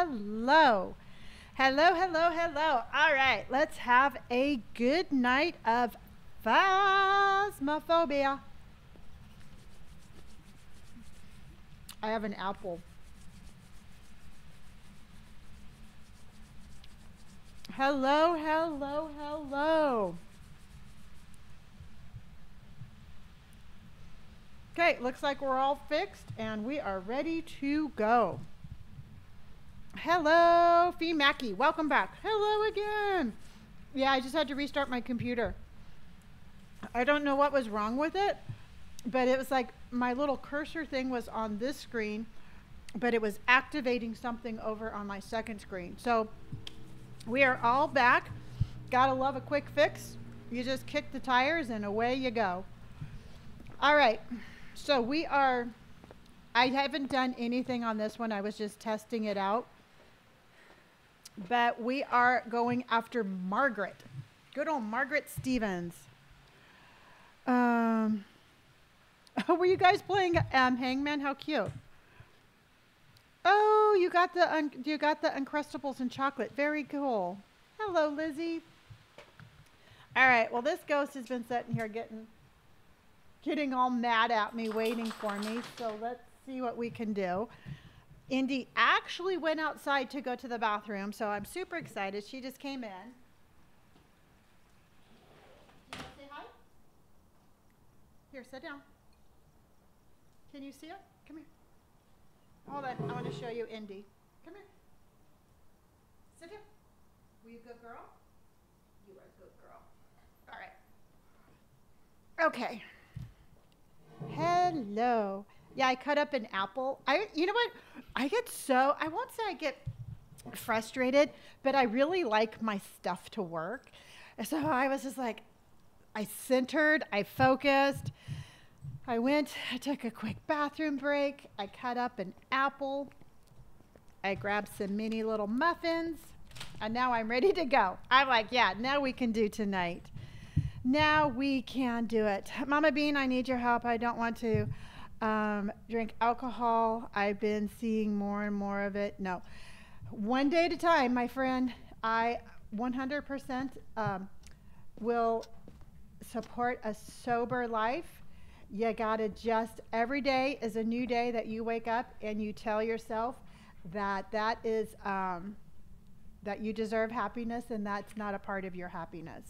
Hello. Hello, hello, hello. All right, let's have a good night of phasmophobia. I have an apple. Hello, hello, hello. Okay, looks like we're all fixed and we are ready to go. Hello, Fee Mackey. Welcome back. Hello again. Yeah, I just had to restart my computer. I don't know what was wrong with it, but it was like my little cursor thing was on this screen, but it was activating something over on my second screen. So we are all back. Gotta love a quick fix. You just kick the tires and away you go. All right. So we are, I haven't done anything on this one. I was just testing it out. But we are going after Margaret. Good old Margaret Stevens. Um, were you guys playing um, Hangman? How cute. Oh, you got the you got the Uncrustables and chocolate. Very cool. Hello, Lizzie. All right. Well, this ghost has been sitting here getting getting all mad at me, waiting for me. So let's see what we can do. Indy actually went outside to go to the bathroom, so I'm super excited. She just came in. You say hi. Here, sit down. Can you see it? Come here. Hold on, I want to show you Indy. Come here. Sit here. Were you a good girl? You were a good girl. All right. Okay. Hello. Yeah, I cut up an apple. I you know what? I get so I won't say I get frustrated, but I really like my stuff to work. So I was just like I centered, I focused. I went, I took a quick bathroom break. I cut up an apple. I grabbed some mini little muffins. And now I'm ready to go. I'm like, yeah, now we can do tonight. Now we can do it. Mama Bean, I need your help. I don't want to um, drink alcohol. I've been seeing more and more of it. No. One day at a time, my friend. I 100% um, will support a sober life. You got to just, every day is a new day that you wake up and you tell yourself that that is, um, that you deserve happiness and that's not a part of your happiness.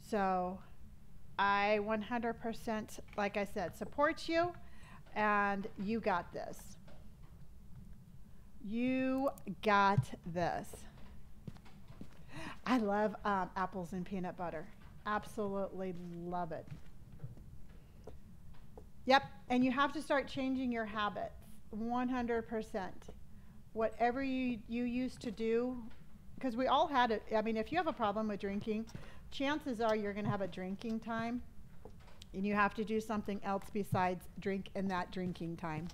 So I 100%, like I said, support you, and you got this. You got this. I love um, apples and peanut butter. Absolutely love it. Yep, and you have to start changing your habits 100%. Whatever you, you used to do, because we all had it. I mean, if you have a problem with drinking, chances are you're going to have a drinking time and you have to do something else besides drink in that drinking time.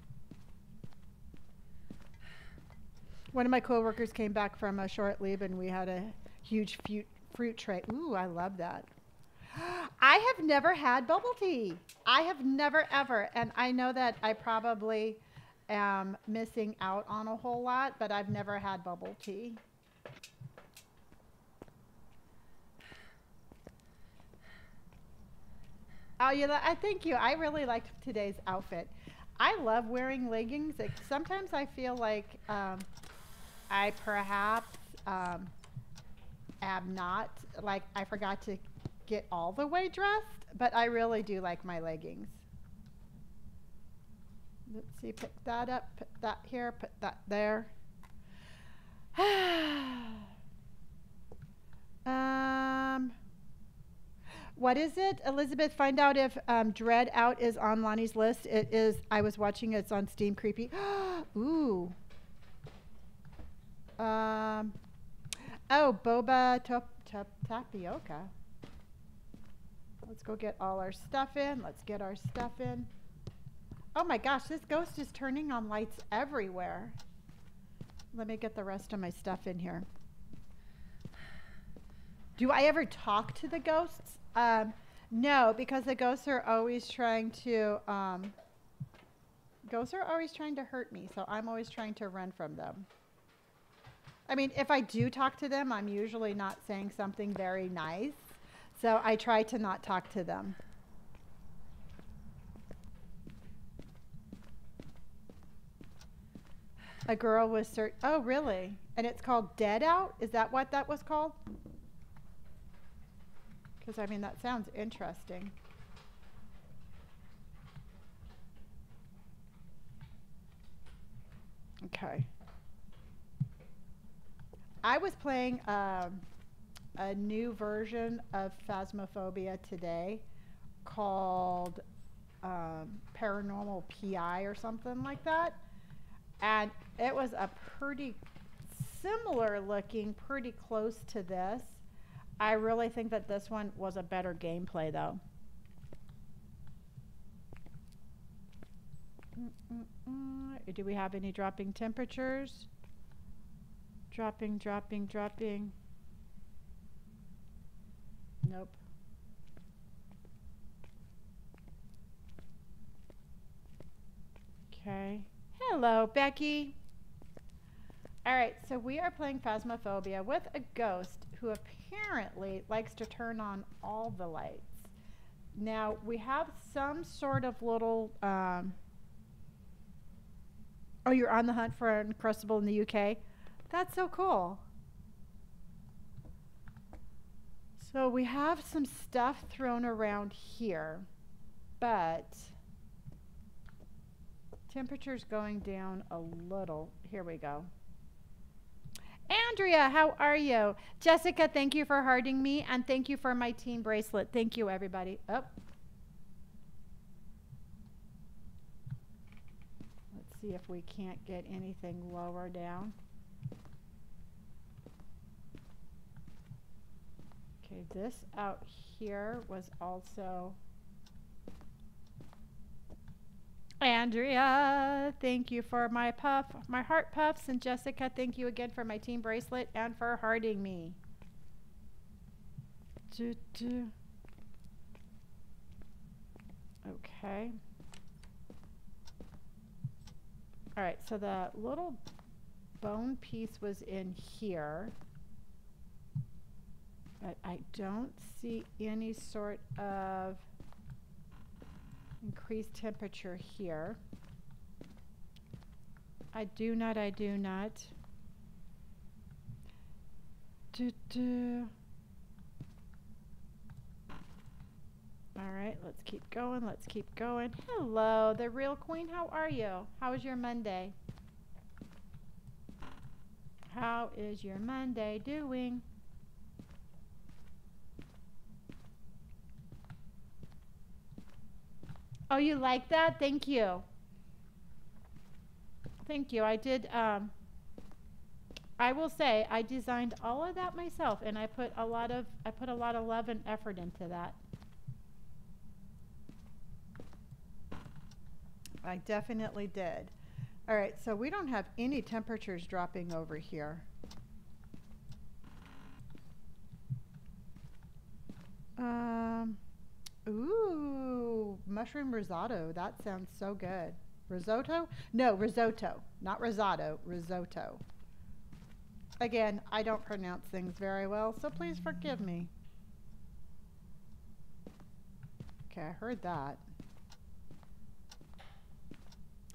One of my coworkers came back from a short leave and we had a huge fruit, fruit tray. Ooh, I love that. I have never had bubble tea. I have never ever, and I know that I probably am missing out on a whole lot, but I've never had bubble tea. Oh, yeah, I thank you. I really liked today's outfit. I love wearing leggings. Sometimes I feel like um, I perhaps um, am not, like, I forgot to get all the way dressed, but I really do like my leggings. Let's see, pick that up, put that here, put that there. um, what is it, Elizabeth? Find out if um, DreadOut is on Lonnie's list. It is. I was watching. It's on Steam. Creepy. Ooh. Um. Oh, boba top, top, tapioca. Let's go get all our stuff in. Let's get our stuff in. Oh my gosh, this ghost is turning on lights everywhere. Let me get the rest of my stuff in here. Do I ever talk to the ghosts? Um, no, because the ghosts are always trying to. Um, ghosts are always trying to hurt me, so I'm always trying to run from them. I mean, if I do talk to them, I'm usually not saying something very nice. So I try to not talk to them. A girl was search. Oh, really? And it's called Dead Out? Is that what that was called? Because, I mean, that sounds interesting. Okay. I was playing um, a new version of Phasmophobia today called um, Paranormal PI or something like that. And it was a pretty similar looking, pretty close to this. I really think that this one was a better gameplay though. Mm -mm. Do we have any dropping temperatures? Dropping, dropping, dropping. Nope. Okay. Hello, Becky. All right, so we are playing Phasmophobia with a ghost who apparently likes to turn on all the lights. Now, we have some sort of little. Um, oh, you're on the hunt for an Uncrustable in the UK? That's so cool. So we have some stuff thrown around here, but temperature's going down a little. Here we go. Andrea, how are you? Jessica, thank you for harding me, and thank you for my team bracelet. Thank you, everybody. Oh. Let's see if we can't get anything lower down. Okay, this out here was also Andrea, thank you for my puff, my heart puffs, and Jessica, thank you again for my team bracelet and for hearting me. Okay. All right, so the little bone piece was in here but I don't see any sort of increased temperature here. I do not, I do not. Do, do. All right, let's keep going. Let's keep going. Hello, the real queen. How are you? How was your Monday? How is your Monday doing? Oh, you like that? Thank you. Thank you. I did, um, I will say I designed all of that myself and I put a lot of, I put a lot of love and effort into that. I definitely did. All right, so we don't have any temperatures dropping over here. Um, Ooh, mushroom risotto. That sounds so good. Risotto? No, risotto. Not risotto, risotto. Again, I don't pronounce things very well, so please forgive me. Okay, I heard that.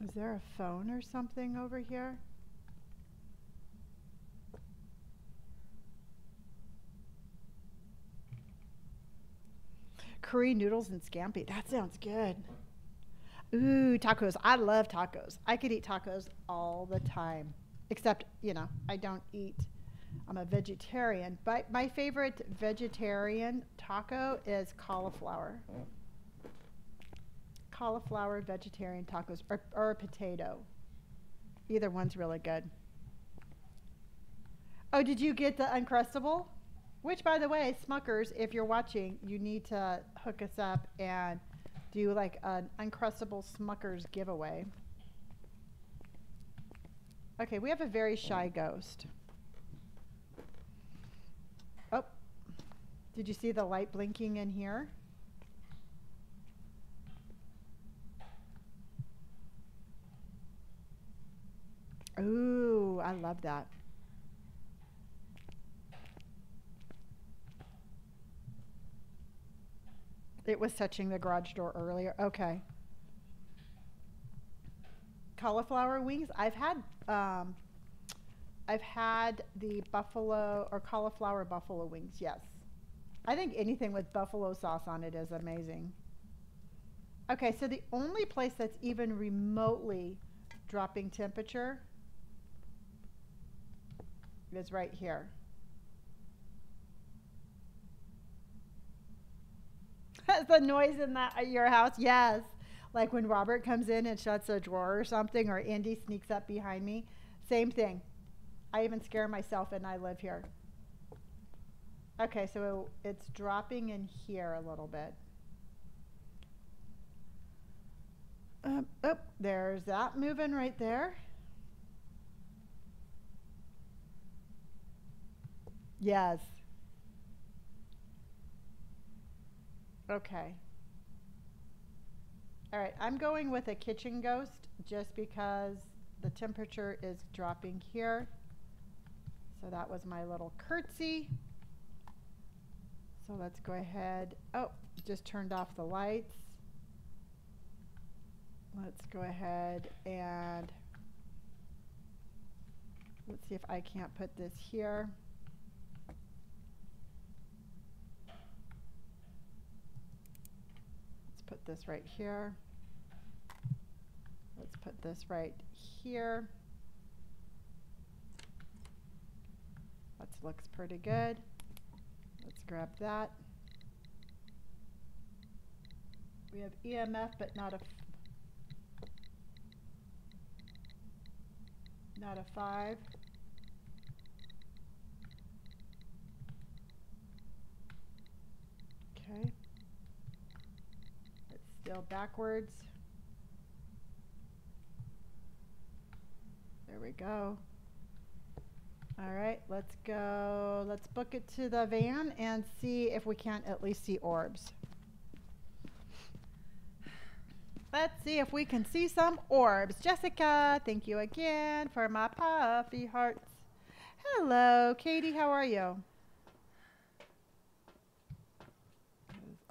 Is there a phone or something over here? Curry noodles and scampi. That sounds good. Ooh, tacos. I love tacos. I could eat tacos all the time. Except, you know, I don't eat. I'm a vegetarian. But my favorite vegetarian taco is cauliflower. Cauliflower vegetarian tacos or, or potato. Either one's really good. Oh, did you get the Uncrustable? Which, by the way, Smuckers, if you're watching, you need to hook us up and do like an Uncrustable Smuckers giveaway. Okay, we have a very shy ghost. Oh, did you see the light blinking in here? Ooh, I love that. It was touching the garage door earlier. Okay. Cauliflower wings. I've had um, I've had the buffalo or cauliflower buffalo wings. Yes. I think anything with buffalo sauce on it is amazing. Okay, so the only place that's even remotely dropping temperature is right here. the noise in that your house, yes. Like when Robert comes in and shuts a drawer or something, or Andy sneaks up behind me, same thing. I even scare myself, and I live here. Okay, so it's dropping in here a little bit. Um, oh, there's that moving right there. Yes. Okay. All right, I'm going with a kitchen ghost just because the temperature is dropping here. So that was my little curtsy. So let's go ahead. Oh, just turned off the lights. Let's go ahead and let's see if I can't put this here. Put this right here. Let's put this right here. That looks pretty good. Let's grab that. We have EMF, but not a not a five. Okay. Still backwards. There we go. All right, let's go. Let's book it to the van and see if we can't at least see orbs. Let's see if we can see some orbs. Jessica, thank you again for my puffy hearts. Hello, Katie, how are you?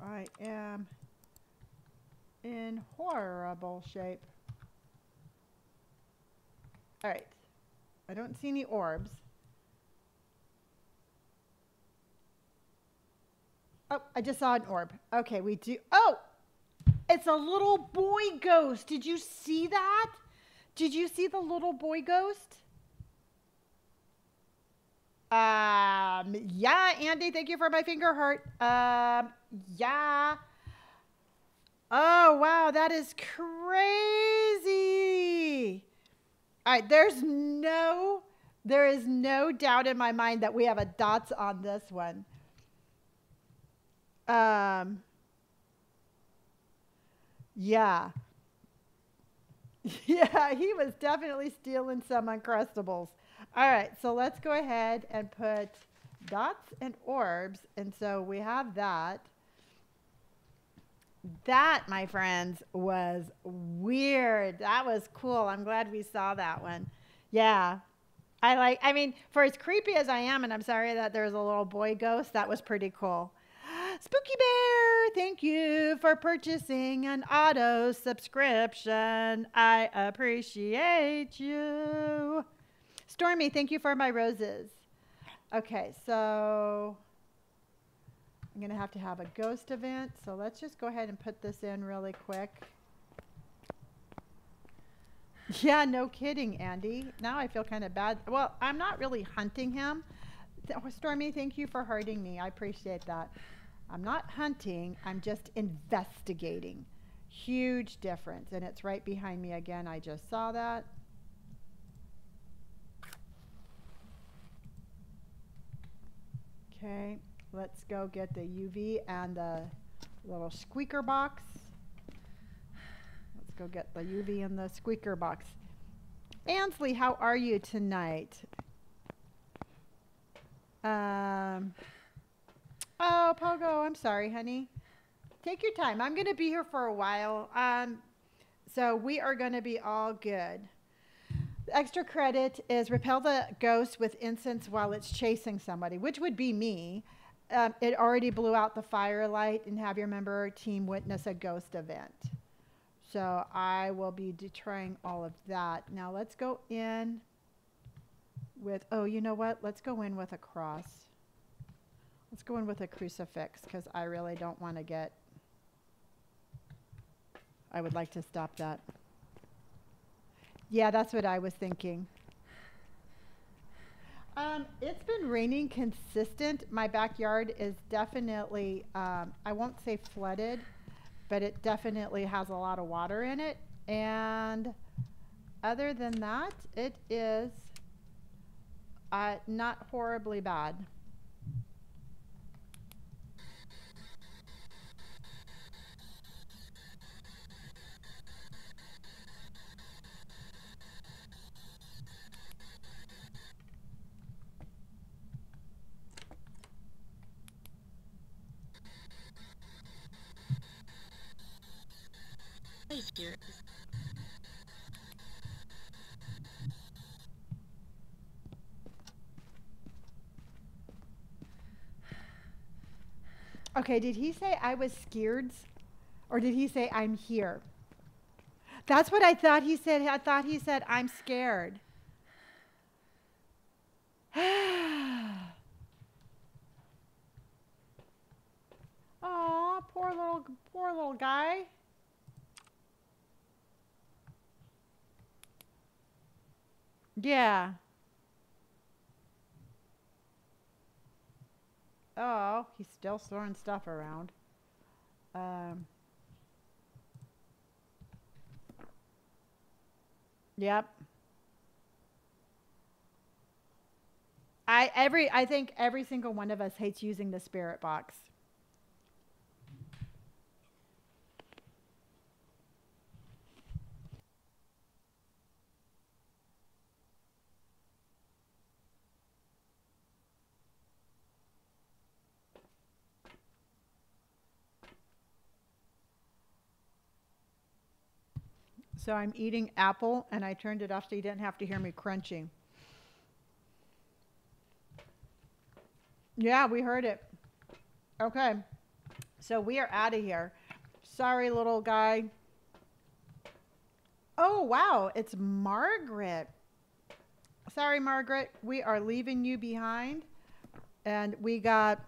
I am in horrible shape. All right. I don't see any orbs. Oh, I just saw an orb. Okay, we do. Oh, it's a little boy ghost. Did you see that? Did you see the little boy ghost? Um, yeah, Andy, thank you for my finger hurt. Um, yeah. Oh, wow, that is crazy. All right, there's no, there is no doubt in my mind that we have a dots on this one. Um, yeah. Yeah, he was definitely stealing some Uncrustables. All right, so let's go ahead and put dots and orbs. And so we have that. That, my friends, was weird. That was cool. I'm glad we saw that one. Yeah. I like, I mean, for as creepy as I am, and I'm sorry that there's a little boy ghost, that was pretty cool. Spooky Bear, thank you for purchasing an auto subscription. I appreciate you. Stormy, thank you for my roses. Okay, so I'm going to have to have a ghost event. So let's just go ahead and put this in really quick. Yeah, no kidding, Andy. Now I feel kind of bad. Well, I'm not really hunting him. Oh, Stormy, thank you for hurting me. I appreciate that. I'm not hunting, I'm just investigating. Huge difference. And it's right behind me again. I just saw that. Okay, let's go get the UV and the little squeaker box. Let's go get the UV and the squeaker box. Ansley, how are you tonight? Um, Oh, Pogo, I'm sorry, honey. Take your time. I'm going to be here for a while. Um, so we are going to be all good. Extra credit is repel the ghost with incense while it's chasing somebody, which would be me. Um, it already blew out the firelight and have your member team witness a ghost event. So I will be deterring all of that. Now let's go in with, oh, you know what? Let's go in with a cross. Let's go in with a crucifix because I really don't want to get, I would like to stop that. Yeah, that's what I was thinking. Um, it's been raining consistent. My backyard is definitely, um, I won't say flooded, but it definitely has a lot of water in it. And other than that, it is uh, not horribly bad. Okay, did he say I was scared? Or did he say I'm here? That's what I thought he said. I thought he said I'm scared. Oh, poor little poor little guy. Yeah. Oh, he's still throwing stuff around. Um. Yep. I every I think every single one of us hates using the spirit box. So I'm eating apple and I turned it off so you didn't have to hear me crunching. Yeah, we heard it. Okay. So we are out of here. Sorry, little guy. Oh, wow. It's Margaret. Sorry, Margaret. We are leaving you behind. And we got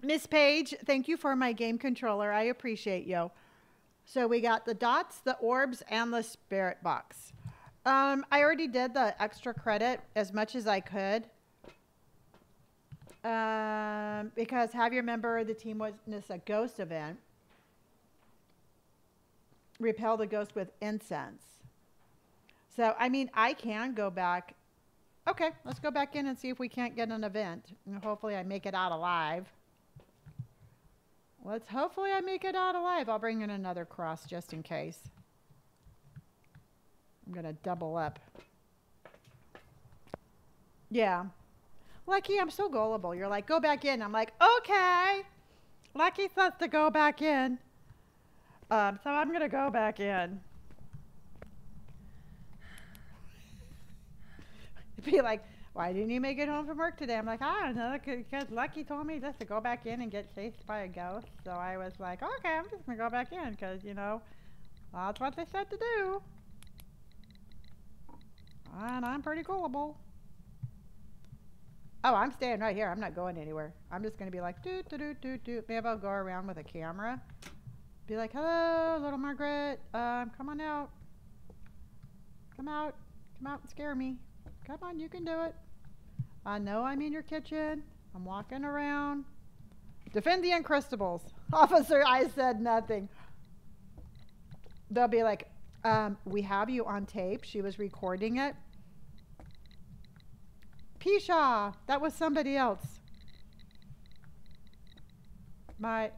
Miss Page. Thank you for my game controller. I appreciate you. So we got the dots, the orbs, and the spirit box. Um, I already did the extra credit as much as I could. Um, because have your member of the team witness a ghost event. Repel the ghost with incense. So, I mean, I can go back. Okay, let's go back in and see if we can't get an event. And hopefully I make it out alive. Let's hopefully I make it out alive. I'll bring in another cross just in case. I'm going to double up. Yeah. Lucky, I'm so gullible. You're like, go back in. I'm like, okay. Lucky says to go back in. Um, so I'm going to go back in. Be like, why didn't you make it home from work today? I'm like, I don't know, because Lucky told me just to go back in and get chased by a ghost. So I was like, okay, I'm just going to go back in because, you know, that's what they said to do. And I'm pretty gullible. Oh, I'm staying right here. I'm not going anywhere. I'm just going to be like, doot, doot, doot, doot, doot. Maybe I'll go around with a camera. Be like, hello, little Margaret. Um, come on out. Come out. Come out and scare me. Come on, you can do it. I know I'm in your kitchen. I'm walking around. Defend the Uncrustables. Officer, I said nothing. They'll be like, um, we have you on tape. She was recording it. Pisha, that was somebody else. My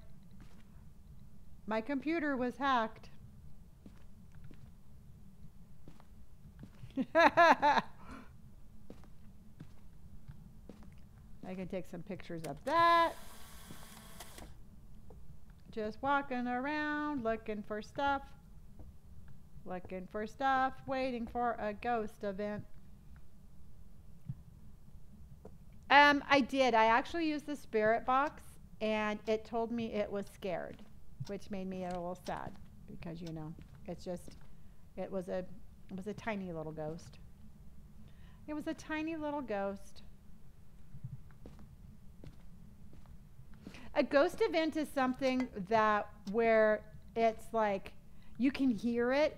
my computer was hacked. I can take some pictures of that. Just walking around looking for stuff. Looking for stuff, waiting for a ghost event. Um, I did. I actually used the spirit box, and it told me it was scared, which made me a little sad because you know it's just it was a it was a tiny little ghost. It was a tiny little ghost. A ghost event is something that where it's like you can hear it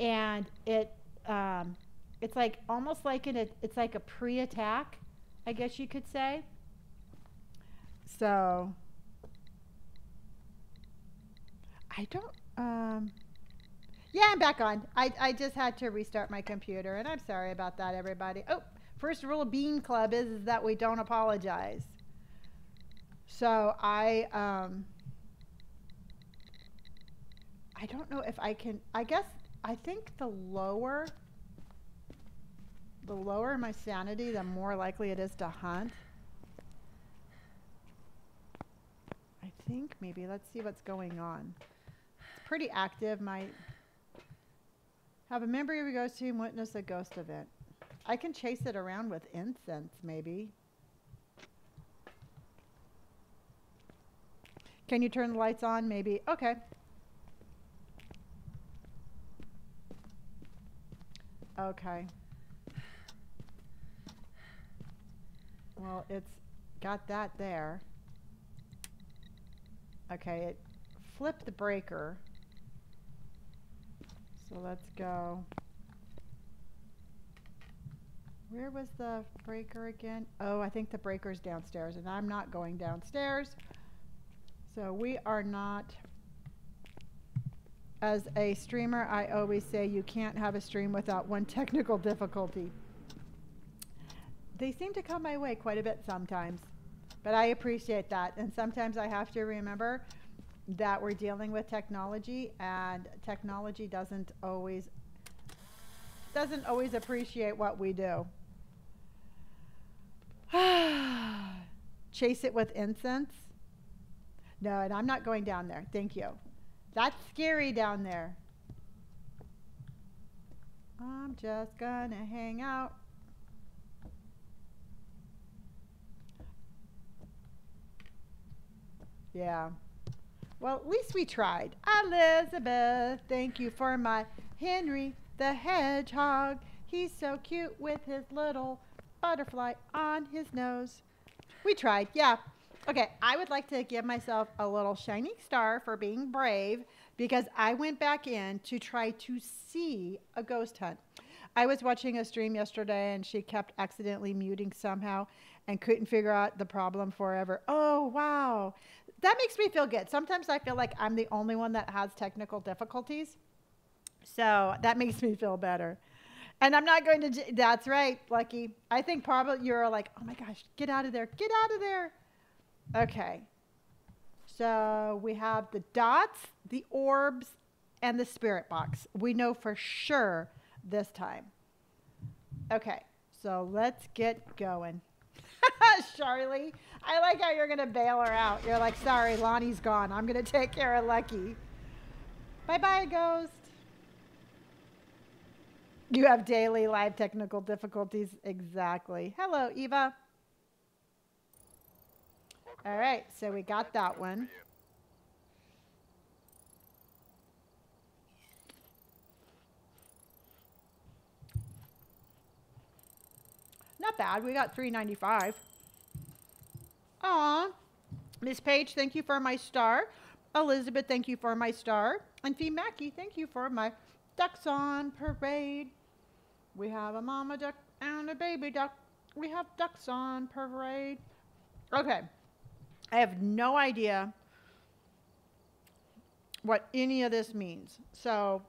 and it um, it's like almost like an it's like a pre-attack i guess you could say. So i don't um, yeah i'm back on. I, I just had to restart my computer and i'm sorry about that everybody. Oh first rule of bean club is, is that we don't apologize so i um, i don't know if i can i guess I think the lower the lower my sanity, the more likely it is to hunt. I think maybe let's see what's going on. It's pretty active. Might have a member of your ghost team witness a ghost event. I can chase it around with incense, maybe. Can you turn the lights on? Maybe. Okay. Okay. Well, it's got that there. Okay, it flipped the breaker. So let's go. Where was the breaker again? Oh, I think the breaker's downstairs, and I'm not going downstairs. So we are not as a streamer, I always say you can't have a stream without one technical difficulty. They seem to come my way quite a bit sometimes, but I appreciate that. And sometimes I have to remember that we're dealing with technology and technology doesn't always doesn't always appreciate what we do. Chase it with incense? No, and I'm not going down there. Thank you. That's scary down there. I'm just gonna hang out. Yeah. Well, at least we tried. Elizabeth, thank you for my Henry the Hedgehog. He's so cute with his little butterfly on his nose. We tried, yeah. Okay, I would like to give myself a little shining star for being brave because I went back in to try to see a ghost hunt. I was watching a stream yesterday and she kept accidentally muting somehow and couldn't figure out the problem forever. Oh, wow. That makes me feel good. Sometimes I feel like I'm the only one that has technical difficulties. So that makes me feel better. And I'm not going to, that's right, Lucky. I think probably you're like, oh my gosh, get out of there, get out of there. Okay. So we have the dots, the orbs, and the spirit box. We know for sure this time. Okay, so let's get going. Charlie, I like how you're going to bail her out. You're like, sorry, Lonnie's gone. I'm going to take care of Lucky. Bye-bye, Ghost. You have daily live technical difficulties. Exactly. Hello, Eva. All right, so we got that one. Not bad. We got 395. Aw. Miss Page, thank you for my star. Elizabeth, thank you for my star. And Fee Mackey, thank you for my ducks on parade. We have a mama duck and a baby duck. We have ducks on parade. Okay. I have no idea what any of this means. So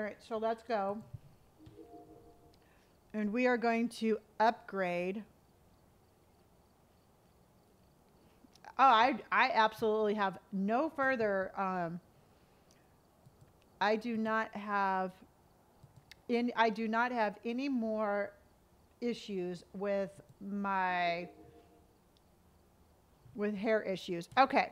All right, so let's go. And we are going to upgrade. Oh, I, I absolutely have no further. Um, I do not have. In, I do not have any more issues with my with hair issues. Okay.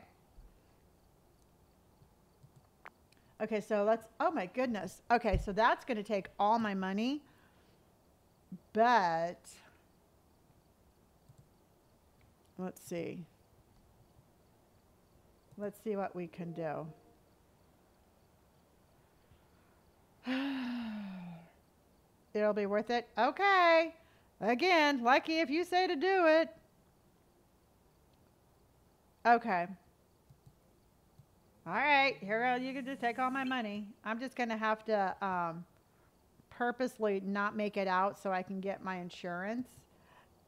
Okay, so let's, oh my goodness. Okay, so that's going to take all my money. But, let's see. Let's see what we can do. It'll be worth it. Okay. Again, lucky if you say to do it. Okay. All right, here you can just take all my money. I'm just going to have to um, purposely not make it out so I can get my insurance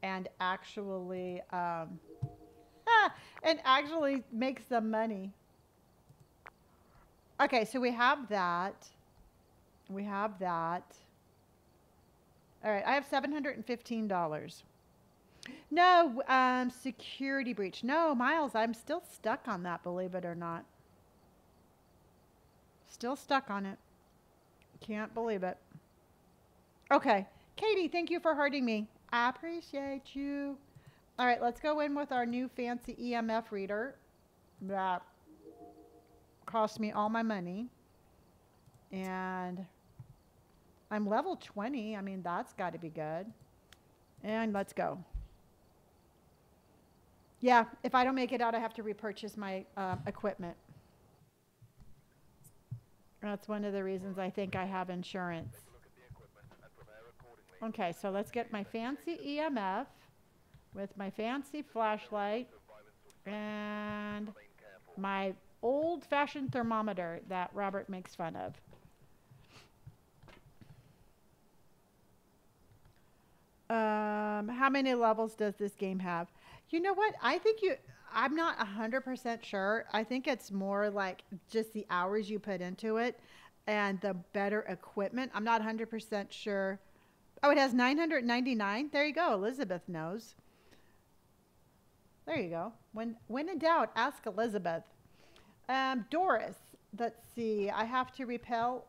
and actually um, and actually make some money. Okay, so we have that. We have that. All right, I have $715. No, um, security breach. No, Miles, I'm still stuck on that, believe it or not. Still stuck on it. Can't believe it. Okay. Katie, thank you for hurting me. I appreciate you. All right, let's go in with our new fancy EMF reader. That cost me all my money. And I'm level 20. I mean, that's got to be good. And let's go. Yeah, if I don't make it out, I have to repurchase my uh, equipment. That's one of the reasons I think I have insurance. Okay, so let's get my fancy EMF with my fancy flashlight and my old-fashioned thermometer that Robert makes fun of. Um, how many levels does this game have? You know what? I think you I'm not 100% sure. I think it's more like just the hours you put into it and the better equipment. I'm not 100% sure. Oh, it has 999. There you go. Elizabeth knows. There you go. When when in doubt, ask Elizabeth. Um, Doris, let's see. I have to repel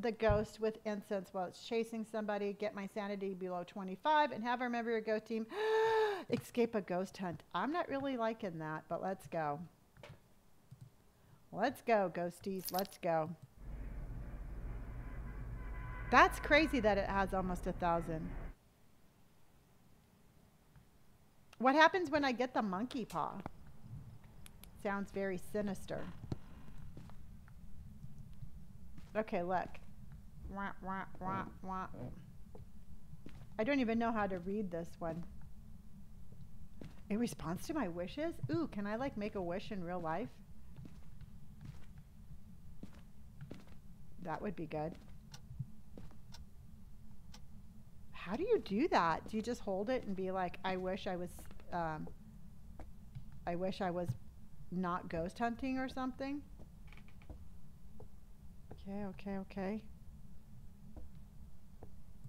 the ghost with incense while it's chasing somebody, get my sanity below 25, and have a member your ghost team escape a ghost hunt. I'm not really liking that, but let's go. Let's go, ghosties. Let's go. That's crazy that it has almost a thousand. What happens when I get the monkey paw? Sounds very sinister. Okay, look. Wah, wah, wah, wah. I don't even know how to read this one. It responds to my wishes? Ooh, can I like make a wish in real life? That would be good. How do you do that? Do you just hold it and be like, I wish I was, um, I wish I was not ghost hunting or something? Okay, okay, okay.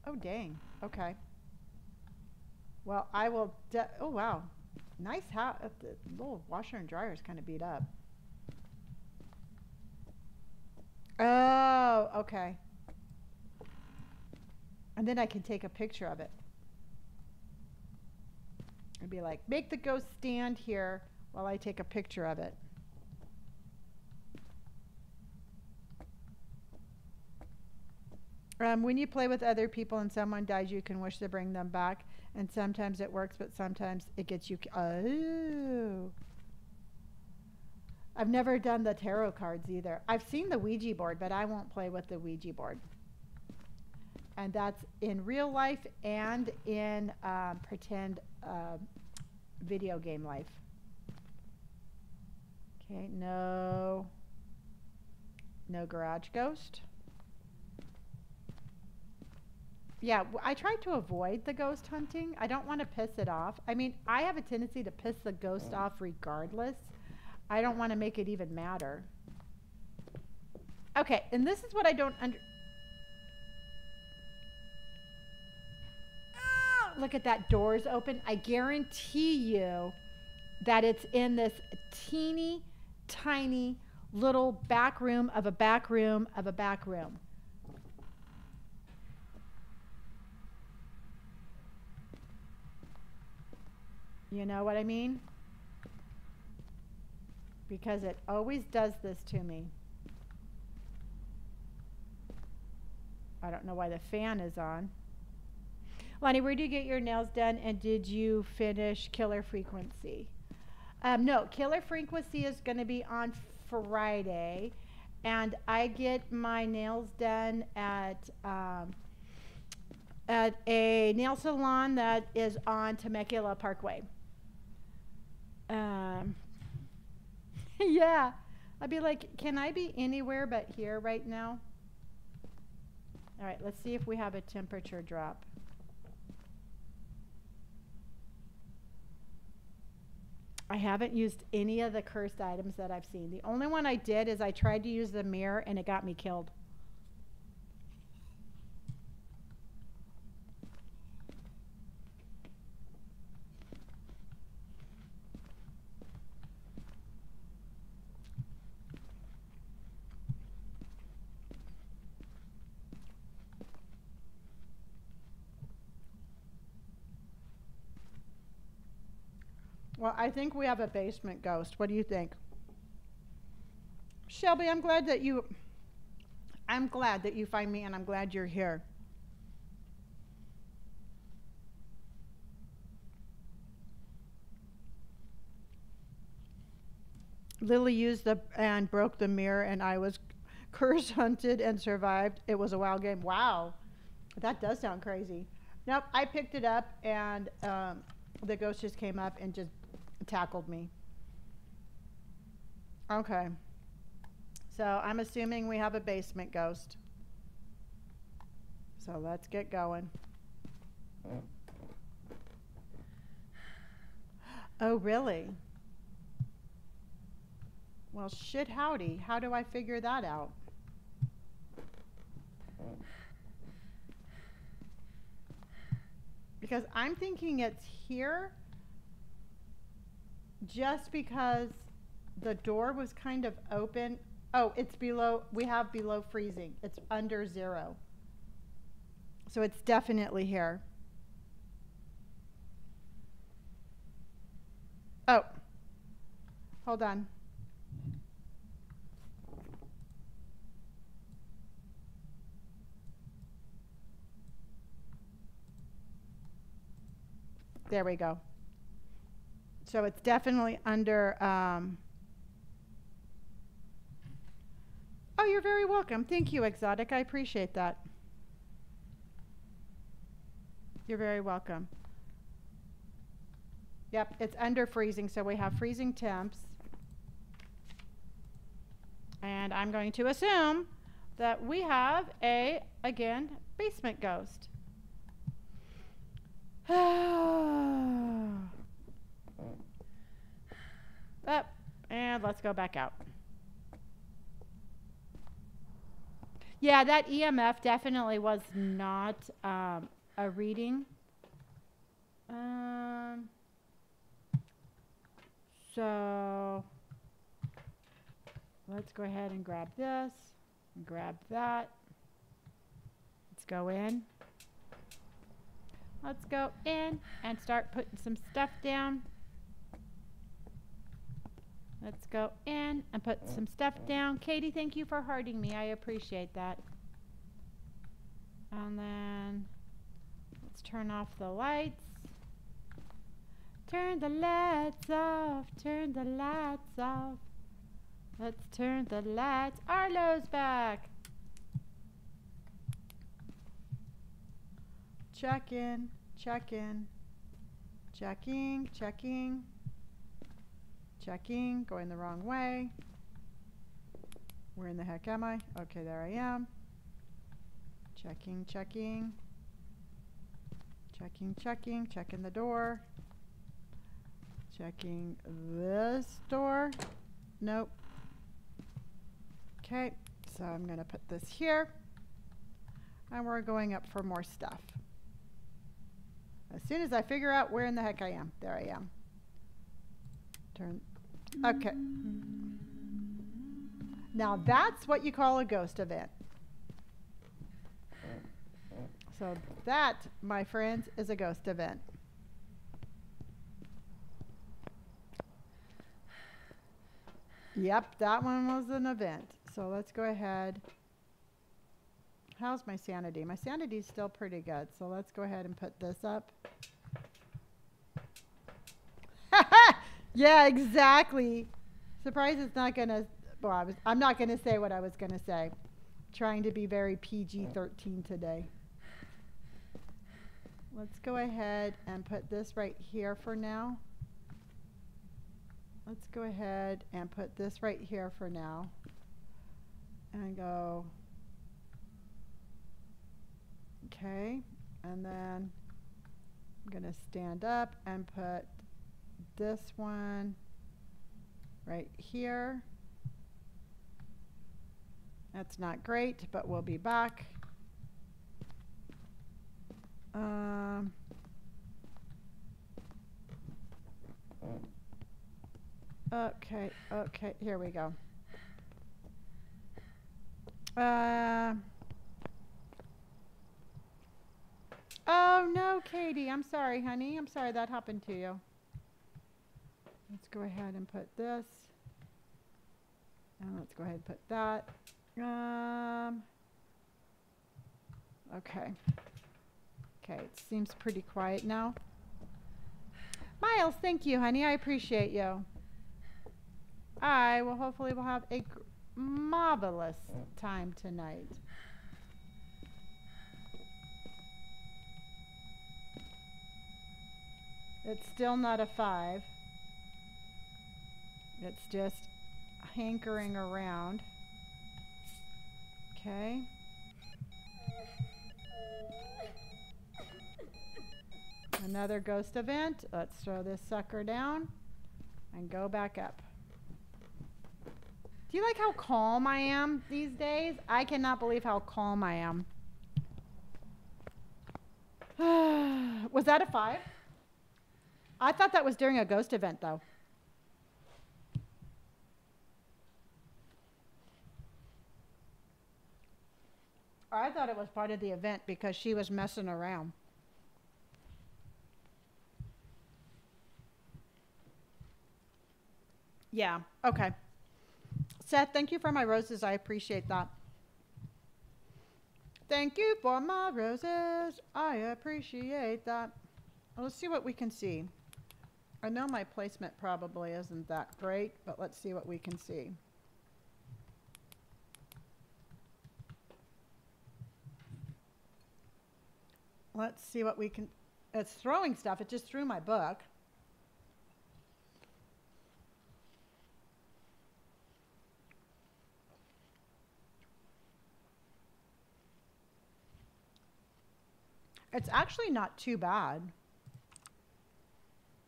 Oh, dang. Okay. Well, I will. oh, wow. Nice house. Uh, the little washer and dryer is kind of beat up. Oh, okay. And then I can take a picture of it. I'd be like, make the ghost stand here while I take a picture of it. Um, when you play with other people and someone dies, you can wish to bring them back. And sometimes it works, but sometimes it gets you. Oh. I've never done the tarot cards either. I've seen the Ouija board, but I won't play with the Ouija board. And that's in real life and in um, pretend uh, video game life. Okay, no. No garage ghost. Yeah, I try to avoid the ghost hunting. I don't want to piss it off. I mean, I have a tendency to piss the ghost oh. off regardless. I don't want to make it even matter. Okay, and this is what I don't under. Ah, look at that doors open. I guarantee you that it's in this teeny tiny little back room of a back room of a back room. You know what I mean? Because it always does this to me. I don't know why the fan is on. Lonnie, where did you get your nails done and did you finish Killer Frequency? Um, no, Killer Frequency is going to be on Friday. And I get my nails done at um, at a nail salon that is on Temecula Parkway. Um, yeah, I'd be like, can I be anywhere but here right now? All right, let's see if we have a temperature drop. I haven't used any of the cursed items that I've seen. The only one I did is I tried to use the mirror and it got me killed. Well, I think we have a basement ghost. What do you think? Shelby, I'm glad that you I'm glad that you find me and I'm glad you're here. Lily used the and broke the mirror and I was curse hunted and survived. It was a wild game. Wow. That does sound crazy. Nope, I picked it up and um, the ghost just came up and just tackled me. Okay. So I'm assuming we have a basement ghost. So let's get going. Oh, really? Well, shit howdy. How do I figure that out? Because I'm thinking it's here just because the door was kind of open. Oh, it's below, we have below freezing. It's under zero. So it's definitely here. Oh, hold on. There we go. So it's definitely under. Um, oh, you're very welcome. Thank you, Exotic. I appreciate that. You're very welcome. Yep, it's under freezing, so we have freezing temps. And I'm going to assume that we have a, again, basement ghost. Up, and let's go back out. Yeah, that EMF definitely was not um, a reading. Um, so let's go ahead and grab this and grab that. Let's go in. Let's go in and start putting some stuff down. Let's go in and put some stuff down. Katie, thank you for hearting me. I appreciate that. And then let's turn off the lights. Turn the lights off. Turn the lights off. Let's turn the lights. Arlo's back. Check in. Check in. Checking. Checking. Checking, going the wrong way. Where in the heck am I? Okay, there I am. Checking, checking. Checking, checking, checking the door. Checking this door. Nope. Okay, so I'm going to put this here. And we're going up for more stuff. As soon as I figure out where in the heck I am, there I am. Turn Okay. Now that's what you call a ghost event. So that, my friends, is a ghost event. Yep, that one was an event. So let's go ahead. how's my sanity? My sanity's still pretty good. So let's go ahead and put this up. Yeah, exactly. Surprise it's not to, well, I was, I'm not to say what I was to say. Trying to be very PG-13 today. Let's go ahead and put this right here for now. Let's go ahead and put this right here for now. And go, okay. And then I'm going to stand up and put this one right here. That's not great, but we'll be back. Um, okay, okay, here we go. Uh, oh no, Katie, I'm sorry, honey. I'm sorry that happened to you. Let's go ahead and put this. And let's go ahead and put that. Um, okay. Okay, it seems pretty quiet now. Miles, thank you, honey. I appreciate you. I will hopefully we'll have a marvelous time tonight. It's still not a five. It's just hankering around. Okay. Another ghost event. Let's throw this sucker down and go back up. Do you like how calm I am these days? I cannot believe how calm I am. was that a five? I thought that was during a ghost event, though. I thought it was part of the event because she was messing around. Yeah, okay. Seth, thank you for my roses. I appreciate that. Thank you for my roses. I appreciate that. Let's see what we can see. I know my placement probably isn't that great, but let's see what we can see. Let's see what we can. It's throwing stuff. It just threw my book. It's actually not too bad.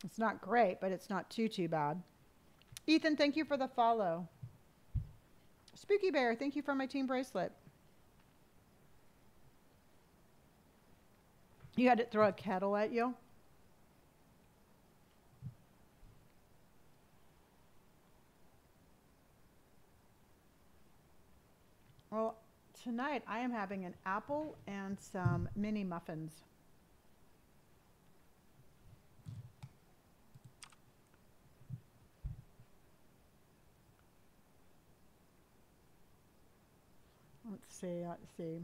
It's not great, but it's not too, too bad. Ethan, thank you for the follow. Spooky Bear, thank you for my team bracelet. You had to throw a kettle at you? Well, tonight I am having an apple and some mini muffins. Let's see, let's see.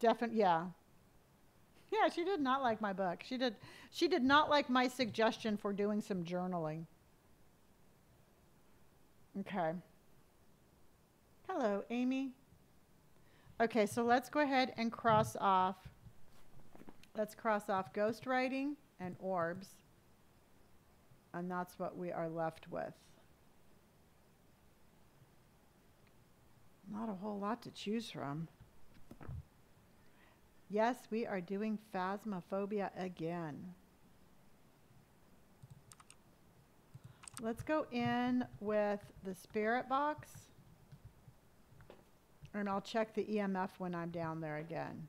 Definitely, yeah. Yeah, she did not like my book. She did she did not like my suggestion for doing some journaling. Okay. Hello, Amy. Okay, so let's go ahead and cross off let's cross off ghostwriting and orbs. And that's what we are left with. Not a whole lot to choose from. Yes, we are doing phasmophobia again. Let's go in with the spirit box. And I'll check the EMF when I'm down there again.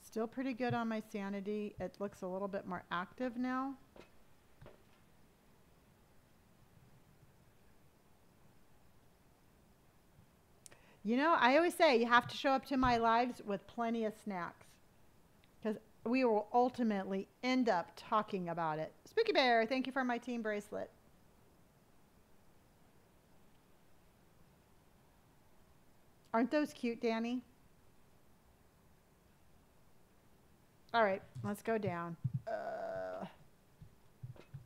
Still pretty good on my sanity. It looks a little bit more active now. You know, I always say you have to show up to my lives with plenty of snacks because we will ultimately end up talking about it. Spooky Bear, thank you for my team bracelet. Aren't those cute, Danny? All right, let's go down. Uh,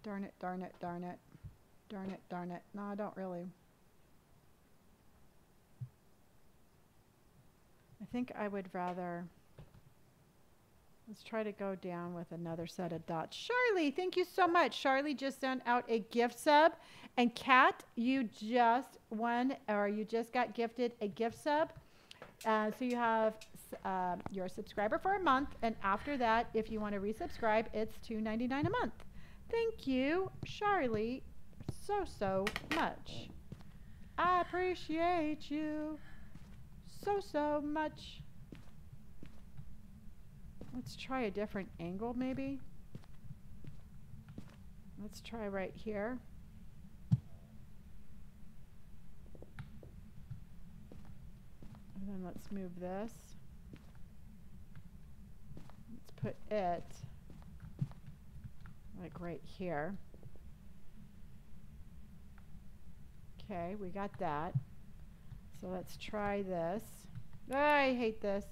darn it, darn it, darn it. Darn it, darn it. No, I don't really. I think I would rather. Let's try to go down with another set of dots. Charlie, thank you so much. Charlie just sent out a gift sub. And Kat, you just won, or you just got gifted a gift sub. Uh, so you have uh, subscriber for a month, and after that, if you want to resubscribe, it's $2.99 a month. Thank you, Charlie, so so much. I appreciate you so so much. Let's try a different angle maybe. Let's try right here. And then let's move this. Let's put it like right here. Okay, we got that. So let's try this. I hate this.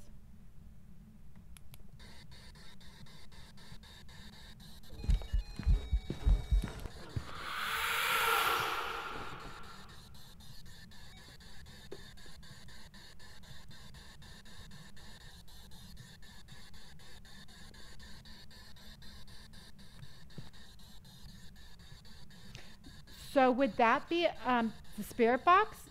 So would that be um, the spirit box?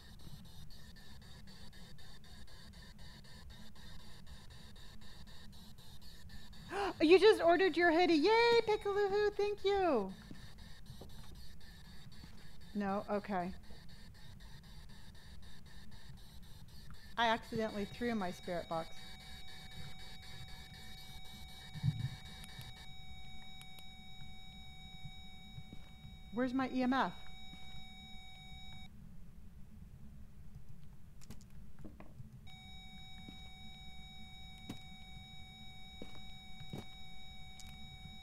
You just ordered your hoodie. Yay, Pickaloohoo, thank you. No, okay. I accidentally threw my spirit box. Where's my EMF?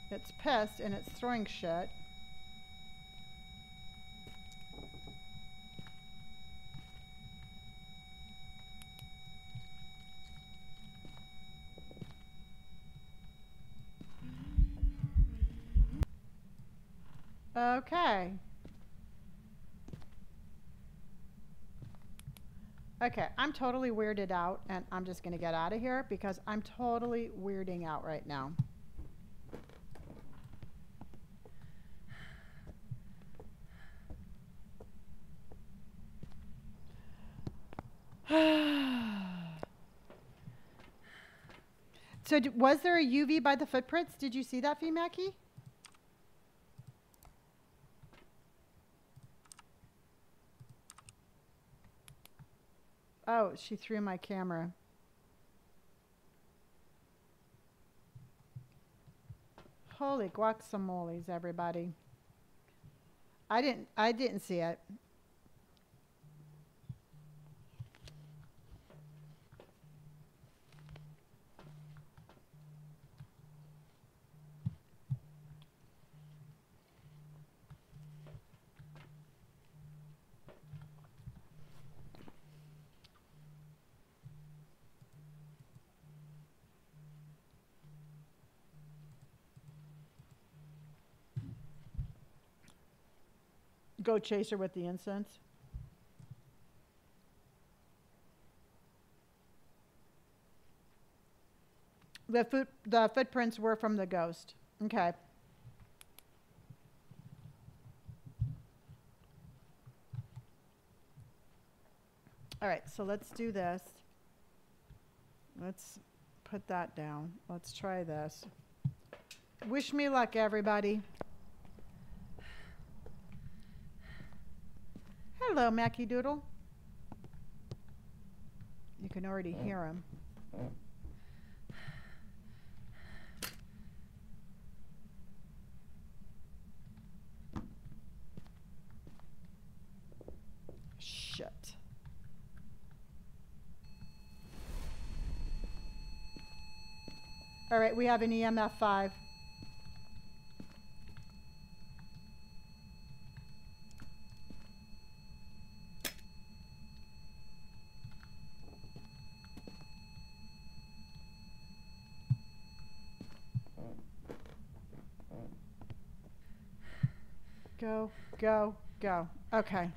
It's pissed and it's throwing shit. Okay. Okay, I'm totally weirded out and I'm just going to get out of here because I'm totally weirding out right now. so was there a UV by the footprints? Did you see that, Mackie? Oh, she threw my camera. Holy guacamoles, everybody. I didn't I didn't see it. Go chase her with the incense? The foot the footprints were from the ghost. Okay. All right, so let's do this. Let's put that down. Let's try this. Wish me luck, everybody. Hello, Mackie Doodle. You can already mm. hear him. Shit. All right, we have an EMF 5. Go, go. Okay.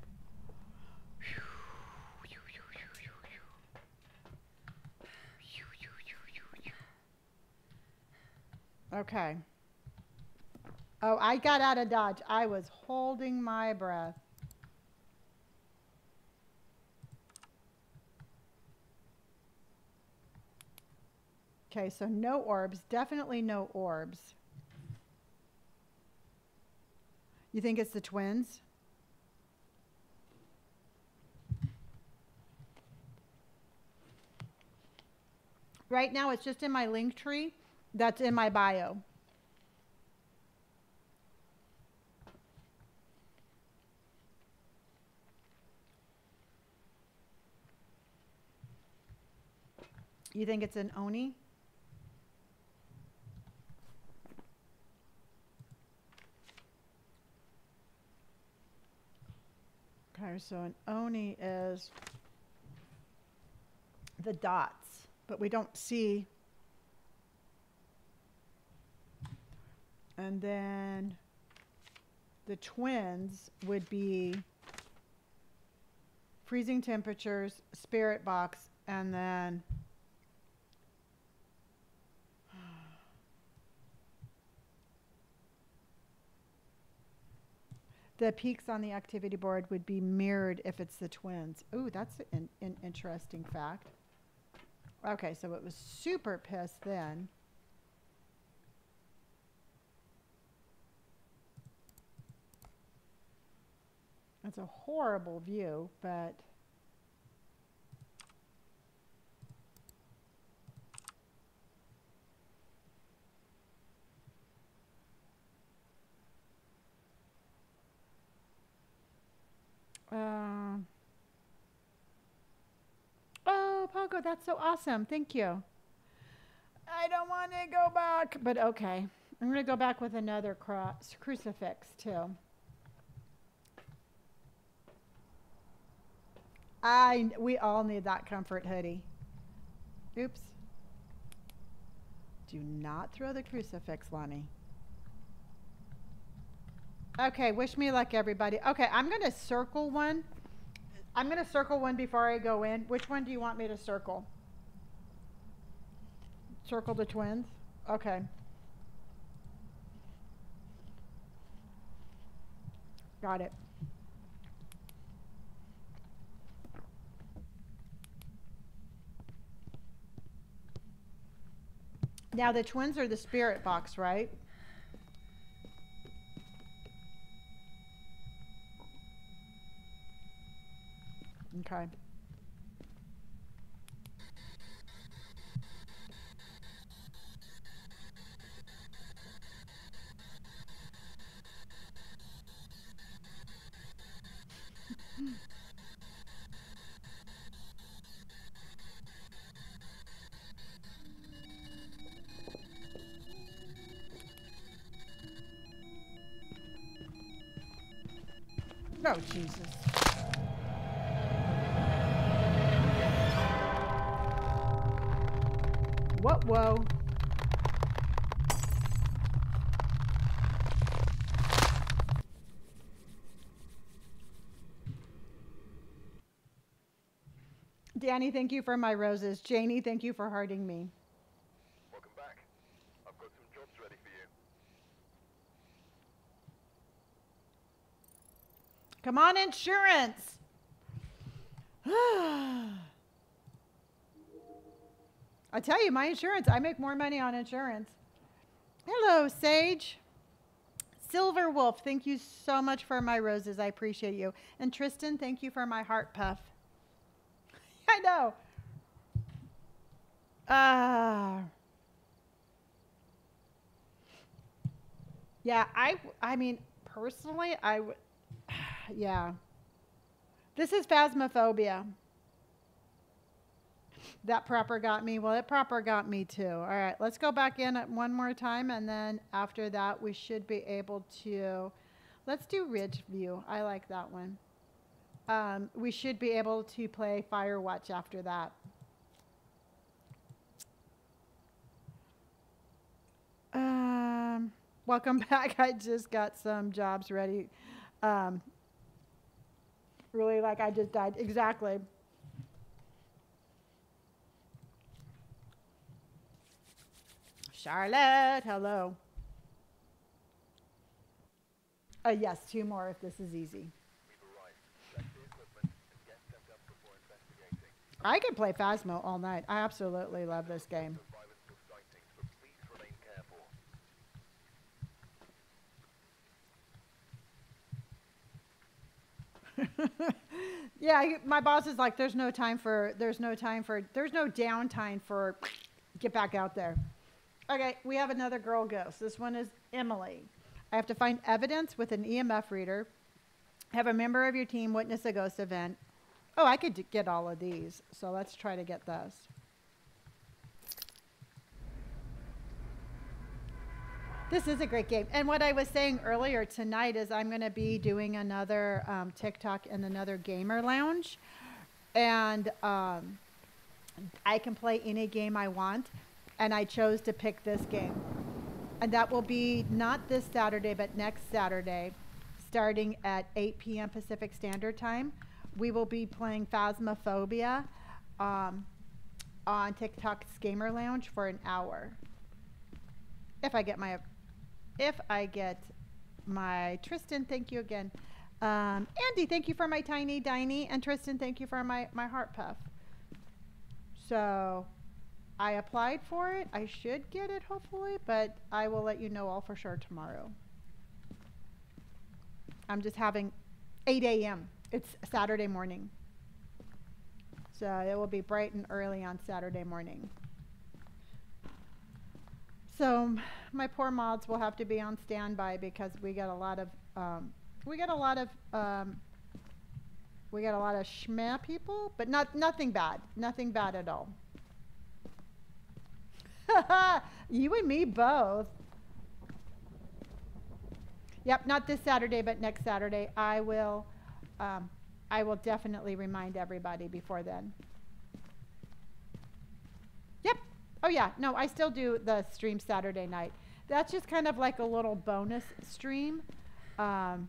Okay. Oh, I got out of Dodge. I was holding my breath. Okay, so no orbs. Definitely no orbs. You think it's the twins? Right now, it's just in my link tree that's in my bio. You think it's an Oni? Okay, so an Oni is the dots, but we don't see. And then the twins would be freezing temperatures, spirit box, and then the peaks on the activity board would be mirrored if it's the twins. Ooh, that's an, an interesting fact. Okay, so it was super pissed then. It's a horrible view, but Uh, oh, Pogo, that's so awesome. Thank you. I don't want to go back, but okay. I'm going to go back with another cross, crucifix, too. I, we all need that comfort hoodie. Oops. Do not throw the crucifix, Lonnie. Okay, wish me luck, everybody. Okay, I'm going to circle one. I'm going to circle one before I go in. Which one do you want me to circle? Circle the twins? Okay. Got it. Now the twins are the spirit box, right? Okay. Oh, Jesus. Whoa? Danny, thank you for my roses. Janie, thank you for hearting me. Welcome back. I've got some jobs ready for you. Come on, insurance. I tell you, my insurance, I make more money on insurance. Hello, Sage. Silver Wolf, thank you so much for my roses. I appreciate you. And Tristan, thank you for my heart puff. I know. Uh, yeah, I I mean, personally, I would yeah. This is phasmophobia. That proper got me. Well, it proper got me too. All right, let's go back in one more time, and then after that, we should be able to. Let's do Ridge View. I like that one. Um, we should be able to play Firewatch after that. Um, Welcome back. I just got some jobs ready. Um, really, like I just died. Exactly. Charlotte, hello. Uh, yes, two more if this is easy. I could play Phasmo all night. I absolutely love this game. Yeah, my boss is like, there's no time for, there's no time for, there's no downtime for, get back out there. Okay, we have another girl ghost. This one is Emily. I have to find evidence with an EMF reader. Have a member of your team witness a ghost event. Oh, I could get all of these. So let's try to get this. This is a great game. And what I was saying earlier tonight is I'm going to be doing another um, TikTok and another gamer lounge. And um, I can play any game I want. And I chose to pick this game. And that will be not this Saturday, but next Saturday, starting at 8 p.m. Pacific Standard Time. We will be playing Phasmophobia um, on TikTok's Gamer Lounge for an hour. If I get my, if I get my Tristan, thank you again. Um, Andy, thank you for my tiny diny, and Tristan, thank you for my my heart puff. So, I applied for it. I should get it hopefully, but I will let you know all for sure tomorrow. I'm just having 8 a.m. It's Saturday morning. So it will be bright and early on Saturday morning. So my poor mods will have to be on standby because we get a lot of um, we get a lot of um, we got a lot of schmeh people, but not nothing bad, nothing bad at all. you and me both. Yep, not this Saturday, but next Saturday. I will, um, I will definitely remind everybody before then. Yep. Oh yeah. No, I still do the stream Saturday night. That's just kind of like a little bonus stream um,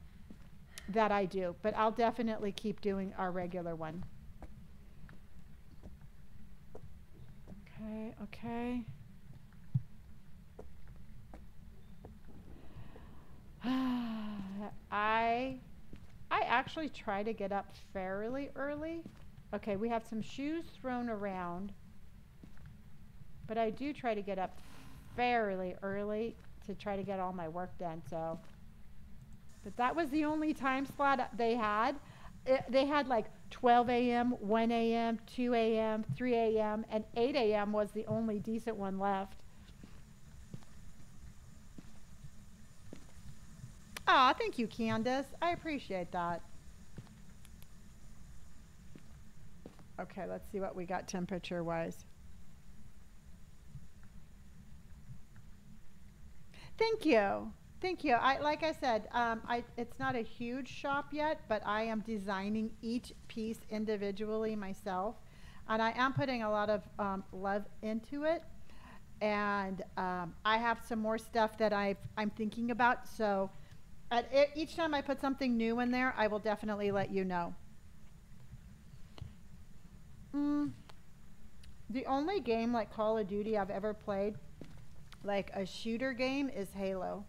that I do, but I'll definitely keep doing our regular one. Okay. Okay. I I actually try to get up fairly early. Okay, we have some shoes thrown around. But I do try to get up fairly early to try to get all my work done, so but that was the only time slot they had. It, they had like 12 a.m., 1 a.m., 2 a.m., 3 a.m., and 8 a.m. was the only decent one left. Aw, thank you, Candace. I appreciate that. Okay, let's see what we got temperature wise. Thank you. Thank you. I like I said, um, I it's not a huge shop yet, but I am designing each piece individually myself, and I am putting a lot of um, love into it. And um, I have some more stuff that I've, I'm thinking about. So, at each time I put something new in there, I will definitely let you know. Mm, the only game like Call of Duty I've ever played, like a shooter game, is Halo.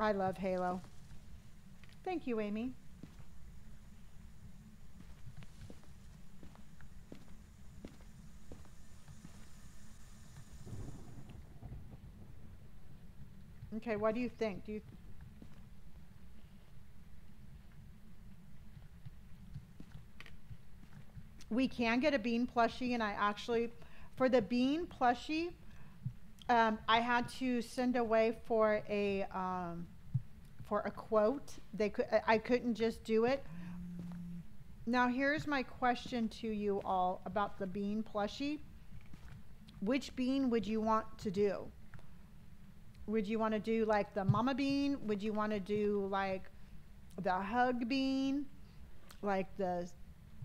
I love Halo. Thank you, Amy. Okay, what do you think? Do you we can get a bean plushie and I actually for the bean plushie um, I had to send away for a um, for a quote. They could I- couldn't just do it. Now here's my question to you all about the bean plushie. Which bean would you want to do? Would you want to do like the mama bean? Would you want to do like the hug bean? Like the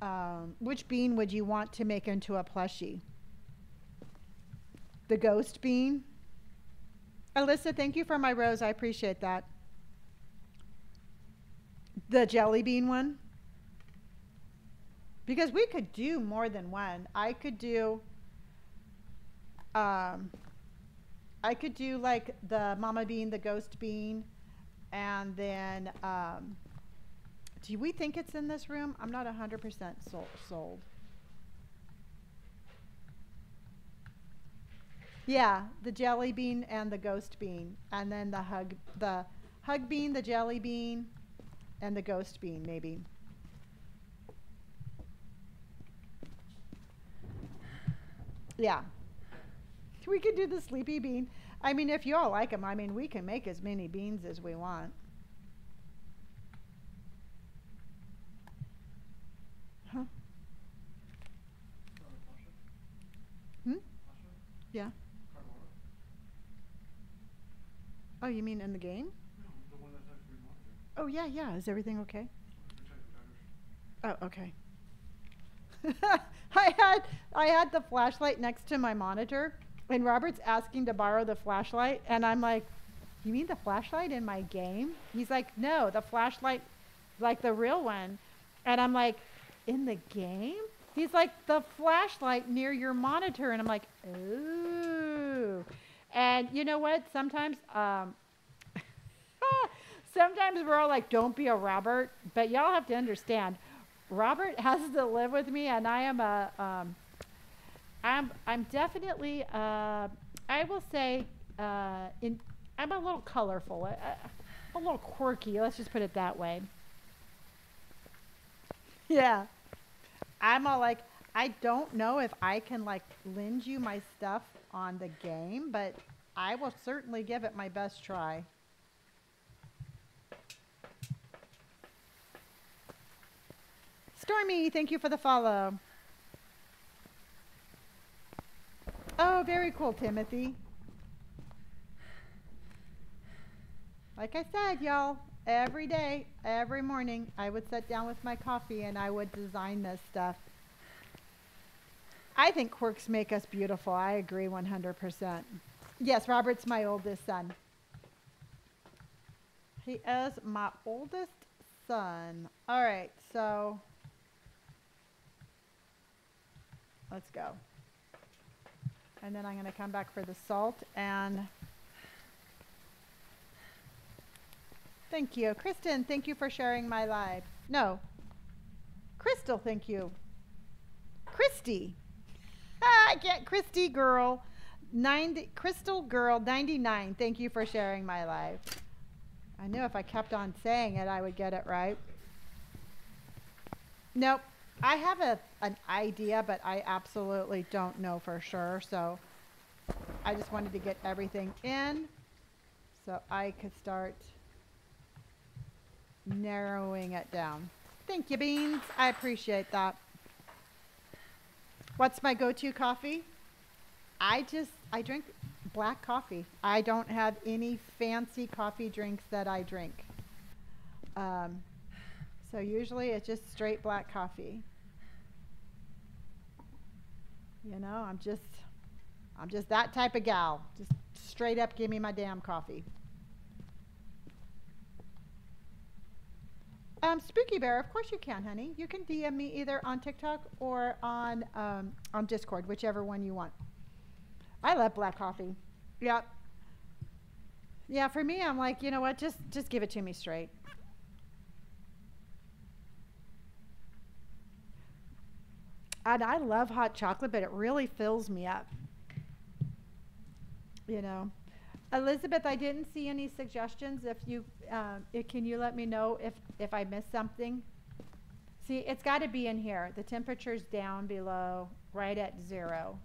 um, which bean would you want to make into a plushie? The ghost bean? Alyssa, thank you for my rose. I appreciate that. The jelly bean one. Because we could do more than one. I could do um I could do like the mama bean, the ghost bean, and then um do we think it's in this room? I'm not 100% sold. sold. Yeah, the jelly bean and the ghost bean, and then the hug, the hug bean, the jelly bean, and the ghost bean, maybe. Yeah, we could do the sleepy bean. I mean, if you all like them, I mean, we can make as many beans as we want. Huh? Hmm? Yeah. Oh, you mean in the game? Oh, yeah, yeah. Is everything okay? Oh, okay. I had I had the flashlight next to my monitor, and Robert's asking to borrow the flashlight, and I'm like, "You mean the flashlight in my game?" He's like, "No, the flashlight, like the real one," and I'm like, "In the game?" He's like, "The flashlight near your monitor," and I'm like, "Ooh." And you know what? Sometimes, um, sometimes we're all like, "Don't be a Robert," but y'all have to understand. Robert has to live with me, and I am a, um, I'm, I'm definitely, uh, I will say, uh, in, I'm a little colorful, uh, a little quirky. Let's just put it that way. Yeah, I'm all like, I don't know if I can like lend you my stuff on the game, but I will certainly give it my best try. Stormy, thank you for the follow. Oh, very cool, Timothy. Like I said, y'all, every day, every morning, I would sit down with my coffee and I would design this stuff. I think quirks make us beautiful. I agree 100%. Yes, Robert's my oldest son. He is my oldest son. All right, so let's go. And then I'm going to come back for the salt and thank you. Kristen, thank you for sharing my live. No. Crystal, thank you. Christy. Ah, I can't. Christy girl. 90, Crystal girl 99. Thank you for sharing my live. I knew if I kept on saying it, I would get it right. Nope. I have a, an idea, but I absolutely don't know for sure. So I just wanted to get everything in so I could start narrowing it down. Thank you, Beans. I appreciate that. What's my go-to coffee? I just, I drink black coffee. I don't have any fancy coffee drinks that I drink. Um, so usually it's just straight black coffee. You know, I'm just I'm just that type of gal. Just straight up give me my damn coffee. Um, Spooky Bear, of course you can, honey. You can DM me either on TikTok or on um, on Discord, whichever one you want. I love black coffee. Yep. Yeah, for me, I'm like, you know what? Just just give it to me straight. And I love hot chocolate, but it really fills me up. You know. Elizabeth, I didn't see any suggestions. If you, um, it, can you let me know if, if I missed something? See, it's got to be in here. The temperature's down below, right at zero.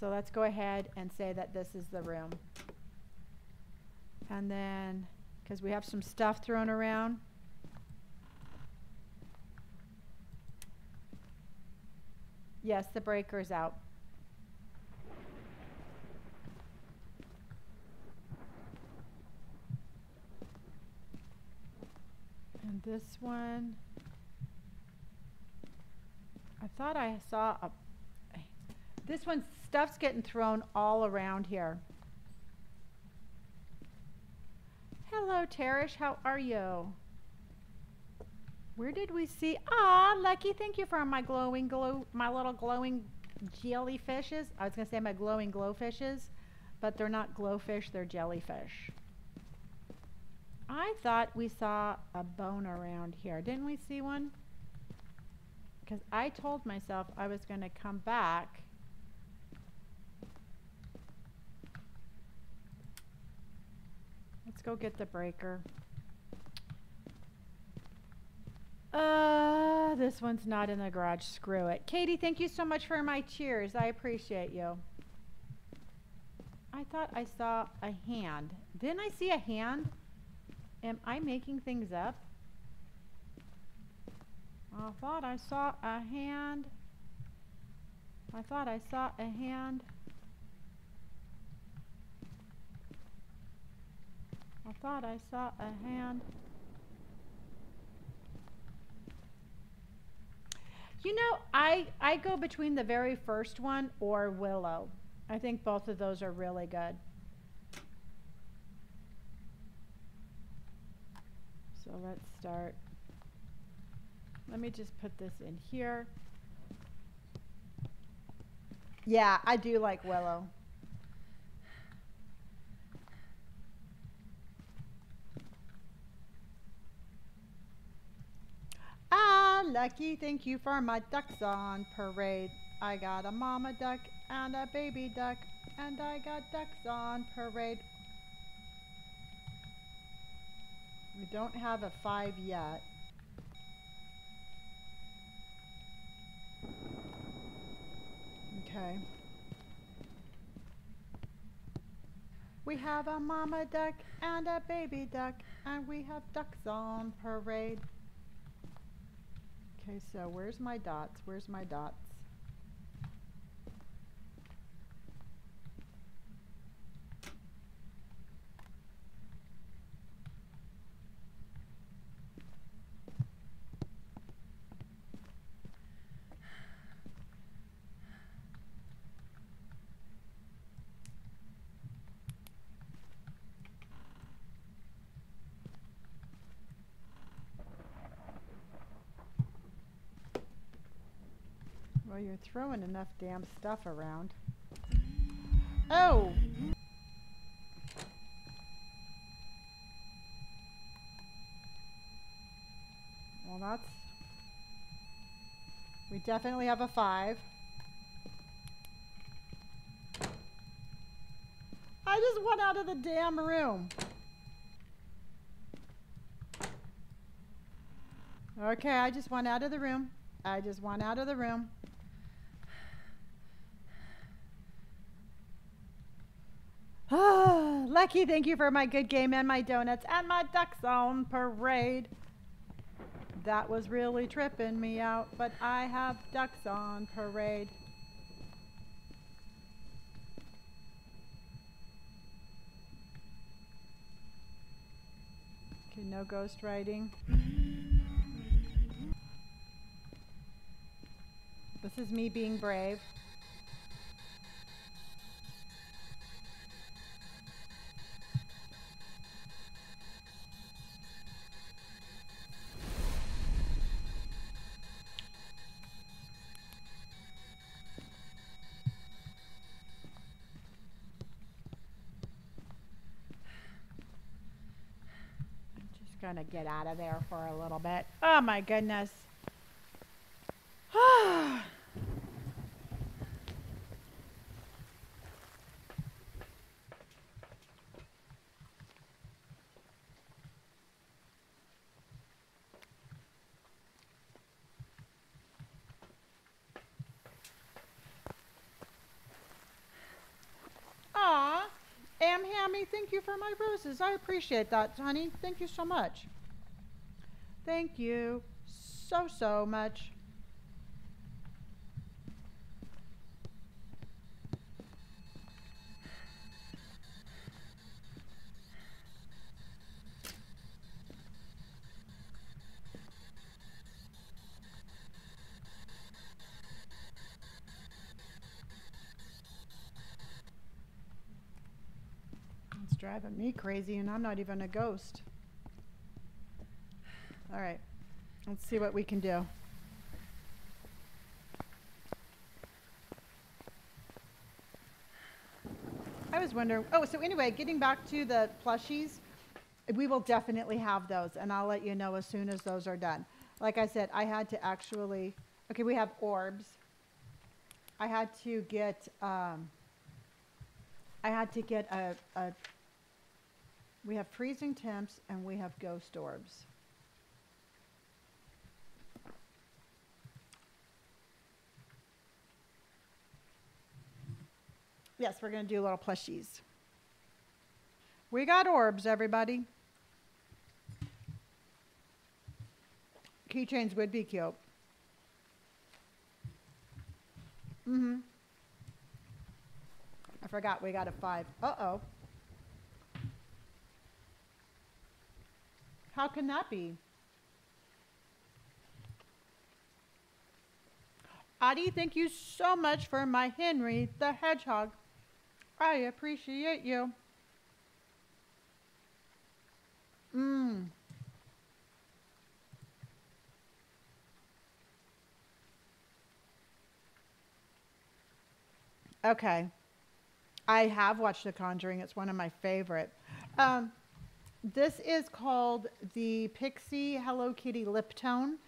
So let's go ahead and say that this is the room. And then, because we have some stuff thrown around. Yes, the breaker's out. And this one, I thought I saw a, this one, stuff's getting thrown all around here. Hello, Tarish. How are you? Where did we see? Ah, Lucky. Thank you for my glowing glow, my little glowing jellyfishes. I was gonna say my glowing glowfishes, but they're not glowfish. They're jellyfish. I thought we saw a bone around here. Didn't we see one? Because I told myself I was gonna come back. Let's go get the breaker. Uh, this one's not in the garage. Screw it. Katie, thank you so much for my cheers. I appreciate you. I thought I saw a hand. Didn't I see a hand? Am I making things up? I thought I saw a hand. I thought I saw a hand. I thought I saw a hand. You know, I I go between the very first one or Willow. I think both of those are really good. So let's start. Let me just put this in here. Yeah, I do like Willow. Ah, Lucky, thank you for my ducks on parade. I got a mama duck and a baby duck, and I got ducks on parade. We don't have a five yet. Okay. We have a mama duck and a baby duck, and we have ducks on parade. Okay, so where's my dots? Where's my dots? Well, you're throwing enough damn stuff around. Oh! Well, that's... We definitely have a five. I just went out of the damn room. Okay, I just went out of the room. I just went out of the room. Ah, Lucky, thank you for my good game and my donuts and my ducks on parade. That was really tripping me out, but I have ducks on parade. Okay, no ghost writing. This is me being brave. Gonna get out of there for a little bit. Oh my goodness. Aw, Am Hammy, you for my roses. I appreciate that, honey. Thank you so much. Thank you so, so much. Let's driving me crazy, and I'm not even a ghost. All right, let's see what we can do. I was wondering. Oh, so anyway, getting back to the plushies, we will definitely have those, and I'll let you know as soon as those are done. Like I said, I had to actually. Okay, we have orbs. I had to get. Um, I had to get a, a. We have freezing temps and we have ghost orbs. Yes, we're going to do a little plushies. We got orbs, everybody. Keychains would be cute. Mm-hmm. I forgot we got a five. Uh-oh. How can that be? Addie, thank you so much for my Henry the Hedgehog. I appreciate you. Mmm. Okay. I have watched The Conjuring. It's one of my favorite. Um, this is called the Pixie Hello Kitty Lip Tone.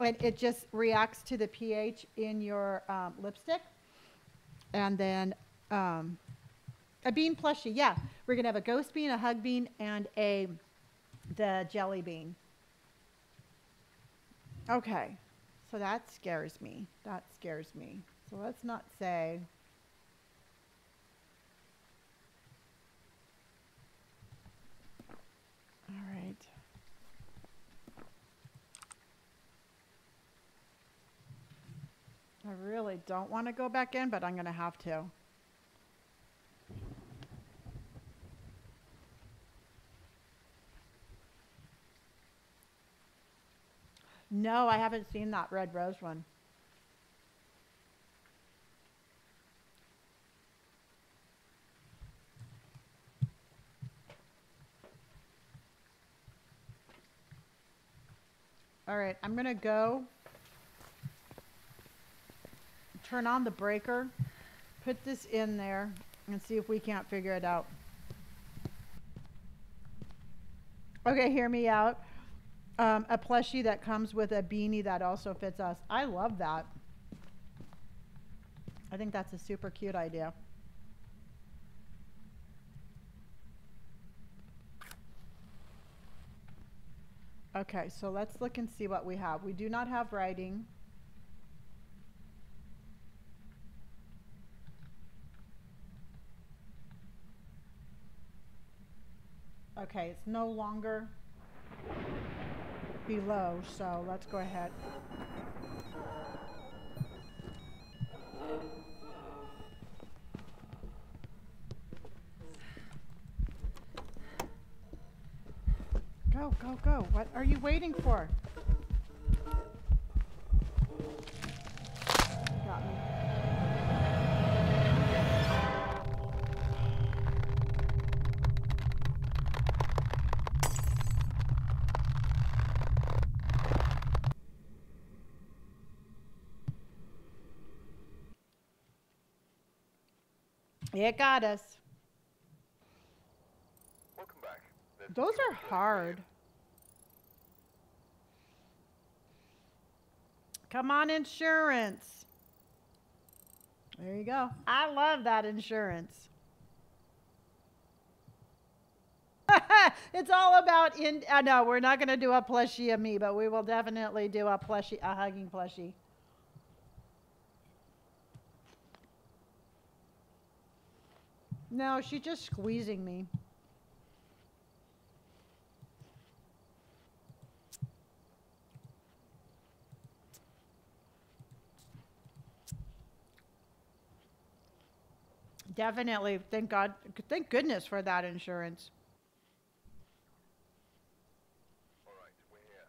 And it just reacts to the pH in your um, lipstick. And then um, a bean plushie. Yeah, we're going to have a ghost bean, a hug bean, and a the jelly bean. Okay, so that scares me. That scares me. So let's not say All right. I really don't want to go back in, but I'm going to have to. No, I haven't seen that red rose one. All right, I'm gonna go turn on the breaker, put this in there, and see if we can't figure it out. Okay, hear me out. Um, a plushie that comes with a beanie that also fits us. I love that. I think that's a super cute idea. Okay, so let's look and see what we have. We do not have writing. Okay, it's no longer below, so let's go ahead. Go, go, go. What are you waiting for? It got us. Welcome back. There's Those are hard. Come on, insurance. There you go. I love that insurance. it's all about in. Uh, no, we're not going to do a plushie of me, but we will definitely do a plushie, a hugging plushie. No, she's just squeezing me. Definitely. Thank God. Thank goodness for that insurance. All right, we're here.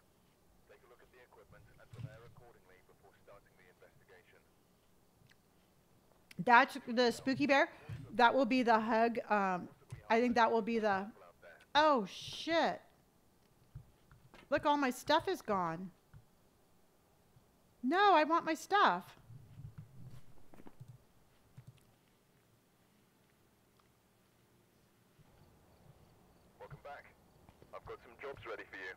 Take a look at the equipment and prepare accordingly before starting the investigation. That's the spooky bear. That will be the hug. Um, I think that will be the. Oh shit! Look, all my stuff is gone. No, I want my stuff. Welcome back. I've got some jobs ready for you.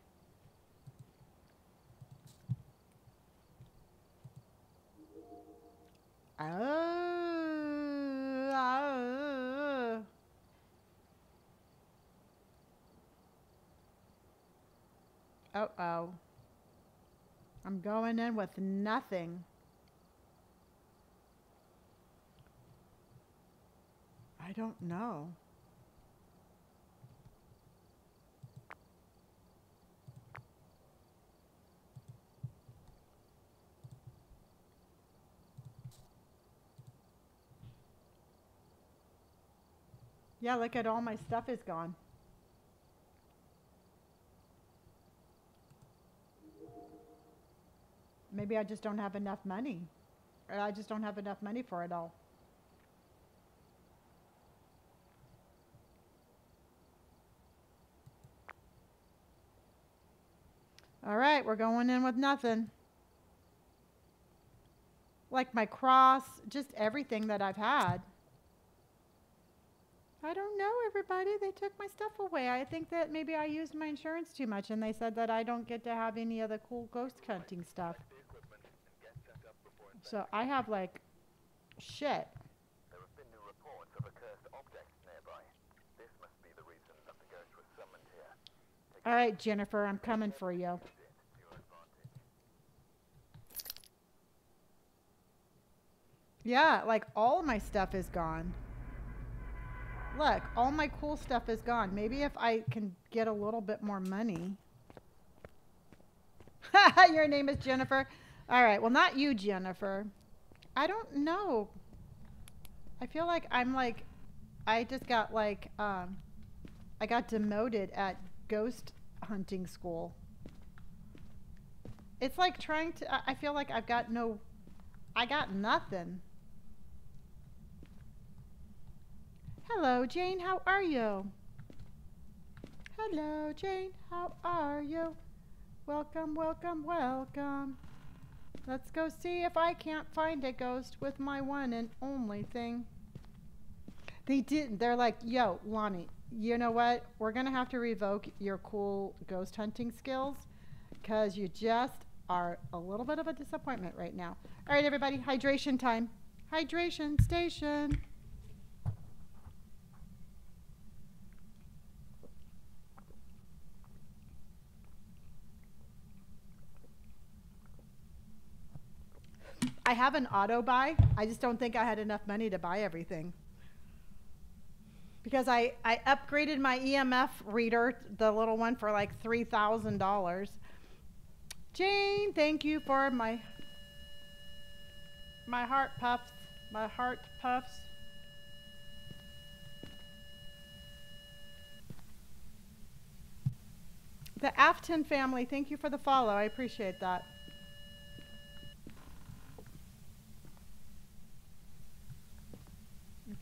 Oh. oh. Oh oh. I'm going in with nothing. I don't know. Yeah, look at all my stuff is gone. Maybe I just don't have enough money. Or I just don't have enough money for it all. All right, we're going in with nothing. Like my cross, just everything that I've had. I don't know, everybody. They took my stuff away. I think that maybe I used my insurance too much, and they said that I don't get to have any of the cool ghost hunting stuff. The equipment and get set up before So I have like shit. There have been new reports of a cursed nearby. This must be the reason that the ghost was summoned here. All right, Jennifer, I'm coming for you. Use it to your advantage. Yeah, like all my stuff is gone. Look, all my cool stuff is gone. Maybe if I can get a little bit more money. Your name is Jennifer. All right, well, not you, Jennifer. I don't know. I feel like I'm like, I just got like, um, I got demoted at ghost hunting school. It's like trying to, I- I feel like I've got no, I got nothing. Hello, Jane. How are you? Hello, Jane. How are you? Welcome, welcome, welcome. Let's go see if I can't find a ghost with my one and only thing. They didn't. They're like, yo, Lonnie, you know what? We're going to have to revoke your cool ghost hunting skills because you just are a little bit of a disappointment right now. All right, everybody, hydration time. Hydration station. I have an auto buy. I just don't think I had enough money to buy everything. Because I, I upgraded my EMF reader, the little one, for like $3,000. Jane, thank you for my my heart puffs. My heart puffs. The Afton family, thank you for the follow. I appreciate that.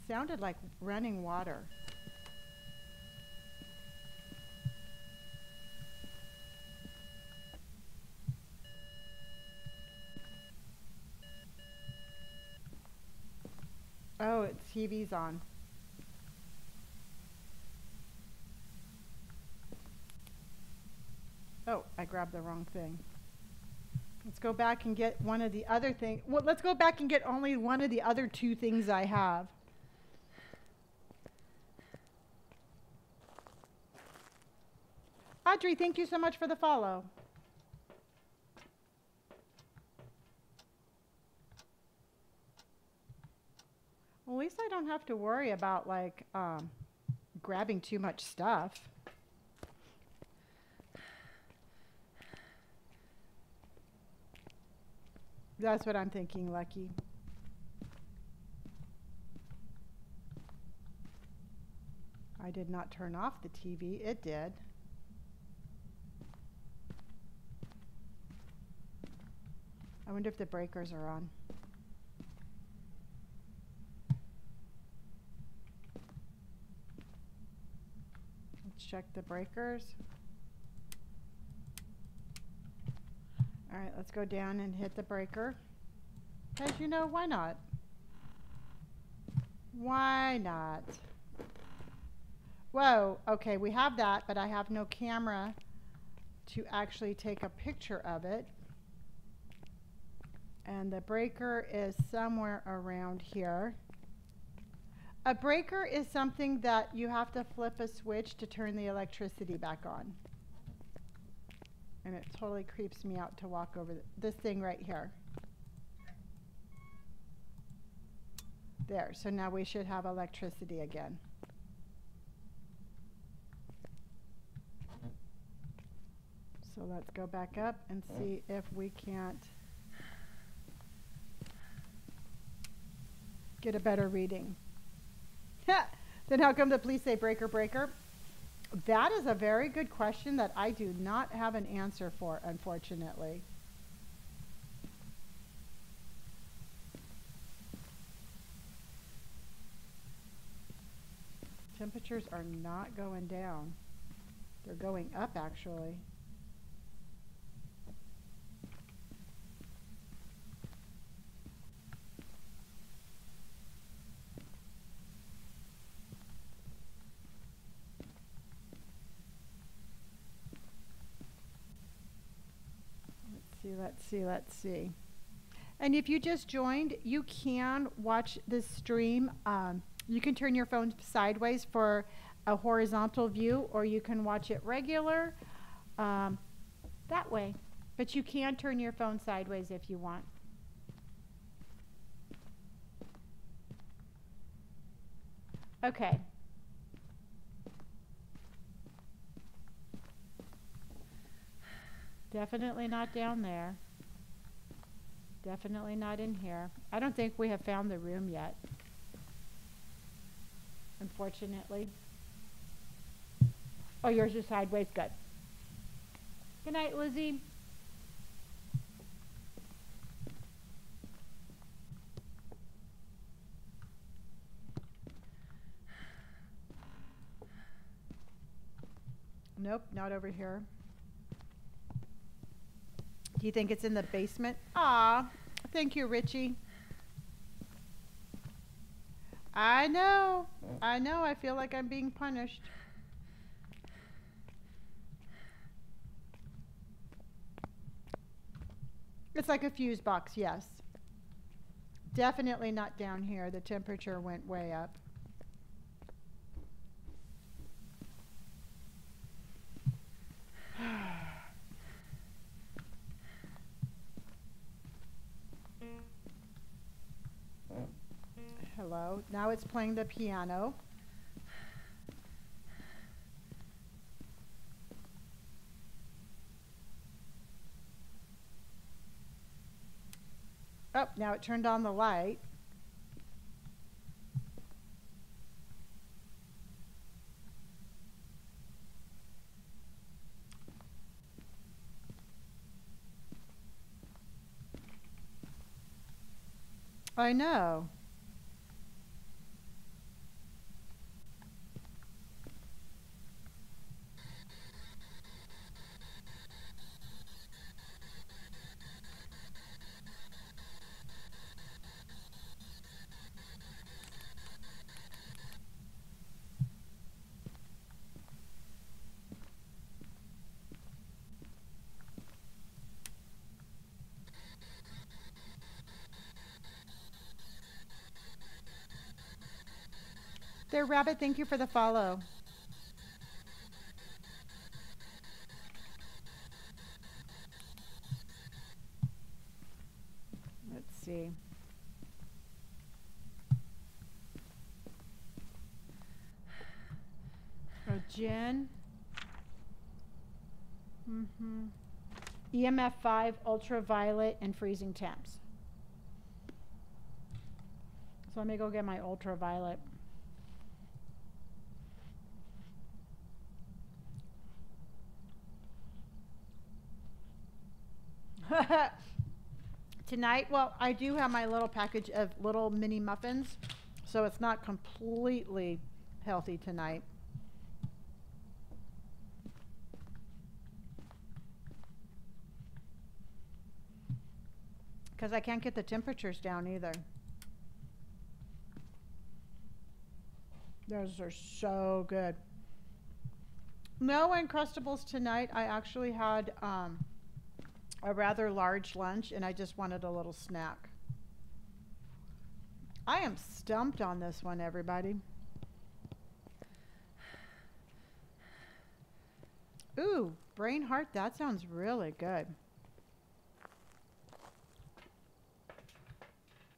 Sounded like running water. Oh, it's TV's on. Oh, I grabbed the wrong thing. Let's go back and get one of the other things. Well, let's go back and get only one of the other two things I have. Audrey, thank you so much for the follow. Well, at least I don't have to worry about like um, grabbing too much stuff. That's what I'm thinking, Lucky. I did not turn off the TV. It did. I wonder if the breakers are on. Let's check the breakers. All right, let's go down and hit the breaker. As you know, why not? Why not? Whoa, okay, we have that, but I have no camera to actually take a picture of it. And the breaker is somewhere around here. A breaker is something that you have to flip a switch to turn the electricity back on. And it totally creeps me out to walk over th this thing right here. There, so now we should have electricity again. So let's go back up and see if we can't get a better reading. then how come the police say breaker, breaker? That is a very good question that I do not have an answer for, unfortunately. Temperatures are not going down. They're going up, actually. See, let's see, let's see. And if you just joined, you can watch this stream. Um, you can turn your phone sideways for a horizontal view, or you can watch it regular um, that way. But you can turn your phone sideways if you want. Okay. Definitely not down there. Definitely not in here. I don't think we have found the room yet. Unfortunately. Oh, yours is sideways. Good. Good night, Lizzie. Nope, not over here. Do you think it's in the basement? Ah, thank you, Richie. I know. I know. I feel like I'm being punished. It's like a fuse box, yes. Definitely not down here. The temperature went way up. Hello. Now it's playing the piano. Oh, now it turned on the light. I know. There, Rabbit, thank you for the follow. Let's see. Oh, Jen. Mm-hmm. EMF 5, ultraviolet, and freezing temps. So let me go get my ultraviolet. Tonight, well, I do have my little package of little mini muffins, so it's not completely healthy tonight. Because I can't get the temperatures down either. Those are so good. No Uncrustables tonight. I actually had um, a rather large lunch and I just wanted a little snack. I am stumped on this one, everybody. Ooh, brain heart, that sounds really good.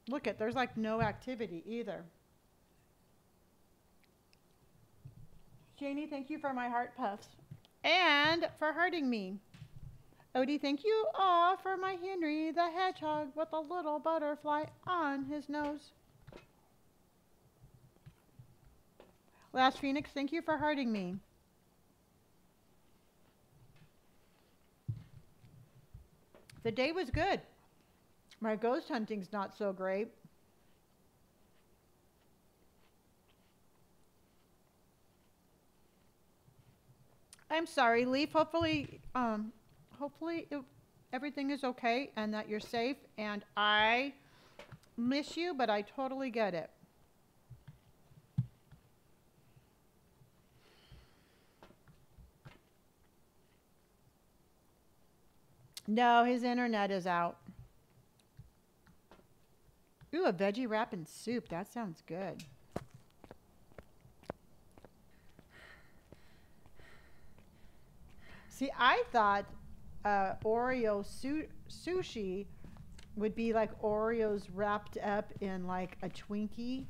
Look at, there's like no activity either. Janie, thank you for my heart puffs. And for hurting me. Odie, thank you all for my Henry the Hedgehog with a little butterfly on his nose. Last Phoenix, thank you for hurting me. The day was good. My ghost hunting's not so great. I'm sorry, Leaf. Hopefully, um, hopefully it, everything is okay and that you're safe. And I miss you, but I totally get it. No, his internet is out. Ooh, a veggie wrap and soup. That sounds good. See, I thought uh, Oreo su- sushi would be like Oreos wrapped up in like a Twinkie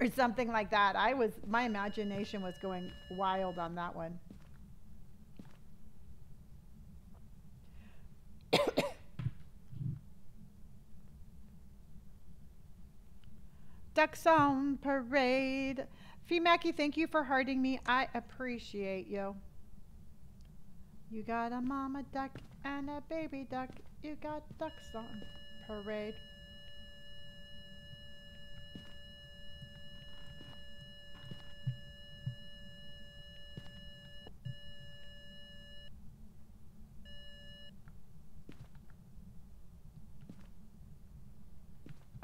or something like that. I was my imagination was going wild on that one. Ducks on Parade. Fee thank you for hearting me. I appreciate you. You got a mama duck and a baby duck. You got ducks on parade.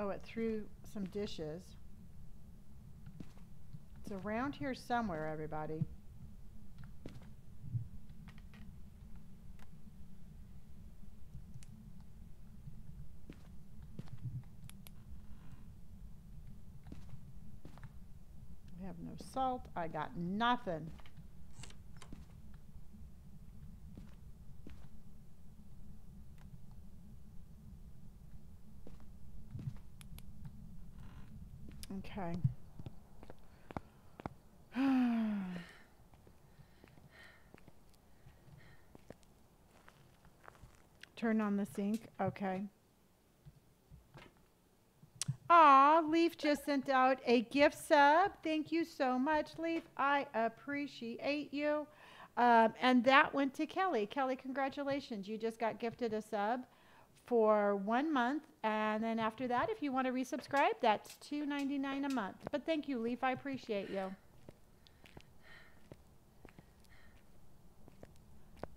Oh, it threw some dishes. It's around here somewhere, everybody. Have no salt. I got nothing. Okay. Turn on the sink. Okay. Aw, Leaf just sent out a gift sub. Thank you so much, Leaf. I appreciate you. Um, and that went to Kelly. Kelly, congratulations. You just got gifted a sub for one month. And then after that, if you want to resubscribe, that's $2.99 a month. But thank you, Leaf. I appreciate you.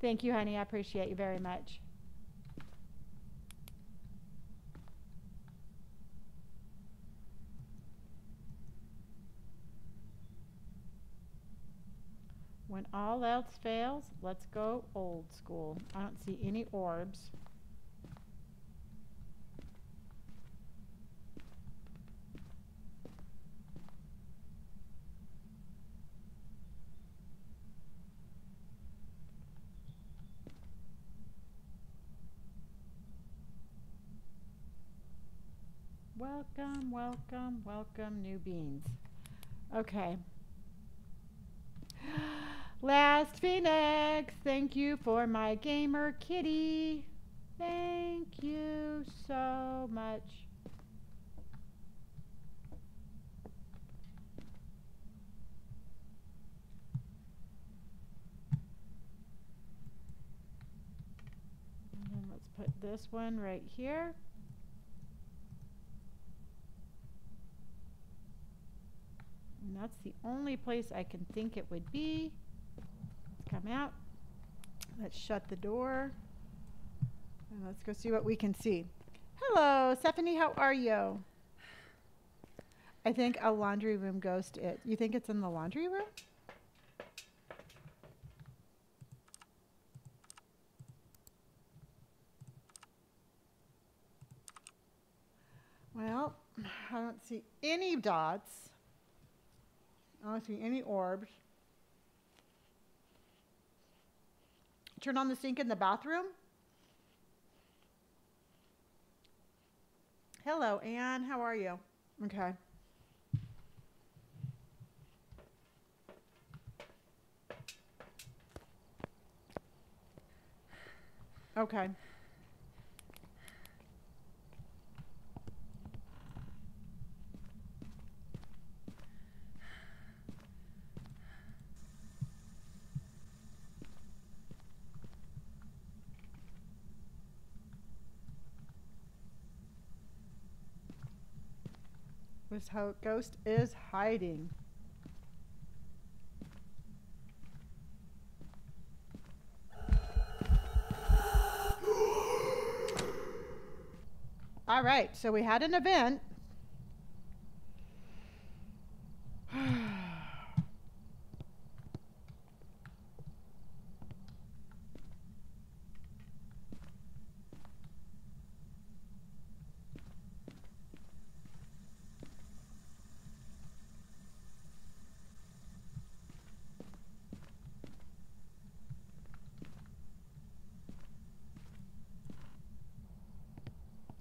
Thank you, honey. I appreciate you very much. When all else fails, let's go old school. I don't see any orbs. Welcome, welcome, welcome, new beans. Okay. Last Phoenix, thank you for my gamer kitty. Thank you so much. And let's put this one right here. And that's the only place I can think it would be. Come out. Let's shut the door. And let's go see what we can see. Hello, Stephanie. How are you? I think a laundry room ghost. It. You think it's in the laundry room? Well, I don't see any dots. I don't see any orbs. Turn on the sink in the bathroom. Hello, Anne. How are you? Okay. Okay. This ho- ghost is hiding. All right, so we had an event.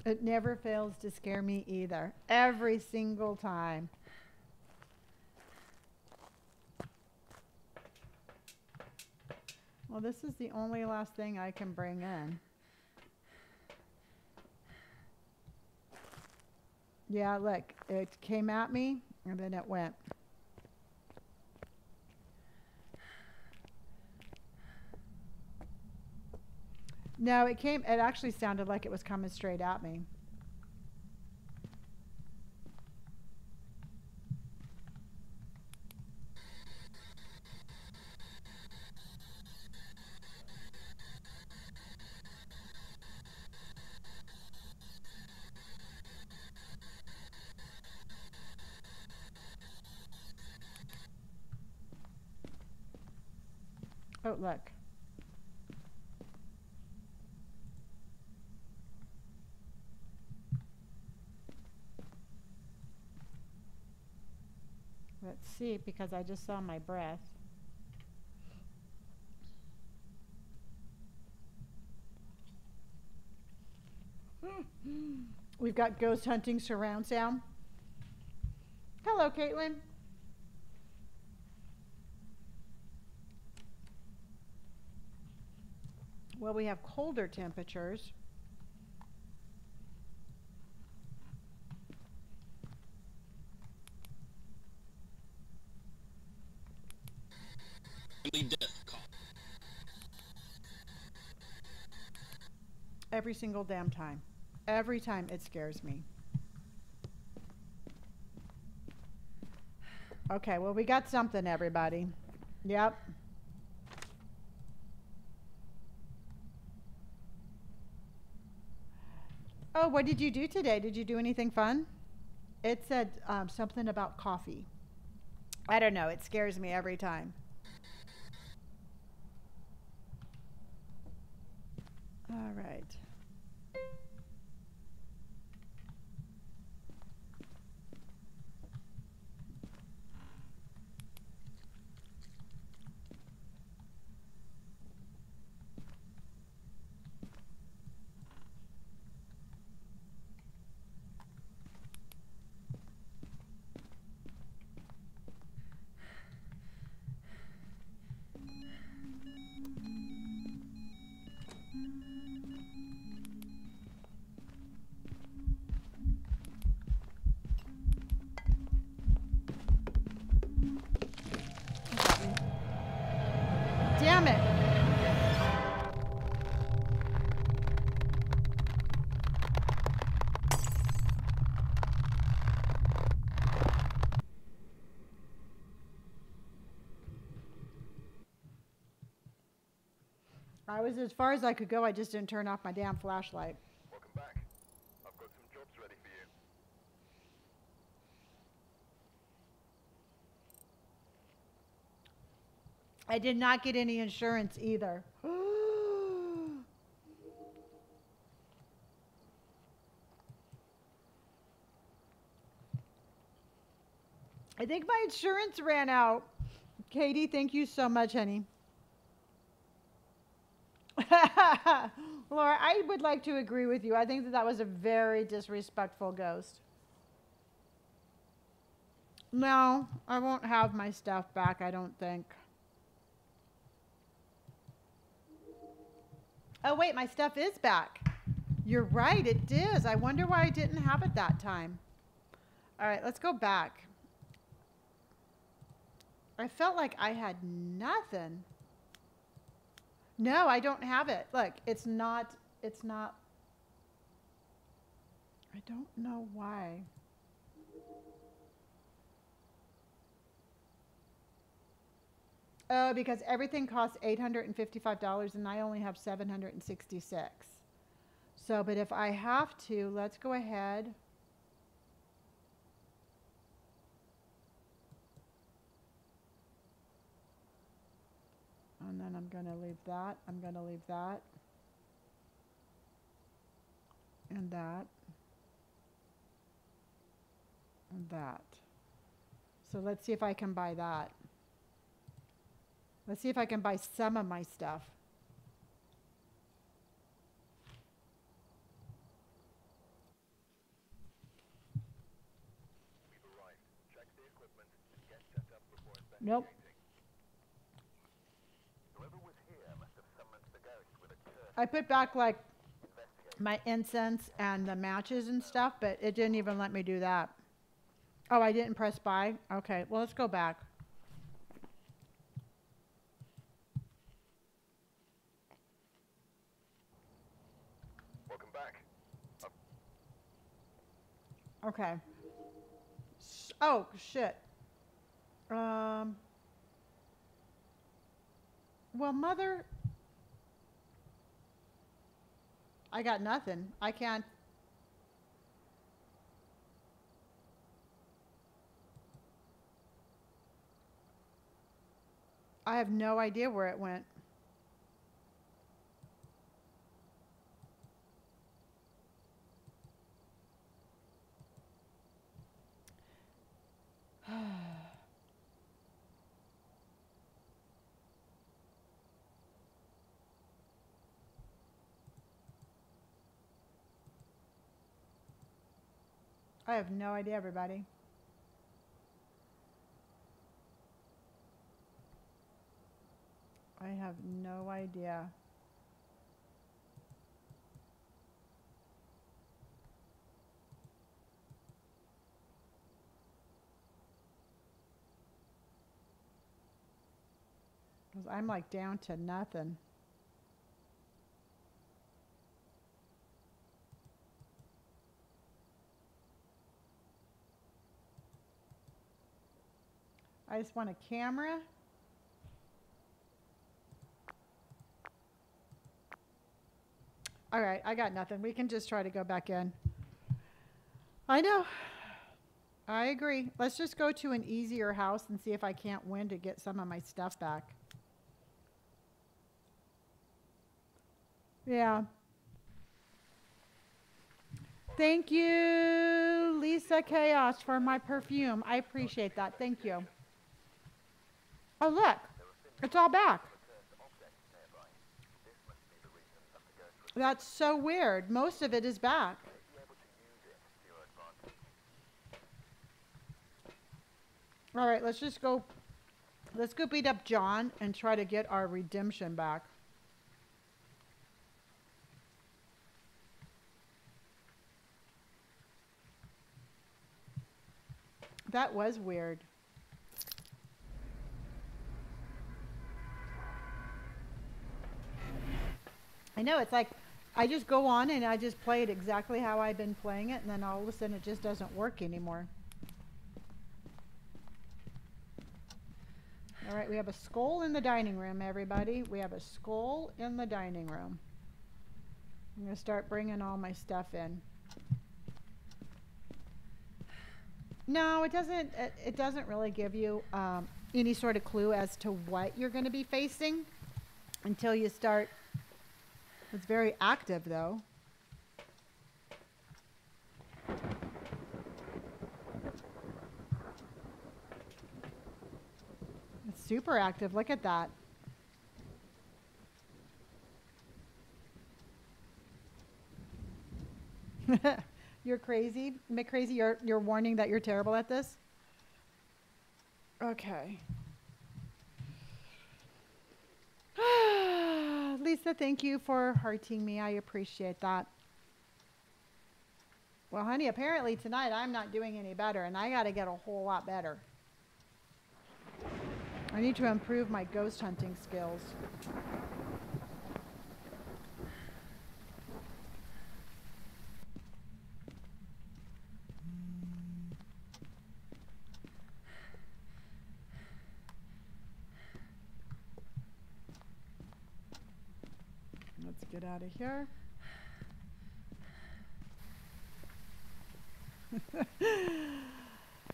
It never fails to scare me either. Every single time. Well, this is the only last thing I can bring in. Yeah, look, it came at me and then it went. No, it came, it actually sounded like it was coming straight at me. Oh, look. Let's see, because I just saw my breath. We've got ghost hunting surround sound. Hello, Caitlin. Well, we have colder temperatures. Every single damn time. Every time it scares me. Okay, well, we got something, everybody. Yep. Oh, what did you do today? Did you do anything fun? It said um, something about coffee. I don't know. It scares me every time. All right. was as far as I could go. I just didn't turn off my damn flashlight. Welcome back. I've got some jobs ready for you. I did not get any insurance either. I think my insurance ran out. Katie, thank you so much, honey. Laura, I would like to agree with you. I think that that was a very disrespectful ghost. No, I won't have my stuff back, I don't think. Oh, wait, my stuff is back. You're right, it is. I wonder why I didn't have it that time. All right, let's go back. I felt like I had nothing. No, I don't have it. Look, it's not, it's not, I don't know why. Oh, because everything costs $855 and I only have 766. So, but if I have to, let's go ahead. And then I'm going to leave that. I'm going to leave that. And that. And that. So let's see if I can buy that. Let's see if I can buy some of my stuff. We've arrived. Check the equipment and get set up before investigating. Nope. Whoever was here must have summoned the ghost with a curse. I put back like my incense and the matches and stuff, but it didn't even let me do that. Oh, I didn't press buy? Okay, well, let's go back. Welcome back. Okay. Oh, shit. Um. Well, mother. I got nothing. I can't. I have no idea where it went. I have no idea, everybody. I have no idea. Because I'm like down to nothing. I just want a camera. All right, I got nothing. We can just try to go back in. I know. I agree. Let's just go to an easier house and see if I can't win to get some of my stuff back. Yeah. Thank you, Lisa Chaos, for my perfume. I appreciate that. Thank you. Oh, look. It's all back. That's so weird. Most of it is back. All right, let's just go. Let's go beat up John and try to get our redemption back. That was weird. I know, it's like I just go on and I just play it exactly how I've been playing it, and then all of a sudden it just doesn't work anymore. All right, we have a skull in the dining room, everybody. We have a skull in the dining room. I'm going to start bringing all my stuff in. No, it doesn't. It, it doesn't really give you um, any sort of clue as to what you're going to be facing until you start. It's very active, though. It's super active. Look at that. you're crazy. McCrazy, you're, you're warning that you're terrible at this? Okay. Lisa, thank you for hearting me. I appreciate that. Well, honey, apparently tonight I'm not doing any better, and I got to get a whole lot better. I need to improve my ghost hunting skills. Let's get out of here.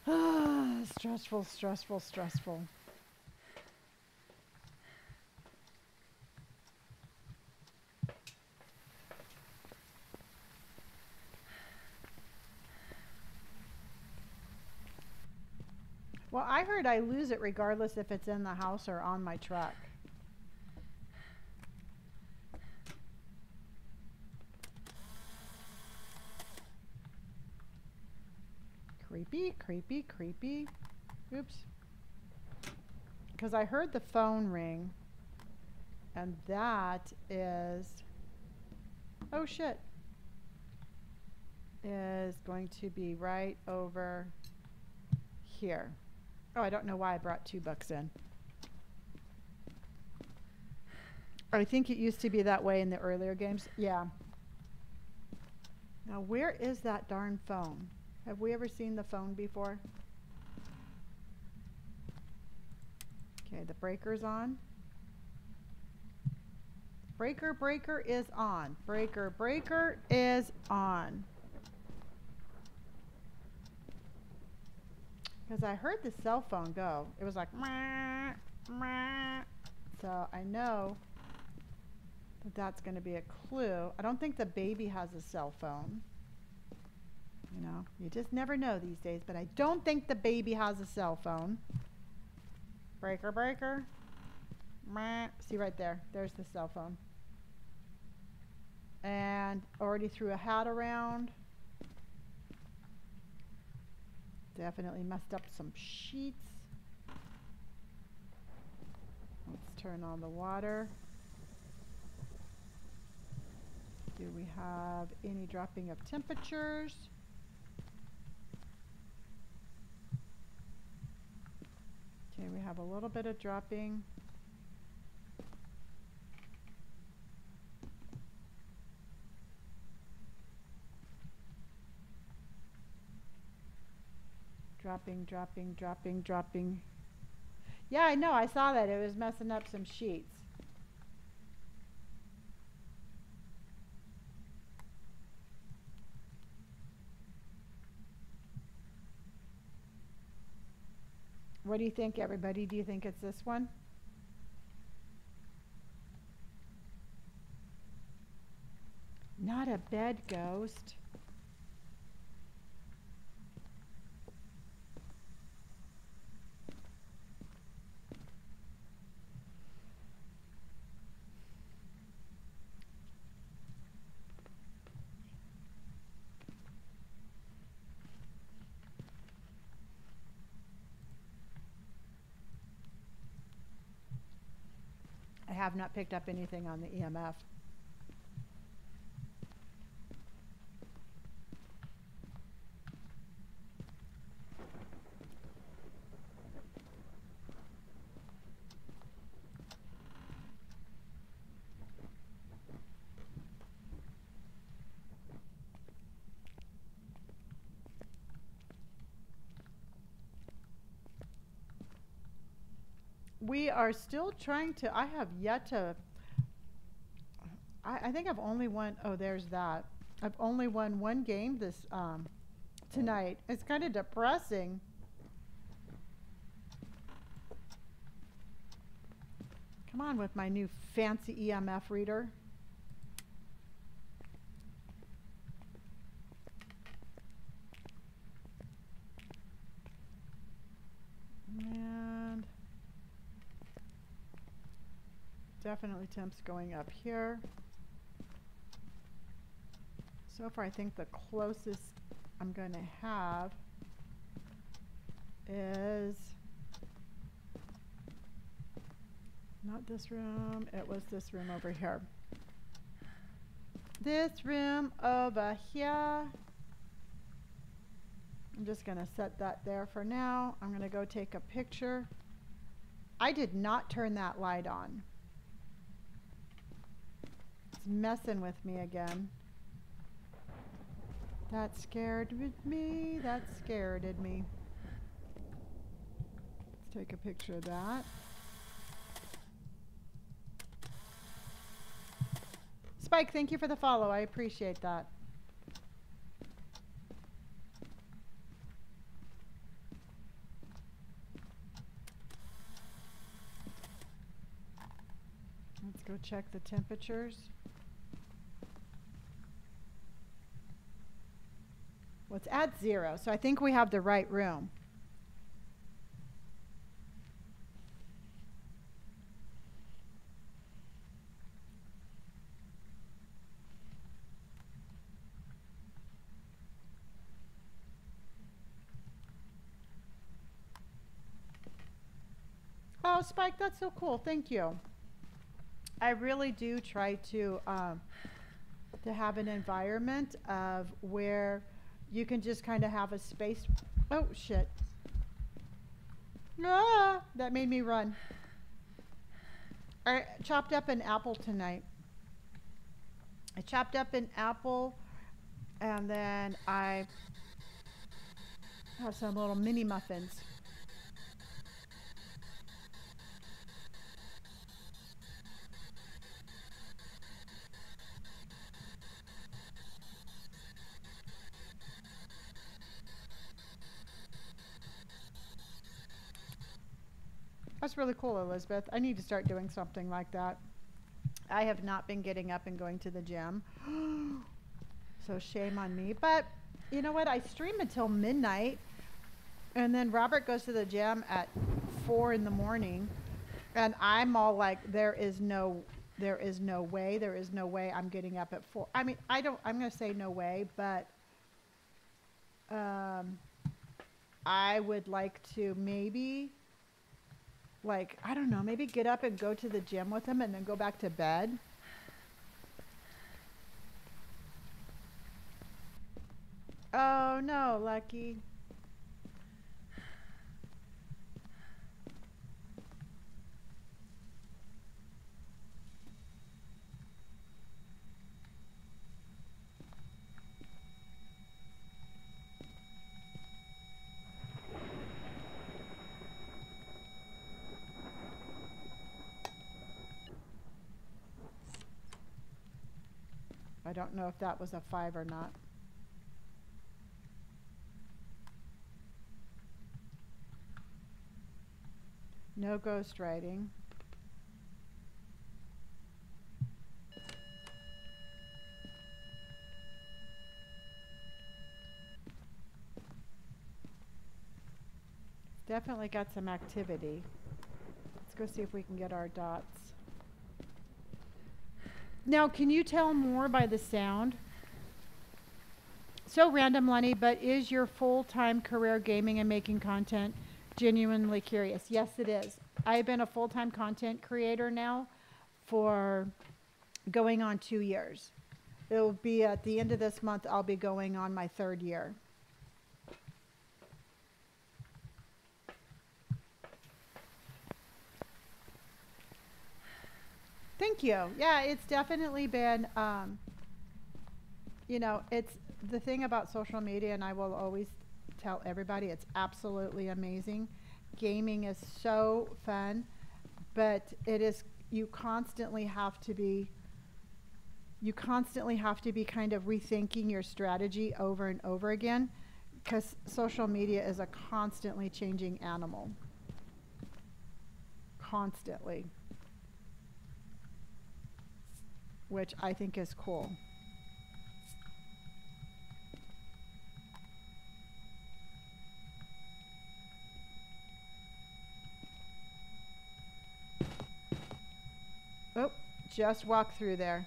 Stressful, stressful, stressful. Well, I heard I lose it regardless if it's in the house or on my truck. Creepy, creepy, creepy. Oops. Because I heard the phone ring. And that is. Oh shit. Is going to be right over here. Oh, I don't know why I brought two books in. I think it used to be that way in the earlier games. Yeah. Now, where is that darn phone? Have we ever seen the phone before? Okay, the breaker's on. Breaker, breaker is on. Breaker, breaker is on. Because I heard the cell phone go. It was like, "Meow, meow." so I know that that's going to be a clue. I don't think the baby has a cell phone. You know, you just never know these days, but I don't think the baby has a cell phone. Breaker, breaker. See right there. There's the cell phone. And already threw a hat around. Definitely messed up some sheets. Let's turn on the water. Do we have any dropping of temperatures? Okay, we have a little bit of dropping. Dropping, dropping, dropping, dropping. Yeah, I know. I saw that. It was messing up some sheets. What do you think, everybody? Do you think it's this one? Not a bed ghost. I have not picked up anything on the EMF. are still trying to, I have yet to, I, I think I've only won, oh, there's that. I've only won one game this um, tonight. It's kind of depressing. Come on with my new fancy EMF reader. Definitely temps going up here. So far, I think the closest I'm going to have is not this room, it was this room over here. This room over here. I'm just going to set that there for now. I'm going to go take a picture. I did not turn that light on. It's messing with me again. That scared me. That scared me. Let's take a picture of that. Spike, thank you for the follow. I appreciate that. Let's go check the temperatures. Let's add zero. So I think we have the right room. Oh, Spike, that's so cool. Thank you. I really do try to um, to have an environment of where you can just kind of have a space. Oh shit! Ah, that made me run. I chopped up an apple tonight. I chopped up an apple, and then I have some little mini muffins. Really cool, Elizabeth. I need to start doing something like that. I have not been getting up and going to the gym. so shame on me. But you know what? I stream until midnight. And then Robert goes to the gym at four in the morning. And I'm all like, there is no there is no way, there is no way I'm getting up at four. I mean, I don't I'm gonna say no way, but um I would like to maybe like I don't know, maybe get up and go to the gym with him and then go back to bed. Oh no, Lucky. I don't know if that was a five or not. No ghost writing. Definitely got some activity. Let's go see if we can get our dots. Now, can you tell more by the sound? So random, Lenny, but is your full time career gaming and making content? Genuinely curious. Yes, it is. I've been a full time content creator now for going on two years. It'll be at the end of this month, I'll be going on my third year. Thank you. Yeah, it's definitely been, um, you know, it's the thing about social media, and I will always tell everybody it's absolutely amazing. Gaming is so fun, but it is, you constantly have to be, you constantly have to be kind of rethinking your strategy over and over again because social media is a constantly changing animal. Constantly. Which I think is cool. Oh, just walk through there.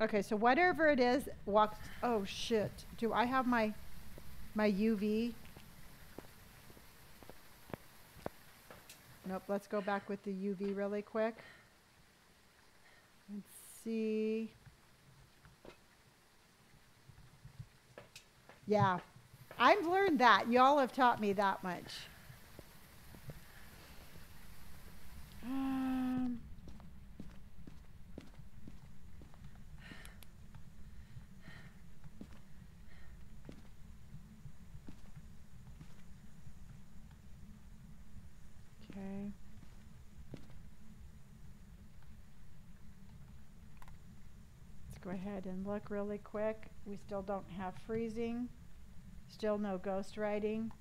Okay, so whatever it is, walk. Oh shit! Do I have my my UV? Nope. Let's go back with the UV really quick. See. Yeah, I've learned that. Y'all have taught me that much. Um, okay. Let's go ahead and look really quick. We still don't have freezing. Still no ghost writing.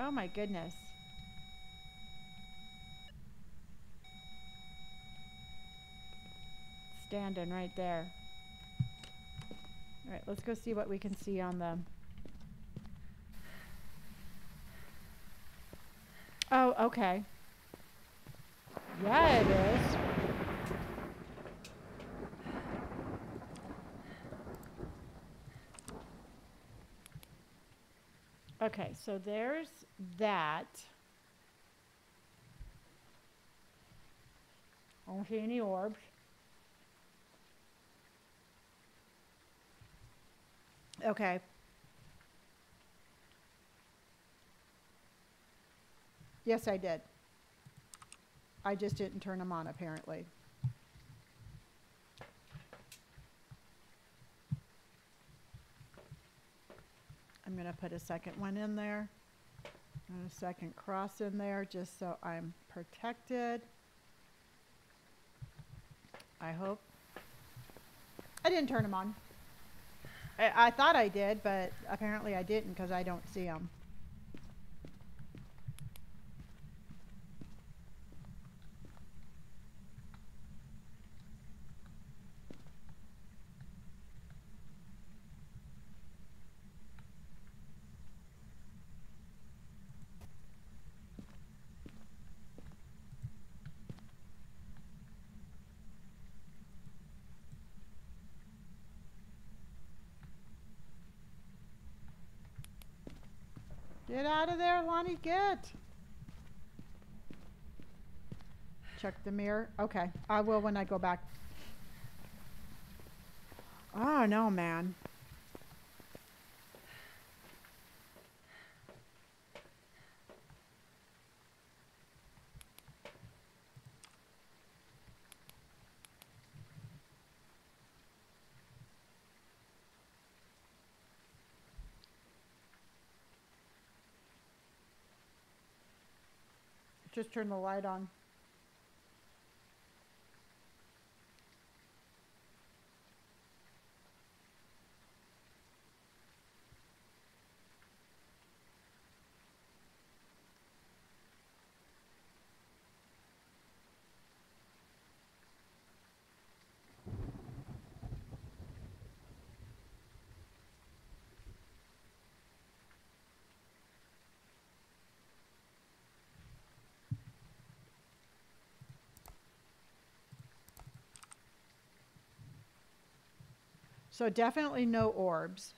Oh my goodness. Standing right there. All right, let's go see what we can see on the. Oh, okay. Yeah, it is. Okay, so there's that. I don't see any orbs. Okay. Yes, I did. I just didn't turn them on, apparently. I'm going to put a second one in there and a second cross in there just so I'm protected. I hope. I didn't turn them on. I, I thought I did, but apparently I didn't because I don't see them. Get out of there, Lonnie, get. Check the mirror. Okay, I will when I go back. Oh, no, man. Just turn the light on. So definitely no orbs.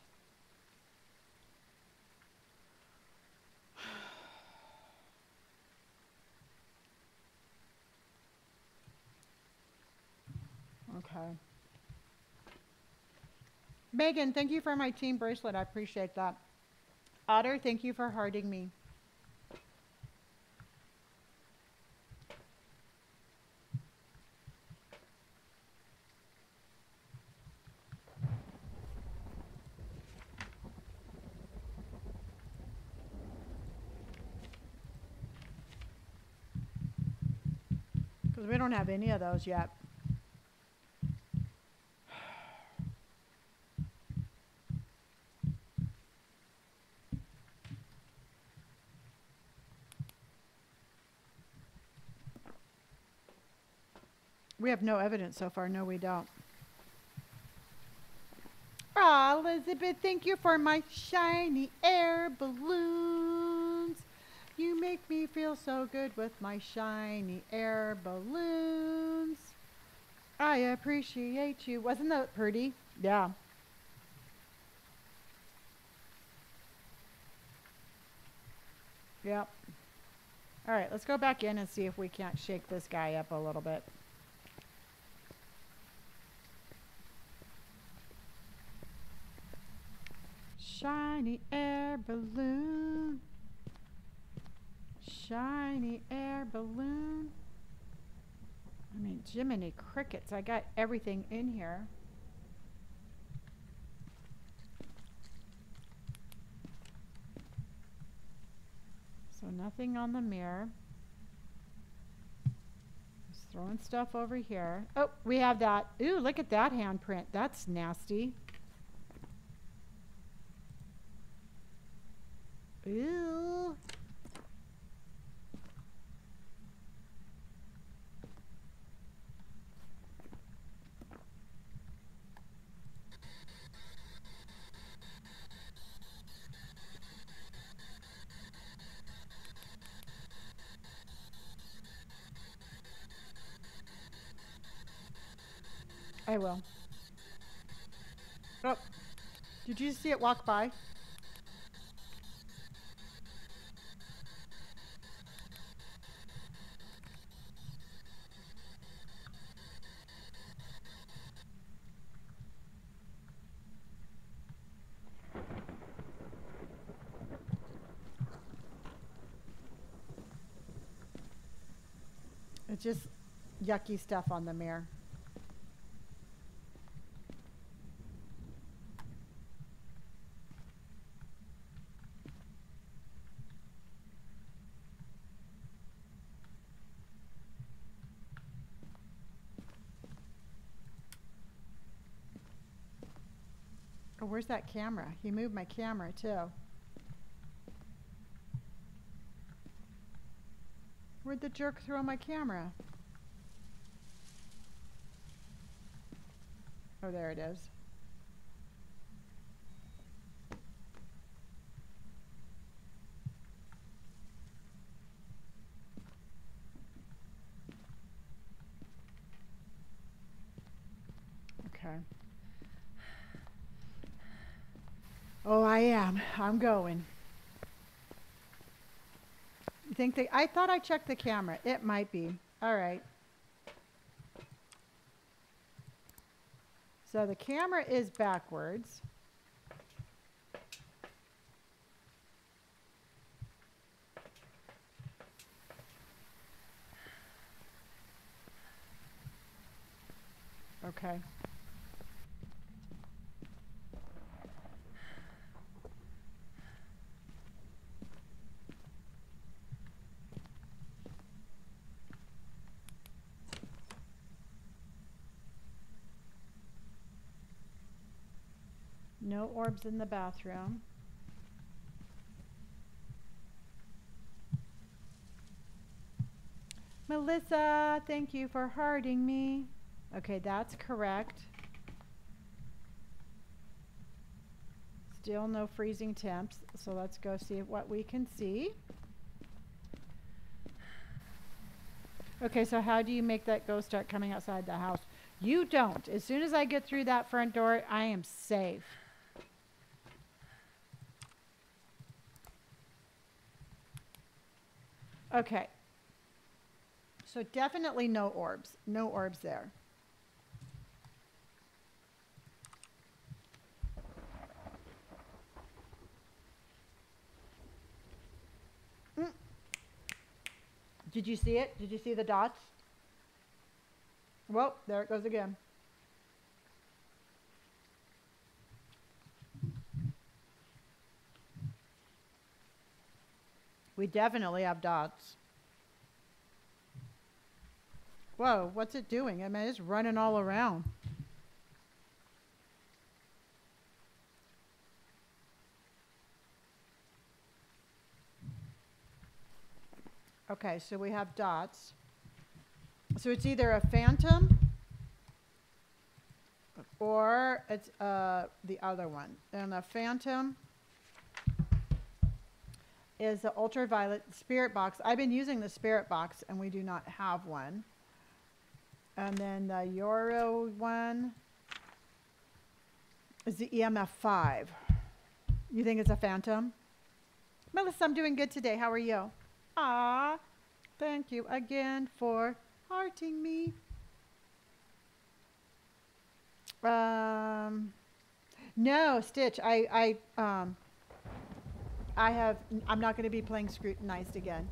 Okay. Megan, thank you for my team bracelet. I appreciate that. Otter, thank you for hearting me. Don't have any of those yet. We have no evidence so far. No, we don't. Ah, Elizabeth, thank you for my shiny air balloons. You make me feel so good with my shiny air balloons. I appreciate you. Wasn't that pretty? Yeah. Yep. All right, let's go back in and see if we can't shake this guy up a little bit. Shiny air balloon. Shiny air balloon. I mean, Jiminy Crickets, I got everything in here. So nothing on the mirror. Just throwing stuff over here. Oh, we have that. Ooh, look at that handprint. That's nasty. Ooh. I will. Oh, did you see it walk by? It's just yucky stuff on the mirror. Where's that camera? He moved my camera too. Where'd the jerk throw my camera? Oh, there it is. Okay. Oh, I am. Going. You think they, I thought I checked the camera. It might be. All right. So the camera is backwards. Okay. Orbs in the bathroom. Melissa, thank you for harding me. Okay, that's correct. Still no freezing temps, so let's go see what we can see. Okay, so how do you make that ghost start coming outside the house? You don't. As soon as I get through that front door, I am safe. Okay. So definitely no orbs. No orbs there. Mm. Did you see it? Did you see the dots? Well, there it goes again. We definitely have dots. Whoa, what's it doing? I mean, it's running all around. Okay, so we have dots. So it's either a phantom or it's uh, the other one. And a phantom is the ultraviolet spirit box. I've been using the spirit box and we do not have one. And then the Euro one is the EMF 5. You think it's a phantom? Melissa, I'm doing good today. How are you? Ah, thank you again for hearting me. Um, no, Stitch. I, I, um, I have. I'm not going to be playing scrutinized again.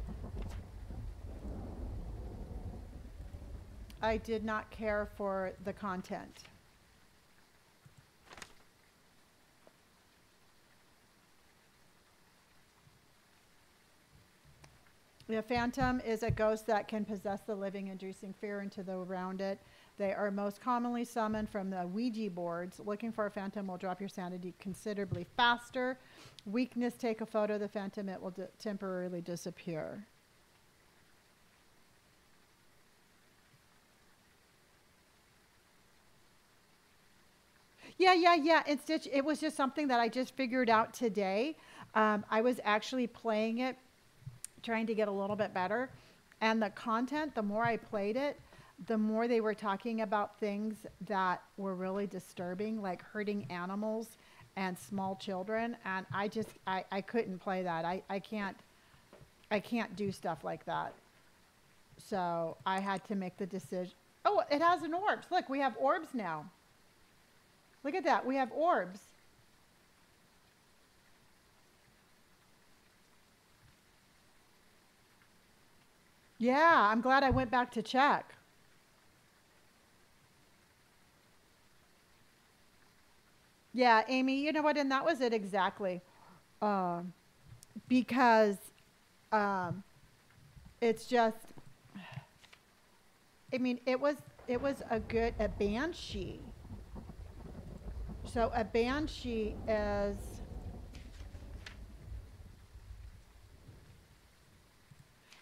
I did not care for the content. The phantom is a ghost that can possess the living, inducing fear into the around it. They are most commonly summoned from the Ouija boards. Looking for a phantom will drop your sanity considerably faster. Weakness, take a photo of the phantom, it will d- temporarily disappear. Yeah, yeah, yeah. And Stitch, it was just something that I just figured out today. Um, I was actually playing it, trying to get a little bit better. And the content, the more I played it, the more they were talking about things that were really disturbing, like hurting animals and small children. And I just, I, I couldn't play that. I, I can't, I can't do stuff like that. So I had to make the decision. Oh, it has an orbs. Look, we have orbs now. Look at that. We have orbs. Yeah, I'm glad I went back to check. Yeah, Amy, you know what? And that was it exactly. Um, because um, it's just, I mean, it was it was a good a banshee. So a banshee is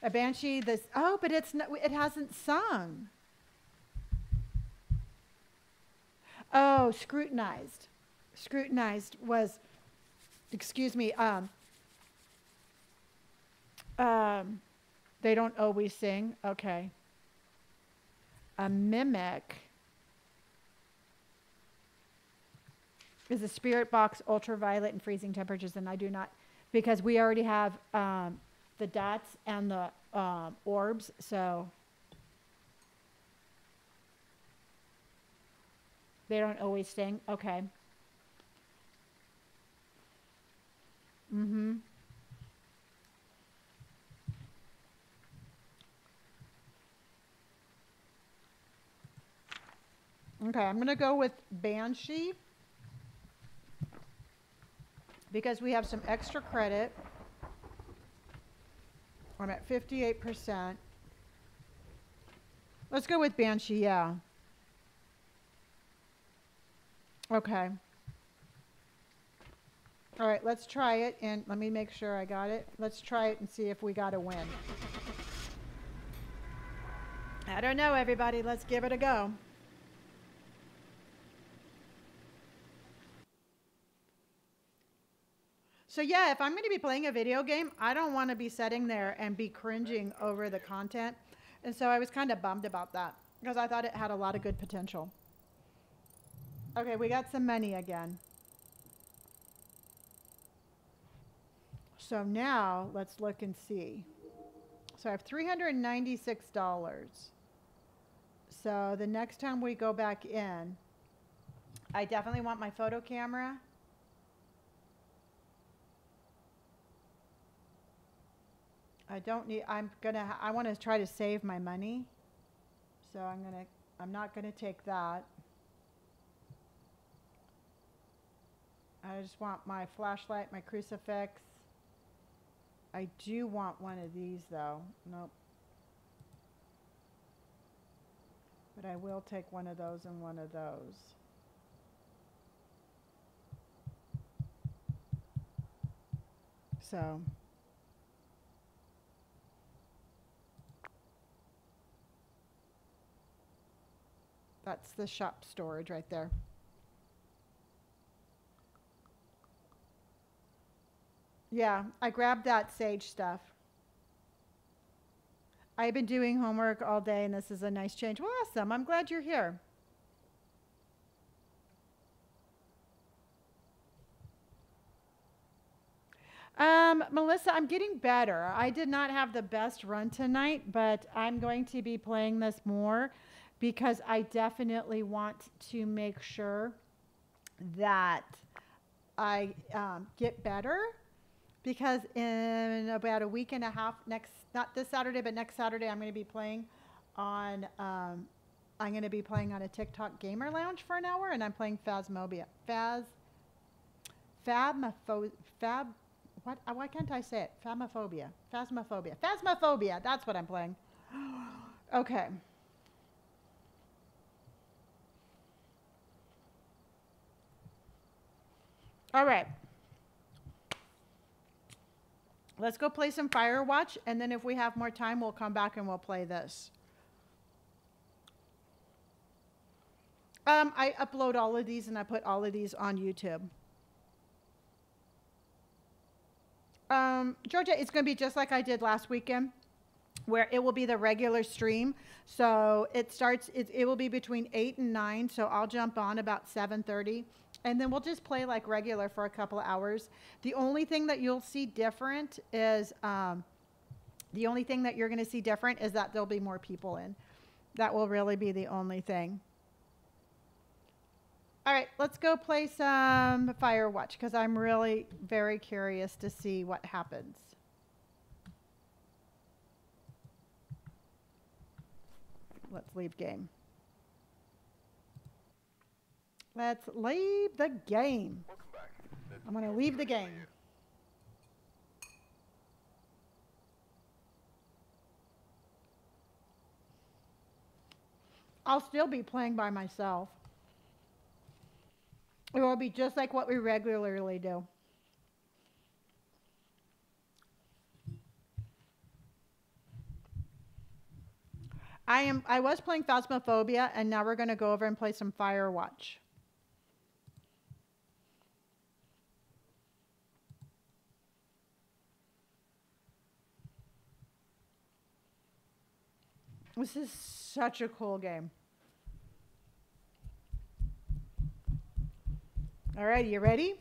a banshee. This oh, but it's not, it hasn't sung. Oh, scrutinized. Scrutinized was, excuse me. Um, um, they don't always sing. Okay. A mimic. is a spirit box ultraviolet and freezing temperatures and i do not because we already have um, the dots and the um, orbs so they don't always sing okay mm-hmm okay i'm going to go with banshee because we have some extra credit. I'm at 58%. Let's go with Banshee, yeah. Okay. All right, let's try it, and let me make sure I got it. Let's try it and see if we got a win. I don't know, everybody. Let's give it a go. So yeah, if I'm going to be playing a video game, I don't want to be sitting there and be cringing over the content. And so I was kind of bummed about that because I thought it had a lot of good potential. Okay, we got some money again. So now let's look and see. So I have $396. So the next time we go back in, I definitely want my photo camera. I don't need, I'm gonna, I want to try to save my money. So I'm gonna, I'm not gonna take that. I just want my flashlight, my crucifix. I do want one of these though. Nope. But I will take one of those and one of those. So. That's the shop storage right there. Yeah, I grabbed that sage stuff. I've been doing homework all day, and this is a nice change. Well, awesome. I'm glad you're here. Um, Melissa, I'm getting better. I did not have the best run tonight, but I'm going to be playing this more because I definitely want to make sure that I um, get better. Because in about a week and a half, next, not this Saturday, but next Saturday, I'm going to be playing on, um, I'm going to be playing on a TikTok gamer lounge for an hour, and I'm playing Phasmophobia. Phas, Fabmopho, Fab, what, uh, why can't I say it? Phasmophobia. Phasmophobia. Phasmophobia. That's what I'm playing. okay. All right. Let's go play some Firewatch, and then if we have more time, we'll come back and we'll play this. Um, I upload all of these and I put all of these on YouTube. Um, Georgia, it's going to be just like I did last weekend, where it will be the regular stream. So it starts. It, it will be between eight and nine. So I'll jump on about seven thirty, and then we'll just play like regular for a couple of hours. The only thing that you'll see different is um, the only thing that you're going to see different is that there'll be more people in. That will really be the only thing. All right, let's go play some Firewatch because I'm really very curious to see what happens. Let's leave game. Let's leave the game. Back. I'm going to leave the game. I'll still be playing by myself. It will be just like what we regularly do. I am I was playing Phasmophobia and now we're going to go over and play some Firewatch. This is such a cool game. All right, you ready?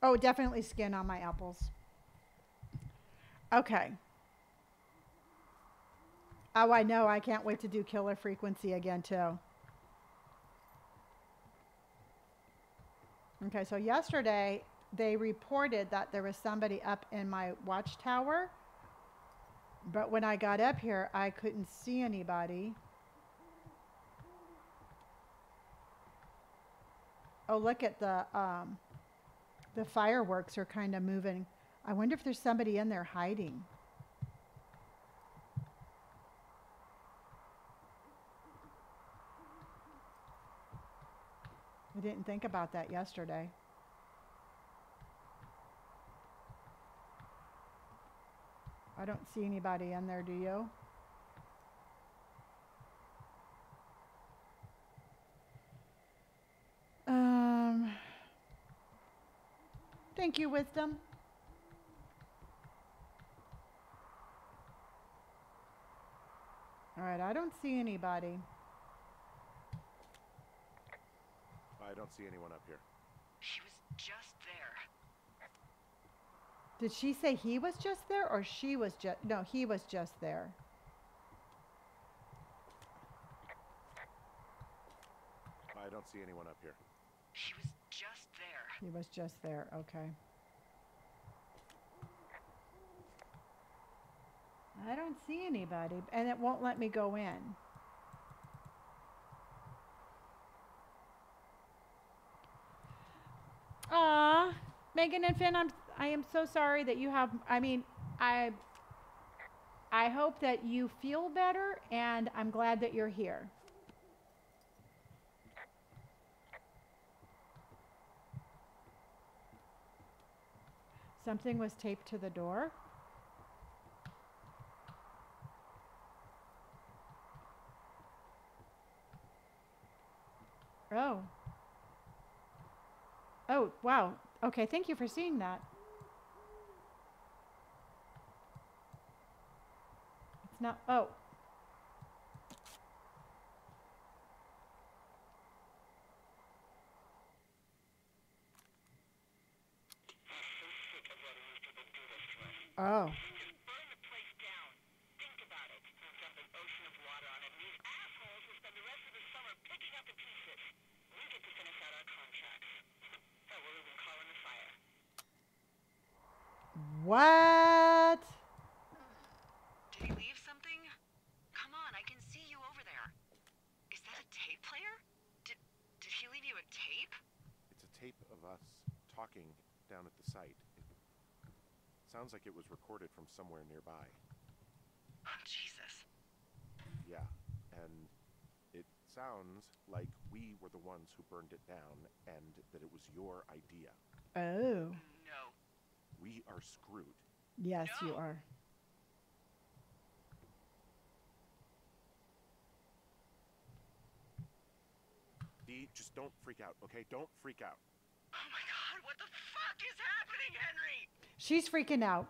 Oh, definitely skin on my apples. Okay. Oh, I know. I can't wait to do killer frequency again, too. Okay, so yesterday they reported that there was somebody up in my watchtower. But when I got up here, I couldn't see anybody. Oh, look at the um, the fireworks are kind of moving. I wonder if there's somebody in there hiding. I didn't think about that yesterday. I don't see anybody in there, do you? Um, thank you, Wisdom. All right, I don't see anybody. I don't see anyone up here. She was just there. Did she say he was just there or she was just no, he was just there. I don't see anyone up here. She was just there. He was just there. Okay. I don't see anybody and it won't let me go in. Aw, Megan and Finn, I'm I am so sorry that you have I mean, I I hope that you feel better and I'm glad that you're here. Something was taped to the door. Oh. Oh, wow. Okay, thank you for seeing that. It's not. Oh. Oh. Just burn the place down. Think about it. We'll dump an ocean of water on it, and these assholes will spend the rest of the summer picking up the pieces. We get to finish out our contracts. Oh, we'll even call in the fire. What? Did he leave something? Come on, I can see you over there. Is that a tape player? Did did he leave you a tape? It's a tape of us talking down at the site. It sounds like it was recorded from somewhere nearby. Oh, Jesus. Yeah, and it sounds like we were the ones who burned it down and that it was your idea. Oh. Mm. No. We are screwed. Yes, you are. Dee, just don't freak out, okay? Don't freak out. Oh my god, what the fuck is happening, Henry? She's freaking out.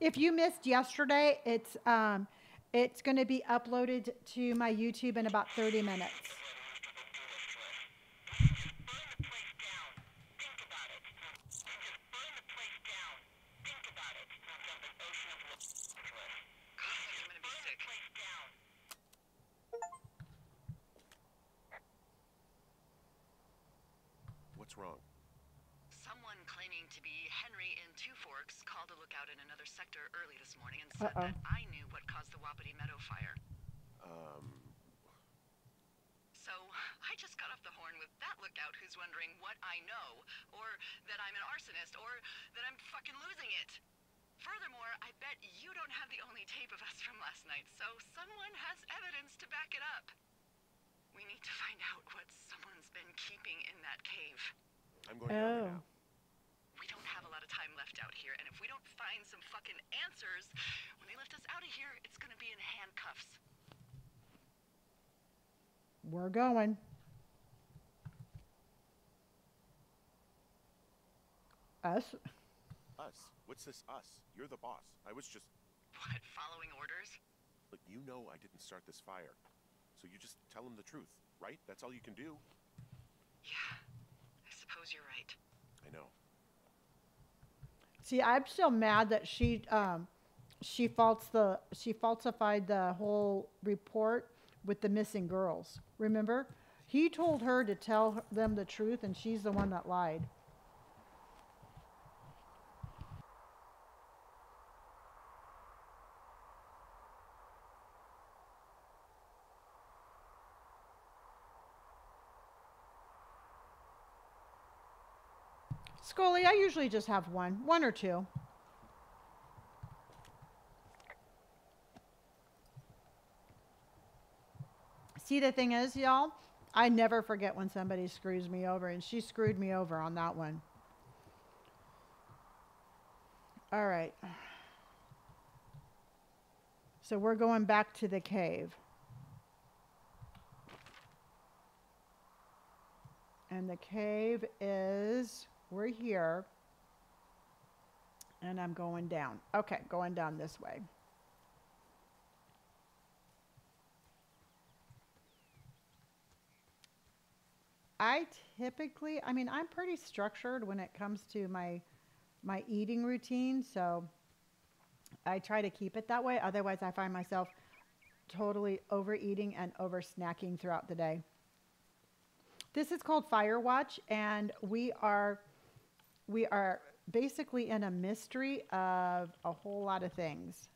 If you missed yesterday, it's um it's going to be uploaded to my YouTube in about 30 minutes. Burn the place down. Think about it. Just burn the place down. Think about it. We'll dump an ocean of water. God, I'm gonna be sick. Place down. What's wrong? Someone claiming to be Henry in Two Forks called a lookout in another sector early this morning and said Uh-oh. that I knew what caused the Wapiti Meadow fire. Um, So I just got off the horn with that lookout who's wondering what I know, or that I'm an arsonist, or that I'm fucking losing it. Furthermore, I bet you don't have the only tape of us from last night, so someone has evidence to back it up. We need to find out what someone's been keeping in that cave. I'm going down there Oh. now. We don't have a lot of time left out here, and if we don't find some fucking answers, when they lift us out of here, it's gonna be in handcuffs. We're going. Us? Us. What's this us? You're the boss. I was just. What, following orders? Look, you know I didn't start this fire. So you just tell him the truth, right? That's all you can do. Yeah, I suppose you're right. I know. See, I'm still mad that she um she faults the she falsified the whole report with the missing girls. Remember? He told her to tell them the truth and she's the one that lied. Scully, I usually just have one, one or two. See, the thing is, y'all, I never forget when somebody screws me over, and she screwed me over on that one. All right. So we're going back to the cave. And the cave is, we're here. And I'm going down. Okay, going down this way. I typically, I mean, I'm pretty structured when it comes to my my eating routine, so I try to keep it that way. Otherwise, I find myself totally overeating and over snacking throughout the day. This is called Firewatch, and we are we are basically in a mystery of a whole lot of things.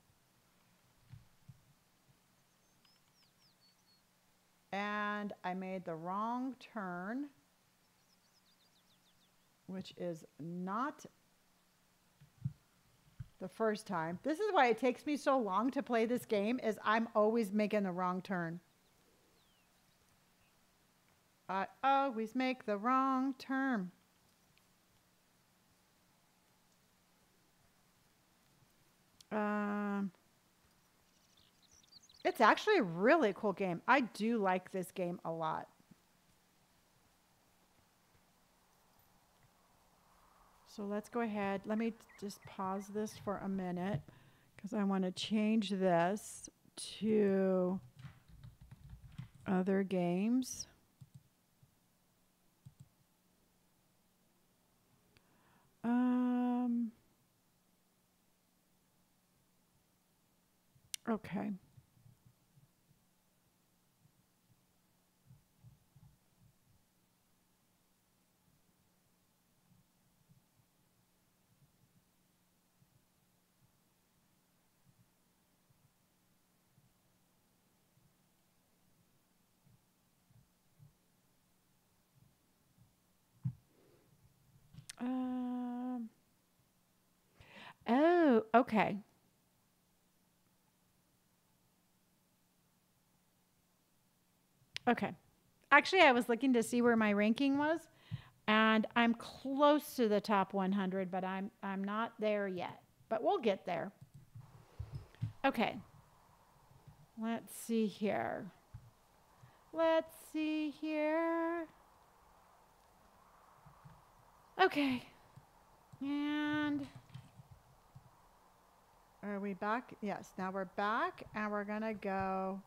And I made the wrong turn, which is not the first time. This is why it takes me so long to play this game is I'm always making the wrong turn. I always make the wrong turn. Um, it's actually a really cool game. I do like this game a lot. So let's go ahead. Let me just pause this for a minute because I want to change this to other games. Um, okay. Um, oh, okay. Okay. Actually, I was looking to see where my ranking was, and I'm close to the top 100, but I'm I'm not there yet. But we'll get there. Okay. Let's see here. Let's see here. Okay. And are we back? Yes, now we're back and we're going to go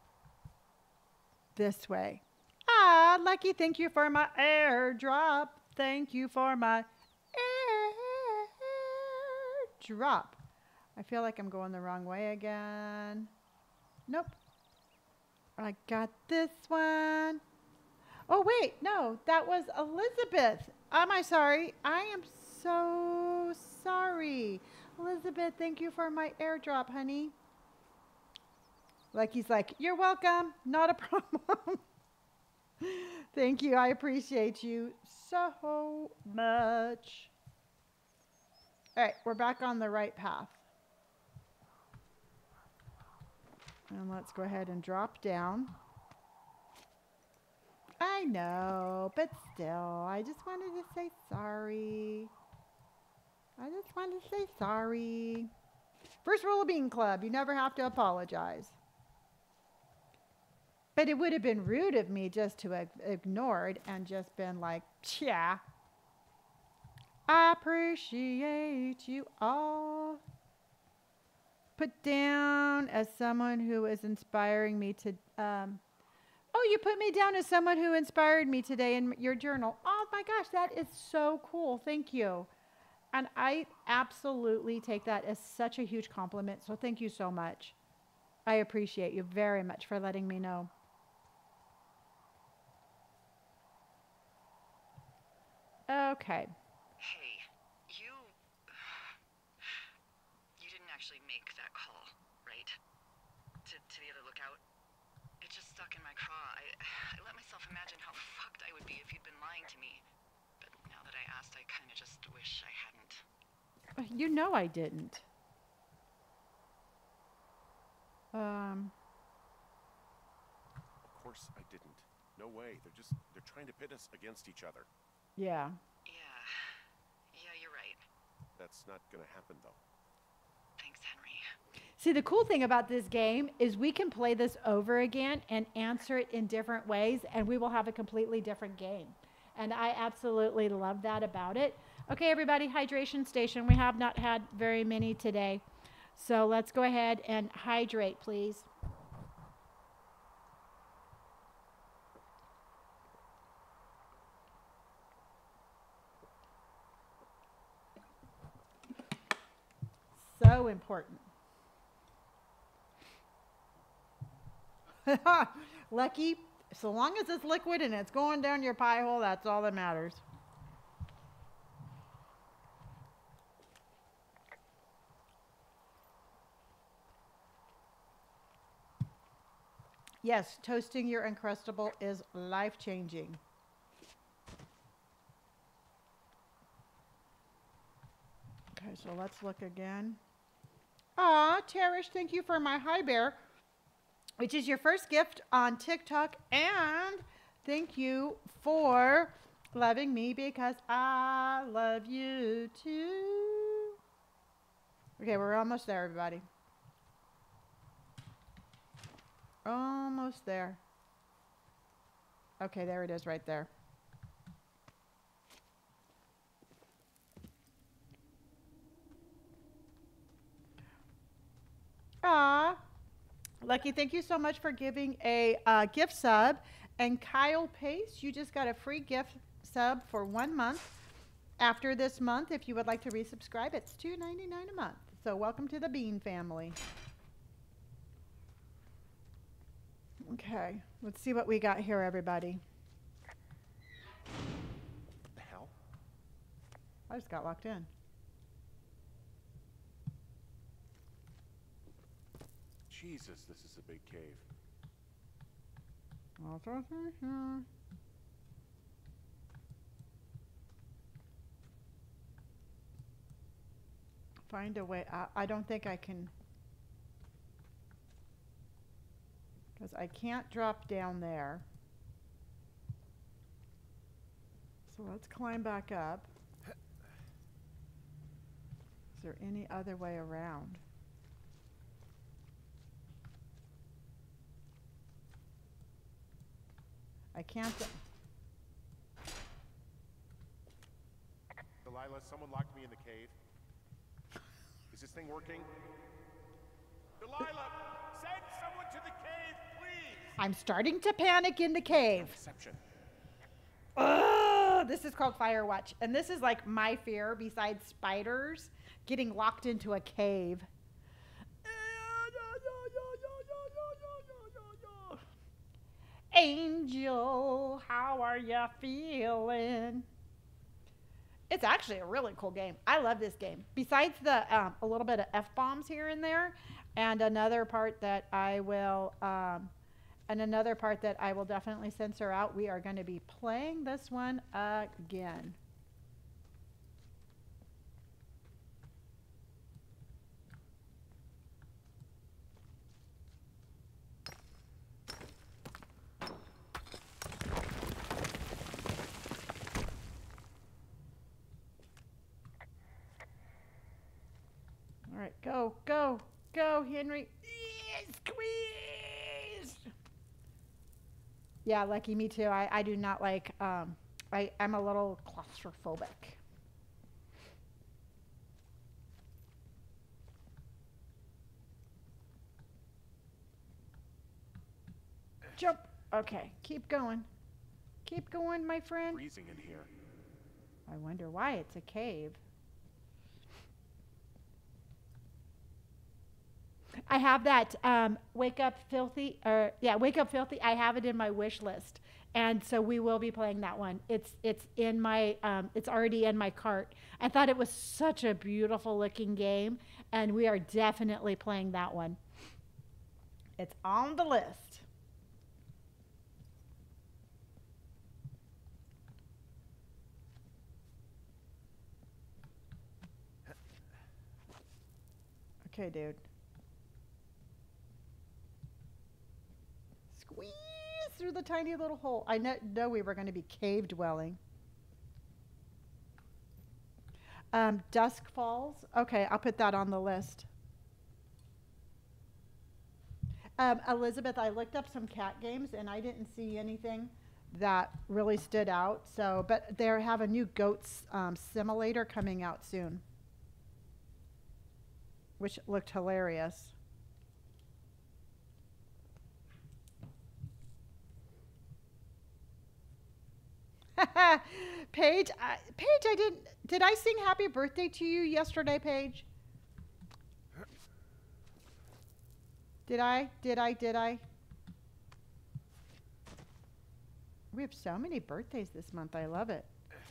this way. Ah, Lucky, thank you for my airdrop. Thank you for my airdrop. I feel like I'm going the wrong way again. Nope. I got this one. Oh, wait, no, that was Elizabeth. Am I sorry? I am so sorry. Elizabeth, thank you for my airdrop, honey. Like he's like, you're welcome. Not a problem. thank you. I appreciate you so much. All right, we're back on the right path. And let's go ahead and drop down. I know, but still, I just wanted to say sorry. I just wanted to say sorry. First rule of Bean Club you never have to apologize. But it would have been rude of me just to have ignored and just been like, yeah. I appreciate you all. Put down as someone who is inspiring me to um, Oh, you put me down as someone who inspired me today in your journal. Oh my gosh, that is so cool. Thank you. And I absolutely take that as such a huge compliment. So thank you so much. I appreciate you very much for letting me know. Okay. Hey, you. You didn't actually make that call, right? To, to the other lookout? It just stuck in my craw. I, I let myself imagine how fucked I would be if you'd been lying to me. But now that I asked, I kind of just wish I hadn't. You know I didn't. Um, Of course I didn't. No way. They're just they're trying to pit us against each other. yeah. Yeah. Yeah, you're right. That's not gonna happen though. Thanks, Henry. See, the cool thing about this game is we can play this over again and answer it in different ways, and we will have a completely different game. And I absolutely love that about it. Okay, everybody, hydration station. We have not had very many today. So let's go ahead and hydrate, please. So important. Lucky, so long as it's liquid and it's going down your pie hole, that's all that matters. Yes, toasting your Uncrustable is life changing. Okay, so let's look again. Aw, Tarish, thank you for my Hi Bear, which is your first gift on TikTok. And thank you for loving me because I love you too. Okay, we're almost there, everybody. Almost there. Okay, there it is right there. Ah, Lucky, thank you so much for giving a uh, gift sub. And Kyle Pace, you just got a free gift sub for one month. After this month, if you would like to resubscribe, it's $2.99 a month. So welcome to the Bean family. Okay, let's see what we got here, everybody. The hell? I just got locked in. Jesus, this is a big cave. Authorization. Find a way. I, I don't think I can. Because I can't drop down there. So let's climb back up. Is there any other way around? I can't. Delilah, someone locked me in the cave. Is this thing working? Delilah, I'm starting to panic in the cave. Deception. Ugh, this is called Firewatch. And this is like my fear besides spiders getting locked into a cave. Angel, how are you feeling? It's actually a really cool game. I love this game. Besides the um, a little bit of f bombs here and there, and another part that I will um, and another part that I will definitely censor out. We are going to be playing this one again. All right, go, go, go, Henry. Squeeze. Yeah, Lucky, me too. I, I do not like, um, I, I'm a little claustrophobic. Jump. Okay, keep going. Keep going, my friend. Freezing in here. I wonder why it's a cave. I have that um, wake up filthy or yeah, wake up filthy. I have it in my wish list, and so we will be playing that one. It's it's in my um, it's already in my cart. I thought it was such a beautiful looking game, and we are definitely playing that one. It's on the list. Okay, dude. Squeeze through the tiny little hole. I kn- know we were going to be cave dwelling. Um, Dusk Falls. Okay, I'll put that on the list. Um, Elizabeth, I looked up some cat games and I didn't see anything that really stood out. So, but they have a new goats um, simulator coming out soon, which looked hilarious. Paige, I, Paige, I didn't. Did I sing "Happy Birthday" to you yesterday, Paige? Did I? Did I? Did I? We have so many birthdays this month. I love it.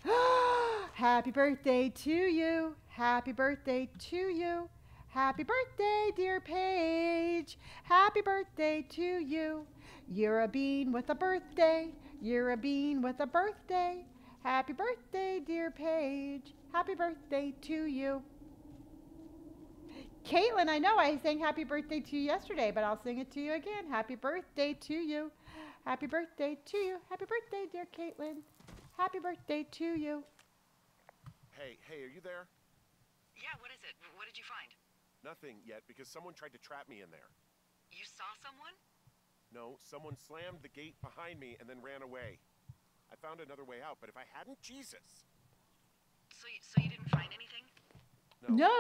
Happy birthday to you. Happy birthday to you. Happy birthday, dear Paige. Happy birthday to you. You're a bean with a birthday. You're a bean with a birthday. Happy birthday, dear Paige. Happy birthday to you. Caitlin, I know I sang happy birthday to you yesterday, but I'll sing it to you again. Happy birthday to you. Happy birthday to you. Happy birthday, dear Caitlin. Happy birthday to you. Hey, hey, are you there? Yeah, what is it? What did you find? Nothing yet because someone tried to trap me in there. You saw someone? No, someone slammed the gate behind me and then ran away. I found another way out, but if I hadn't, Jesus. So, you, so you didn't find anything? No. No.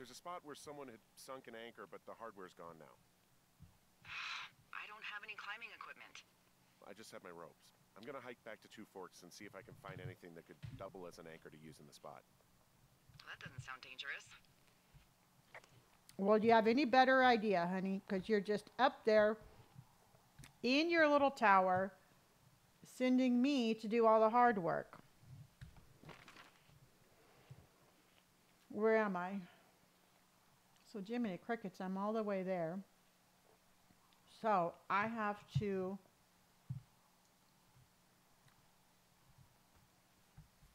There's a spot where someone had sunk an anchor, but the hardware's gone now. I don't have any climbing equipment. I just have my ropes. I'm gonna hike back to Two Forks and see if I can find anything that could double as an anchor to use in the spot. That doesn't sound dangerous. Well, do you have any better idea, honey? Because you're just up there in your little tower, sending me to do all the hard work. Where am I? So, Jiminy Crickets, I'm all the way there. So, I have to.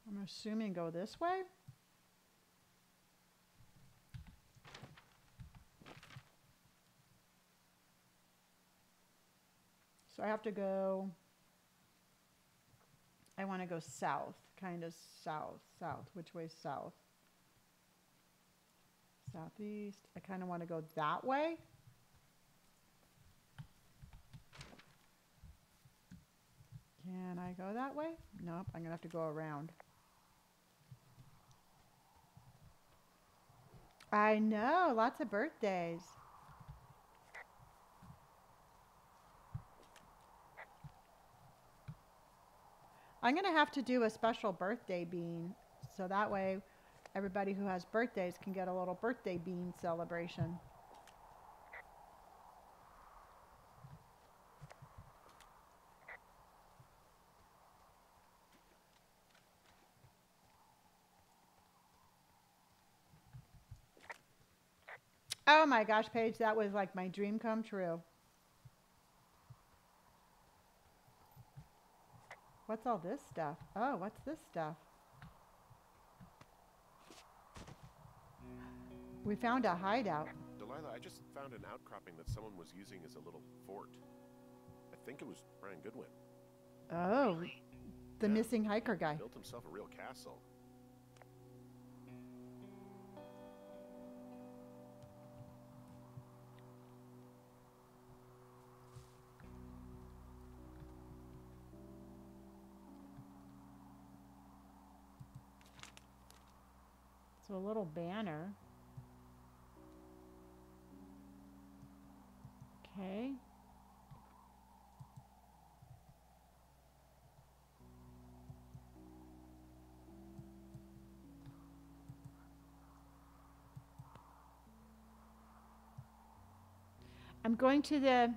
I'm assuming go this way. So I have to go, I want to go south, kind of south, south. Which way south? Southeast. I kind of want to go that way. Can I go that way? Nope, I'm going to have to go around. I know, lots of birthdays. I'm going to have to do a special birthday bean so that way everybody who has birthdays can get a little birthday bean celebration. Oh my gosh, Paige, that was like my dream come true. What's all this stuff? Oh, what's this stuff? We found a hideout. Delilah, I just found an outcropping that someone was using as a little fort. I think it was Brian Goodwin. Oh, the Yeah. missing hiker guy. He Built himself a real castle. So a little banner. Okay. I'm going to the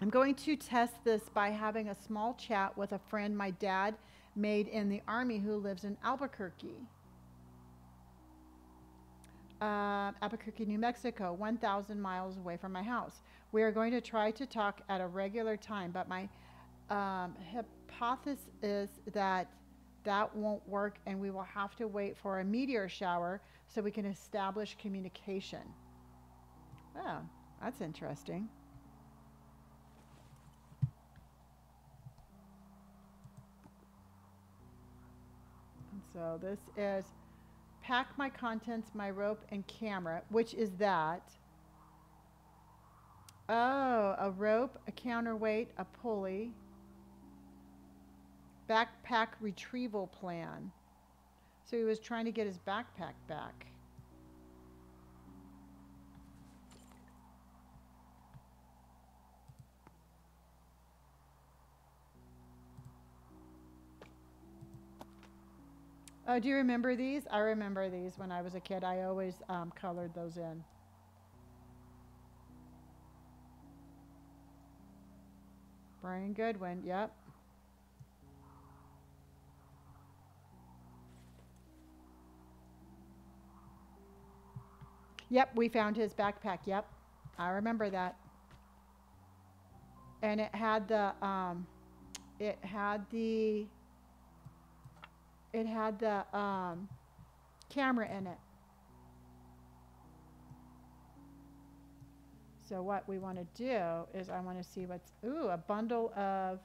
I'm going to test this by having a small chat with a friend my dad made in the army who lives in Albuquerque. Uh, Albuquerque, New Mexico, 1,000 miles away from my house. We are going to try to talk at a regular time, but my um, hypothesis is that that won't work and we will have to wait for a meteor shower so we can establish communication. Oh, that's interesting. And so this is pack my contents, my rope, and camera, which is that. Oh, a rope, a counterweight, a pulley, backpack retrieval plan. So he was trying to get his backpack back. Oh, do you remember these? I remember these when I was a kid. I always um, colored those in. Brian Goodwin, yep. Yep, we found his backpack. Yep, I remember that. And it had the, um, it had the, it had the um, camera in it. So what we want to do is I want to see what's, ooh, a bundle of,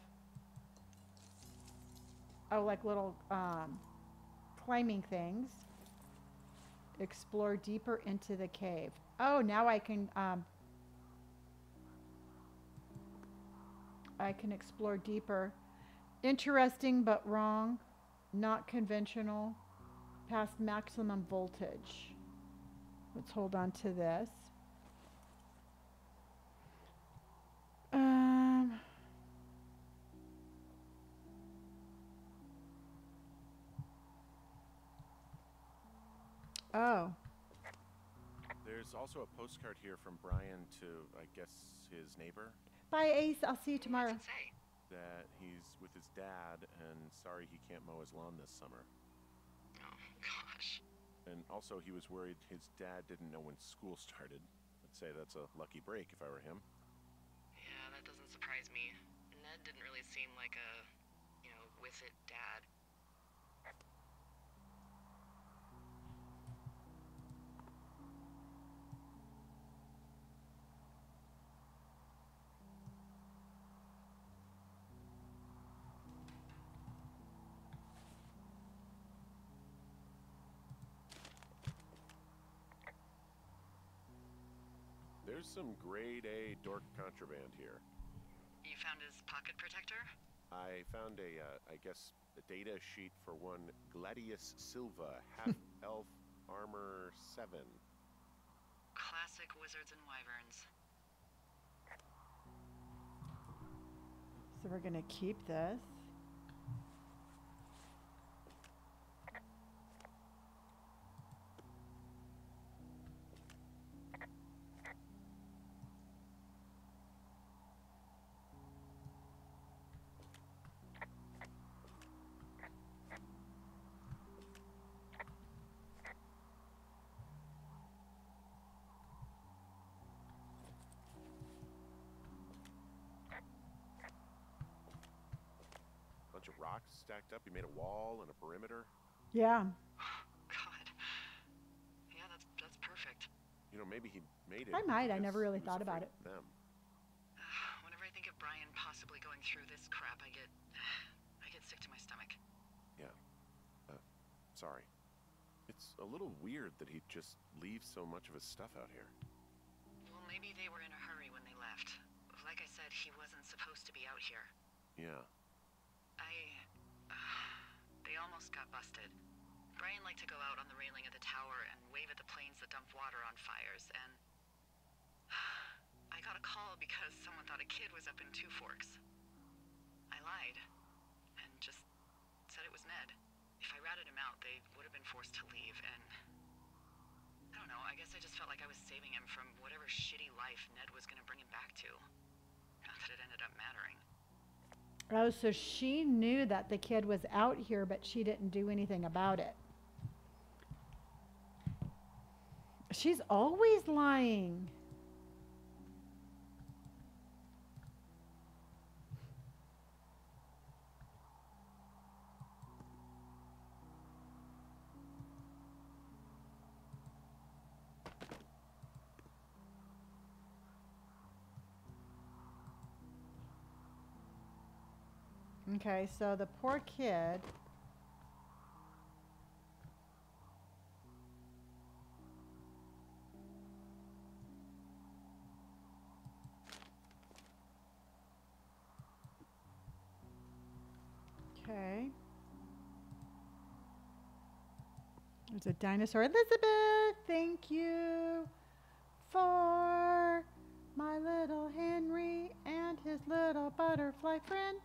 oh, like little um, climbing things. Explore deeper into the cave. Oh, now I can, um, I can explore deeper. Interesting but wrong. Not conventional. Past maximum voltage. Let's hold on to this. Um, oh, There's also a postcard here from Brian to, I guess, his neighbor. bye, Ace. I'll see you tomorrow. What's it say? That he's with his dad and sorry he can't mow his lawn this summer. Oh, gosh. And also, he was worried his dad didn't know when school started. I'd say that's a lucky break if I were him. Yeah, that doesn't surprise me. Ned didn't really seem like a, you know, with it dad. There's some grade A dork contraband here. You found his pocket protector? I found a, uh, I guess, a data sheet for one Gladius Silva, half elf armor 7. Classic wizards and wyverns. So we're gonna keep this. Bunch of rocks stacked up. You made a wall and a perimeter. Yeah. God. Yeah, that's that's perfect. You know, maybe he made it. I might, I never really thought about it. of Them. Whenever I think of Brian possibly going through this crap, I get I get sick to my stomach. Yeah. Uh, sorry. It's a little weird that he'd just leave so much of his stuff out here. Well, maybe they were in a hurry when they left. Like I said, he wasn't supposed to be out here. Yeah. They almost got busted. Brian liked to go out on the railing of the tower and wave at the planes that dumped water on fires, and. I got a call because someone thought a kid was up in Two Forks. I lied, and just said it was Ned. If I ratted him out, they would have been forced to leave, and. I don't know, I guess I just felt like I was saving him from whatever shitty life Ned was gonna bring him back to. Not that it ended up mattering. Oh, so she knew that the kid was out here, but she didn't do anything about it. She's always lying. Okay, so the poor kid. Okay. There's a dinosaur. Elizabeth, thank you for my little Henry and his little butterfly friends.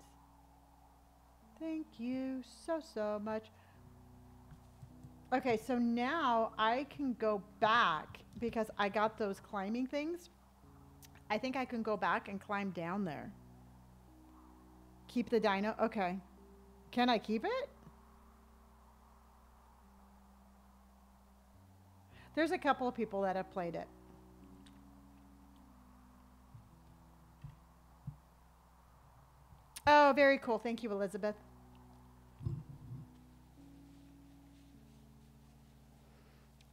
Thank you so, so much. Okay, so now I can go back because I got those climbing things. I think I can go back and climb down there. Keep the dino. Okay. Can I keep it? There's a couple of people that have played it. Oh, very cool. Thank you, Elizabeth.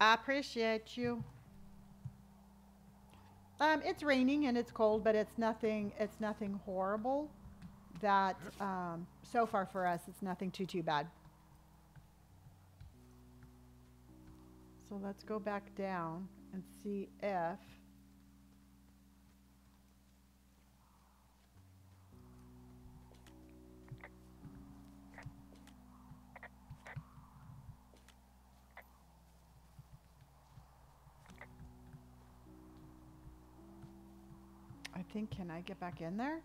I appreciate you. Um, it's raining and it's cold, but it's nothing. It's nothing horrible. That um, so far for us, it's nothing too too bad. So let's go back down and see if I think, can I get back in there?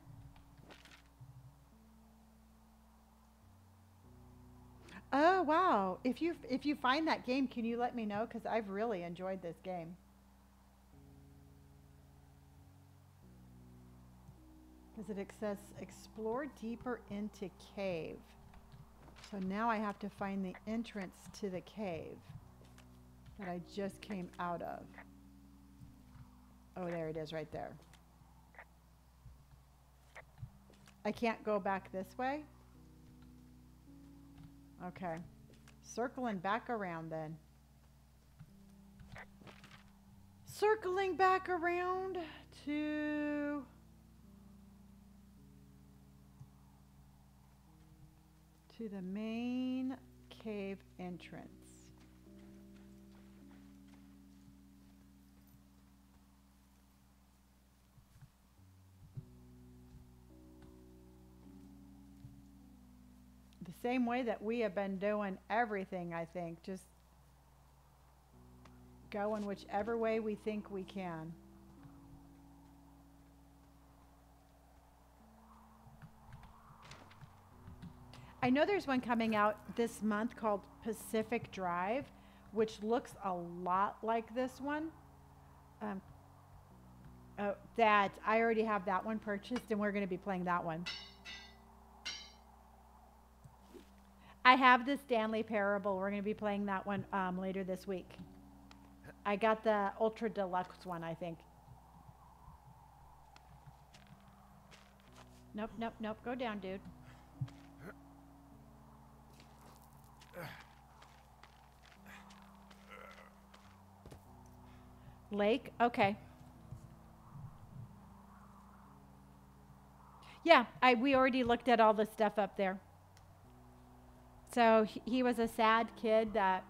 Oh wow! If you if you find that game, can you let me know? Because I've really enjoyed this game. Because it says explore deeper into cave. So now I have to find the entrance to the cave that I just came out of. Oh, there it is right there. I can't go back this way? Okay. Circling back around then. Circling back around to to the main cave entrance. Same way that we have been doing everything, I think, just going whichever way we think we can. I know there's one coming out this month called Pacific Drive, which looks a lot like this one. Um, uh, that I already have that one purchased, and we're going to be playing that one. I have the Stanley Parable. We're going to be playing that one um, later this week. I got the Ultra Deluxe one, I think. Nope, nope, nope. Go down, dude. Lake? Okay. Yeah, I we already looked at all the stuff up there. So he, he was a sad kid that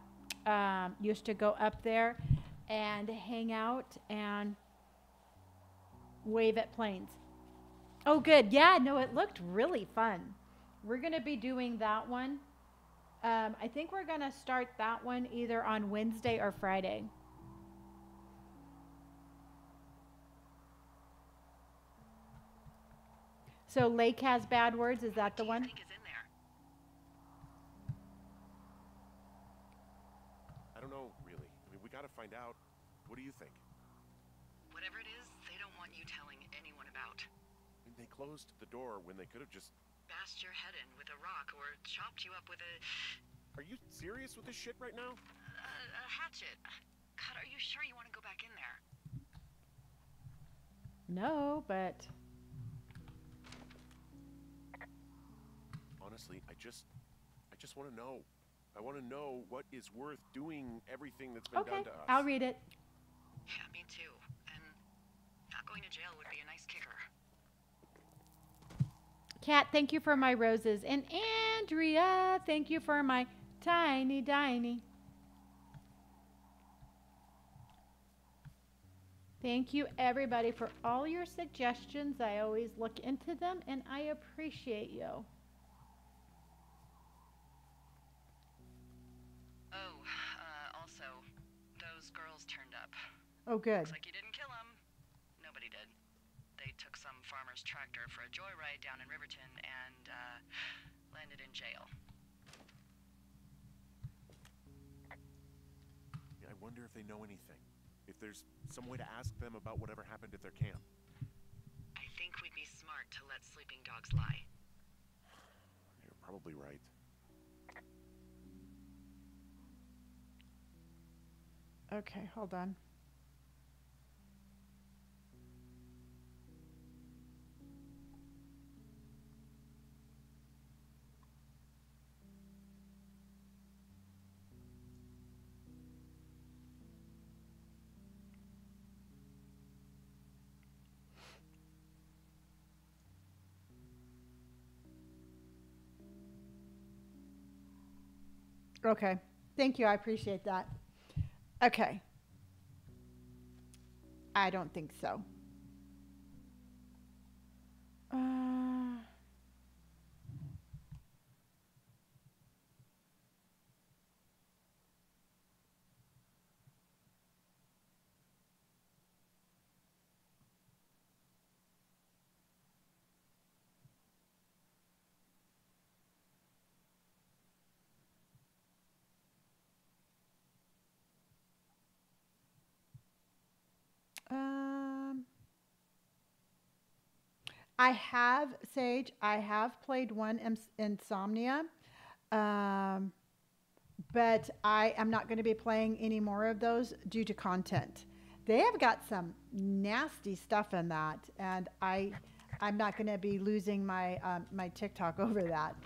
um, used to go up there and hang out and wave at planes. Oh, good. Yeah, no, it looked really fun. We're going to be doing that one. Um, I think we're going to start that one either on Wednesday or Friday. So Lake has bad words. Is that the one? you think is in there? I don't know, really. I mean, we gotta find out. What do you think? Whatever it is, they don't want you telling anyone about. I they closed the door when they could have just. Bashed your head in with a rock or chopped you up with a, Are you serious with this shit right now? a, a hatchet. God, are you sure you want to go back in there? No, but Honestly, I just. I just want to know. I want to know what is worth doing everything that's been okay. done to us. I'll read it. Yeah, me too. And not going to jail would be a nice kicker. Kat, thank you for my roses. And Andrea, thank you for my tiny tiny. Thank you, everybody, for all your suggestions. I always look into them and I appreciate you. Oh, good. Looks like you didn't kill them. Nobody did. They took some farmer's tractor for a joyride down in Riverton and uh, landed in jail. I wonder if they know anything. If there's some way to ask them about whatever happened at their camp. I think we'd be smart to let sleeping dogs lie. You're probably right. Okay, hold on. Okay. Thank you. I appreciate that. Okay. I don't think so. Uh, I have Sage. I have played one Ins- Insomnia, um, but I am not going to be playing any more of those due to content. They have got some nasty stuff in that, and I, I'm not going to be losing my um, my TikTok over that.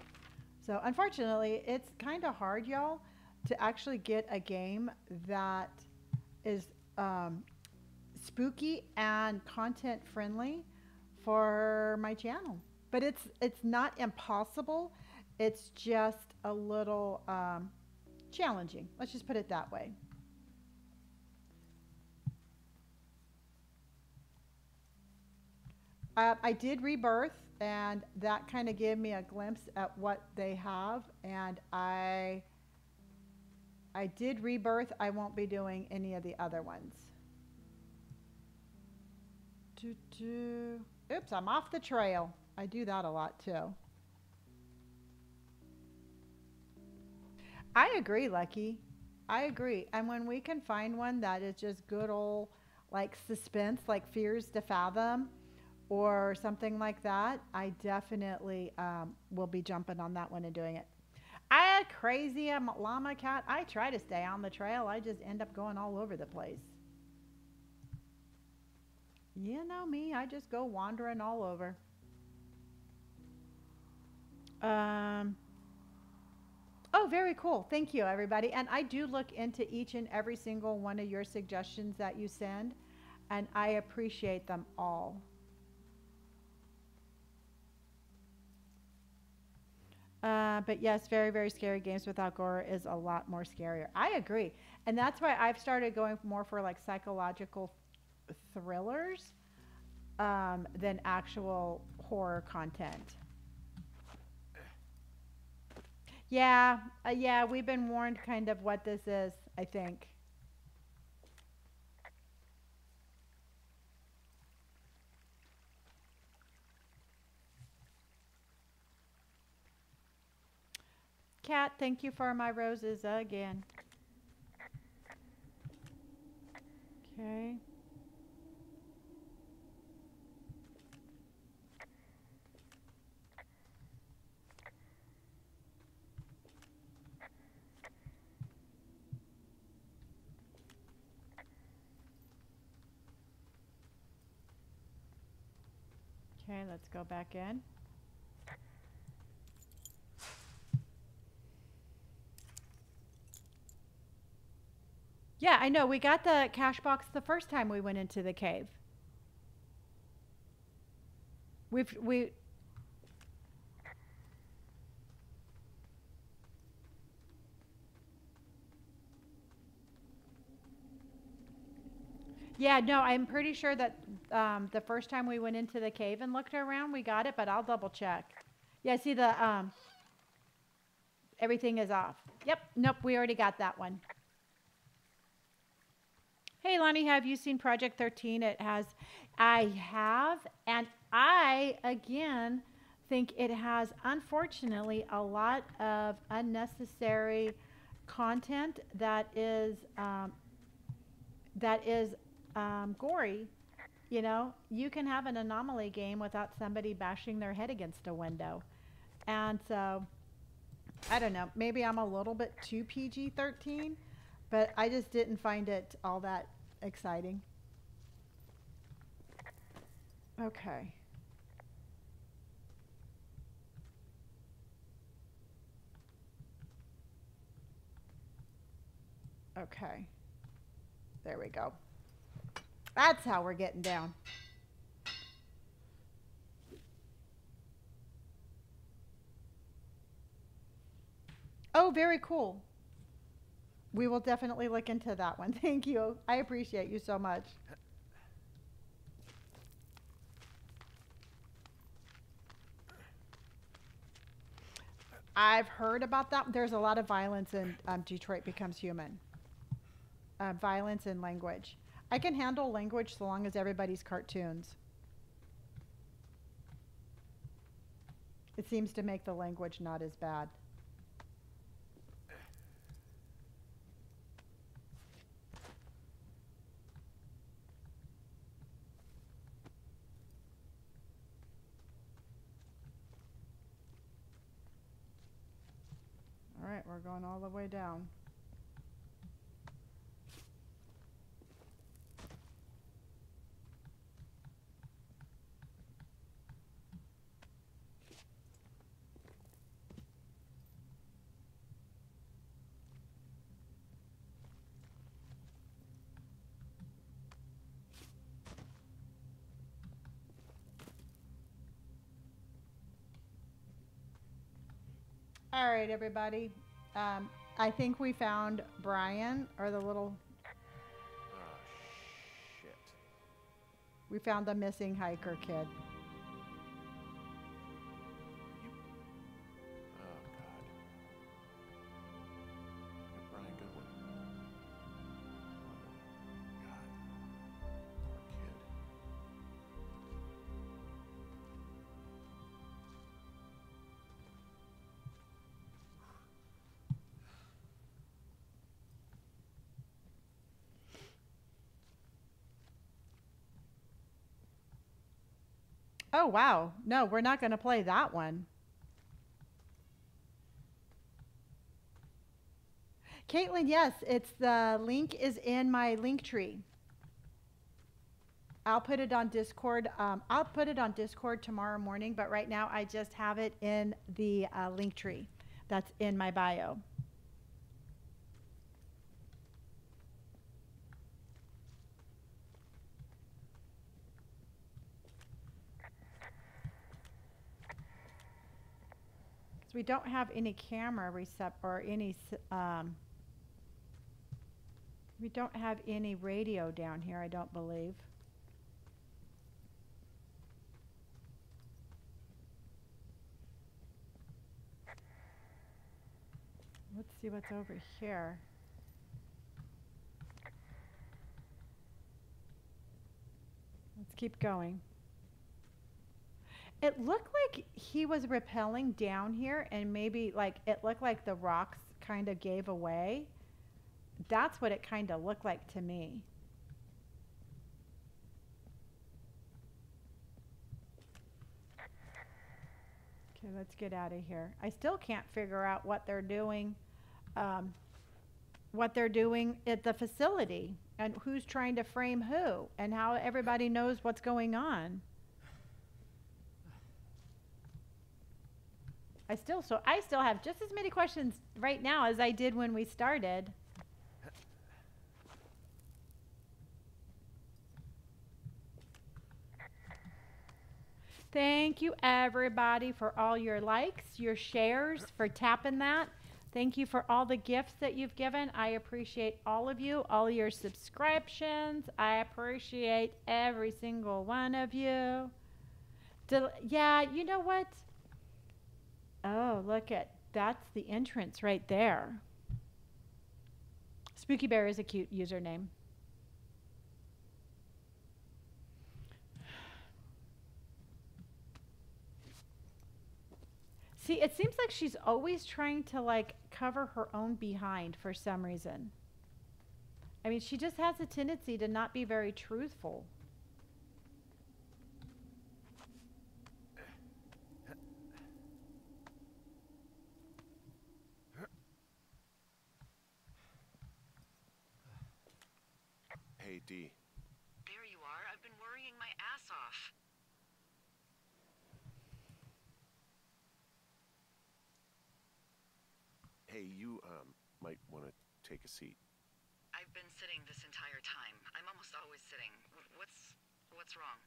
So unfortunately, it's kind of hard, y'all, to actually get a game that is um, spooky and content friendly for my channel. But it's it's not impossible. It's just a little um, challenging. Let's just put it that way. Uh, I did rebirth, and that kind of gave me a glimpse at what they have. And I, I did rebirth. I won't be doing any of the other ones. Doo -doo. Oops, I'm off the trail. I do that a lot too. I agree, Lucky. I agree. And when we can find one that is just good old like suspense, like fears to fathom, or something like that, I definitely um, will be jumping on that one and doing it. I crazy I'm llama cat. I try to stay on the trail. I just end up going all over the place. You know me, I just go wandering all over. Um, oh, very cool. Thank you, everybody. And I do look into each and every single one of your suggestions that you send, and I appreciate them all. Uh, but yes, very, very scary games without gore is a lot more scarier. I agree. And that's why I've started going more for like psychological thrillers um, than actual horror content. Yeah, uh, yeah, we've been warned kind of what this is, I think. Cat, thank you for my roses again. Okay. Okay, let's go back in. Yeah, I know. We got the cash box the first time we went into the cave. We've we Yeah, no, I'm pretty sure that um, the first time we went into the cave and looked around, we got it, but I'll double check. Yeah, see the um, everything is off. Yep, nope, we already got that one. Hey, Lonnie, have you seen Project 13? It has, I have, and I, again, think it has, unfortunately, a lot of unnecessary content that is, um, that is um, gory. You know, you can have an anomaly game without somebody bashing their head against a window. And so, I don't know, maybe I'm a little bit too PG 13 but I just didn't find it all that exciting. Okay. Okay. There we go. That's how we're getting down. Oh, very cool. We will definitely look into that one. Thank you. I appreciate you so much. I've heard about that. There's a lot of violence in um, Detroit Becomes Human. Uh, violence and language. I can handle language so long as everybody's cartoons. It seems to make the language not as bad. All right, we're going all the way down. All right, everybody. Um, I think we found Brian or the little. Ah, shit. We found the missing hiker kid. Oh wow! No, we're not going to play that one. Caitlin, yes, it's the link is in my link tree. I'll put it on Discord. Um, I'll put it on Discord tomorrow morning, but right now I just have it in the uh, link tree that's in my bio. We don't have any camera recept or any, um, we don't have any radio down here, I don't believe. Let's see what's over here. Let's keep going. It looked like he was rappelling down here and maybe like it looked like the rocks kind of gave away. That's what it kind of looked like to me. Okay, let's get out of here. I still can't figure out what they're doing, um, what they're doing at the facility and who's trying to frame who and how everybody knows what's going on. I still so I still have just as many questions right now as I did when we started. Thank you everybody for all your likes, your shares, for tapping that. Thank you for all the gifts that you've given. I appreciate all of you, all your subscriptions. I appreciate every single one of you. Del- yeah, you know what? Oh, look at that's the entrance right there. Spooky Bear is a cute username. See, it seems like she's always trying to like cover her own behind for some reason. I mean, she just has a tendency to not be very truthful. Hey, D. There you are. I've been worrying my ass off. Hey, you um might want to take a seat. I've been sitting this entire time. I'm almost always sitting. What's what's wrong?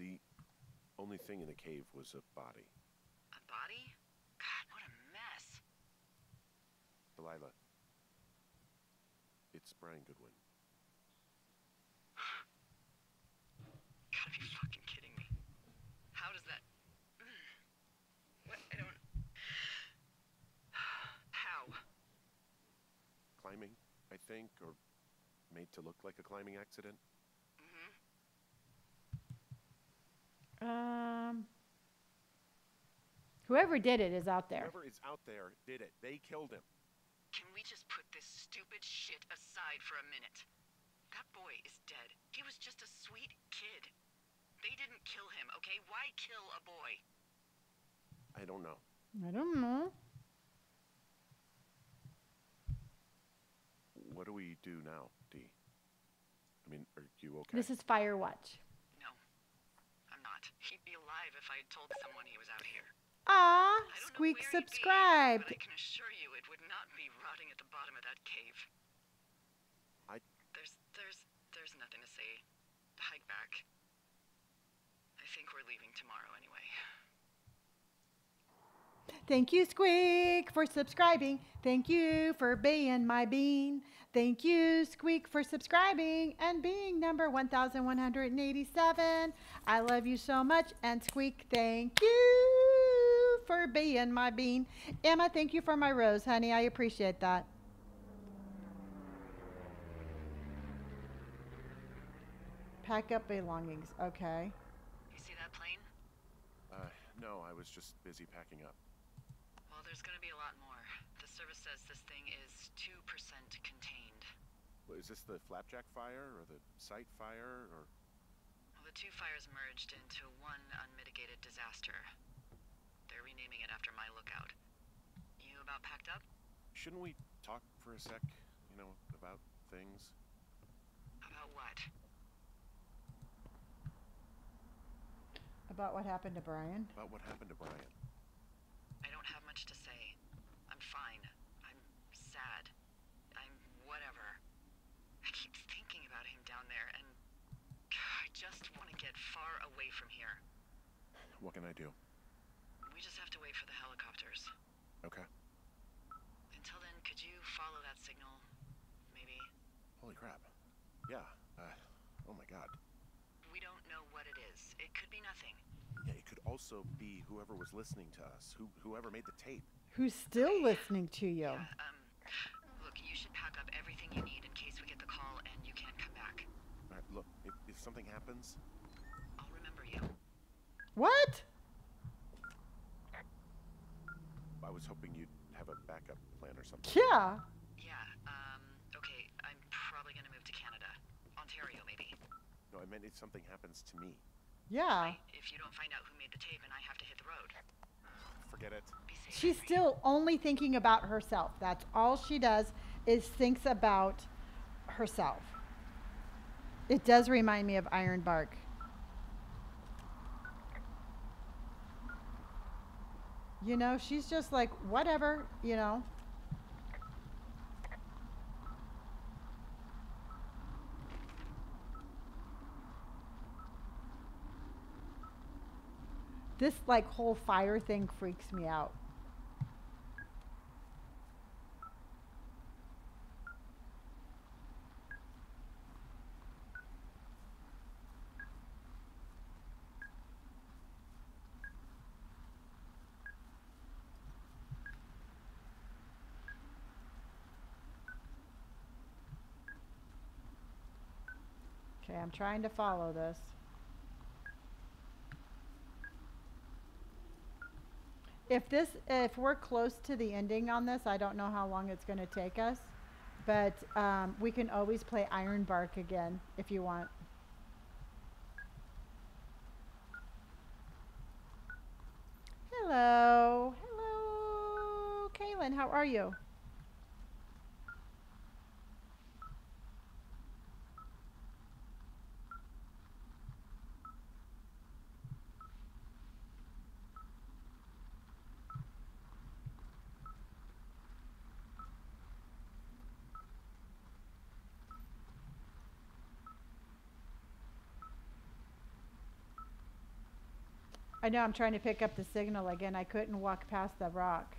The only thing in the cave was a body. A body? God, what a mess. Delilah. It's Brian Goodwin. Gotta be fucking kidding me. How does that? What? I don't. How? Climbing, I think, or made to look like a climbing accident. Mm-hmm. Um Whoever did it is out there. Whoever is out there did it. They killed him. Can we just put this stupid shit aside for a minute? That boy is dead. He was just a sweet kid. They didn't kill him, okay? Why kill a boy? I don't know. I don't know. What do we do now, Dee? I mean, are you okay? This is Firewatch. No, I'm not. He'd be alive if I had told someone he was out here. Ah, I don't know Squeak where he'd be, subscribed. but I can assure you it would not be rotting at the bottom of that cave. I- There's there's there's nothing to say. Hike back. I think we're leaving tomorrow anyway. Thank you, Squeak, for subscribing. Thank you for being my bean. Thank you, Squeak, for subscribing and being number 1187. I love you so much. And Squeak, thank you for being my bean. Emma, thank you for my rose, honey. I appreciate that. Pack up belongings. Okay. You see that plane? Uh, no, I was just busy packing up. Well, there's gonna be a lot more. The service says this thing is 2% contained. Well, Is this the Flapjack fire or the site fire or? Well, the two fires merged into one unmitigated disaster. They're renaming it after my lookout. You about packed up? Shouldn't we talk for a sec? You know, about things. About what? About what happened to Brian? About what happened to Brian. I don't have much to say. I'm fine. I'm sad. I'm whatever. I keep thinking about him down there, and I just want to get far away from here. What can I do? We just have to wait for the helicopters. Okay. Until then, could you follow that signal? Maybe? Holy crap. Yeah. Uh, oh my god. We don't know what it is. It could be nothing. Yeah, it could also be whoever was listening to us, who whoever made the tape. Who's still listening to you? Yeah, um, look, you should pack up everything you need in case we get the call and you can't come back. All right, look, if, if something happens, I'll remember you. What? I was hoping you'd have a backup plan or something. Yeah. Yeah, um, okay, I'm probably gonna move to Canada. Ontario, maybe. No, I meant if something happens to me. Yeah. If you don't find out who made the tape and I have to hit the road. Forget it. Safe. She's Henry. still only thinking about herself. That's all she does is thinks about herself. It does remind me of Iron Bark. You know, she's just like, whatever, you know. This like whole fire thing freaks me out. Okay, I'm trying to follow this. If this, if we're close to the ending on this, I don't know how long it's going to take us, but um, we can always play Iron Bark again if you want. Hello, hello, Kaylin. How are you? I know I'm trying to pick up the signal again. I couldn't walk past the rock.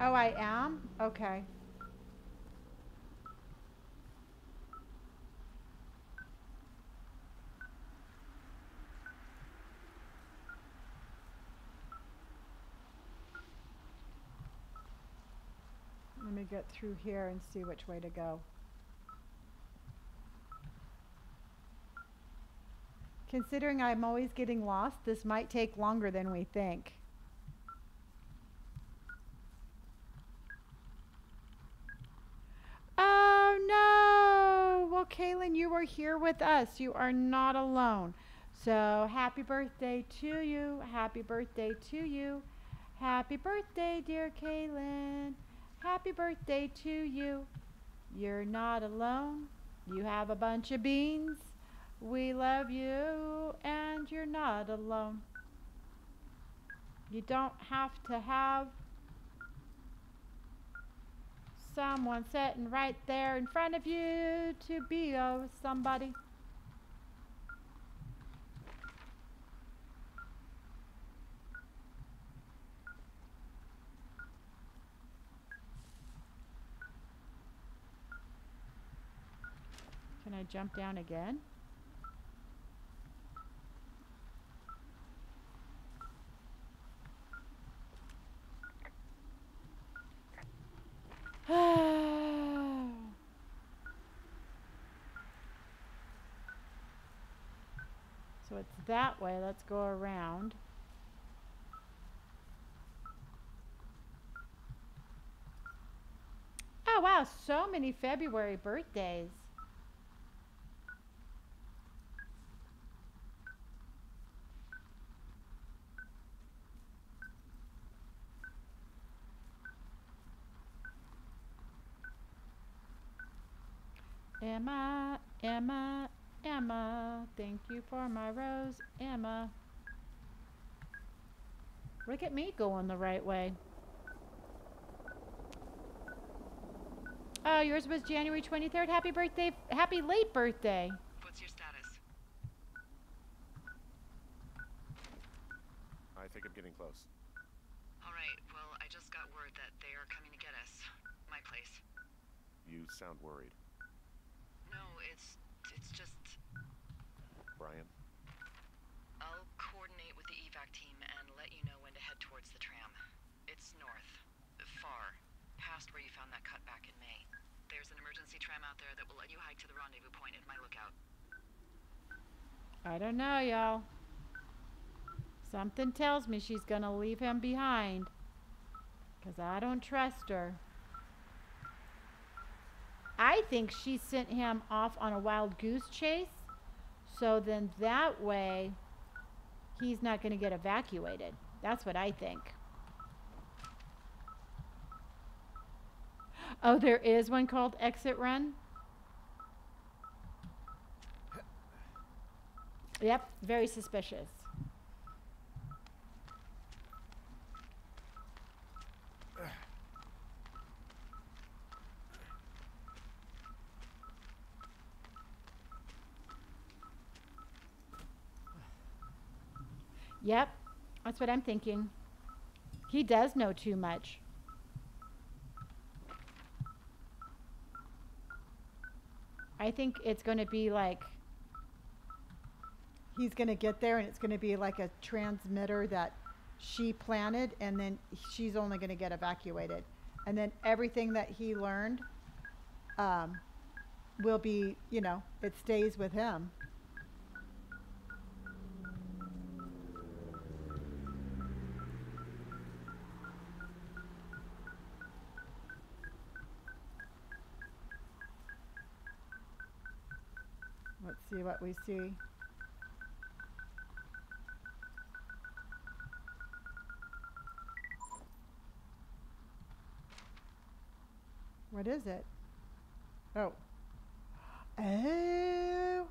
Oh, I am? Okay. Let me get through here and see which way to go. Considering I'm always getting lost, this might take longer than we think. Oh no! Well, Kaylin, you are here with us. You are not alone. So happy birthday to you. Happy birthday to you. Happy birthday, dear Kaylin. Happy birthday to you. You're not alone. You have a bunch of beans. We love you, and you're not alone. You don't have to have someone sitting right there in front of you to be a somebody. Can I jump down again? so it's that way. Let's go around. Oh wow, so many February birthdays. Emma, Emma, Emma, thank you for my rose, Emma. Look at me going the right way. Oh, yours was January 23rd. Happy birthday. Happy late birthday. What's your status? I think I'm getting close. All right, well, I just got word that they are coming to get us. My place. You sound worried. No, it's it's just Brian, I'll coordinate with the evac team and let you know when to head towards the tram. It's north, far, past where you found that cut back in May. There's an emergency tram out there that to the rendezvous point at my lookout. I don't know, y'all. Something tells me she's gonna leave him behind. Because I don't trust her. I think she sent him off on a wild goose chase. So then that way, he's not gonna get evacuated. That's what I think. Oh, there is one called Exit Run? Yep, very suspicious. Yep, that's what I'm thinking. He does know too much. I think it's going to be like he's going to get there and it's going to be like a transmitter that she planted and then she's only going to get evacuated. And then everything that he learned um, will be, you know, it stays with him. Let's see what we see. What is it? Oh. Oh.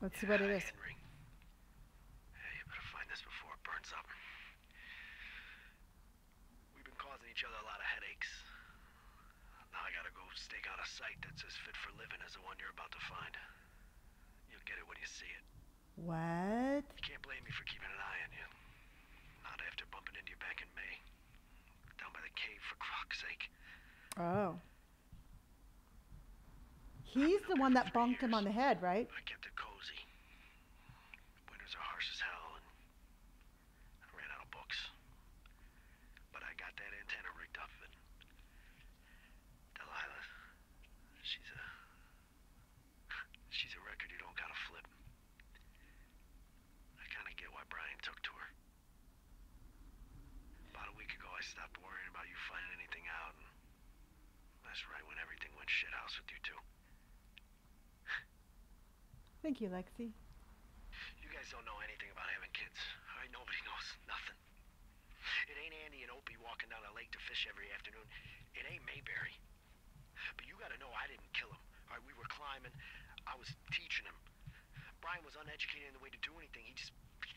Let's see what it is. Henry. Hey, you better find this before it burns up. We've been causing each other a lot of headaches. Now I gotta go stake out a site that's as fit for living as the one you're about to find. You'll get it when you see it. What? You can't blame me for keeping an eye on you. After bumping into you back in May. Down by the cave, for croc's sake. Oh. He's the one that bunked him on the head, right? I kept it cozy. Winters are harsh as hell, and I ran out of books. But I got that antenna rigged up, and Delilah, she's a house with you two. Thank you, Lexi. You guys don't know anything about having kids. All right, nobody knows nothing. It ain't Andy and Opie walking down a lake to fish every afternoon. It ain't Mayberry. But you gotta know I didn't kill him. All right, we were climbing. I was teaching him. Brian was uneducated in the way to do anything. He just, he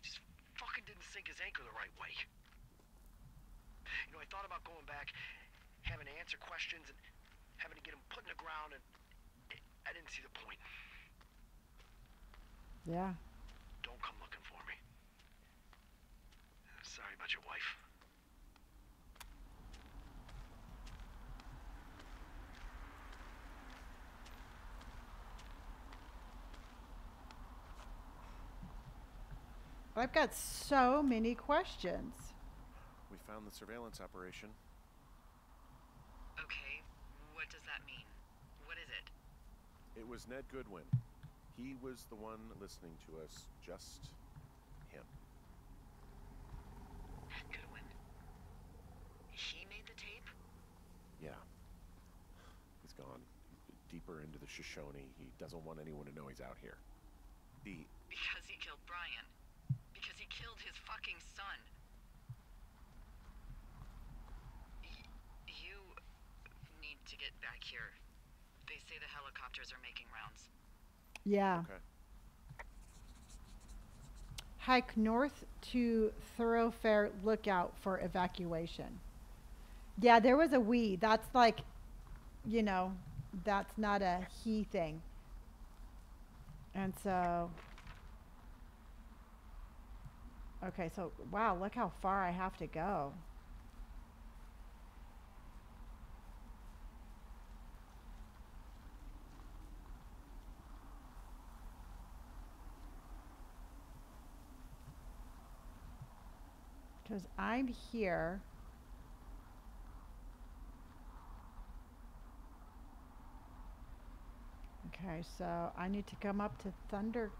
just fucking didn't sink his anchor the right way. You know, I thought about going back, having to answer questions, and having to get him put in the ground, and I didn't see the point. Yeah. Don't come looking for me. Sorry about your wife. I've got so many questions. We found the surveillance operation. Okay, what does that mean? What is it? It was Ned Goodwin. He was the one listening to us, just him. Goodwin. He made the tape? Yeah. He's gone. Deeper into the Shoshone. He doesn't want anyone to know he's out here. The Because he killed Brian. Because he killed his fucking son. Y- you need to get back here. They say the helicopters are making rounds. Yeah. okay. Hike north to Thorofare lookout for evacuation. Yeah, there was a we. That's like, you know, that's not a he thing. And so, okay, so wow, look how far I have to go. Because I'm here. Okay, so I need to come up to Thunder.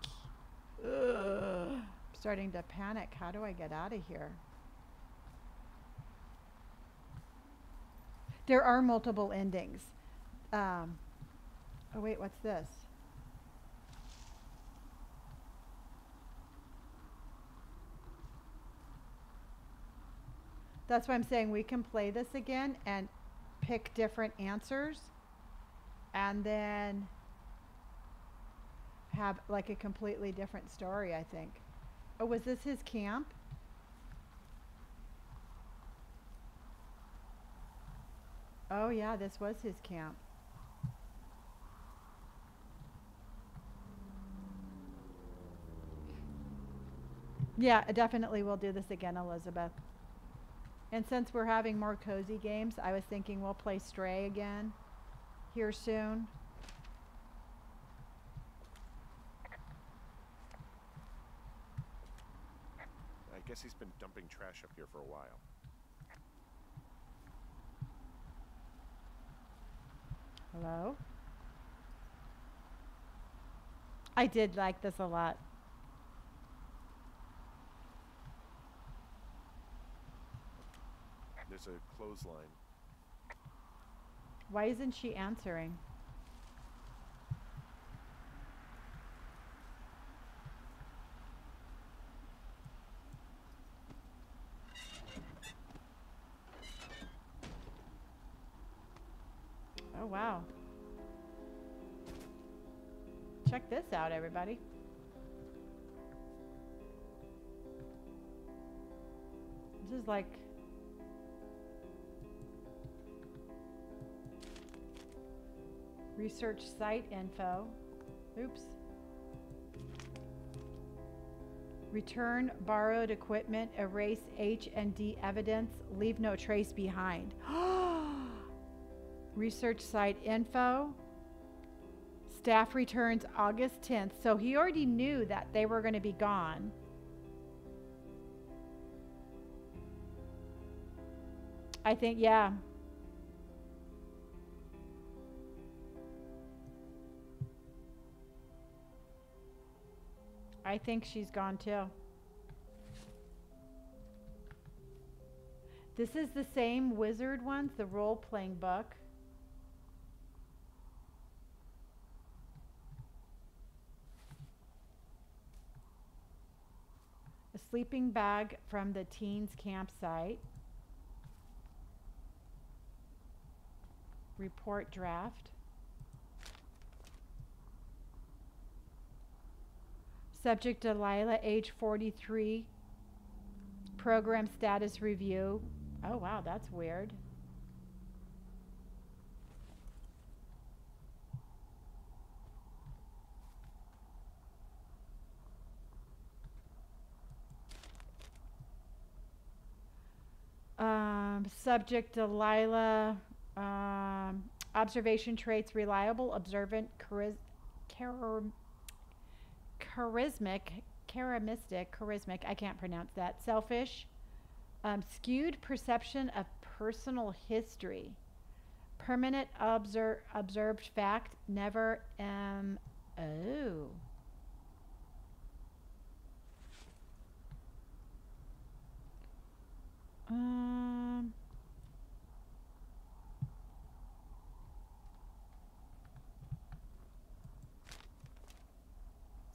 Ugh. Starting to panic. How do I get out of here? There are multiple endings. Um, oh, wait, what's this? That's why I'm saying we can play this again and pick different answers and then have like a completely different story, I think. Oh, was this his camp? Oh, yeah, this was his camp. Yeah, definitely we'll do this again, Elizabeth. And since we're having more cozy games, I was thinking we'll play Stray again here soon. I guess he's been dumping trash up here for a while. Hello? I did like this a lot. There's a clothesline. Why isn't she answering? Oh, wow. Check this out, everybody. This is like research site info. Oops. Return borrowed equipment, erase H and D evidence, leave no trace behind. research site info. Staff returns August 10th. So he already knew that they were going to be gone. I think, yeah. I think she's gone too. This is the same wizard ones, the role playing book. A sleeping bag from the teens campsite. Report draft. Subject Delilah, age 43. Program status review. Oh, wow, that's weird. Um, subject Delilah. Um, observation traits reliable, observant, chariz- char- charismatic, charismatic, charismatic. I can't pronounce that. Selfish. Um, skewed perception of personal history. Permanent obser- observed fact. Never am. Oh. Um.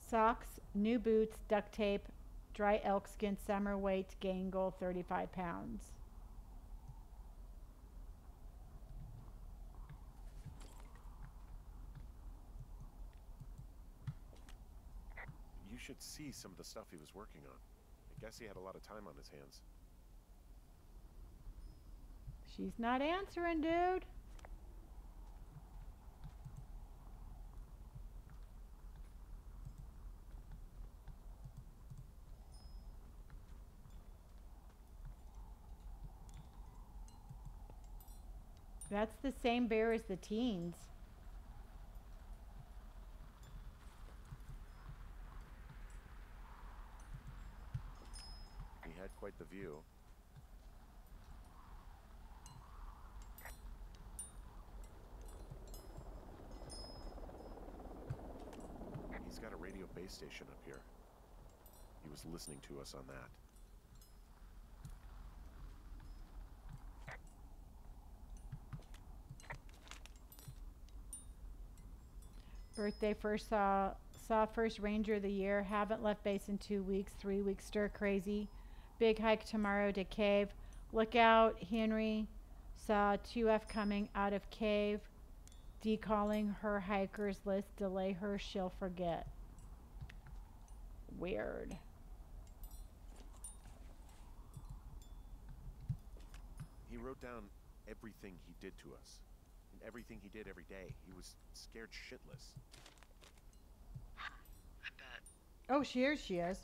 Socks, new boots, duct tape, dry elk skin, summer weight, gangle, 35 pounds. You should see some of the stuff he was working on. I guess he had a lot of time on his hands. She's not answering, dude. That's the same bear as the teens. He had quite the view. He's got a radio base station up here. He was listening to us on that. Birthday first saw saw first ranger of the year. Haven't left base in two weeks. Three weeks stir crazy. Big hike tomorrow to cave. Look out, Henry. Saw 2F coming out of cave. Decalling her hikers list. Delay her, she'll forget. Weird. He wrote down everything he did to us. And everything he did every day. He was scared shitless. I bet. Oh, she is. She is.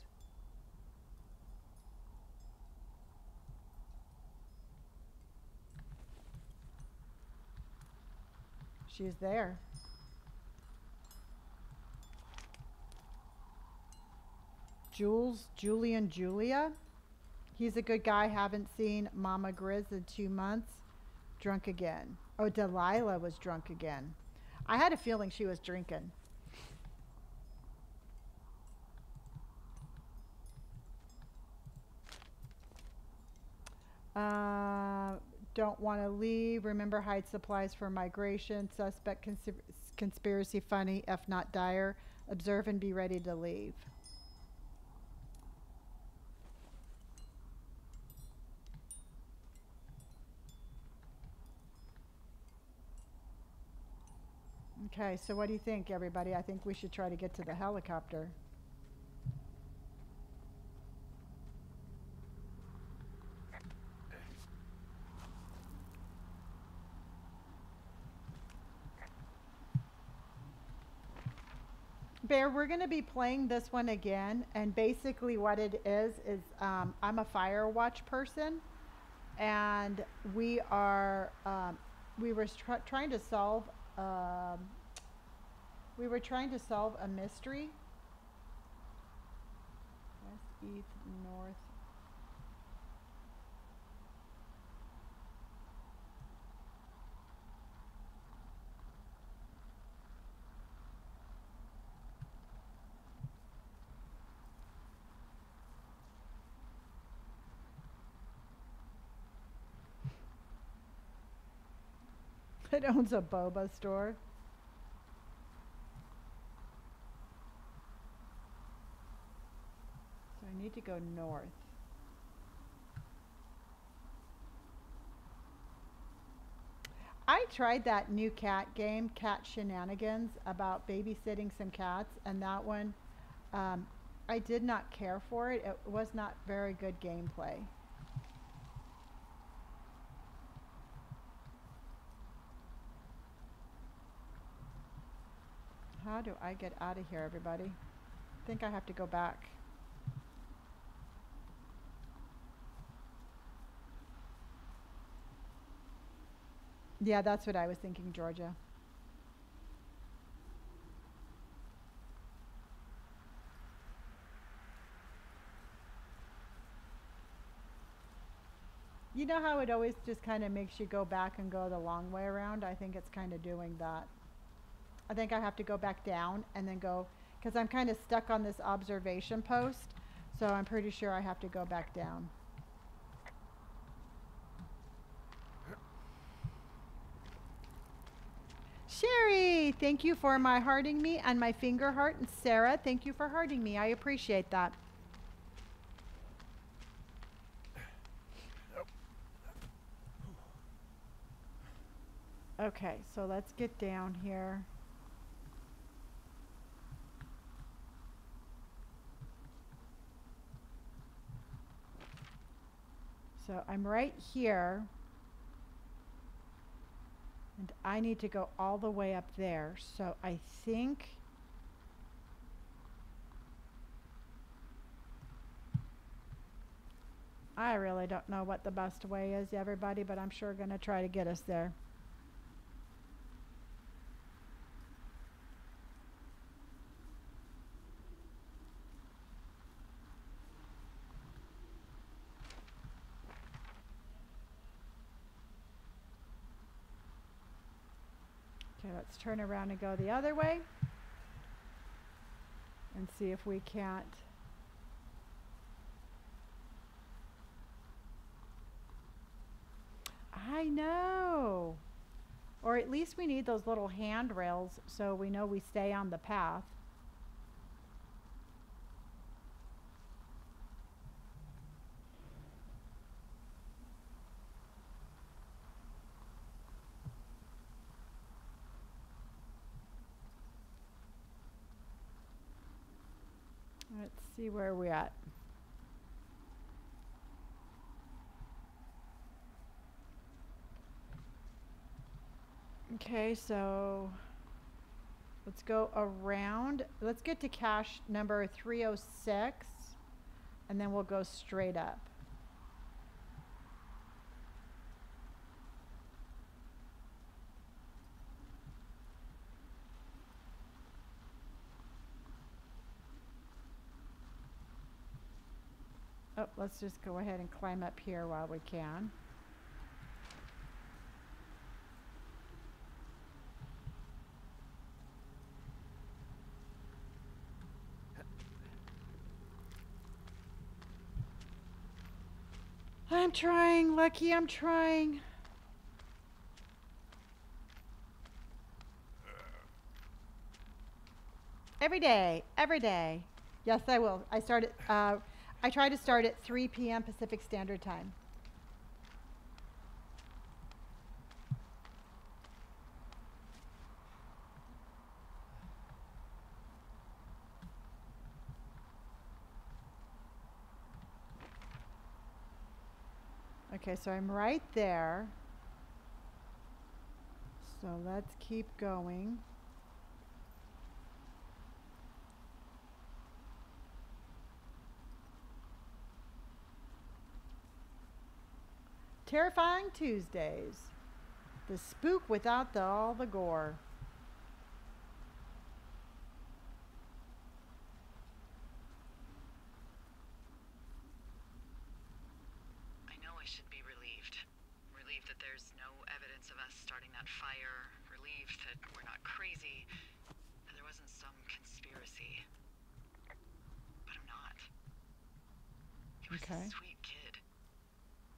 She's there. Jules, Julian, Julia. He's a good guy. Haven't seen Mama Grizz in two months. Drunk again. Oh, Delilah was drunk again. I had a feeling she was drinking. Uh, don't want to leave. Remember, hide supplies for migration. Suspect consp- conspiracy funny, if not dire. Observe and be ready to leave. Okay, so what do you think, everybody? I think we should try to get to the helicopter. Bear, we're going to be playing this one again, and basically what it is is um, I'm a fire watch person, and we are um, we were tr- trying to solve um, we were trying to solve a mystery. West, east, north. It owns a boba store. So I need to go north. I tried that new cat game, Cat Shenanigans, about babysitting some cats, and that one, um, I did not care for it. It was not very good gameplay. How do I get out of here, everybody? I think I have to go back. Yeah, that's what I was thinking, Georgia. You know how it always just kind of makes you go back and go the long way around? I think it's kind of doing that. I think I have to go back down and then go, because I'm kind of stuck on this observation post. So I'm pretty sure I have to go back down. Sherry, thank you for my hearting me and my finger heart. And Sarah, thank you for hearting me. I appreciate that. Okay, so let's get down here. So I'm right here. And I need to go all the way up there. So I think I really don't know what the best way is, everybody, but I'm sure going to try to get us there. Okay, turn around and go the other way and see if we can't. I know. Or at least we need those little handrails so we know we stay on the path. Let's see where we're at. Okay, so let's go around. Let's get to cache number 306 and then we'll go straight up. Oh, let's just go ahead and climb up here while we can. I'm trying, Lucky, I'm trying. Every day, every day. Yes, I will. I started uh, I try to start at 3 p.m. Pacific Standard Time. Okay, so I'm right there. So let's keep going. Terrifying Tuesdays. The spook without the, all the gore. I know I should be relieved. Relieved that there's no evidence of us starting that fire. Relieved that we're not crazy. That there wasn't some conspiracy. But I'm not. He was Okay. a sweet kid.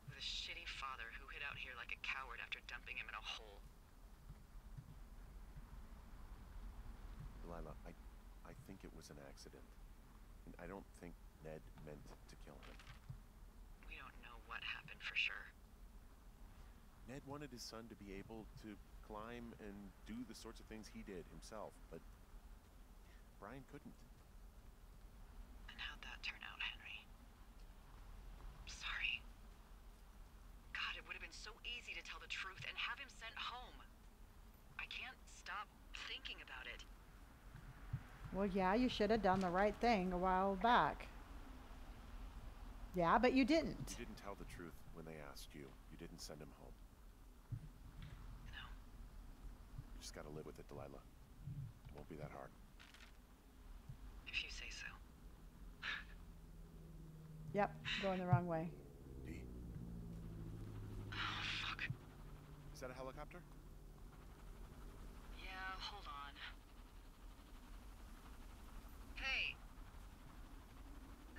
With a shitty father who hid out here like a coward after dumping him in a hole. Delilah, I, I think it was an accident. And I don't think Ned meant to kill him. We don't know what happened for sure. Ned wanted his son to be able to climb and do the sorts of things he did himself, but Brian couldn't. And how'd that turn out, Henry? Sorry. God, it would have been so easy to tell the truth and have him sent home. I can't stop thinking about it. Well, yeah, you should have done the right thing a while back. Yeah, but you didn't. You didn't tell the truth when they asked you. You didn't send him home. No. You just gotta live with it, Delilah. It won't be that hard. If you say so. Yep, going the wrong way. D, Oh, fuck. is that a helicopter? Yeah, hold on. Hey.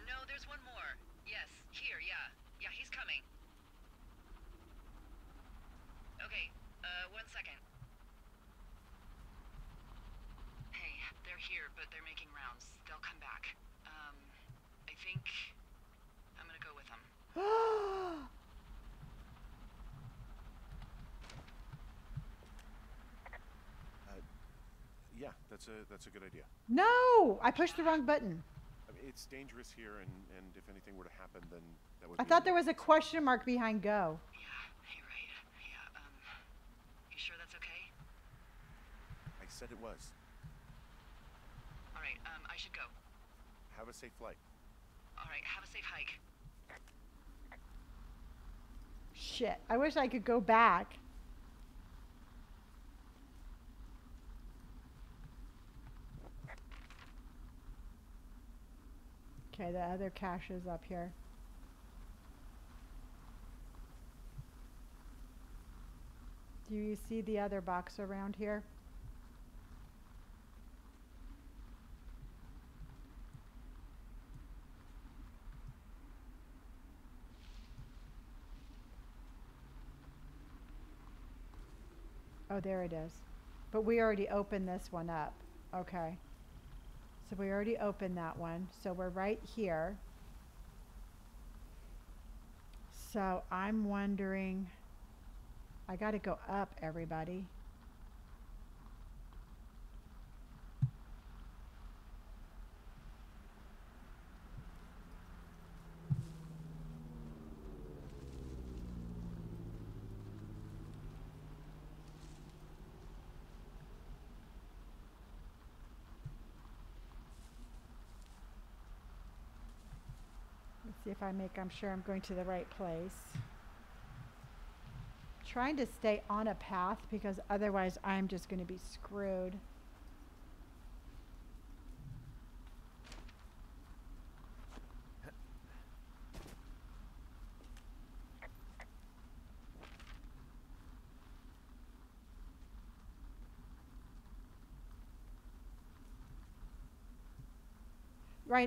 No, there's one more. Yes, here, yeah. Yeah, he's coming. Okay, uh, one second. Hey, they're here, but they're making rounds. They'll come back. Um, I think I'm gonna go with them. Yeah, that's a that's a good idea. no, I pushed the wrong button. I mean, it's dangerous here, and and if anything were to happen, then that would. I be thought there was a question mark behind go. Yeah, you're right. Yeah, um, you sure that's okay? I said it was. Alright, um, I should go. Have a safe flight. Alright, have a safe hike. Shit, I wish I could go back. Okay, the other cache is up here. Do you see the other box around here? Oh, there it is. But we already opened this one up. Okay. So we already opened that one. So we're right here. So I'm wondering, I got to go up, everybody. If I make, I'm sure I'm going to the right place. Trying to stay on a path because otherwise I'm just going to be screwed.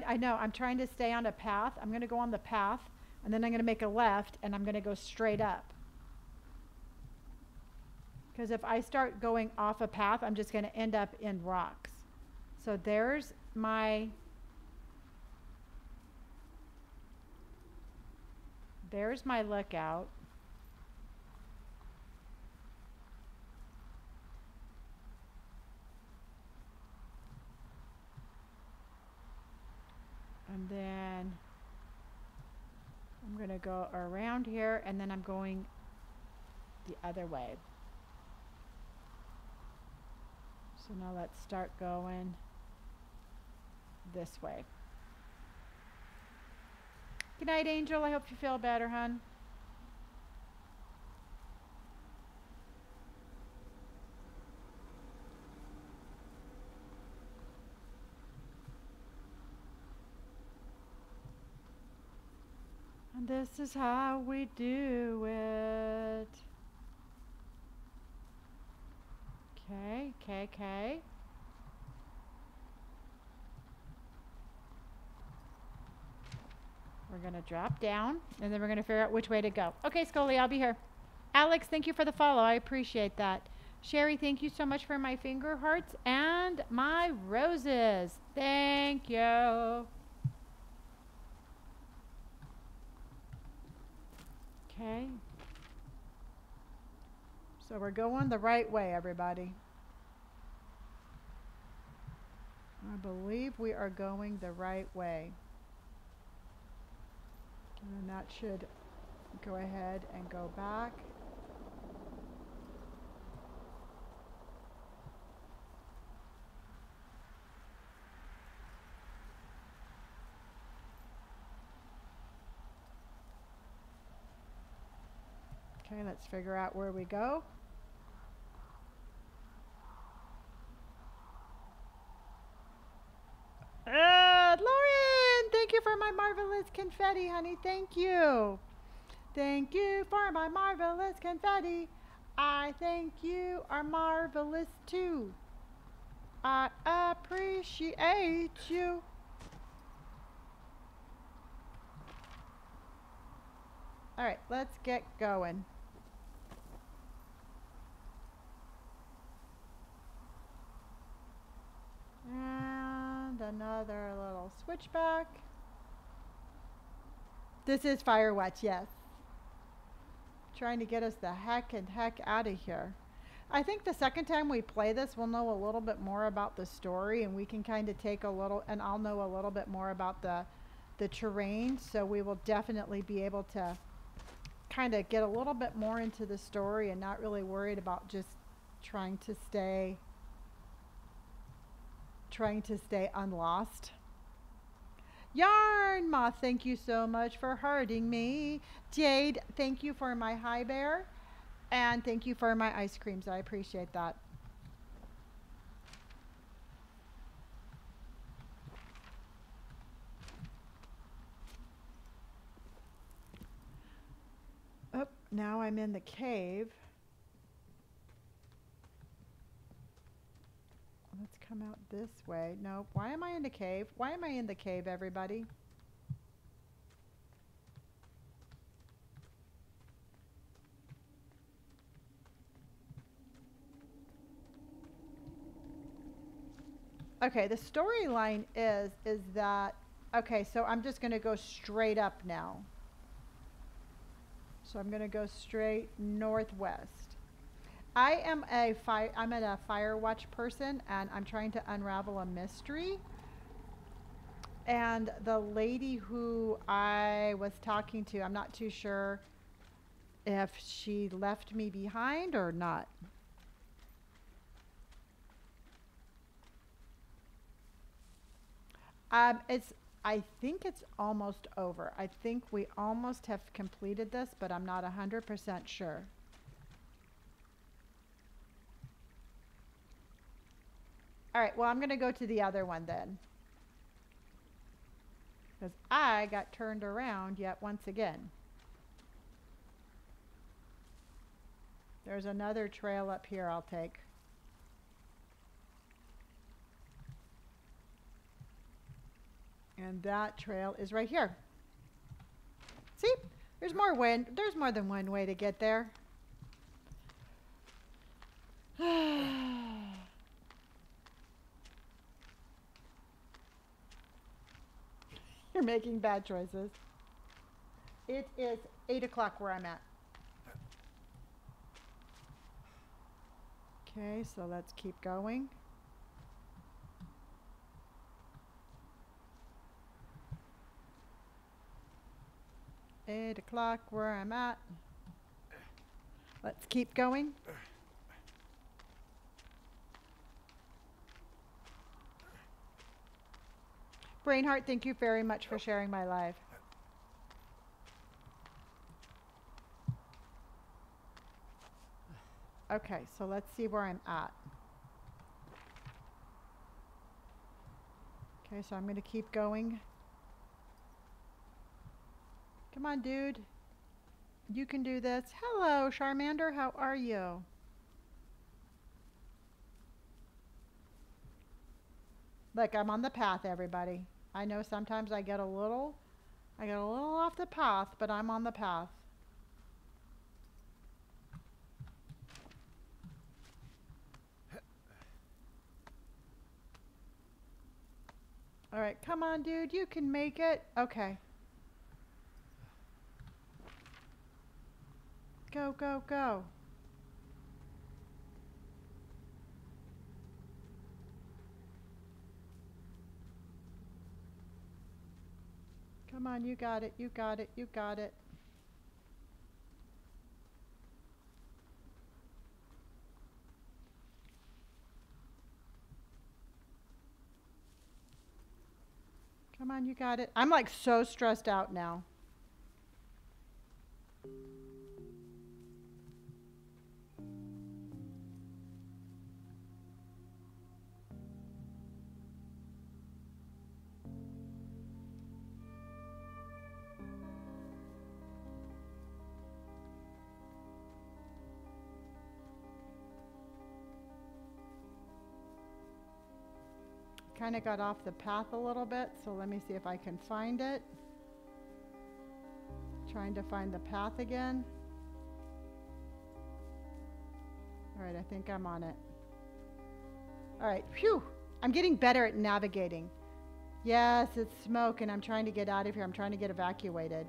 I know. I'm trying to stay on a path. I'm going to go on the path, and then I'm going to make a left, and I'm going to go straight up. Because if I start going off a path, I'm just going to end up in rocks. So there's my. There's my lookout. And then I'm going to go around here and then I'm going the other way. So now let's start going this way. Good night, Angel. I hope you feel better, hon. This is how we do it. Okay, okay, okay. We're going to drop down and then we're going to figure out which way to go. Okay, Scully, I'll be here. Alex, thank you for the follow. I appreciate that. Sherry, thank you so much for my finger hearts and my roses. Thank you. Okay. So we're going the right way, everybody. I believe we are going the right way. And that should go ahead and go back. Okay, let's figure out where we go. Uh, Lauren, thank you for my marvelous confetti, honey. Thank you. Thank you for my marvelous confetti. I think you are marvelous too. I appreciate you. All right, let's get going. And another little switchback. This is Firewatch, yes. Trying to get us the heck and heck out of here. I think the second time we play this, we'll know a little bit more about the story and we can kind of take a little, and I'll know a little bit more about the, the terrain. So we will definitely be able to kind of get a little bit more into the story and not really worried about just trying to stay trying to stay unlost. Yarn Moth, thank you so much for hurting me. Jade, thank you for my Hi Bear. And thank you for my ice creams. I appreciate that. Oh, now I'm in the cave. Let's come out this way. No, why am I in the cave? Why am I in the cave, everybody? Okay, the storyline is is that okay, so I'm just going to go straight up now. So I'm going to go straight northwest. I am a fire. I'm a fire watch person, and I'm trying to unravel a mystery. And the lady who I was talking to, I'm not too sure if she left me behind or not. Um, it's. I think it's almost over. I think we almost have completed this, but I'm not 100% sure. All right, well, I'm going to go to the other one then. Because I got turned around yet once again. There's another trail up here I'll take. And that trail is right here. See? There's more wind. There's more than one way to get there. You're making bad choices. It is 8 o'clock where I'm at. Okay, so let's keep going. Eight o'clock where I'm at. Let's keep going. Brainheart, thank you very much for sharing my live. Okay, so let's see where I'm at. Okay, so I'm going to keep going. Come on, dude. You can do this. Hello, Charmander. How are you? Look, I'm on the path, everybody. I know sometimes I get a little, I get a little off the path, but I'm on the path. All right, come on, dude. You can make it. Okay. Go, go, go. Come on, you got it, you got it, you got it. Come on, you got it. I'm like so stressed out now. Kind of got off the path a little bit, so let me see if I can find it. Trying to find the path again. All right, I think I'm on it. All right, phew. I'm getting better at navigating. Yes, it's smoke, and I'm trying to get out of here. I'm trying to get evacuated.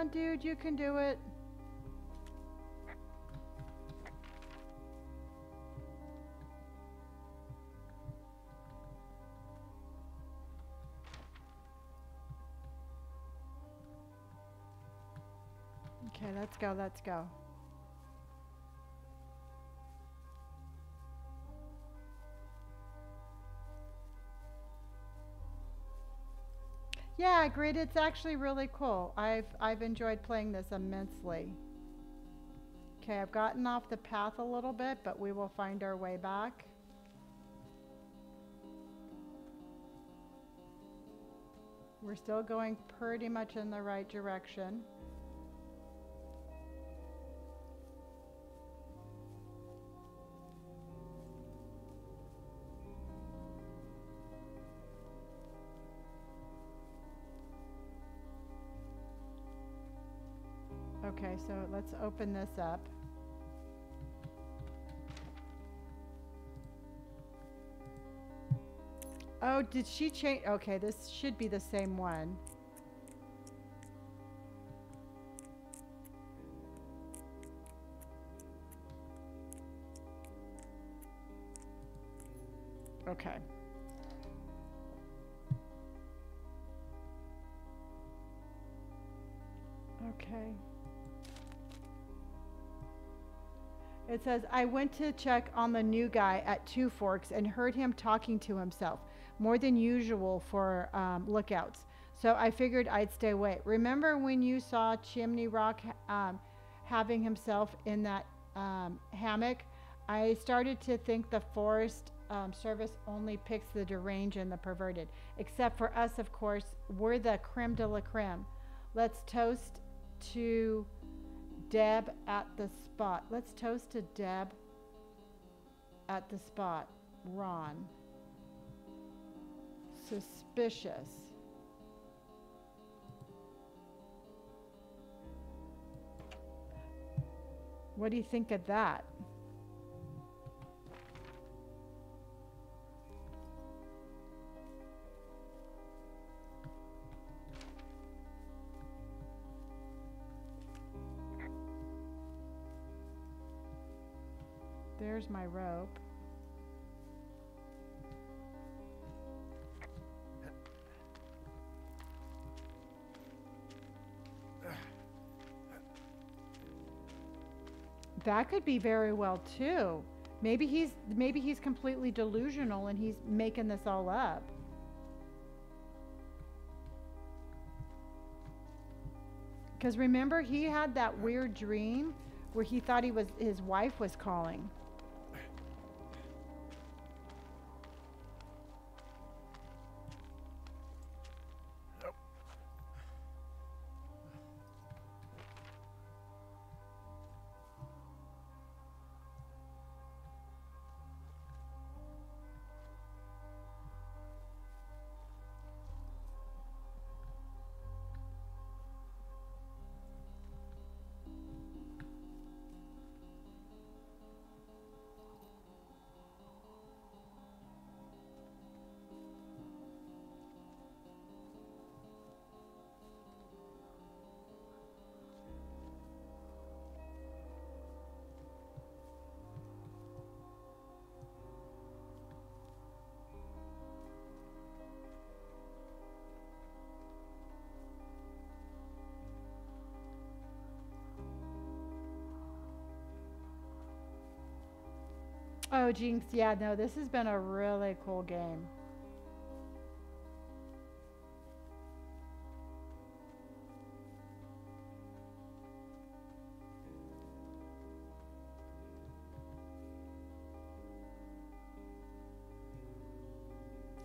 On, dude, you can do it. Okay, let's go, let's go. Yeah, Grid, it's actually really cool. I've I've enjoyed playing this immensely. Okay, I've gotten off the path a little bit, but we will find our way back. We're still going pretty much in the right direction. So let's open this up. Oh, did she change? Okay, this should be the same one. It says, I went to check on the new guy at Two Forks and heard him talking to himself, more than usual for um, lookouts. So I figured I'd stay away. Remember when you saw Chimney Rock um, having himself in that um, hammock? I started to think the Forest um, Service only picks the deranged and the perverted. Except for us, of course, we're the creme de la creme. Let's toast to Deb at the spot. Let's toast to Deb at the spot. Ron. Suspicious. What do you think of that? There's my rope. That could be very well too. Maybe he's maybe he's completely delusional and he's making this all up. Cuz remember he had that weird dream where he thought he was his wife was calling. Oh, Jinx, yeah, no, this has been a really cool game.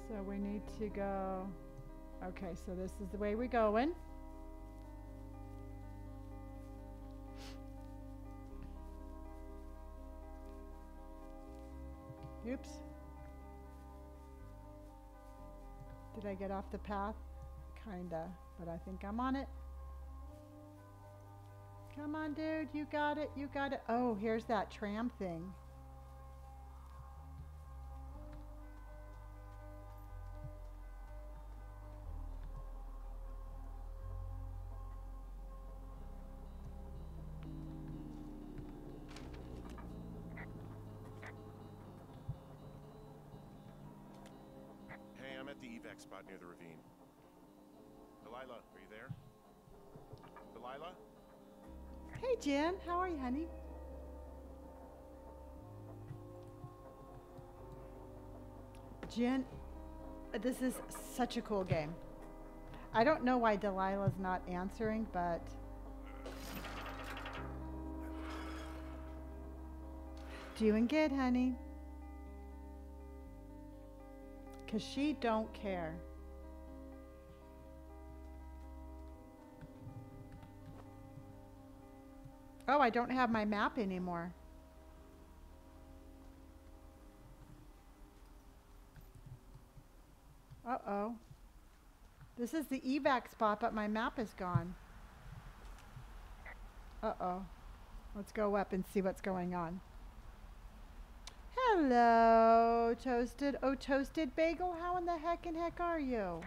So we need to go. Okay, so this is the way we're going. Did I get off the path? Kinda, but I think I'm on it. Come on, dude, you got it, you got it. Oh, here's that tram thing. You, honey? Jen, this is such a cool game. I don't know why Delilah's not answering, but doing good, honey. Cause she don't care. Oh, I don't have my map anymore. Uh-oh. This is the evac spot, but my map is gone. Uh-oh. Let's go up and see what's going on. Hello, Toasted. Oh, Toasted Bagel, how in the heck and heck are you?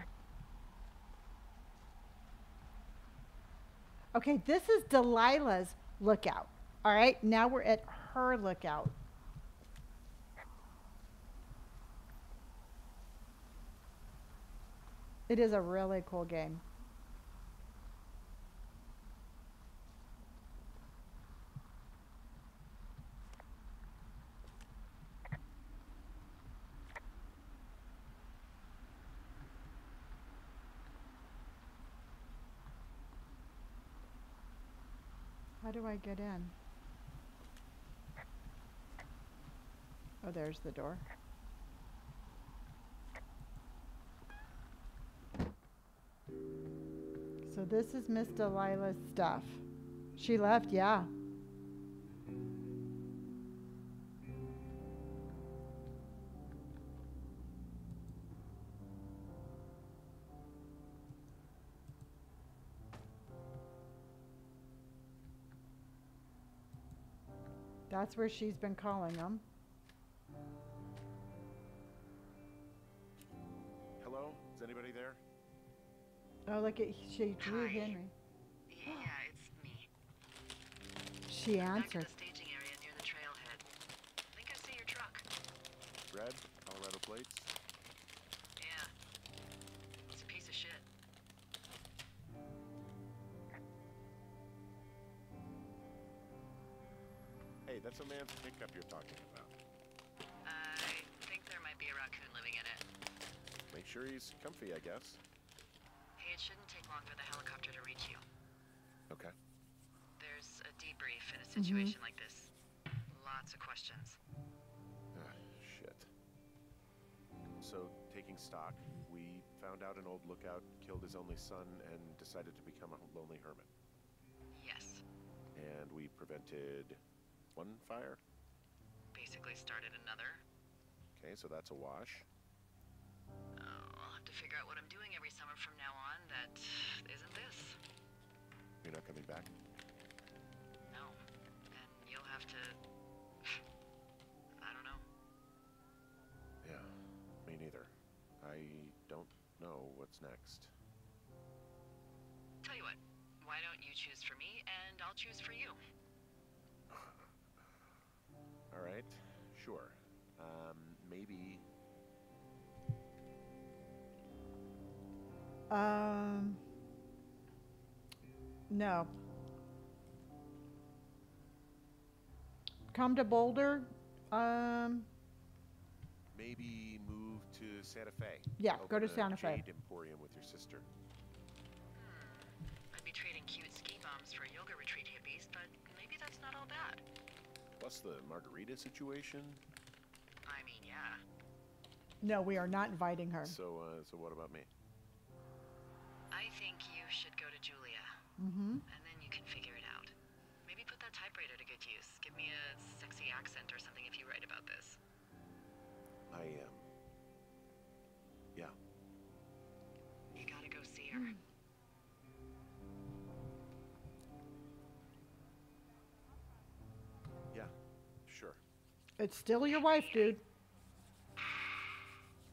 Okay, this is Delilah's lookout. All right, now we're at her lookout. It is a really cool game. How do I get in? Oh, there's the door. So this is Miss Delilah's stuff. She left, yeah. That's where she's been calling them. Hello? Is anybody there? Oh, look at she drew Hi. Henry. Yeah, it's me. She Back at answered. the staging area near the trailhead. think I see your truck. Red? Colorado plates? Hey, that's pickup you're talking about. I think there might be a raccoon living in it. Make sure he's comfy, I guess. Hey, it shouldn't take long for the helicopter to reach you. Okay. There's a debrief in a situation like this. Lots of questions. Ah, shit. So, taking stock, we found out an old lookout killed his only son and decided to become a lonely hermit. Yes. And we prevented one fire. Basically started another. Okay, so that's a wash. Oh, I'll have to figure out what I'm doing every summer from now on that isn't this. You're not coming back? No. And you'll have to. I don't know. Yeah, me neither. I don't know what's next. Tell you what, why don't you choose for me and I'll choose for you? All right, sure. Um, maybe. Um. No. Come to Boulder Um, Maybe move to Santa Fe. Yeah, go to Santa Fe. Emporium with your sister. Plus the margarita situation. I mean, yeah. no, we are not inviting her. So, uh, so what about me? I think you should go to Julia, Mm-hmm. and then you can figure it out. Maybe put that typewriter to good use. Give me a sexy accent or something if you write about this. I am. yeah. It's still your wife, dude.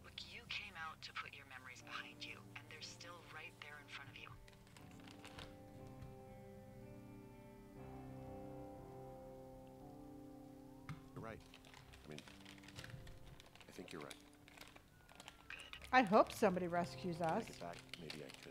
Look, you came out to put your memories behind you, and they're still right there in front of you. You're right. I mean, I think you're right. Good. I hope somebody rescues When I us. back, maybe I could.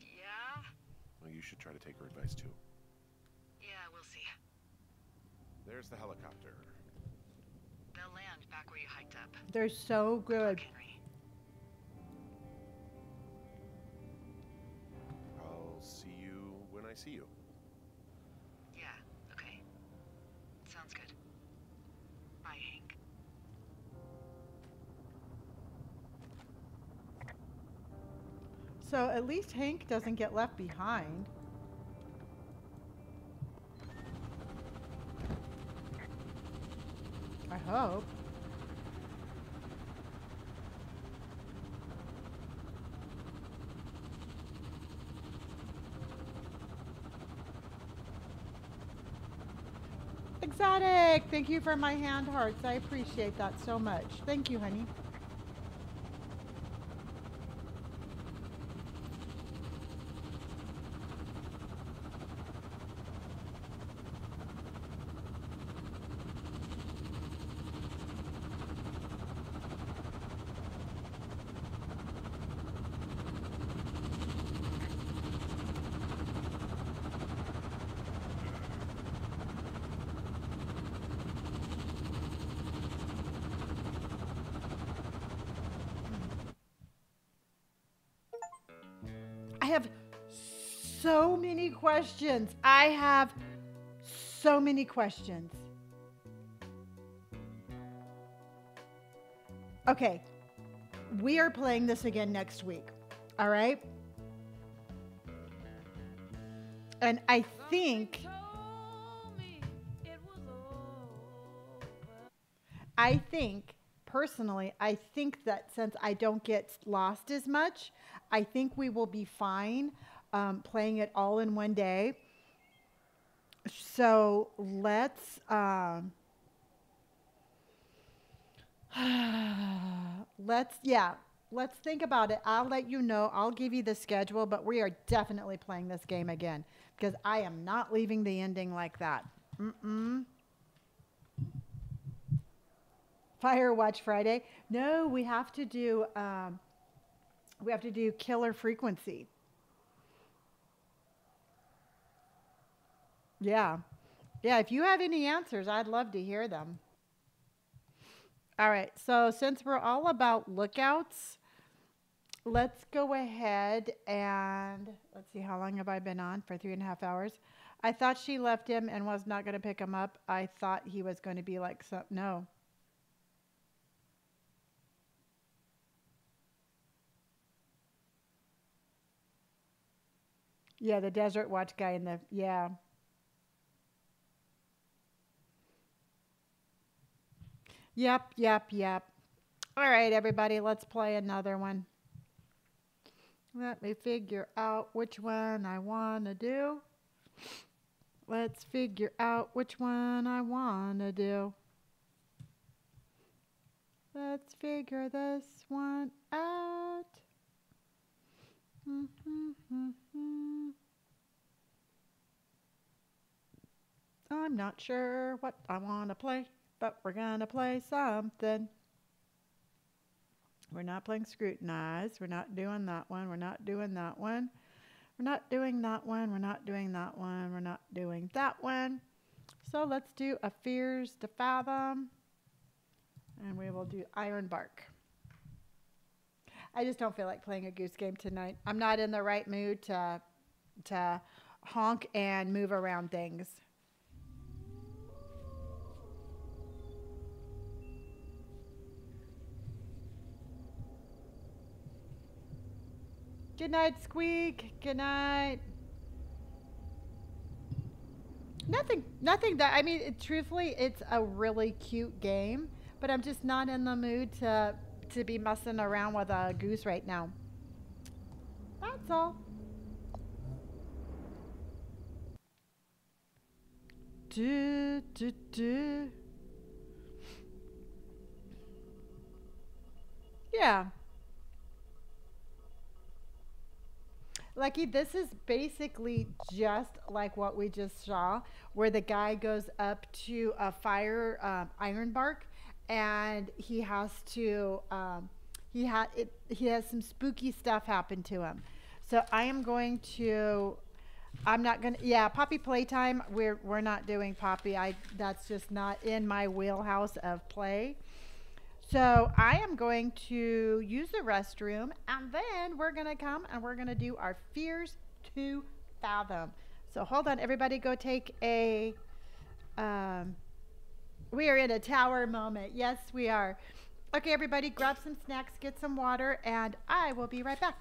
Yeah? Well, you should try to take her advice too. Yeah, we'll see. There's the helicopter. They'll land back where you hiked up. They're so good. Henry. I'll see you when I see you. So at least Hank doesn't get left behind. I hope. Exotic! Thank you for my hand hearts. I appreciate that so much. Thank you, honey. I have so many questions. I have so many questions. Okay. We are playing this again next week. All right? And I think I think personally, I think that since I don't get lost as much, I think we will be fine um, playing it all in one day. So let's um, let's yeah let's think about it. I'll let you know. I'll give you the schedule, but we are definitely playing this game again because I am not leaving the ending like that. Mm-mm. Firewatch Friday. No, we have to do um, we have to do killer frequency. Yeah. Yeah, if you have any answers, I'd love to hear them. All right. So, since we're all about lookouts, let's go ahead and let's see how long have I been on for three and a half hours. I thought she left him and was not going to pick him up. I thought he was going to be like, so, no. Yeah, the Desert Watch guy in the yeah. Yep, yep, yep. All right, everybody, let's play another one. Let me figure out which one I want to do. Let's figure out which one I want to do. Let's figure this one out. Mm-hmm, mm-hmm, mm-hmm. I'm not sure what I want to play, but we're going to play something. We're not playing scrutinize. We're not doing that one. We're not doing that one. We're not doing that one. We're not doing that one. We're not doing that one. So let's do a fears to fathom. And we will do iron bark. I just don't feel like playing a goose game tonight. I'm not in the right mood to to honk and move around things. Good night, Squeak. Good night. Nothing, nothing that, I mean, it, truthfully, it's a really cute game, but I'm just not in the mood to, to be messing around with a goose right now. That's all. Do, do, do. Yeah. Lucky, this is basically just like what we just saw, where the guy goes up to a fire um, iron bark, and he has to um, he had he has some spooky stuff happen to him. So I am going to. I'm not gonna. Yeah, Poppy playtime. We're we're not doing Poppy. I that's just not in my wheelhouse of play. So I am going to use the restroom and then we're going to come and we're going to do our fears to fathom. So hold on, everybody go take a, um, we are in a tower moment. Yes, we are. Okay, everybody grab some snacks, get some water, and I will be right back.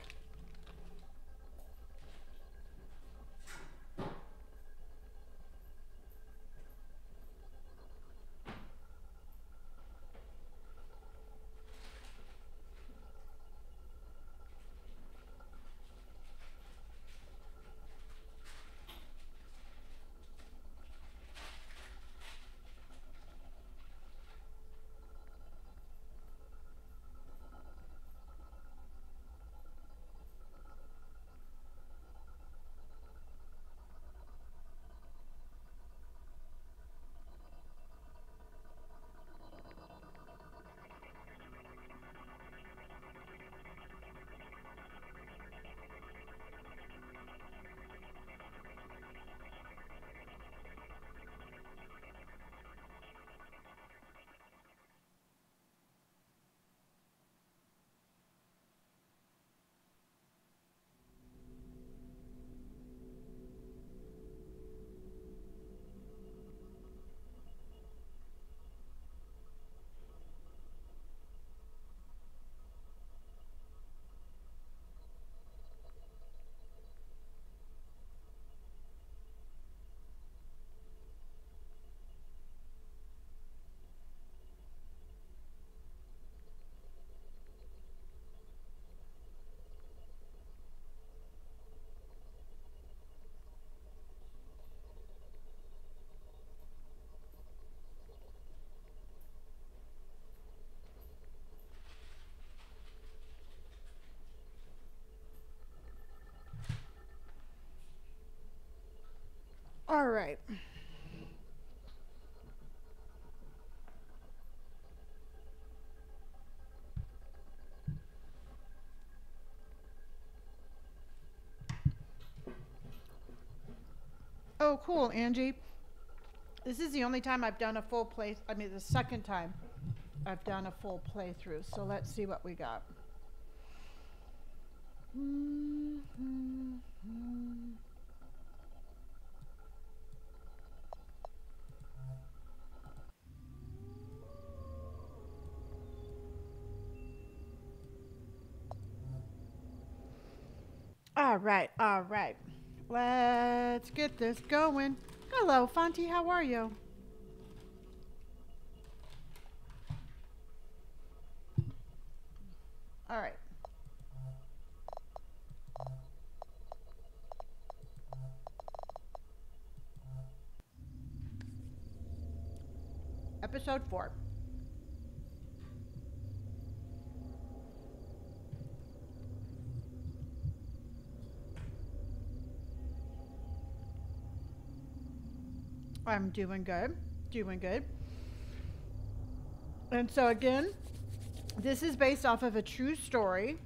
All right. Oh, cool, Angie. This is the only time I've done a full play. I mean, the second time I've done a full playthrough. So let's see what we got. Mm-hmm. All right, all right. Let's get this going. Hello, Fonty, how are you? All right. Episode 4. I'm doing good. Doing good. And so, again, this is based off of a true story.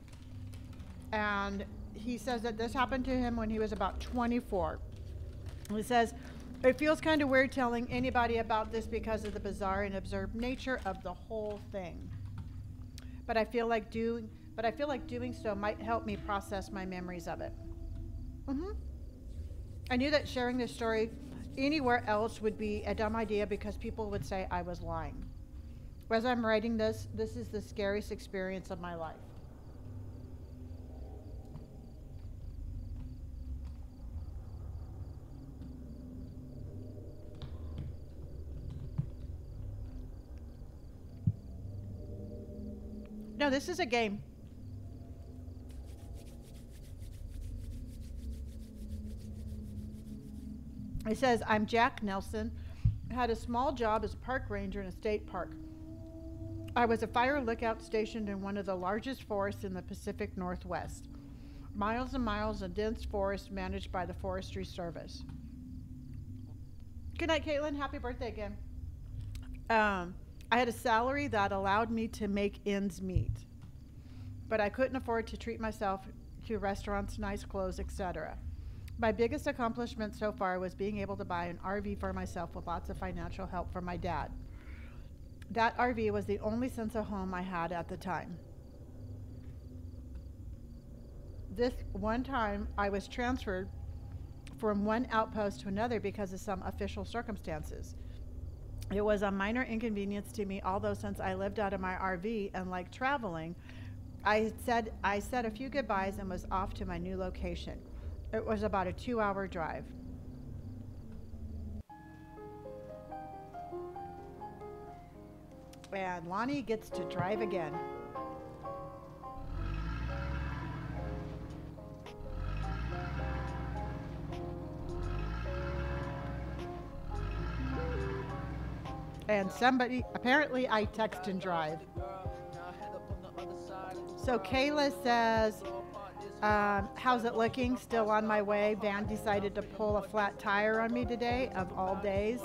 And he says that this happened to him when he was about 24. He says, it feels kind of weird telling anybody about this because of the bizarre and absurd nature of the whole thing. But I feel like doing but I feel like doing so might help me process my memories of it. hmm I knew that sharing this story anywhere else would be a dumb idea because people would say I was lying. As I'm writing this, this is the scariest experience of my life. No, this is a game. It says, I'm Jack Nelson. Had a small job as a park ranger in a state park. I was a fire lookout stationed in one of the largest forests in the Pacific Northwest. Miles and miles of dense forest managed by the Forestry Service. Good night, Caitlin. Happy birthday again. Um, I had a salary that allowed me to make ends meet, but I couldn't afford to treat myself to restaurants, nice clothes, etc. My biggest accomplishment so far was being able to buy an RV for myself with lots of financial help from my dad. That RV was the only sense of home I had at the time. This one time, I was transferred from one outpost to another because of some official circumstances. It was a minor inconvenience to me, although since I lived out of my RV and liked traveling, I said I said a few goodbyes and was off to my new location. It was about a two-hour drive. And Lonnie gets to drive again. And somebody, apparently I text and drive. So Kayla says, um, how's it looking? Still on my way. Van decided to pull a flat tire on me today, of all days.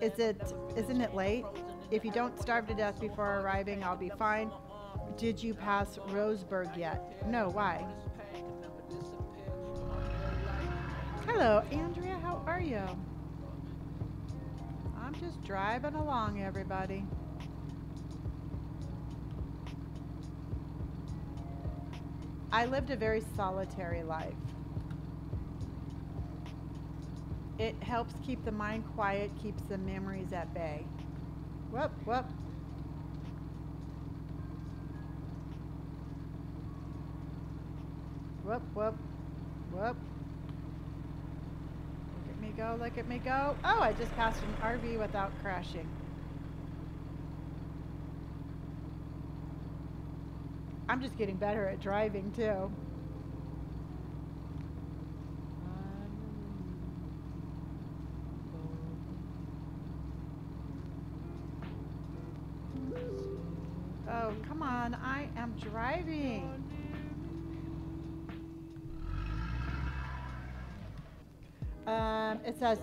Is it? Isn't it late? If you don't starve to death before arriving, I'll be fine. Did you pass Roseburg yet? No. Why? Hello, Andrea. How are you? I'm just driving along, everybody. I lived a very solitary life. It helps keep the mind quiet, keeps the memories at bay. Whoop, whoop. Whoop, whoop, whoop. Look at me go, look at me go. Oh, I just passed an RV without crashing. I'm just getting better at driving too. Oh, come on. I am driving. Um, it says,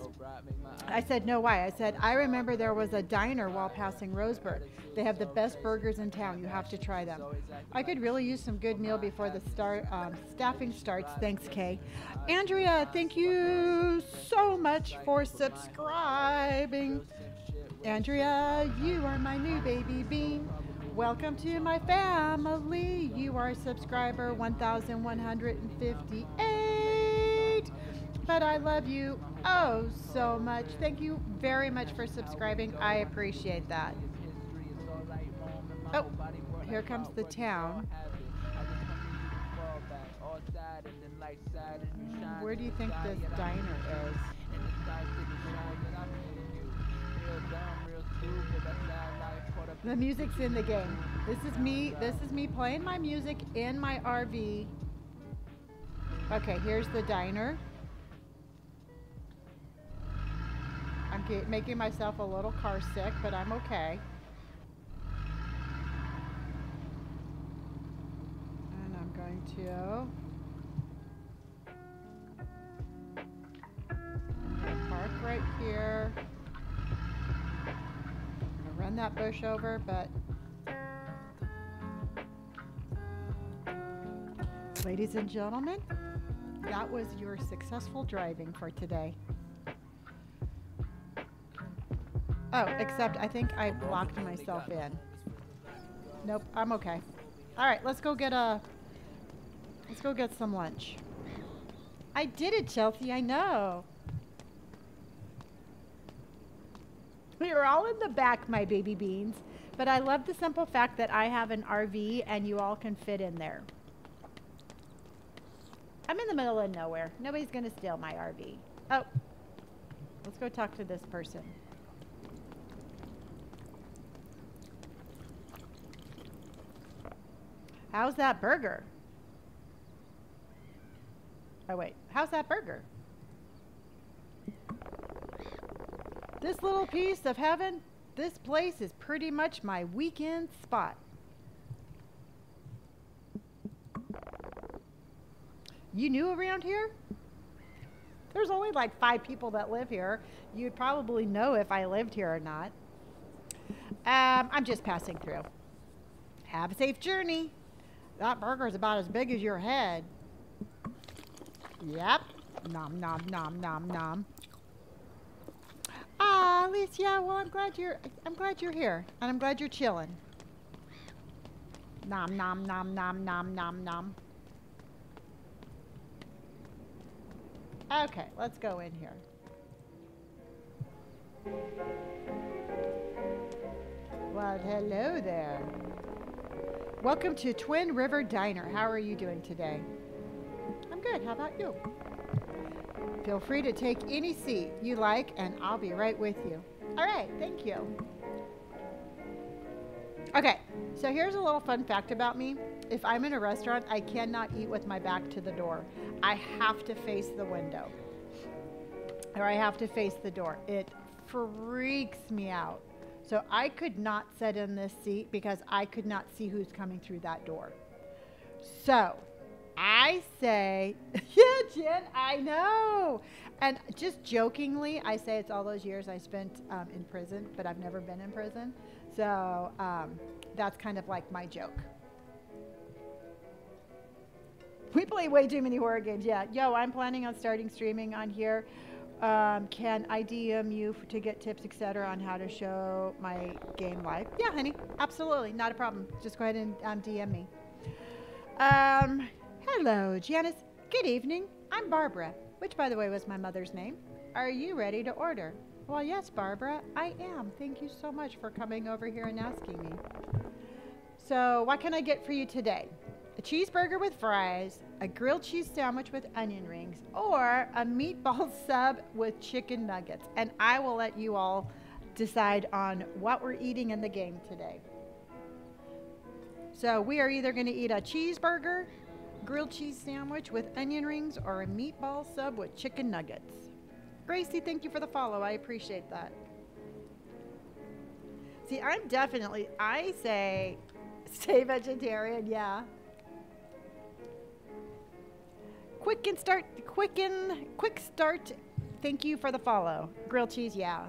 I said, no, why? I said, I remember there was a diner while passing Roseburg. They have the best burgers in town. You have to try them. I could really use some good meal before the start um, staffing starts. Thanks, Kay. Andrea, thank you so much for subscribing. Andrea, you are my new baby bean. Welcome to my family. You are subscriber 1158 but I love you oh so much. Thank you very much for subscribing. I appreciate that. Oh, here comes the town. Where do you think this diner is? The music's in the game. This is me. This is me playing my music in my RV. Okay, here's the diner. I'm making myself a little car sick, but I'm okay. And I'm going to park right here. Run that bush over, but. Ladies and gentlemen, that was your successful driving for today. Oh, except I think I blocked myself in. Nope, I'm okay. All right, let's go get a. Let's go get some lunch. I did it, Chelsea. I know. We are all in the back, my baby beans. But I love the simple fact that I have an RV and you all can fit in there. I'm in the middle of nowhere. Nobody's going to steal my RV. Oh, let's go talk to this person. How's that burger? Oh, wait. How's that burger? This little piece of heaven, this place is pretty much my weekend spot. You new around here? There's only like five people that live here. You'd probably know if I lived here or not. Um, I'm just passing through. Have a safe journey. That burger's about as big as your head. Yep. Nom nom nom nom nom. Ah, Alicia, well I'm glad you're I'm glad you're here. And I'm glad you're chilling. Nom nom nom nom nom nom nom. Okay, let's go in here. Well, hello there. Welcome to Twin River Diner. How are you doing today? I'm good. How about you? Feel free to take any seat you like, and I'll be right with you. All right, thank you. Okay, so here's a little fun fact about me. If I'm in a restaurant, I cannot eat with my back to the door. I have to face the window, or I have to face the door. It freaks me out. So I could not sit in this seat because I could not see who's coming through that door. So I say, yeah, Jen, I know. And just jokingly, I say it's all those years I spent um, in prison, but I've never been in prison. So um, that's kind of like my joke. We play way too many horror games. Yeah. Yo, I'm planning on starting streaming on here. Um, can I DM you f- to get tips, etc., on how to show my game live? Yeah, honey. Absolutely. Not a problem. Just go ahead and um, DM me. Um, hello, Janice. Good evening. I'm Barbara, which, by the way, was my mother's name. Are you ready to order? Well, yes, Barbara, I am. Thank you so much for coming over here and asking me. So, what can I get for you today? A cheeseburger with fries, a grilled cheese sandwich with onion rings, or a meatball sub with chicken nuggets. And I will let you all decide on what we're eating in the game today. So, we are either going to eat a cheeseburger, grilled cheese sandwich with onion rings, or a meatball sub with chicken nuggets. Gracie, thank you for the follow. I appreciate that. See, I'm definitely, I say stay vegetarian, yeah. Quick and start, quick and, quick start. Thank you for the follow. Grilled cheese, yeah.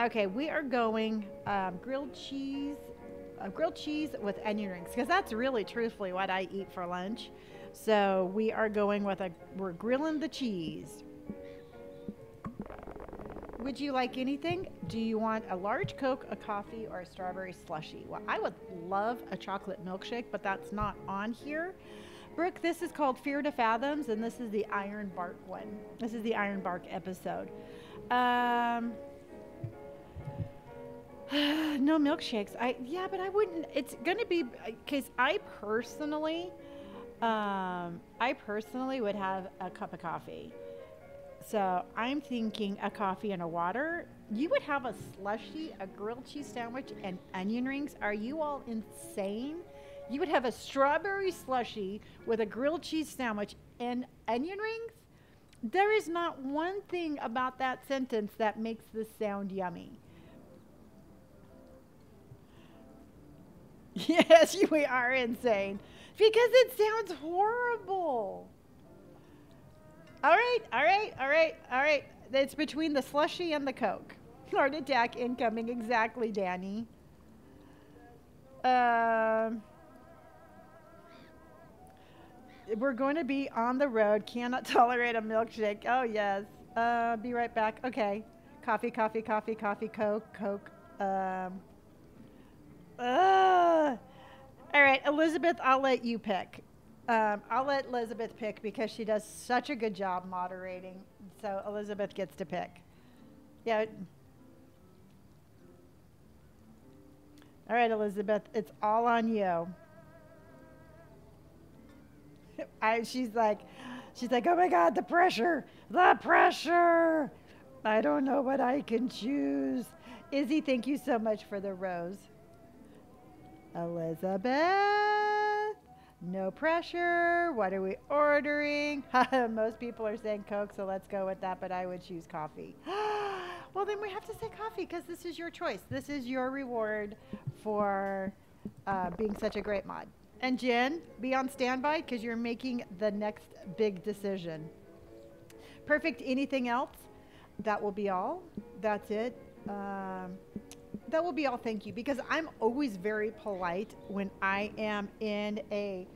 Okay, we are going um, grilled cheese, uh, grilled cheese with onion rings, because that's really truthfully what I eat for lunch. So we are going with a, we're grilling the cheese. Would you like anything? Do you want a large Coke, a coffee, or a strawberry slushy? Well, I would love a chocolate milkshake, but that's not on here. Brooke, this is called Fear to Fathoms, and this is the Iron Bark one. This is the Iron Bark episode. Um, no milkshakes. I yeah, but I wouldn't. It's gonna be because I personally, um, I personally would have a cup of coffee. So I'm thinking a coffee and a water. You would have a slushy, a grilled cheese sandwich, and onion rings. Are you all insane? You would have a strawberry slushy with a grilled cheese sandwich and onion rings? There is not one thing about that sentence that makes this sound yummy. Yes, we are insane. Because it sounds horrible. All right, all right, all right, all right. It's between the slushy and the Coke. Heart attack incoming. Exactly, Danny. Um, we're going to be on the road. Cannot tolerate a milkshake. Oh, yes. Uh, be right back. Okay. Coffee, coffee, coffee, coffee, Coke, Coke. Um, uh, all right, Elizabeth, I'll let you pick. Um, I'll let Elizabeth pick because she does such a good job moderating. So Elizabeth gets to pick. Yeah. All right, Elizabeth, it's all on you. I, she's like, she's like, oh my God, the pressure, the pressure. I don't know what I can choose. Izzy, thank you so much for the rose. Elizabeth, no pressure. What are we ordering? Most people are saying Coke, so let's go with that, but I would choose coffee. well, then we have to say coffee because this is your choice. This is your reward for uh, being such a great mod. And Jen, be on standby because you're making the next big decision. Perfect. Anything else? That will be all. That's it. Um, that will be all. Thank you. Because I'm always very polite when I am in a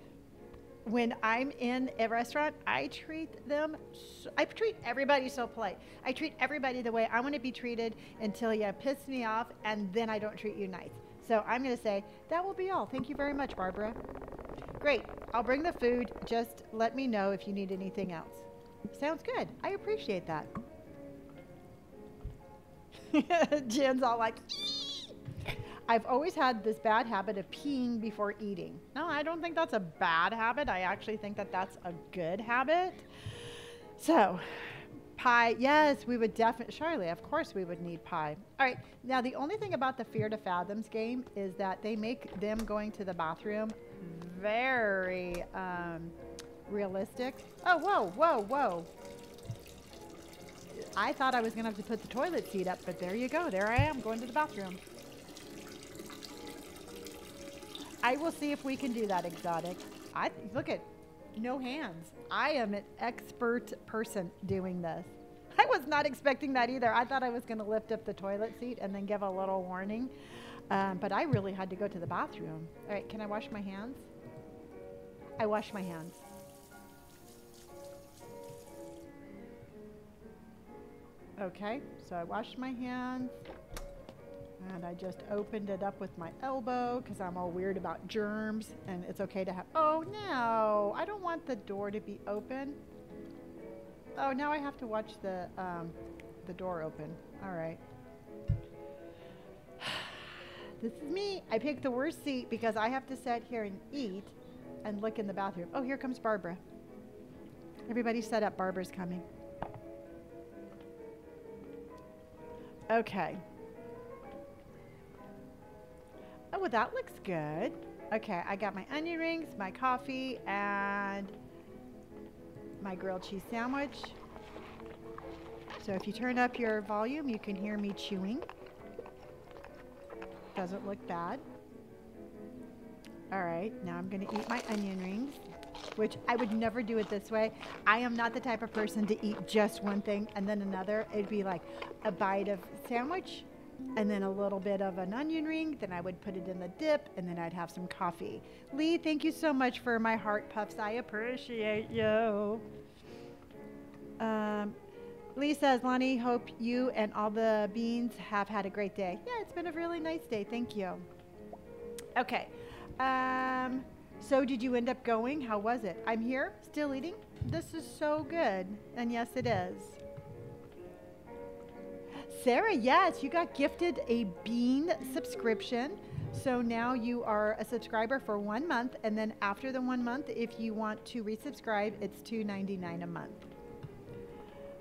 when I'm in a restaurant, I treat them, so, I treat everybody so polite. I treat everybody the way I want to be treated until you piss me off, and then I don't treat you nice. So I'm going to say, that will be all. Thank you very much, Barbara. Great. I'll bring the food. Just let me know if you need anything else. Sounds good. I appreciate that. Jen's all like, I've always had this bad habit of peeing before eating. No, I don't think that's a bad habit. I actually think that that's a good habit. So, pie, yes, we would definitely, Charlie, of course we would need pie. All right, now the only thing about the Fear to Fathoms game is that they make them going to the bathroom very um, realistic. Oh, whoa, whoa, whoa. I thought I was going to have to put the toilet seat up, but there you go. There I am going to the bathroom. I will see if we can do that, Exotic. I look at no hands. I am an expert person doing this. I was not expecting that either. I thought I was going to lift up the toilet seat and then give a little warning. Um, but I really had to go to the bathroom. All right, can I wash my hands? I wash my hands. Okay, so I washed my hands. And I just opened it up with my elbow because I'm all weird about germs and it's okay to have. Oh no, I don't want the door to be open. Oh, now I have to watch the, um, the door open. All right. this is me. I picked the worst seat because I have to sit here and eat and look in the bathroom. Oh, here comes Barbara. Everybody set up. Barbara's coming. Okay. Oh, well, that looks good. Okay, I got my onion rings, my coffee, and my grilled cheese sandwich. So if you turn up your volume, you can hear me chewing. Doesn't look bad. All right, now I'm to eat my onion rings, which I would never do it this way. I am not the type of person to eat just one thing and then another. It'd be like a bite of sandwich and then a little bit of an onion ring. Then I would put it in the dip and then I'd have some coffee. Lee, thank you so much for my heart puffs. I appreciate you. Um, Lee says, Lonnie, hope you and all the beans have had a great day. Yeah, it's been a really nice day. Thank you. Okay. Um, so did you end up going? How was it? I'm here, still eating. This is so good. And yes, it is. Sarah, yes, you got gifted a bean subscription. So now you are a subscriber for one month, and then after the one month, if you want to resubscribe, it's $2.99 a month.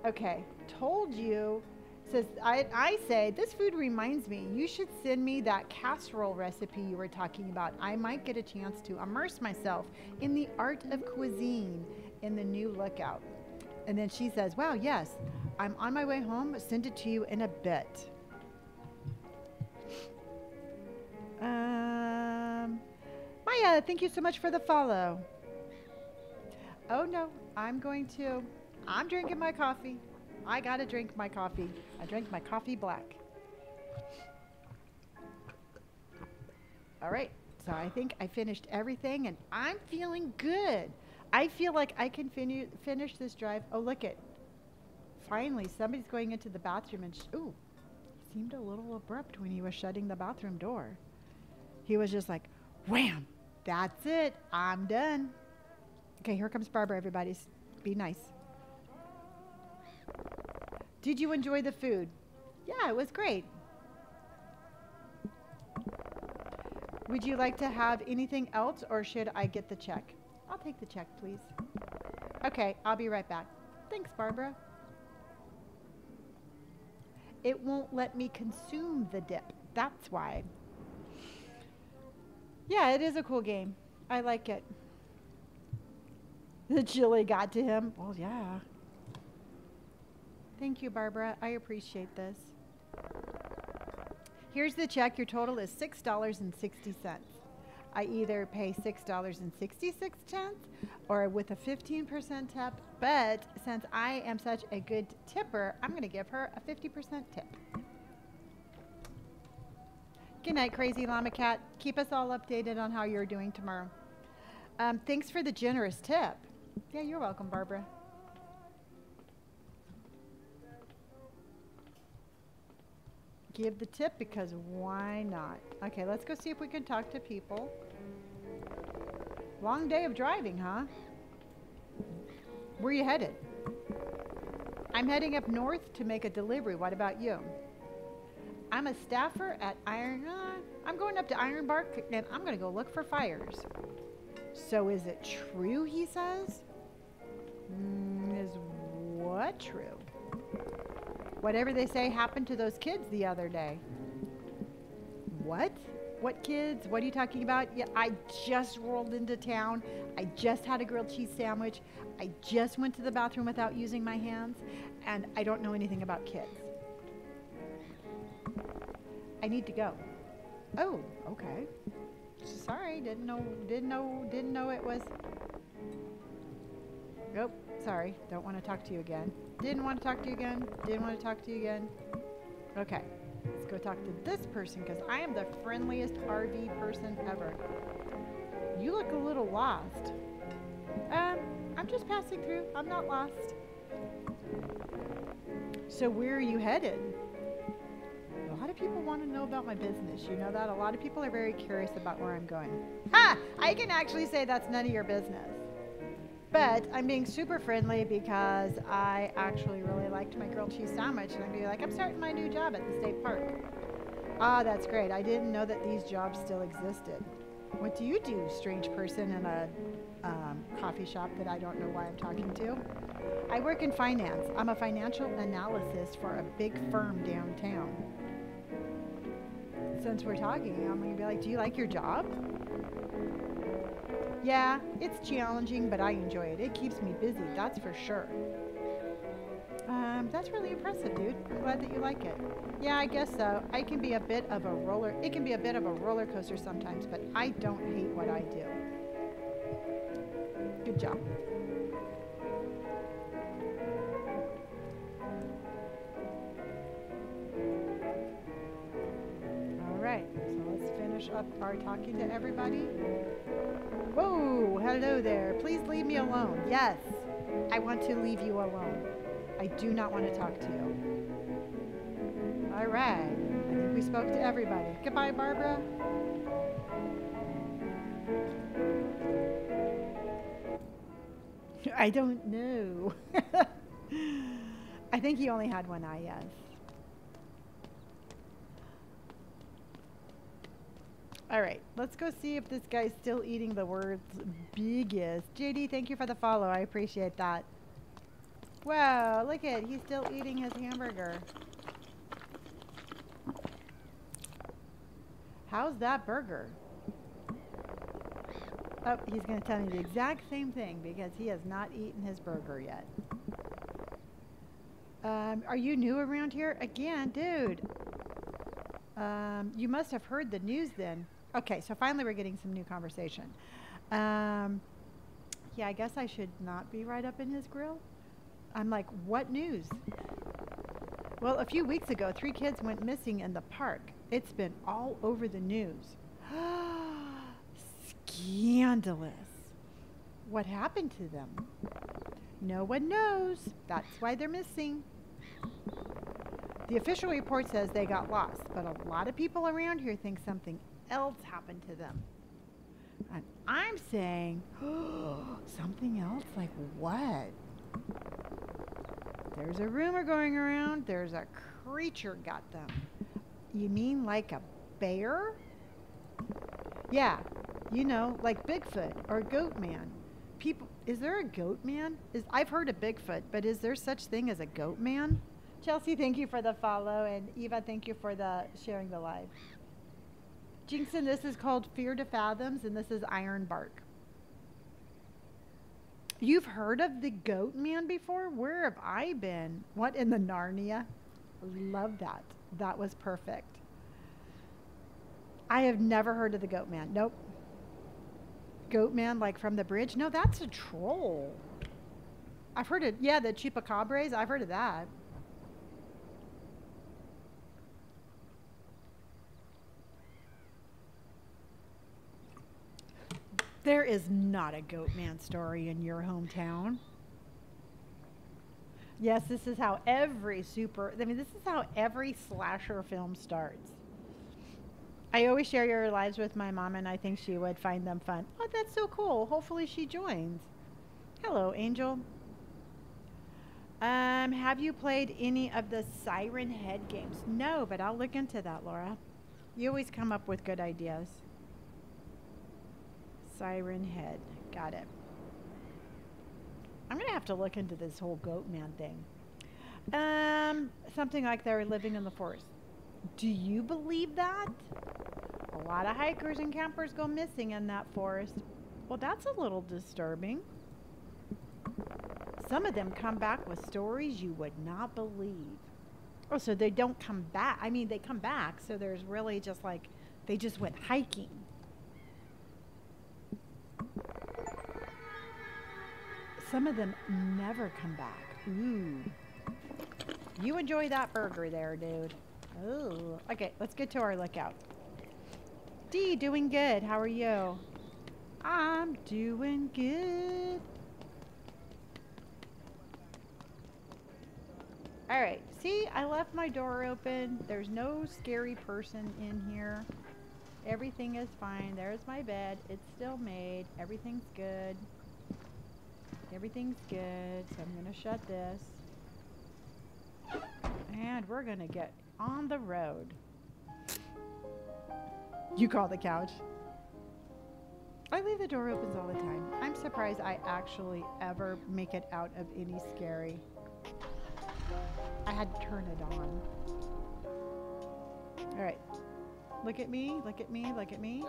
Okay, told you. Says I, I say this food reminds me. You should send me that casserole recipe you were talking about. I might get a chance to immerse myself in the art of cuisine in the new lookout. And then she says, "Wow, yes, I'm on my way home. Send it to you in a bit." Um, Maya, thank you so much for the follow. Oh no, I'm going to. I'm drinking my coffee. I gotta drink my coffee. I drink my coffee black. All right. So I think I finished everything and I'm feeling good. I feel like I can finish this drive. Oh, look it. Finally, somebody's going into the bathroom and, ooh, seemed a little abrupt when he was shutting the bathroom door. He was just like, wham, that's it. I'm done. Okay, here comes Barbara, everybody. Be nice. Did you enjoy the food? Yeah, it was great. Would you like to have anything else or should I get the check? I'll take the check, please. Okay, I'll be right back. Thanks, Barbara. It won't let me consume the dip. That's why. Yeah, it is a cool game. I like it. The chili got to him. Well, yeah. Thank you, Barbara. I appreciate this. Here's the check. Your total is $6.60. I either pay $6.66 or with a 15% tip, but since I am such a good tipper, I'm going to give her a 50% tip. Good night, Crazy Llama Cat. Keep us all updated on how you're doing tomorrow. Um, thanks for the generous tip. Yeah, you're welcome, Barbara. Give the tip because why not? Okay, let's go see if we can talk to people. Long day of driving, huh? Where you headed? I'm heading up north to make a delivery. What about you? I'm a staffer at Iron. Uh, I'm going up to Ironbark and I'm going to go look for fires. So is it true, he says? Mm, is what true? Whatever they say happened to those kids the other day. What? What kids? What are you talking about? Yeah, I just rolled into town. I just had a grilled cheese sandwich. I just went to the bathroom without using my hands, and I don't know anything about kids. I need to go. Oh, okay. Sorry, didn't know, didn't know, didn't know it was. Nope, sorry, don't want to talk to you again. Didn't want to talk to you again. Didn't want to talk to you again. Okay, let's go talk to this person because I am the friendliest RV person ever. You look a little lost. Um, I'm just passing through. I'm not lost. So where are you headed? A lot of people want to know about my business. You know that? A lot of people are very curious about where I'm going. Ha! I can actually say that's none of your business. But I'm being super friendly because I actually really liked my grilled cheese sandwich. And I'm to be like, I'm starting my new job at the state park. Ah, that's great. I didn't know that these jobs still existed. What do you do, strange person in a um, coffee shop that I don't know why I'm talking to? I work in finance. I'm a financial analyst for a big firm downtown. Since we're talking, I'm going to be like, Do you like your job? Yeah, it's challenging, but I enjoy it. It keeps me busy, that's for sure. Um, that's really impressive, dude. I'm glad that you like it. Yeah, I guess so. I can be a bit of a roller. It can be a bit of a roller coaster sometimes, but I don't hate what I do. Good job. All right, so let's finish up our talking to everybody. Whoa, hello there. Please leave me alone. Yes, I want to leave you alone. I do not want to talk to you. All right, I think we spoke to everybody. Goodbye, Barbara. I don't know. I think he only had one eye, yes. All right, let's go see if this guy's still eating the words biggest. JD, thank you for the follow. I appreciate that. Wow, look at he's still eating his hamburger. How's that burger? Oh, he's going to tell me the exact same thing because he has not eaten his burger yet. Um, are you new around here? Again, dude. Um, you must have heard the news then. Okay, so finally we're getting some new conversation. Um, yeah, I guess I should not be right up in his grill. I'm like, what news? Well, a few weeks ago, three kids went missing in the park. It's been all over the news. Scandalous. What happened to them? No one knows. That's why they're missing. The official report says they got lost, but a lot of people around here think something else happened to them. And I'm saying, something else? Like what? There's a rumor going around. There's a creature got them. You mean like a bear? Yeah, you know, like Bigfoot or Goat Man. People, is there a Goat Man? Is I've heard of Bigfoot, but is there such thing as a Goat Man? Chelsea, thank you for the follow, and Eva, thank you for the sharing the live. Jinxon, this is called Fear to Fathoms, and this is Iron Bark. You've heard of the Goat Man before? Where have I been? What in the Narnia? Love that. That was perfect. I have never heard of the Goat Man. Nope. Goat Man, like from the bridge? No, that's a troll. I've heard it. Yeah, the chupacabras. I've heard of that. There is not a goat man story in your hometown. Yes, this is how every super, I mean, this is how every slasher film starts. I always share your lives with my mom, and I think she would find them fun. Oh, that's so cool. Hopefully, she joins. Hello, Angel. Um, have you played any of the Siren Head games? No, but I'll look into that, Laura. You always come up with good ideas. Siren Head. Got it. I'm going to have to look into this whole goat man thing. Um, something like they're living in the forest. Do you believe that? A lot of hikers and campers go missing in that forest. Well, that's a little disturbing. Some of them come back with stories you would not believe. Oh, so they don't come back. I mean, they come back, so there's really just like they just went hiking. Some of them never come back. Ooh. You enjoy that burger there, dude. Oh. Okay, let's get to our lookout. D, doing good. How are you? I'm doing good. All right. See, I left my door open. There's no scary person in here. Everything is fine. There's my bed. It's still made. Everything's good. Everything's good. So I'm going to shut this. And we're going to get on the road. You call the couch. I leave the door open all the time. I'm surprised I actually ever make it out of any scary. I had to turn it on. All right. Look at me, look at me, look at me.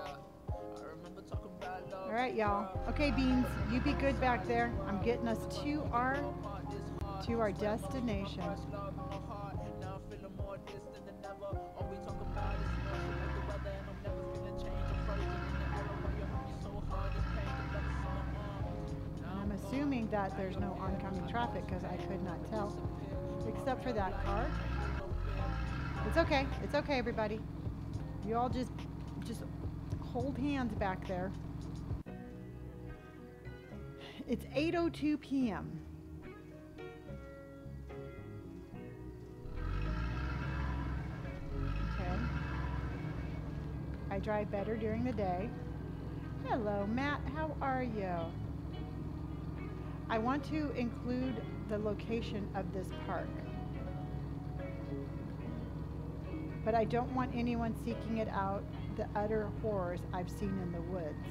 All right, y'all. Okay, Beans, you be good back there. I'm getting us to our to our destination. I'm assuming that there's no oncoming traffic because I could not tell, except for that car. It's okay. It's okay, everybody. You all just just hold hands back there. It's 8:02 p.m. Okay. I drive better during the day. Hello, Matt. How are you? I want to include the location of this park. But I don't want anyone seeking it out, the utter horrors I've seen in the woods.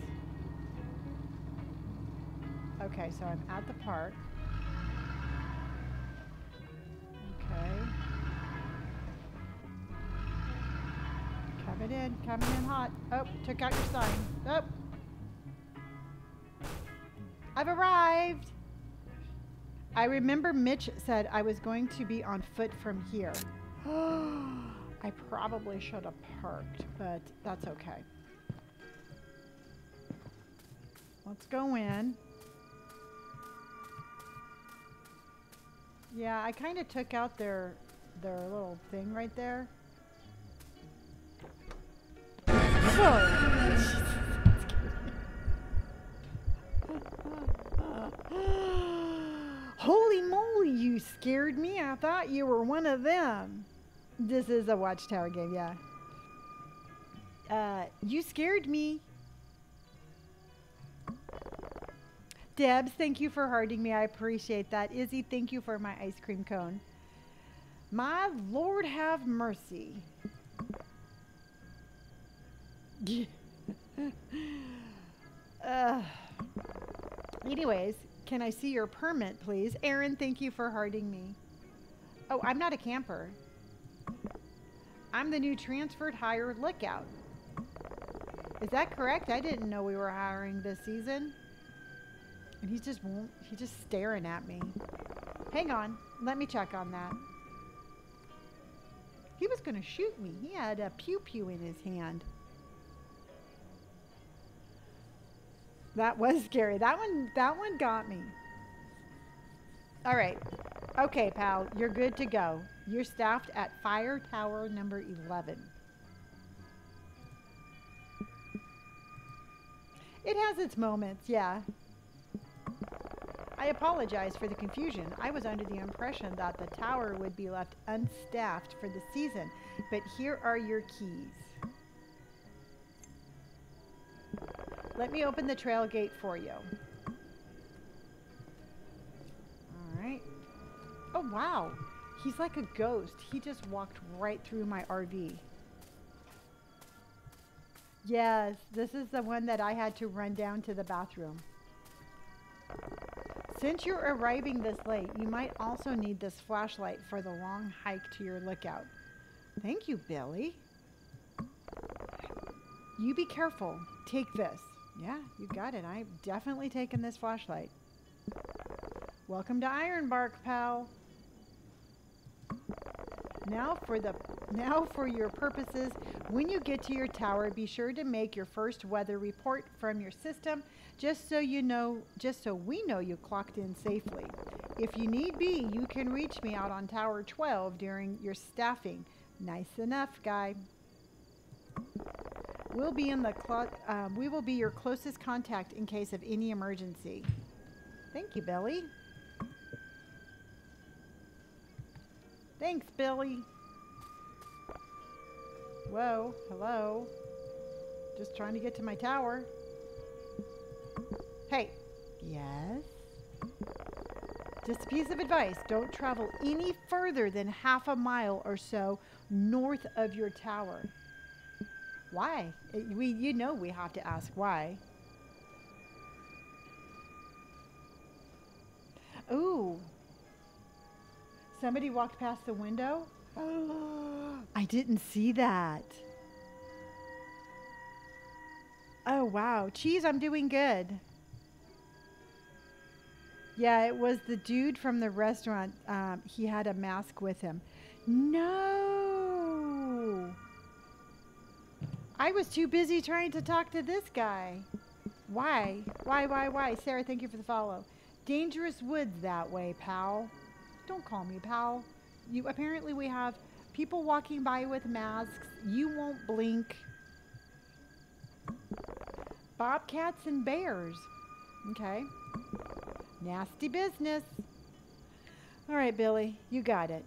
Okay, so I'm at the park. Okay. Coming in, coming in hot. Oh, took out your sign. Oh. I've arrived. I remember Mitch said I was going to be on foot from here. I probably should have parked, but that's okay. Let's go in. Yeah, I kind of took out their their little thing right there. Holy moly, you scared me. I thought you were one of them. This is a Watchtower game, yeah. Uh, you scared me. Debs, thank you for hurting me. I appreciate that. Izzy, thank you for my ice cream cone. My Lord have mercy. uh, anyways, can I see your permit, please? Aaron, thank you for hurting me. Oh, I'm not a camper. I'm the new transferred hired lookout. Is that correct? I didn't know we were hiring this season. And he's just he's just staring at me. Hang on, let me check on that. He was to shoot me. He had a pew pew in his hand. That was scary. That one, that one got me. All right. Okay, pal, you're good to go. You're staffed at Fire Tower number 11. It has its moments, yeah. I apologize for the confusion. I was under the impression that the tower would be left unstaffed for the season, but here are your keys. Let me open the trail gate for you. All right. Oh, wow. He's like a ghost. He just walked right through my RV. Yes, this is the one that I had to run down to the bathroom. Since you're arriving this late, you might also need this flashlight for the long hike to your lookout. Thank you, Billy. You be careful. Take this. Yeah, you got it. I've definitely taken this flashlight. Welcome to Ironbark, pal. Now for the now for your purposes, when you get to your tower, be sure to make your first weather report from your system just so you know just so we know you clocked in safely. If you need be, you can reach me out on tower 12 during your staffing. Nice enough, guy. We'll be in the um, we will be your closest contact in case of any emergency. Thank you, Billy. Thanks, Billy. Whoa, hello. Just trying to get to my tower. Hey. Yes? Just a piece of advice. Don't travel any further than half a mile or so north of your tower. Why? It, we, you know we have to ask why. Ooh, Somebody walked past the window? Oh, I didn't see that. Oh, wow. Cheese, I'm doing good. Yeah, it was the dude from the restaurant. Um, he had a mask with him. No. I was too busy trying to talk to this guy. Why? Why, why, why? Sarah, thank you for the follow. Dangerous woods that way, pal. Don't call me pal. You apparently we have people walking by with masks. You won't blink. Bobcats and bears. Okay. Nasty business. All right, Billy, you got it.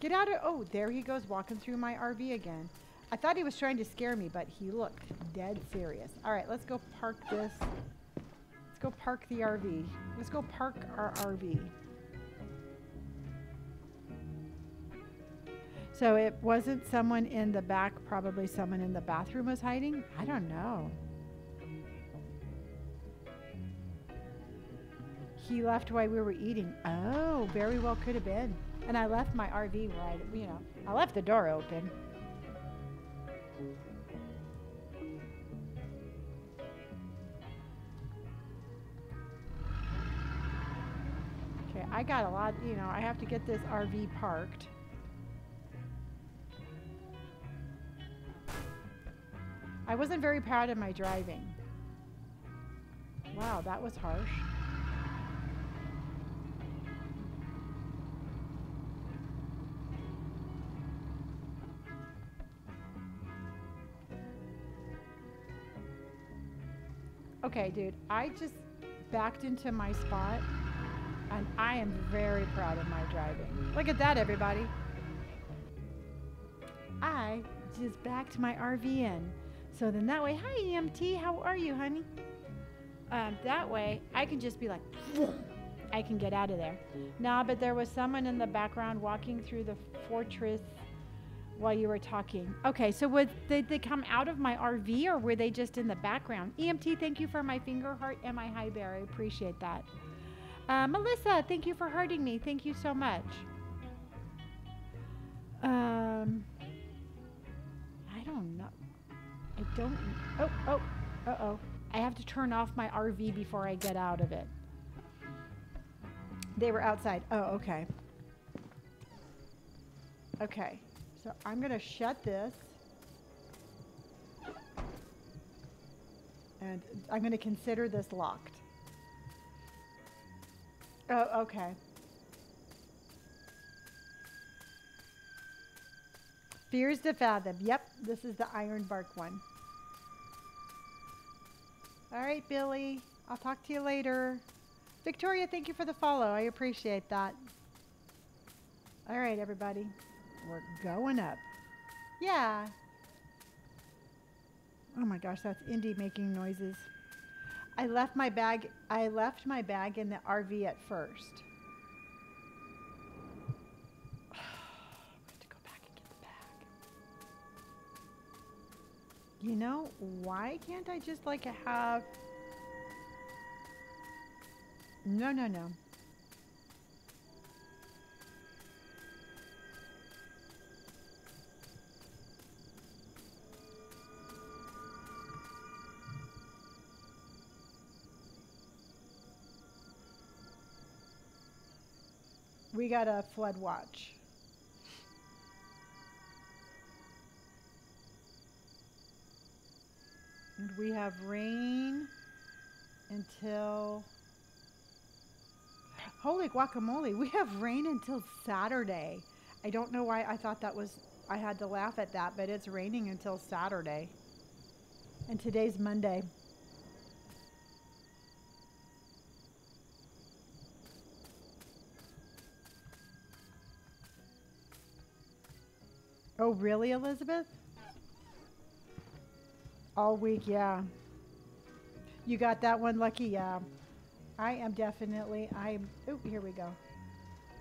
Get out of, oh, there he goes walking through my RV again. I thought he was trying to scare me, but he looked dead serious. All right, let's go park this Let's go park the RV. Let's go park our RV. So it wasn't someone in the back, probably someone in the bathroom was hiding? I don't know. He left while we were eating. Oh, very well could have been. And I left my RV right, you know, I left the door open. I got a lot, you know, I have to get this RV parked. I wasn't very proud of my driving. Wow, that was harsh. Okay, dude, I just backed into my spot and I am very proud of my driving. Look at that, everybody. I just backed my RV in. So then that way, hi EMT, how are you, honey? Um, that way, I can just be like, I can get out of there. Nah, but there was someone in the background walking through the fortress while you were talking. Okay, so would did they come out of my RV or were they just in the background? EMT, thank you for my finger heart and my Hi Bear. I appreciate that. Uh, Melissa, thank you for hurting me. Thank you so much. Um, I don't know. I don't. Oh, oh, uh oh. I have to turn off my RV before I get out of it. They were outside. Oh, okay. Okay. So I'm going to shut this. And I'm going to consider this locked. Oh, okay. Fears to fathom. Yep, this is the iron bark one. All right, Billy. I'll talk to you later. Victoria, thank you for the follow. I appreciate that. All right, everybody. We're going up. Yeah. Oh my gosh, that's Indy making noises. I left my bag I left my bag in the RV at first. I have to go back and get the bag. You know, why can't I just like have No, no, no. We got a flood watch. And we have rain until. Holy guacamole, we have rain until Saturday. I don't know why I thought that was. I had to laugh at that, but it's raining until Saturday. And today's Monday. Oh, really, Elizabeth? All week, yeah. You got that one lucky, yeah. I am definitely, I'm, oh, here we go.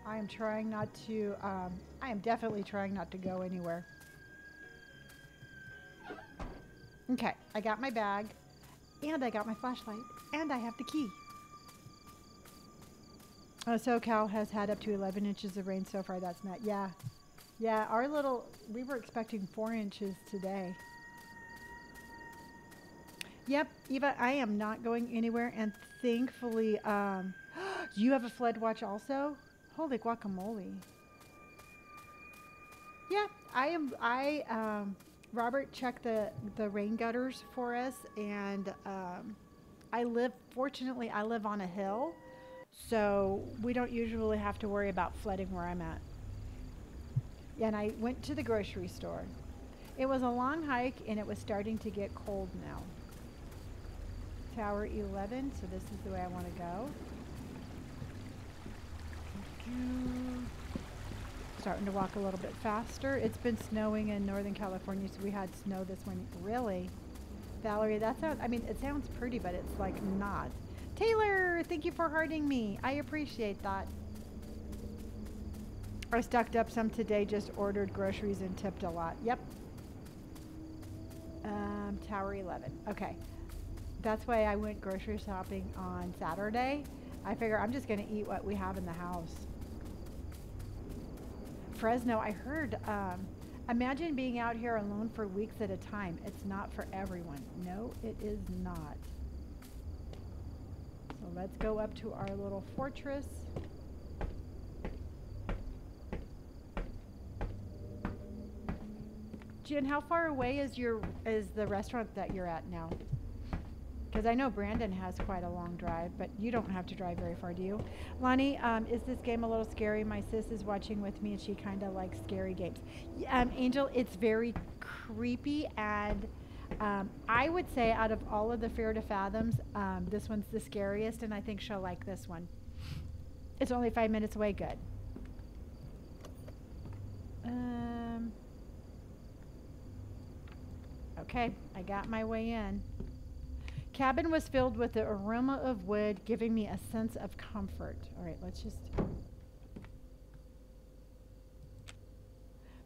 I am trying not to, um, I am definitely trying not to go anywhere. Okay, I got my bag, and I got my flashlight, and I have the key. Uh, SoCal has had up to 11 inches of rain so far. That's not, yeah. Yeah, our little, we were expecting four inches today. Yep, Eva, I am not going anywhere, and thankfully, um, you have a flood watch also? Holy guacamole. Yeah, I am, I, um, Robert checked the, the rain gutters for us, and um, I live, fortunately, I live on a hill, so we don't usually have to worry about flooding where I'm at. And I went to the grocery store. It was a long hike, and it was starting to get cold now. Tower 11, so this is the way I want to go. Starting to walk a little bit faster. It's been snowing in Northern California, so we had snow this morning. Really? Valerie, that sounds, I mean, it sounds pretty, but it's like not. Taylor, thank you for hurting me. I appreciate that. I stocked up some today, just ordered groceries and tipped a lot. Yep. Um, Tower 11. Okay. That's why I went grocery shopping on Saturday. I figure I'm just going to eat what we have in the house. Fresno, I heard, um, imagine being out here alone for weeks at a time. It's not for everyone. No, it is not. So let's go up to our little fortress. Jen, how far away is your is the restaurant that you're at now? Because I know Brandon has quite a long drive, but you don't have to drive very far, do you? Lonnie, um, is this game a little scary? My sis is watching with me, and she kind of likes scary games. Um, Angel, it's very creepy, and Um, I would say out of all of the Fear to Fathoms, um, this one's the scariest, and I think she'll like this one. It's only five minutes away. Good. Um, okay, I got my way in. Cabin was filled with the aroma of wood, giving me a sense of comfort. All right, let's just.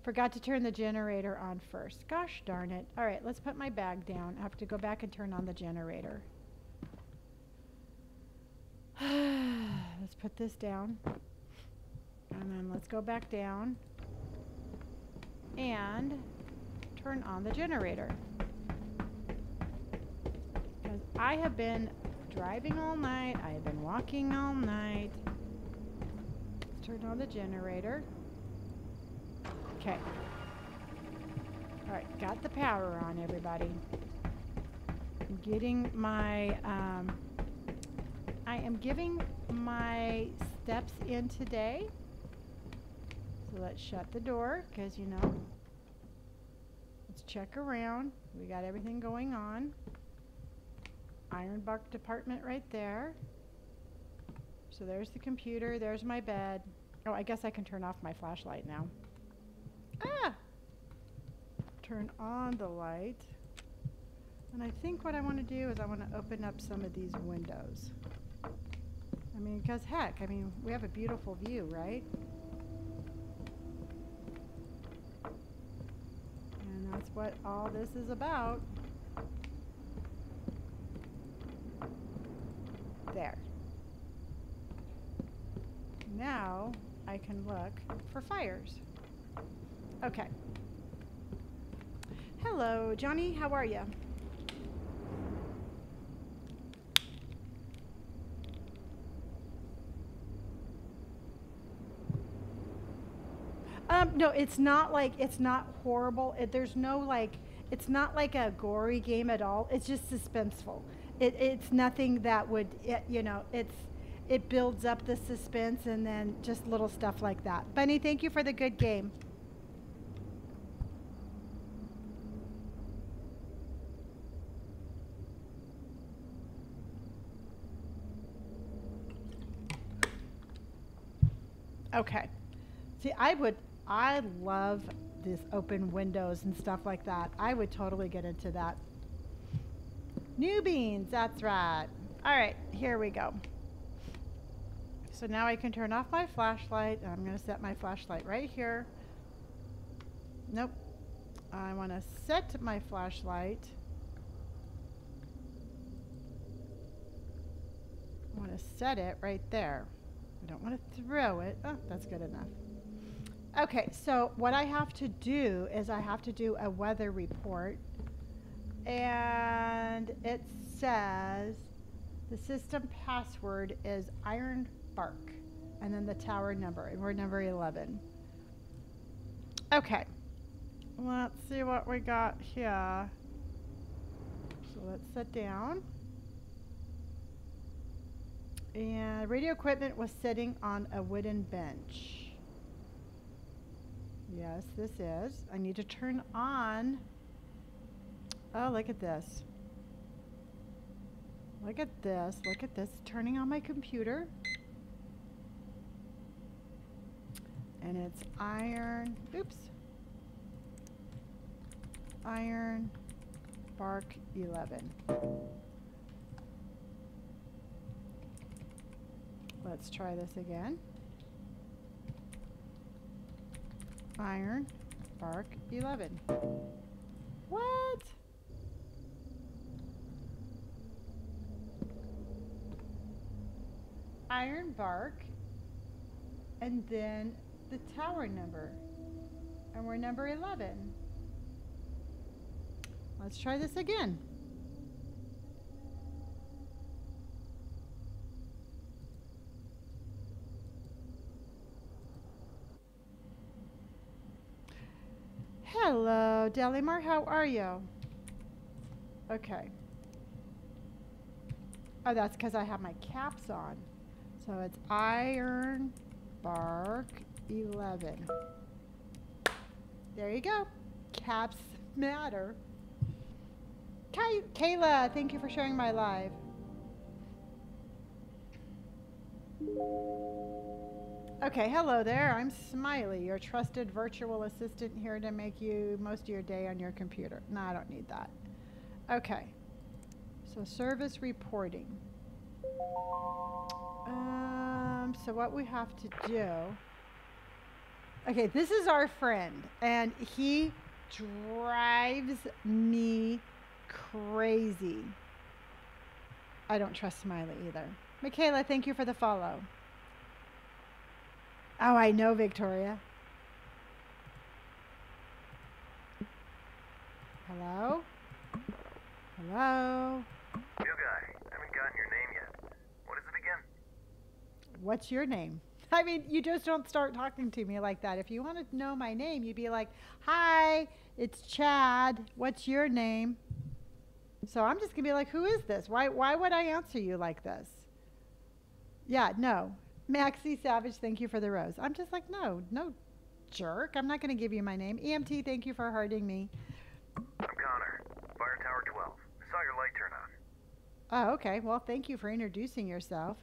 Forgot to turn the generator on first. Gosh darn it. All right, let's put my bag down. I have to go back and turn on the generator. let's put this down. And then let's go back down and turn on the generator. I have been driving all night, I have been walking all night. Let's turn on the generator. Okay. All right, got the power on, everybody. I'm getting my, um, I am giving my steps in today. So let's shut the door because, you know, let's check around. We got everything going on. Ironbark department right there. So there's the computer. There's my bed. Oh, I guess I can turn off my flashlight now. Ah! Turn on the light. And I think what I want to do is I want to open up some of these windows. I mean, because heck, I mean, we have a beautiful view, right? And that's what all this is about. There. Now I can look for fires. Okay. Hello, Johnny. How are you? Um, no, it's not like it's not horrible. It, there's no like it's not like a gory game at all. It's just suspenseful. It, it's nothing that would it, you know it's it builds up the suspense and then just little stuff like that. Bunny, thank you for the good game. Okay. See, I would, I love this open windows and stuff like that. I would totally get into that. New beans, that's right. All right, here we go. So now I can turn off my flashlight. I'm going to set my flashlight right here. Nope. I want to set my flashlight. I want to set it right there. I don't want to throw it. Oh, that's good enough. Okay, so what I have to do is I have to do a weather report. And it says the system password is Iron Bark. And then the tower number. And we're number 11. Okay. Let's see what we got here. So let's sit down. And radio equipment was sitting on a wooden bench. Yes, this is. I need to turn on. Oh, look at this. Look at this. Look at this. Turning on my computer. And it's iron. Oops. Iron bark 11. Let's try this again. Iron bark 11. What? Iron bark and then the tower number. And we're number 11. Let's try this again. Hello, Delimar. How are you? Okay. Oh, that's because I have my caps on. So it's Iron Bark 11. There you go. Caps matter. Kay- Kayla, thank you for sharing my live. Okay, hello there. I'm Smiley, your trusted virtual assistant here to make you most of your day on your computer. No, I don't need that. Okay. So service reporting. Um, so what we have to do. Okay, this is our friend, and he drives me crazy. I don't trust Smiley either. Michaela, thank you for the follow. Oh, I know, Victoria. Hello? Hello? New guy. Haven't gotten your name yet. What is it again? What's your name? I mean, you just don't start talking to me like that. If you want to know my name, you'd be like, Hi, it's Chad. What's your name? So I'm just going to be like, Who is this? Why, why would I answer you like this? Yeah, no. Maxie Savage, thank you for the rose. I'm just like, No, no jerk. I'm not going to give you my name. EMT, thank you for hurting me. I'm Connor. Fire Tower 12. I saw your light turn on. Oh, okay. Well, thank you for introducing yourself.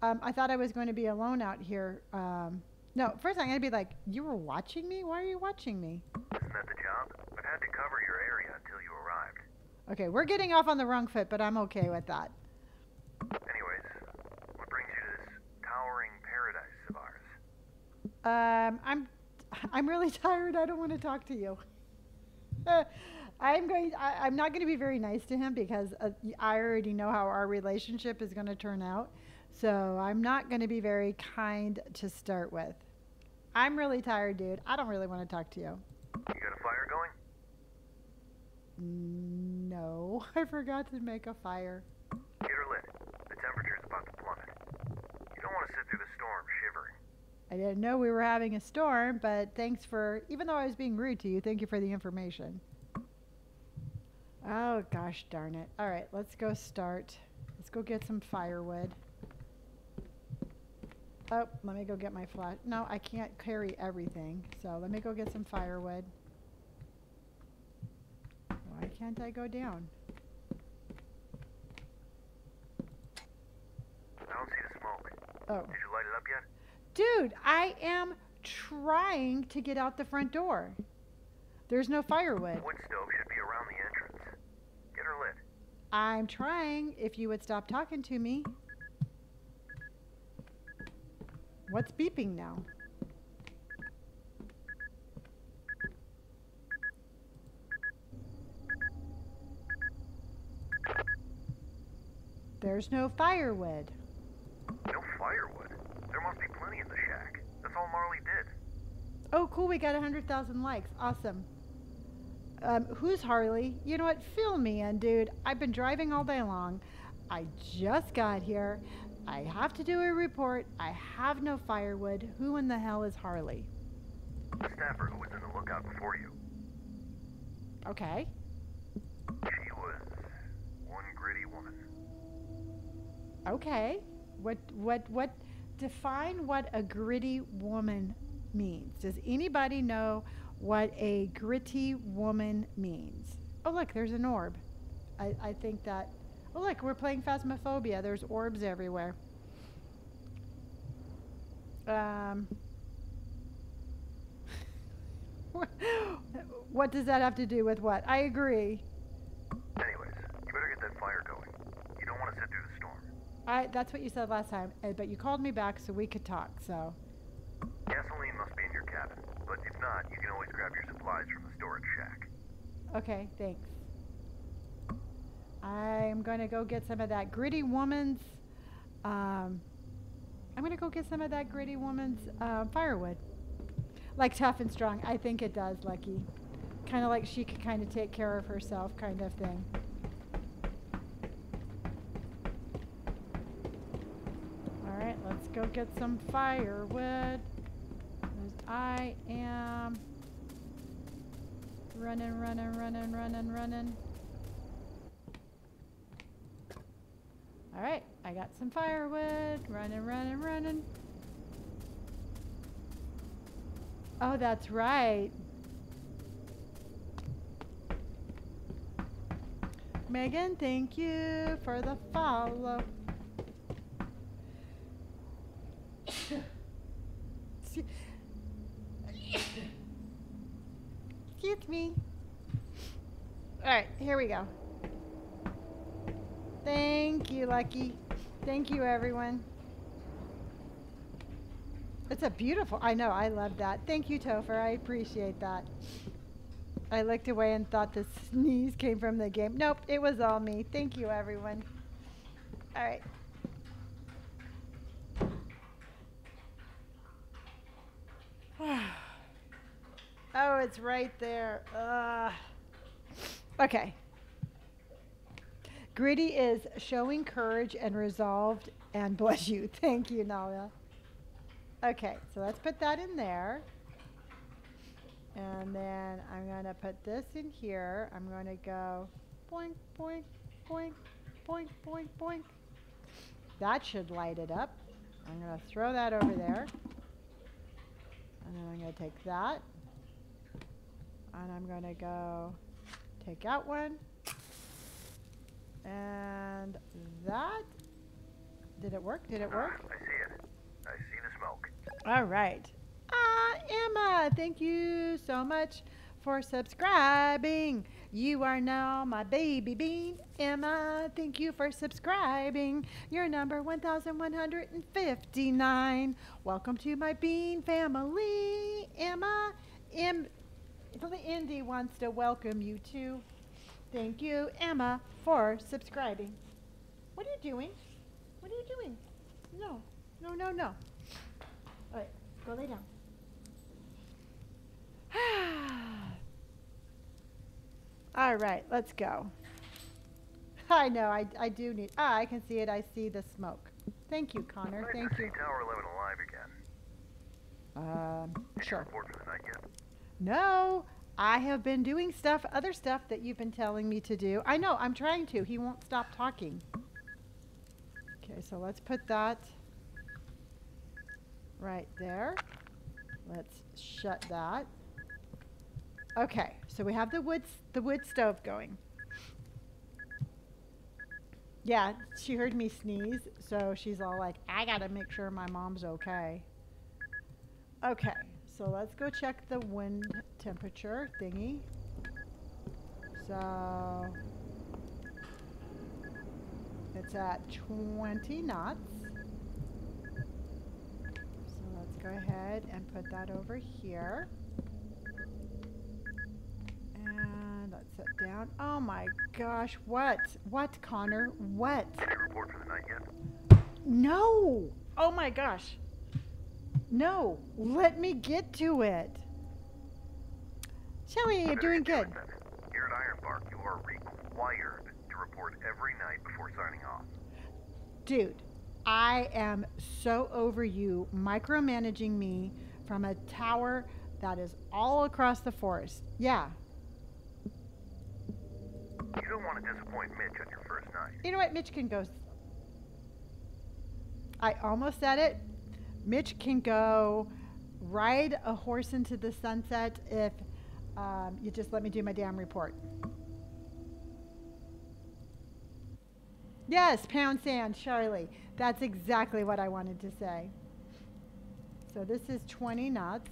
Um, I thought I was going to be alone out here. Um, no, first I'm going to be like, you were watching me? Why are you watching me? Isn't that the job? I've had to cover your area until you arrived. Okay, we're getting off on the wrong foot, but I'm okay with that. Anyways, what brings you to this towering paradise of ours? Um, I'm, I'm really tired. I don't want to talk to you. I'm going. I, I'm not going to be very nice to him because uh, I already know how our relationship is going to turn out. So I'm not going to be very kind to start with. I'm really tired, dude. I don't really want to talk to you. You got a fire going? No, I forgot to make a fire. Get her lit. The temperature's about to plummet. You don't want to sit through the storm shivering. I didn't know we were having a storm, but thanks for, even though I was being rude to you, thank you for the information. Oh, gosh darn it. All right, let's go start. Let's go get some firewood. Oh, let me go get my flash. No, I can't carry everything, so let me go get some firewood. Why can't I go down? I don't see the smoke. Oh. Did you light it up yet? Dude, I am trying to get out the front door. There's no firewood. Wood stove should be around the entrance. Get her lit. I'm trying if you would stop talking to me. What's beeping now? There's no firewood. No firewood. There must be plenty in the shack. That's all Marley did. Oh, cool. We got 100,000 likes. Awesome. Um, who's Harley? You know what? Fill me in, dude. I've been driving all day long. I just got here. I have to do a report. I have no firewood. Who in the hell is Harley? The staffer who was in the lookout before you. Okay. She was one gritty woman. Okay. What what what define what a gritty woman means? Does anybody know what a gritty woman means? Oh look, there's an orb. I, I think that Oh look, we're playing Phasmophobia. There's orbs everywhere. Um What does that have to do with what? I agree. Anyways, you better get that fire going. You don't want to sit through the storm. I that's what you said last time, uh, but you called me back so we could talk. So Gasoline must be in your cabin, but if not, you can always grab your supplies from the storage shack. Okay, thanks. I'm going to go get some of that gritty woman's. Um, I'm going to go get some of that gritty woman's uh, firewood. Like tough and strong. I think it does, Lucky. Kind of like she could kind of take care of herself, kind of thing. All right, let's go get some firewood. I am running, running, running, running, running. All right, I got some firewood. Running, running, running. Oh, that's right. Megan, thank you for the follow. Excuse me. All right, here we go. Thank you, Lucky. Thank you, everyone. It's a beautiful, I know, I love that. Thank you, Topher. I appreciate that. I looked away and thought the sneeze came from the game. Nope, it was all me. Thank you, everyone. All right. oh, it's right there. Okay. Gritty is showing courage and resolved and bless you. Thank you, Nala. Okay, so let's put that in there. And then I'm going to put this in here. I'm going to go boink, boink, boink, boink, boink, boink. That should light it up. I'm going to throw that over there. And then I'm going to take that. And I'm going to go take out one. And that. Did it work? Did it work? I see it. I see the smoke. All right. Ah, Emma, thank you so much for subscribing. You are now my baby bean. Emma, thank you for subscribing. You're number 1159. Welcome to my bean family. Emma, M- Indy wants to welcome you too. Thank you, Emma, for subscribing. What are you doing? What are you doing? No, no, no, no. All right, go lay down. All right, let's go. I know, I, I do need, ah, I can see it. I see the smoke. Thank you, Connor. Nice Thank you. Tower 11 alive again. Um, sure. report for the? No, I have been doing stuff, other stuff that you've been telling me to do. I know, I'm trying to. He won't stop talking. Okay, so let's put that right there. Let's shut that. Okay, so we have the wood, the wood stove going. Yeah, she heard me sneeze, so she's all like, I gotta make sure my mom's okay. Okay, so let's go check the wind temperature thingy. So it's at 20 knots. So let's go ahead and put that over here. And let's set down. Oh my gosh, what? What, Connor? What? Any report for the night yet? No! Oh my gosh. No, let me get to it. Shelly, you're doing good. Here at Ironbark, you are required to report every night before signing off. Dude, I am so over you micromanaging me from a tower that is all across the forest. Yeah. You don't want to disappoint Mitch on your first night. You know what? Mitch can go. I almost said it. Mitch can go ride a horse into the sunset if um, you just let me do my damn report. Yes, pound sand, Charlie. That's exactly what I wanted to say. So this is 20 knots.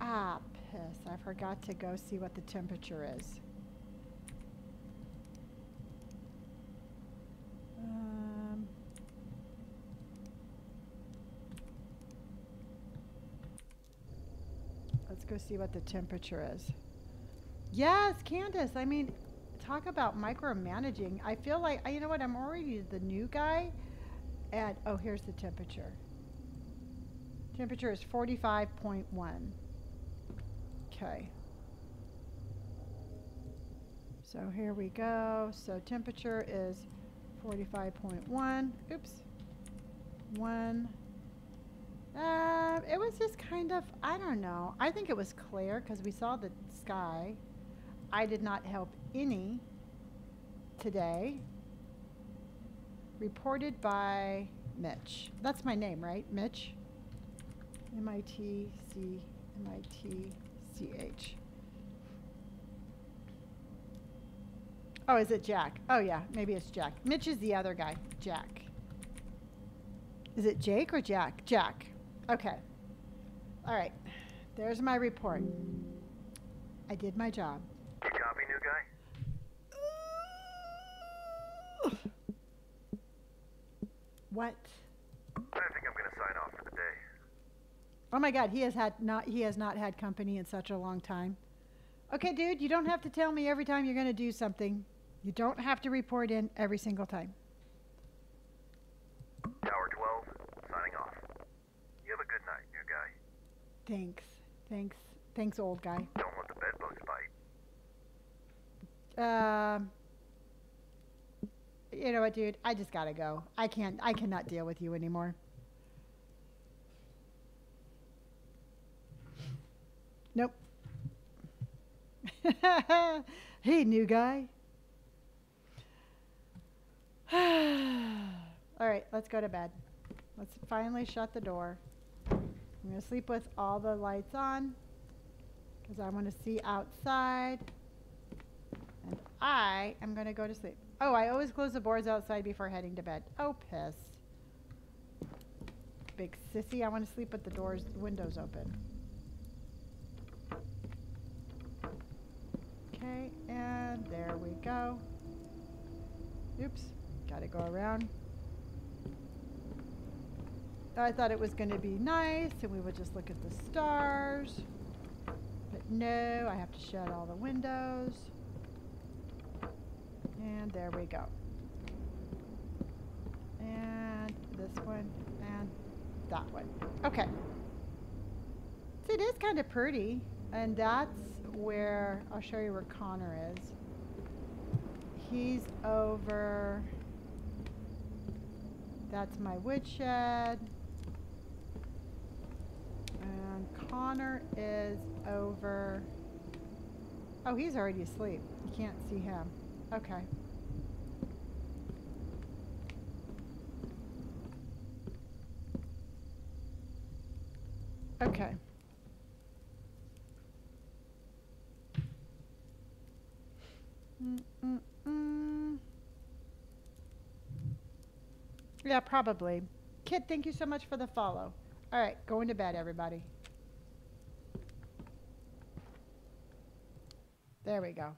Ah, piss. I forgot to go see what the temperature is. Um, let's go see what the temperature is. Yes, Candace. I mean, talk about micromanaging. I feel like, you know what? I'm already the new guy. And, oh, here's the temperature. Temperature is 45.1. Okay. So here we go. So temperature is 45.1. Oops. One. Uh, it was just kind of, I don't know. I think it was clear because we saw the sky. I did not help any today. Reported by Mitch. That's my name, right? Mitch? M I T C M I T C H. Oh, is it Jack? Oh, yeah, maybe it's Jack. Mitch is the other guy. Jack. Is it Jake or Jack? Jack. Okay. All right. There's my report. I did my job. You copy, new guy? What? I think I'm gonna sign off for the day. Oh my God, he has had not he has not had company in such a long time. Okay, dude, you don't have to tell me every time you're going to do something. You don't have to report in every single time. Tower 12, signing off. You have a good night, new guy. Thanks. Thanks. Thanks, old guy. Don't let the bedbugs bite. Um You know what, dude? I just got to go. I can't I cannot deal with you anymore. Nope. hey, new guy. all right, let's go to bed. Let's finally shut the door. I'm going to sleep with all the lights on because I want to see outside. And I am going to go to sleep. Oh, I always close the doors outside before heading to bed. Oh, piss. Big sissy. I want to sleep with the doors, windows open. Okay, and there we go. Oops, gotta go around. I thought it was gonna be nice and we would just look at the stars. But no, I have to shut all the windows. And there we go. And this one and that one. Okay. So it is kind of pretty. And that's where, I'll show you where Connor is. He's over, that's my woodshed. Connor is over, oh, he's already asleep. You can't see him. Okay. Okay. Mm-mm-mm. Yeah, probably. Kid, thank you so much for the follow. All right, going to bed, everybody. There we go.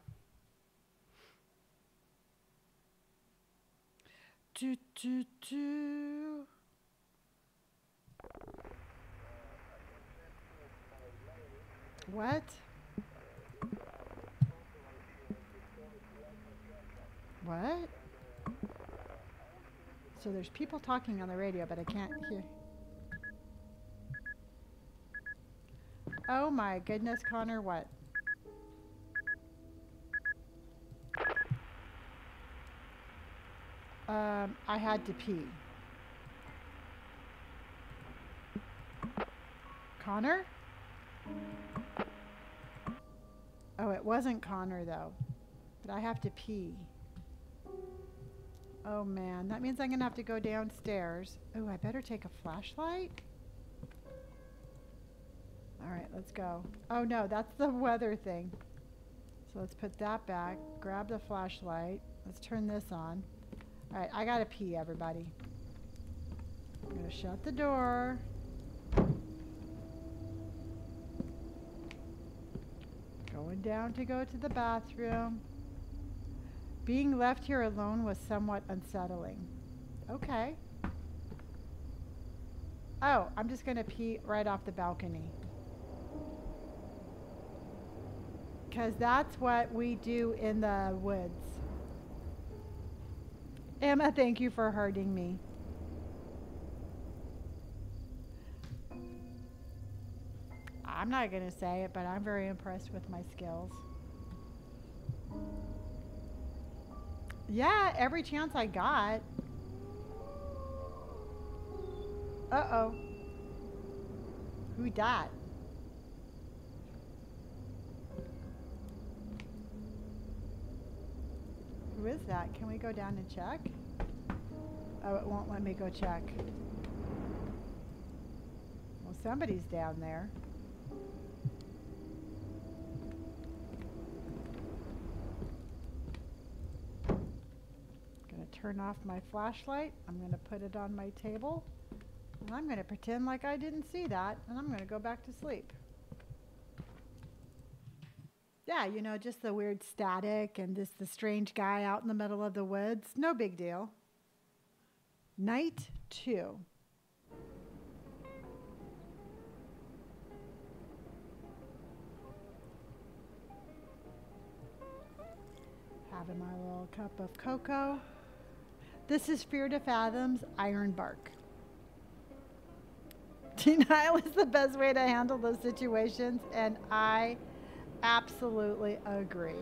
Do, do, do. What? What? So there's people talking on the radio, but I can't hear. Oh my goodness, Connor, what? Um, I had to pee. Connor? Oh, it wasn't Connor though. But I have to pee. Oh man, that means I'm gonna have to go downstairs. Oh, I better take a flashlight. All right, let's go. Oh no, that's the weather thing. So let's put that back, grab the flashlight. Let's turn this on. All right, I gotta pee, everybody. I'm gonna shut the door. Going down to go to the bathroom. Being left here alone was somewhat unsettling. Okay. Oh, I'm just going to pee right off the balcony. Because that's what we do in the woods. Emma, thank you for hurting me. I'm not going to say it, but I'm very impressed with my skills. Yeah, every chance I got. Uh-oh. Who died? Who is that? Can we go down and check? Oh, it won't let me go check. Well, somebody's down there. I'm going to turn off my flashlight. I'm going to put it on my table. And I'm going to pretend like I didn't see that. And I'm going to go back to sleep. Yeah, you know, just the weird static and just the strange guy out in the middle of the woods. No big deal. Night two. Having my little cup of cocoa. This is Fear to Fathom's Ironbark. Denial is the best way to handle those situations, and I absolutely agree.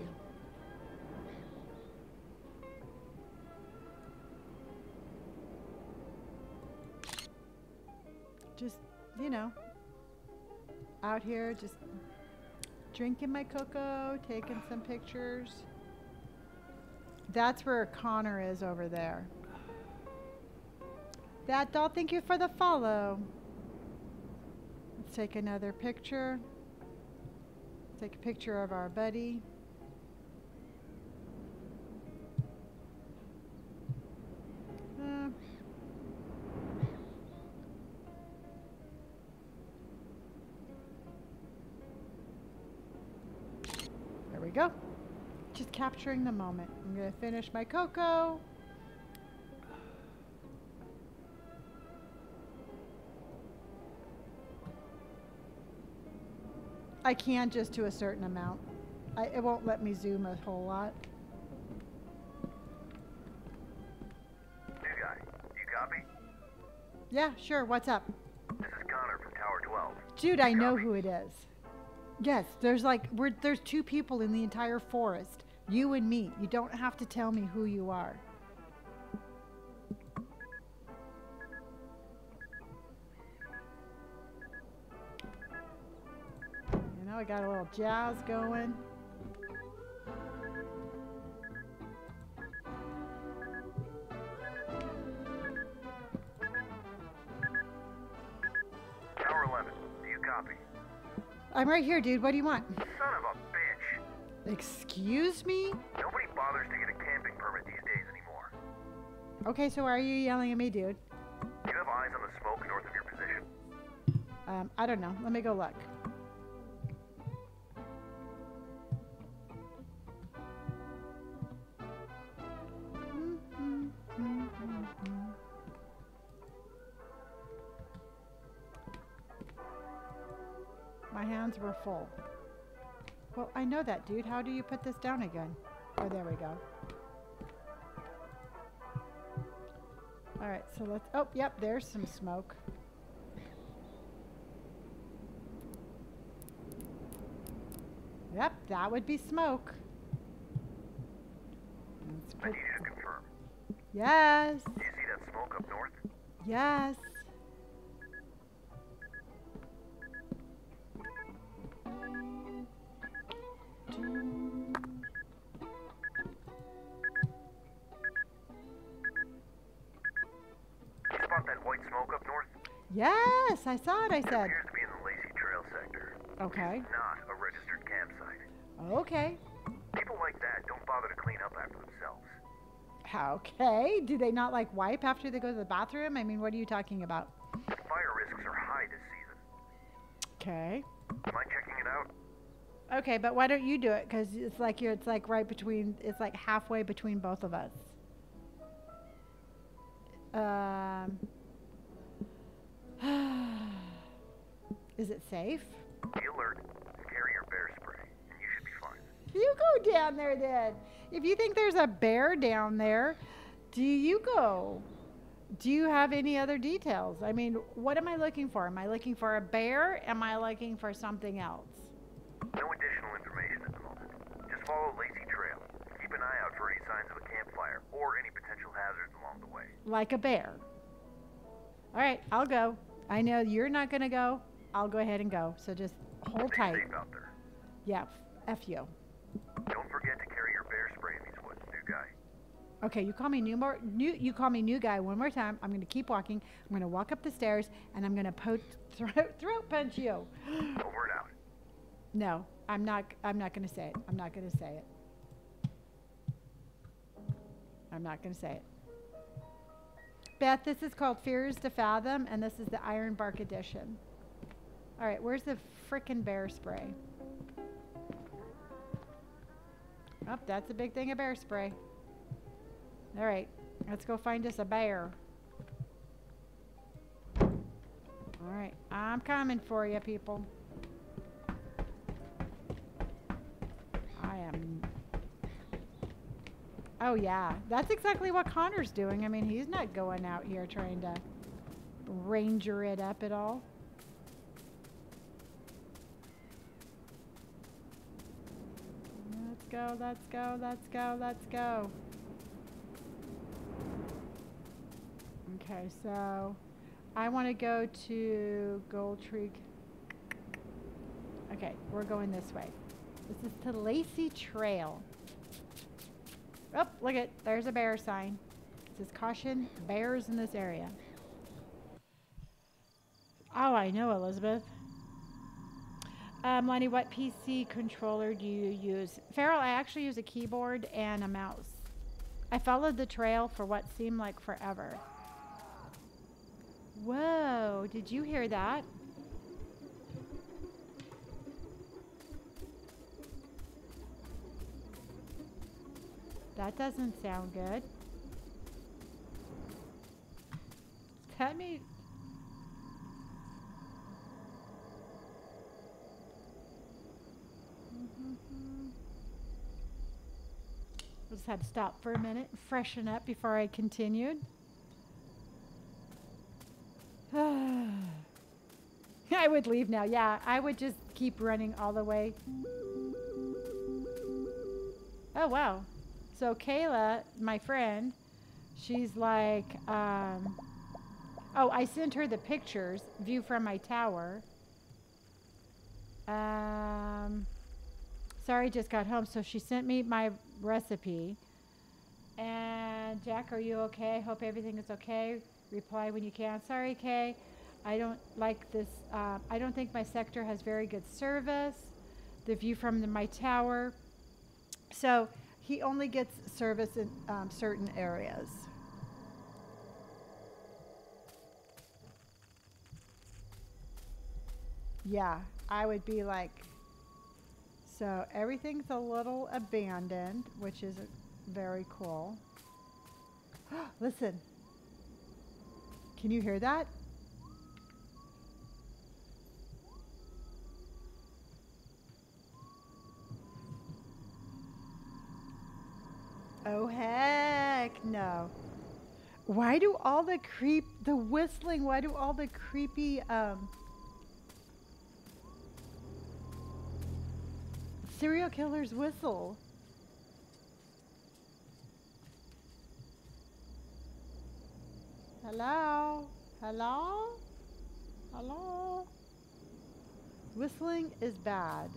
Just, you know, out here just drinking my cocoa, taking some pictures. That's where Connor is over there. That doll, thank you for the follow. Let's take another picture. Take a picture of our buddy. Uh, there we go. Just capturing the moment. I'm going to finish my cocoa. I can just to a certain amount. I, it won't let me zoom a whole lot. New guy, you copy? Yeah, sure. What's up? This is Connor from Tower 12. Dude, I know who it is. Yes, there's like we're there's two people in the entire forest. You and me. You don't have to tell me who you are. I got a little jazz going. Tower 11, do you copy? I'm right here, dude. What do you want? Son of a bitch. Excuse me? Nobody bothers to get a camping permit these days anymore. Okay, so why are you yelling at me, dude? Do you have eyes on the smoke north of your position? Um, I don't know. Let me go look. Hands were full. Well, I know that, dude. How do you put this down again? Oh, there we go. All right, so let's. Oh, yep, there's some smoke. Yep, that would be smoke. Let's I need to confirm. yes, Do you see that smoke up north? yes. Smoke up north? Yes, I saw it, I It said. appears to be in the Lacey Trail sector. Okay, Not a registered campsite. okay. People like that don't bother to clean up after themselves. Okay. Do they not like wipe after they go to the bathroom? I mean, what are you talking about? Fire risks are high this season. Okay. Mind checking it out? Okay, but why don't you do it? Because it's like you're, it's like right between, it's like halfway between both of us. Um, is it safe? Be alert. Carry your bear spray, and you should be fine. You go down there then. If you think there's a bear down there, do you go? Do you have any other details? I mean, what am I looking for? Am I looking for a bear? Am I looking for something else? No additional information at the moment. Just follow Lacey Trail. Keep an eye out for any signs of a campfire or any potential hazards along the way. Like a bear. All right, I'll go. I know you're not going to go. I'll go ahead and go. So just hold Stay tight. safe out there. Yeah, F you. Don't forget to carry your bear spray in these woods, new guy. Okay, you call me new more new you call me new guy one more time. I'm gonna keep walking. I'm gonna walk up the stairs and I'm gonna po- throat, throat punch you. Over and out. No, I'm not. I'm not gonna say it. I'm not gonna say it. I'm not gonna say it. Beth, this is called Fears to Fathom, and this is the Ironbark edition. All right, where's the frickin' bear spray? Oh, that's a big thing of bear spray. All right, let's go find us a bear. All right, I'm coming for you, people. I am. Oh, yeah. That's exactly what Connor's doing. I mean, he's not going out here trying to ranger it up at all. Let's go, let's go, let's go, let's go. Okay, so I want to go to Gold Tree. Okay, we're going this way. This is to Lacey Trail. Oh, look at there's a bear sign. It says caution, bears in this area. Oh, I know, Elizabeth. Um, Lenny, what PC controller do you use? Farrell, I actually use a keyboard and a mouse. I followed the trail for what seemed like forever. Whoa, did you hear that? That doesn't sound good. That me. I just had to stop for a minute and freshen up before I continued. I would leave now. Yeah, I would just keep running all the way. Oh, wow. So Kayla, my friend, she's like, um, oh, I sent her the pictures, view from my tower. Um, sorry, just got home. So she sent me my recipe. And Jack, are you okay? Hope everything is okay. Reply when you can. Sorry, Kay. I don't like this. Uh, I don't think my sector has very good service. The view from the, my tower. So he only gets service in um, certain areas. Yeah, I would be like, so everything's a little abandoned, which is very cool. Listen, can you hear that? Oh, heck no. Why do all the creep, the whistling, why do all the creepy, um, serial killers whistle? Hello? Hello? Hello? Whistling is bad.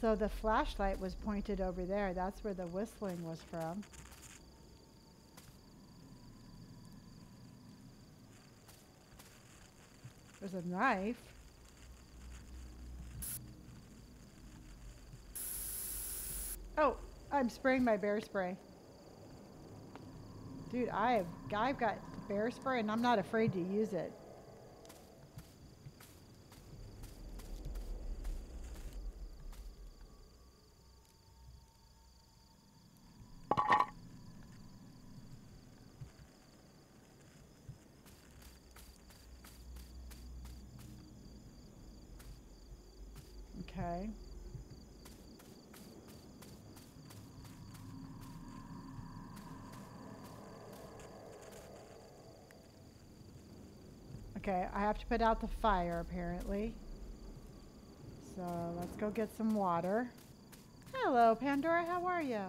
So the flashlight was pointed over there. That's where the whistling was from. There's a knife. Oh, I'm spraying my bear spray. Dude, I've, I've got bear spray and I'm not afraid to use it. Okay. Okay, I have to put out the fire apparently. So let's go get some water. Hello, Pandora, how are you?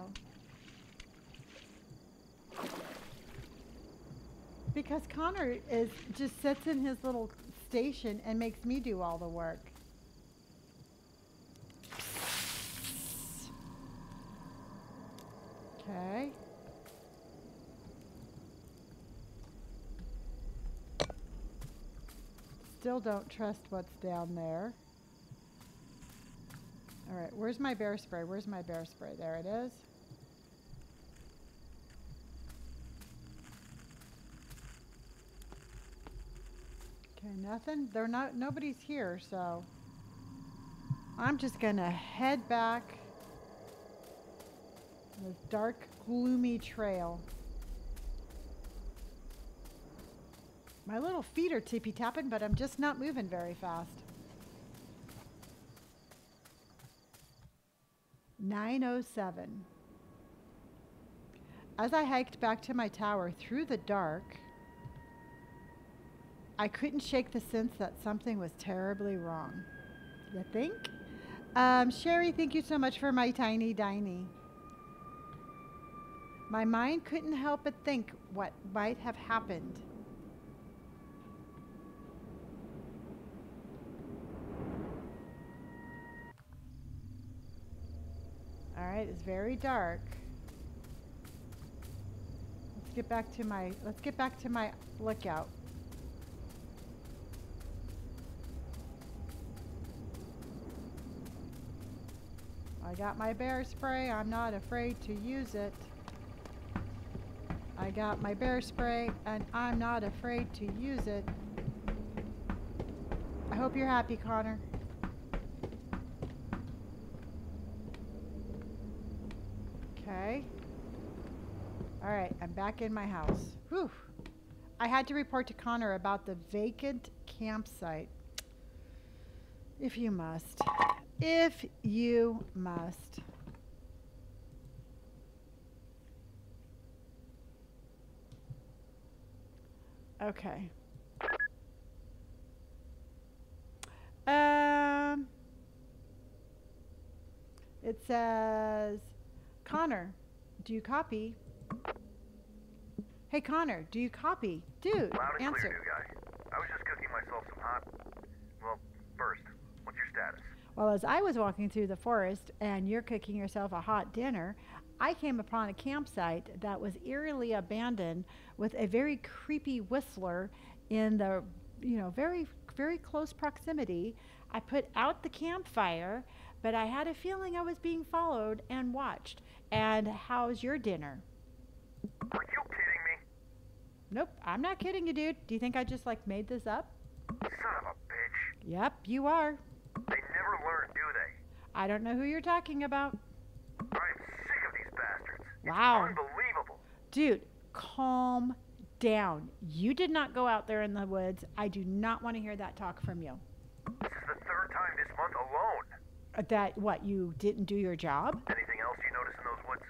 Because Connor is just sits in his little station and makes me do all the work. Okay. Still don't trust what's down there. All right, where's my bear spray? Where's my bear spray? There it is. Okay, nothing. They're not. Nobody's here, so I'm just gonna head back this dark, gloomy trail. My little feet are tippy tapping, but I'm just not moving very fast. 907. As I hiked back to my tower through the dark, I couldn't shake the sense that something was terribly wrong. You think? Um, Sherry, thank you so much for my tiny diny. My mind couldn't help but think what might have happened. All right, it's very dark. Let's get back to my let's get back to my lookout. I got my bear spray. I'm not afraid to use it. I got my bear spray and I'm not afraid to use it. I hope you're happy, Connor. Okay. All right, I'm back in my house. Whew. I had to report to Connor about the vacant campsite. If you must. If you must. Okay. Um, it says, Connor, do you copy? Hey, Connor, do you copy? Dude, Loud and answer. clear, new guy. I was just cooking myself some hot. Well, first, what's your status? Well, as I was walking through the forest and you're cooking yourself a hot dinner, I came upon a campsite that was eerily abandoned with a very creepy whistler in the, you know, very, very close proximity. I put out the campfire, but I had a feeling I was being followed and watched. And how's your dinner? Are you kidding me? Nope, I'm not kidding you, dude. Do you think I just like made this up? Son of a bitch. Yep, you are. They never learn, do they? I don't know who you're talking about. I'm sick of these bastards. It's Wow. unbelievable. Dude, calm down. You did not go out there in the woods. I do not want to hear that talk from you. This is the third time this month alone. That what you didn't do your job? Anything else you notice in those woods?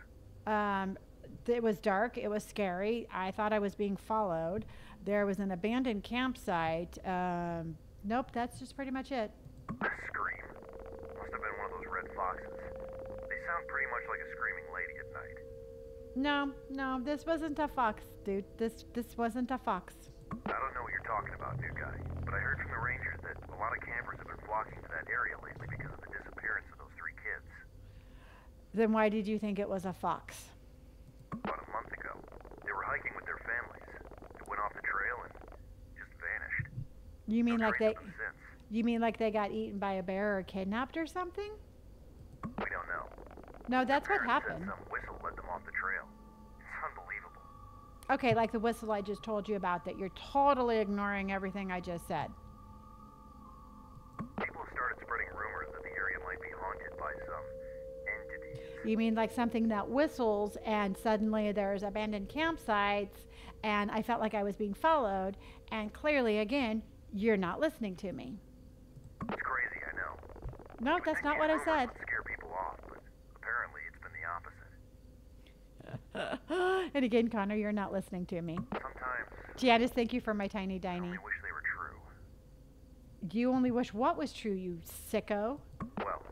Um, it was dark. It was scary. I thought I was being followed. There was an abandoned campsite. Um, nope, that's just pretty much it. The scream. Must have been one of those red foxes. They sound pretty much like a screaming lady at night. No, no, this wasn't a fox, dude. This this wasn't a fox. I don't know what you're talking about, new guy, but I heard from the rangers that a lot of campers have been flocking to that area lately because of the disappearance of those three kids. Then why did you think it was a fox? About a month ago, they were hiking with their families. They went off the trail and just vanished. You mean No like they? trace of them since. You mean like they got eaten by a bear or kidnapped or something? We don't know. No, that's what Parents said happened. Some whistle led them off the trail. It's unbelievable. Okay, like the whistle I just told you about that you're totally ignoring everything I just said. People started spreading rumors that the area might be haunted by some entity. You mean like something that whistles and suddenly there's abandoned campsites and I felt like I was being followed and clearly again, you're not listening to me. It's crazy, I know. No, You that's not what I said. scare people off, but apparently it's been the opposite. and again, Connor, you're not listening to me. Sometimes Janice, thank you for my tiny I diny. wish they were true. You only wish what was true, you sicko. Well,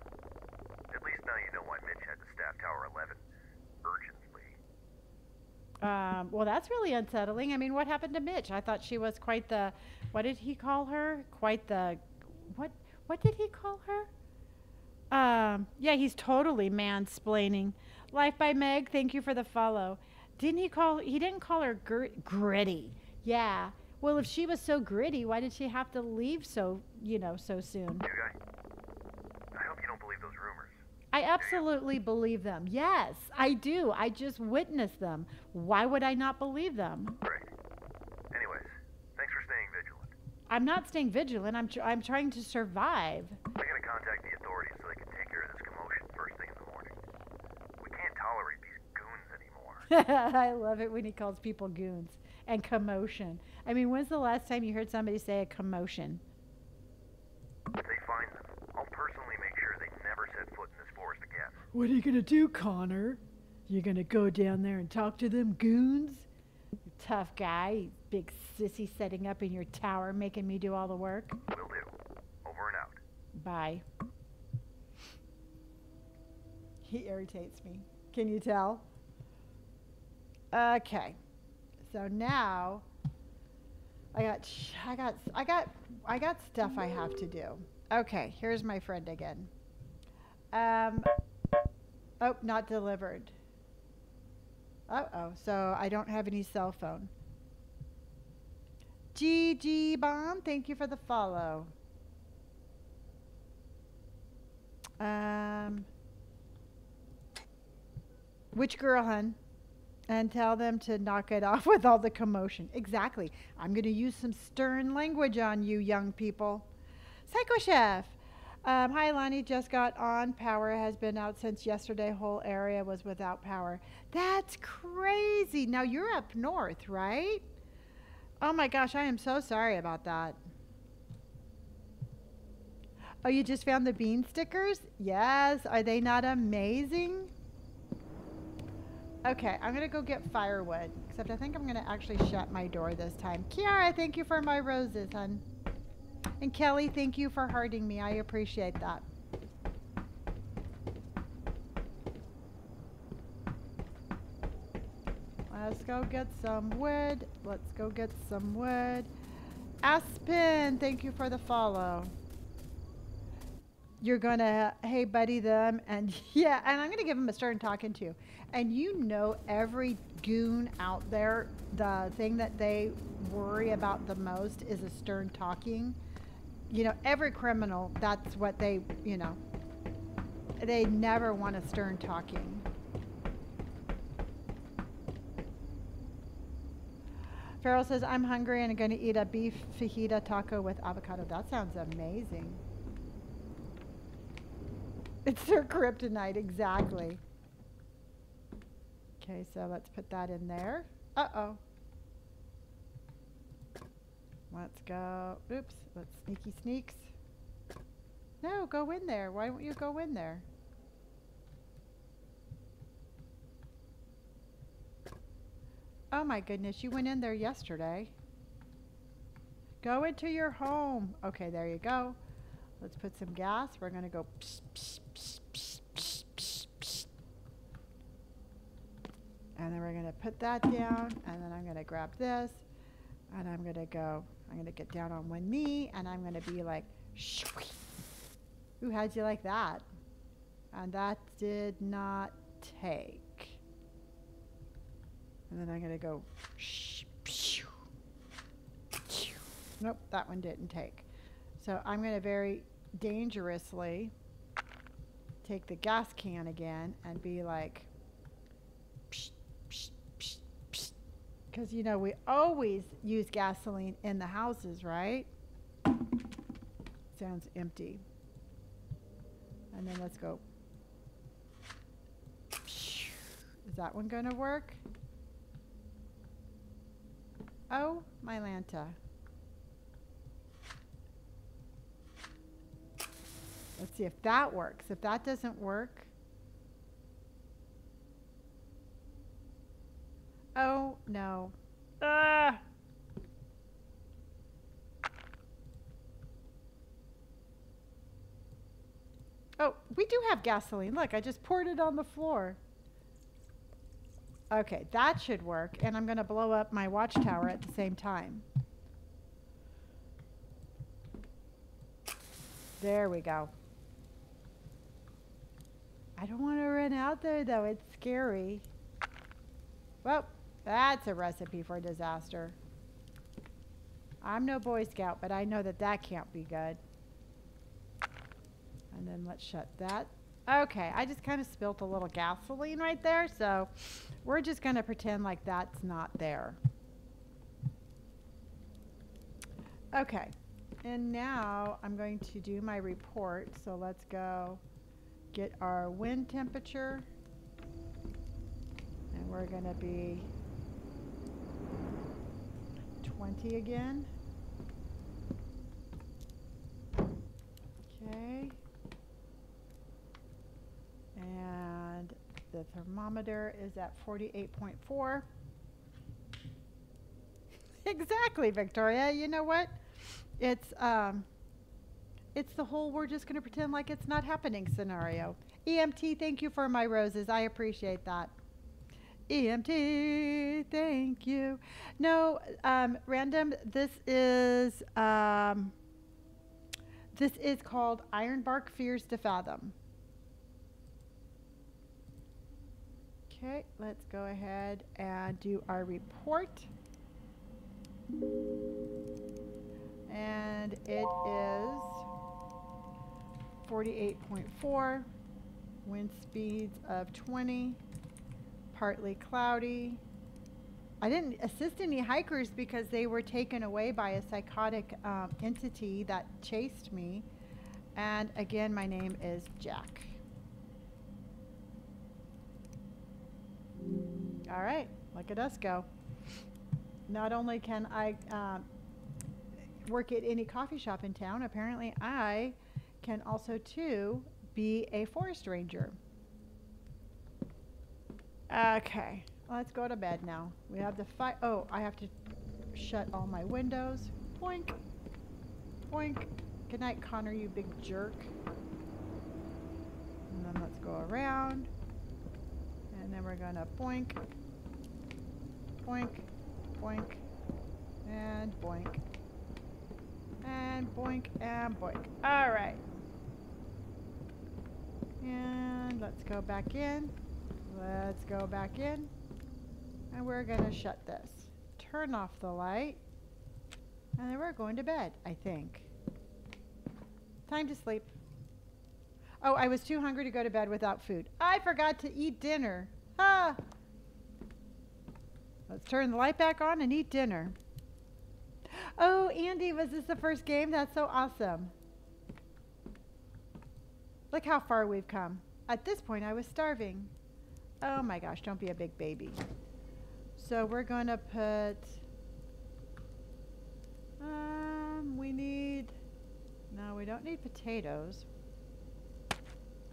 at least now you know why Mitch had to staff Tower 11 urgently. Um, well, that's really unsettling. I mean, what happened to Mitch? I thought she was quite the, what did he call her? Quite the, what, what did he call her? Um, yeah, he's totally mansplaining. Life by Meg, thank you for the follow. Didn't he call, he didn't call her gr- gritty. Yeah. Well, if she was so gritty, why did she have to leave so, you know, so soon? I hope you don't believe those rumors. I absolutely believe them. Yes, I do. I just witnessed them. Why would I not believe them? Great. Anyways, thanks for staying vigilant. I'm not staying vigilant. I'm tr- I'm trying to survive. I gotta contact the authorities so they can take care of this commotion first thing in the morning. We can't tolerate these goons anymore. I love it when he calls people goons and commotion. I mean, when's the last time you heard somebody say a commotion? They find them, I'll personally make sure they never set foot in this forest again. What are you gonna do, Connor? You gonna go down there and talk to them goons? Tough guy, big sissy setting up in your tower, making me do all the work. Will do. Over and out. Bye. He irritates me. Can you tell? Okay. So now I got I got I got I got stuff I have to do. Okay, here's my friend again. Um Oh, not delivered. Uh-oh. So I don't have any cell phone. GG Bomb, thank you for the follow. Um, which girl, hun? And tell them to knock it off with all the commotion. Exactly. I'm going to use some stern language on you, young people. Psycho Chef. Um, hi, Lonnie. Just got on. Power has been out since yesterday. Whole area was without power. That's crazy. Now you're up north, right? Oh my gosh, I am so sorry about that. Oh, you just found the bean stickers? Yes. Are they not amazing? Okay, I'm going to go get firewood. Except I think I'm going to actually shut my door this time. Kiara, thank you for my roses, hun. And Kelly, thank you for hurting me. I appreciate that. Let's go get some wood. Let's go get some wood. Aspen, thank you for the follow. You're gonna, hey buddy, them, and yeah, and I'm gonna give them a stern talking to. And you know, every goon out there, the thing that they worry about the most is a stern talking. You know, every criminal, that's what they, you know, they never want a stern talking. Farrell says, I'm hungry and I'm going to eat a beef fajita taco with avocado. That sounds amazing. It's their kryptonite, exactly. Okay, so let's put that in there. Uh-oh. Let's go. Oops. Let's sneaky sneaks. No, go in there. Why won't you go in there? Oh my goodness, you went in there yesterday. Go into your home. Okay, there you go. Let's put some gas. We're going to go pss, pss, pss. And then we're going to put that down. And then I'm going to grab this. And I'm going to go, I'm going to get down on one knee. And I'm going to be like, shwee. How'd you like that? And that did not take. And then I'm going to go, shh, pshoo, pshoo. nope, that one didn't take. So I'm going to very dangerously take the gas can again and be like, because you know we always use gasoline in the houses, right? Sounds empty. And then let's go. Is that one going to work? Oh, my Lanta. Let's see if that works. If that doesn't work. Oh, no. Ah! Oh, we do have gasoline. Look, I just poured it on the floor. Okay, that should work. And I'm going to blow up my watchtower at the same time. There we go. I don't want to run out there, though. It's scary. Well, that's a recipe for disaster. I'm no Boy Scout, but I know that that can't be good. And then let's shut that Okay, I just kind of spilt a little gasoline right there, so we're just going to pretend like that's not there. Okay, and now I'm going to do my report. So let's go get our wind temperature. And we're going to be 20 again. Okay. And the thermometer is at 48.4. exactly, Victoria. You know what? It's um it's the whole we're just going to pretend like it's not happening scenario. EMT, thank you for my roses. I appreciate that. EMT, thank you. No, um, random. This is um, this is called Ironbark Fears to Fathom. Okay, let's go ahead and do our report. And it is 48.4, wind speeds of 20, partly cloudy. I didn't assist any hikers because they were taken away by a psychotic um, entity that chased me. And again, my name is Jack. All right, look at us go. Not only can I um, work at any coffee shop in town, apparently I can also too be a forest ranger. Okay, let's go to bed now. We have the fight. Oh, I have to shut all my windows. Boink. Boink. Good night, Connor, you big jerk. And then let's go around. And then we're gonna boink. Boink. Boink. And boink. And boink and boink. Alright. And let's go back in. Let's go back in. And we're going to shut this. Turn off the light. And then we're going to bed, I think. Time to sleep. Oh, I was too hungry to go to bed without food. I forgot to eat dinner. Ah! Let's turn the light back on and eat dinner. Oh, Andy, was this the first game? That's so awesome. Look how far we've come. At this point, I was starving. Oh my gosh, don't be a big baby. So we're going to put... Um, we need... No, we don't need potatoes.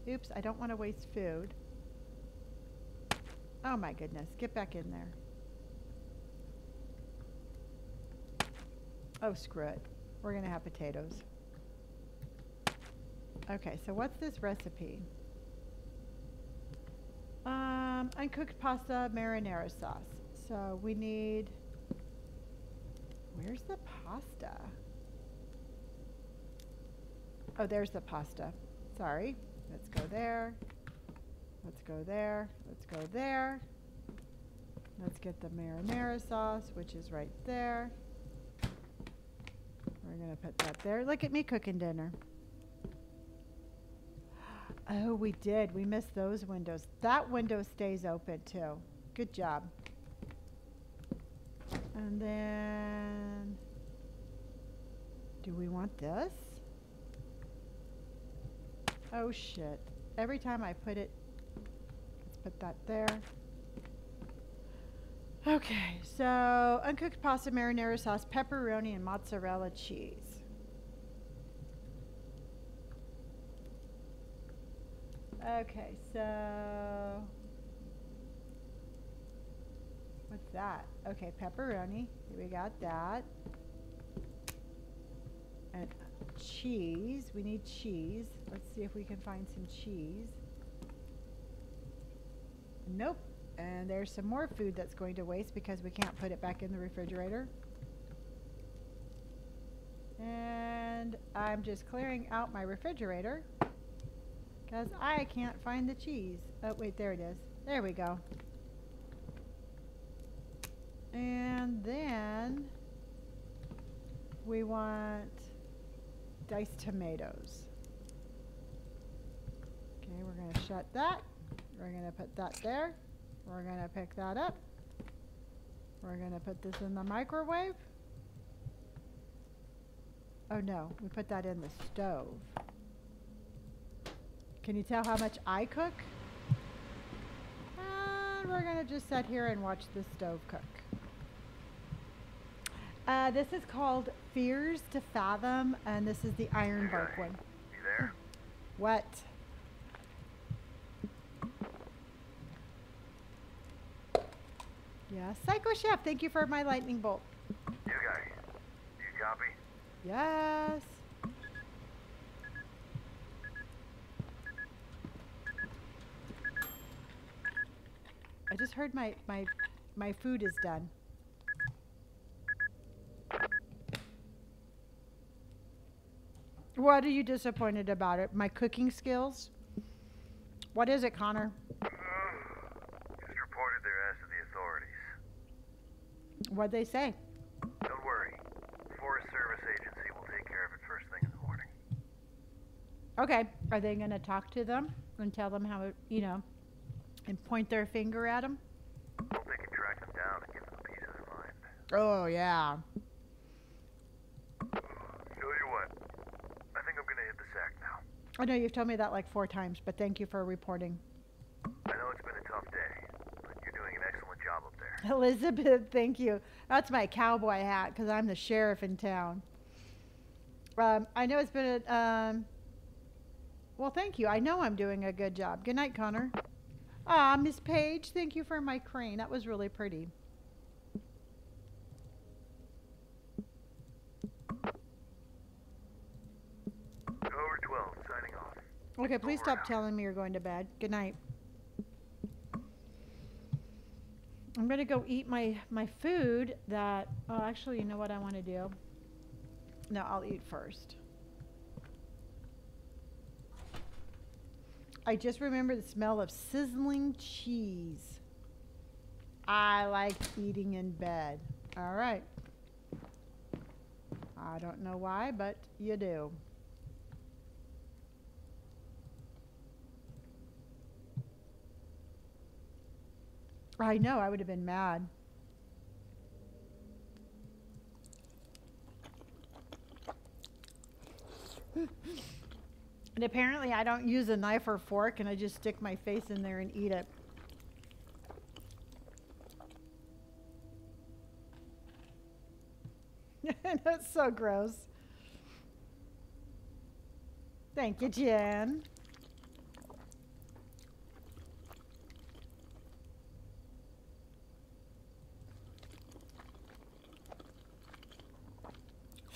Oops, I don't want to waste food. Oh my goodness, get back in there. Oh, screw it. We're going to have potatoes. Okay, so what's this recipe? Um, uncooked pasta marinara sauce. So we need, where's the pasta? Oh, there's the pasta. Sorry. Let's go there. Let's go there. Let's go there. Let's get the marinara sauce, which is right there. We're going to put that there. Look at me cooking dinner. Oh, we did. We missed those windows. That window stays open too. Good job. And then, do we want this? Oh shit. Every time I put it, let's put that there. Okay, so uncooked pasta marinara sauce, pepperoni, and mozzarella cheese. Okay, so what's that? Okay, pepperoni. We got that. And cheese. We need cheese. Let's see if we can find some cheese. Nope. And there's some more food that's going to waste because we can't put it back in the refrigerator. And I'm just clearing out my refrigerator because I can't find the cheese. Oh, wait, there it is. There we go. And then we want diced tomatoes. Okay, we're going to shut that. We're going to put that there. We're going to pick that up. We're going to put this in the microwave. Oh no, we put that in the stove. Can you tell how much I cook? And we're going to just sit here and watch the stove cook. Uh, this is called Fears to Fathom, and this is the Ironbark one. You there? What? Yeah, Psycho Chef, thank you for my lightning bolt. You guys. You copy? Yes. I just heard my my my food is done. What are you disappointed about it? My cooking skills? What is it, Connor? Just reported their ass to the authorities. What'd they say? Don't worry. Forest Service agency will take care of it first thing in the morning. Okay. Are they going to talk to them and tell them how, it, you know, and point their finger at them? Hope they can track them down and give them a piece of their mind. Oh, yeah. Tell you what. I think I'm gonna hit the sack now. I know you've told me that like four times, but thank you for reporting. I know it's been a tough day, but you're doing an excellent job up there. Elizabeth, thank you. That's my cowboy hat because I'm the sheriff in town. Um, I know it's been a. Um, well, thank you. I know I'm doing a good job. Good night, Connor. Ah, Miss Page, thank you for my crane. That was really pretty. Over 12, signing off. Okay, please stop telling me you're going to bed. Good night. I'm gonna go eat my my food. That oh, actually, you know what I want to do? No, I'll eat first. I just remember the smell of sizzling cheese. I like eating in bed. All right. I don't know why, but you do. I know, I would have been mad. and apparently, I don't use a knife or fork, and I just stick my face in there and eat it. That's so gross. Thank you, Jen.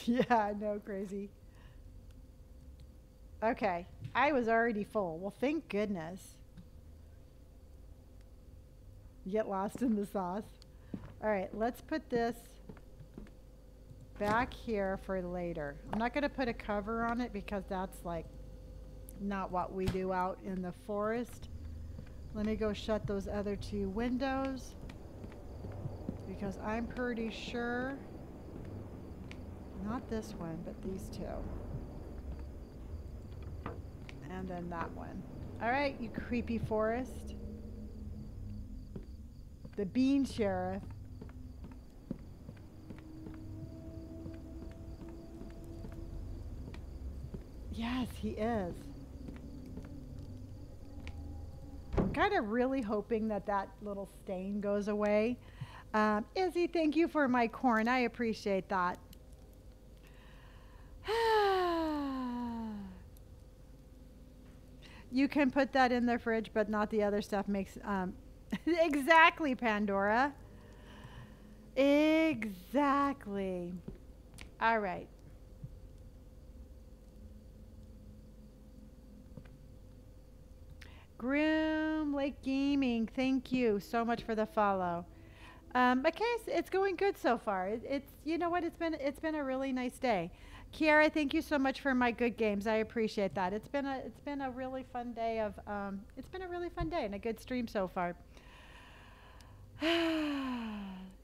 Yeah, I know, crazy. Okay, I was already full. Well, thank goodness. Get lost in the sauce. All right, let's put this back here for later. I'm not going to put a cover on it because that's like not what we do out in the forest. Let me go shut those other two windows because I'm pretty sure not this one, but these two. And then that one. All right, you creepy forest. The bean sheriff. Yes, he is. I'm kind of really hoping that that little stain goes away. Um, Izzy, thank you for my corn. I appreciate that. You can put that in the fridge, but not the other stuff makes um, exactly Pandora. Exactly. All right. Groom Lake Gaming, thank you so much for the follow. Um, okay, it's, going good so far. It, it's you know what it's been it's been a really nice day. Kiara, thank you so much for my good games. I appreciate that. It's been a it's been a really fun day of um, it's been a really fun day and a good stream so far.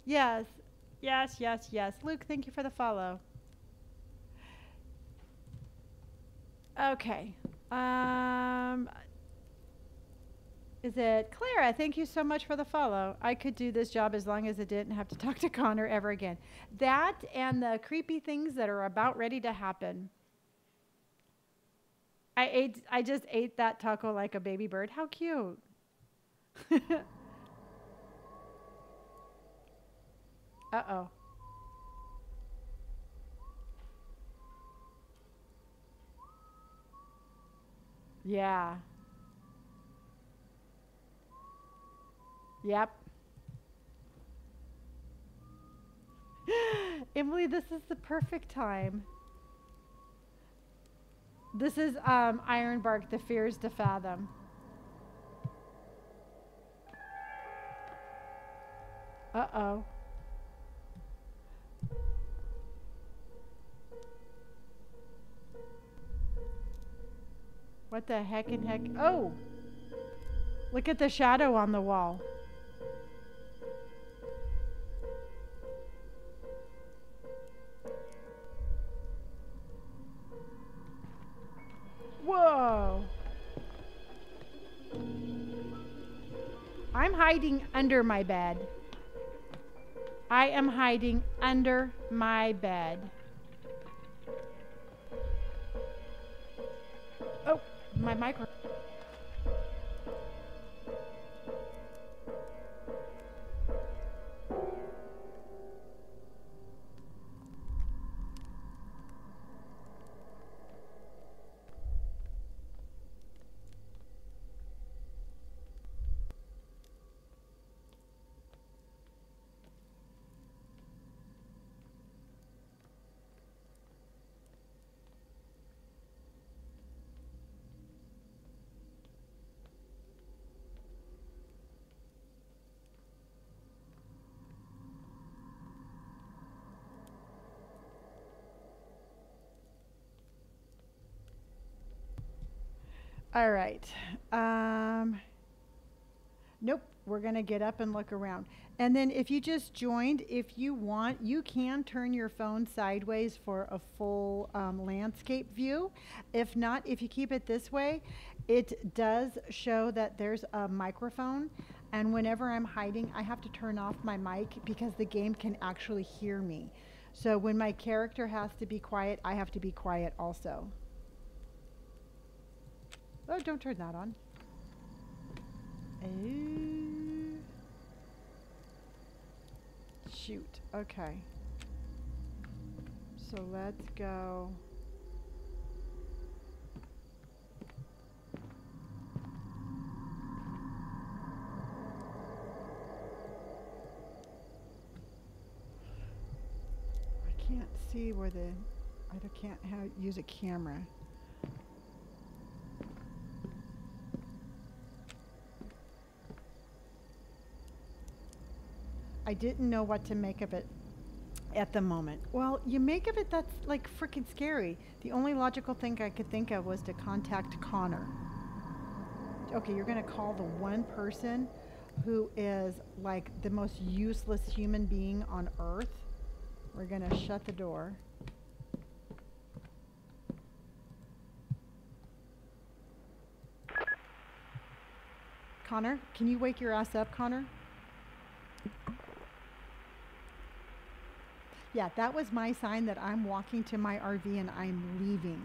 yes, yes, yes, yes. Luke, thank you for the follow. Okay. Um, Is it Clara? Thank you so much for the follow. I could do this job as long as I didn't have to talk to Connor ever again. That and the creepy things that are about ready to happen. I ate I just ate that taco like a baby bird. How cute. Uh-oh. Yeah. Yep. Emily, this is the perfect time. This is um, Ironbark, The Fears to Fathom. Uh-oh. What the heck and heck? Oh! Look at the shadow on the wall. Whoa! I'm hiding under my bed. I am hiding under my bed. Oh, my micro. All right. Um, nope. We're going to get up and look around. And then if you just joined, if you want, you can turn your phone sideways for a full um, landscape view. If not, if you keep it this way, it does show that there's a microphone. And whenever I'm hiding, I have to turn off my mic because the game can actually hear me. So when my character has to be quiet, I have to be quiet also. Oh, don't turn that on. Uh, shoot. Okay. So let's go. I can't see where the I can't ha use a camera. I didn't know what to make of it at the moment. Well, you make of it that's like freaking scary. The only logical thing I could think of was to contact Connor. Okay, you're going to call the one person who is like the most useless human being on earth. We're going to shut the door. Connor, can you wake your ass up, Connor? Yeah, that was my sign that I'm walking to my RV and I'm leaving.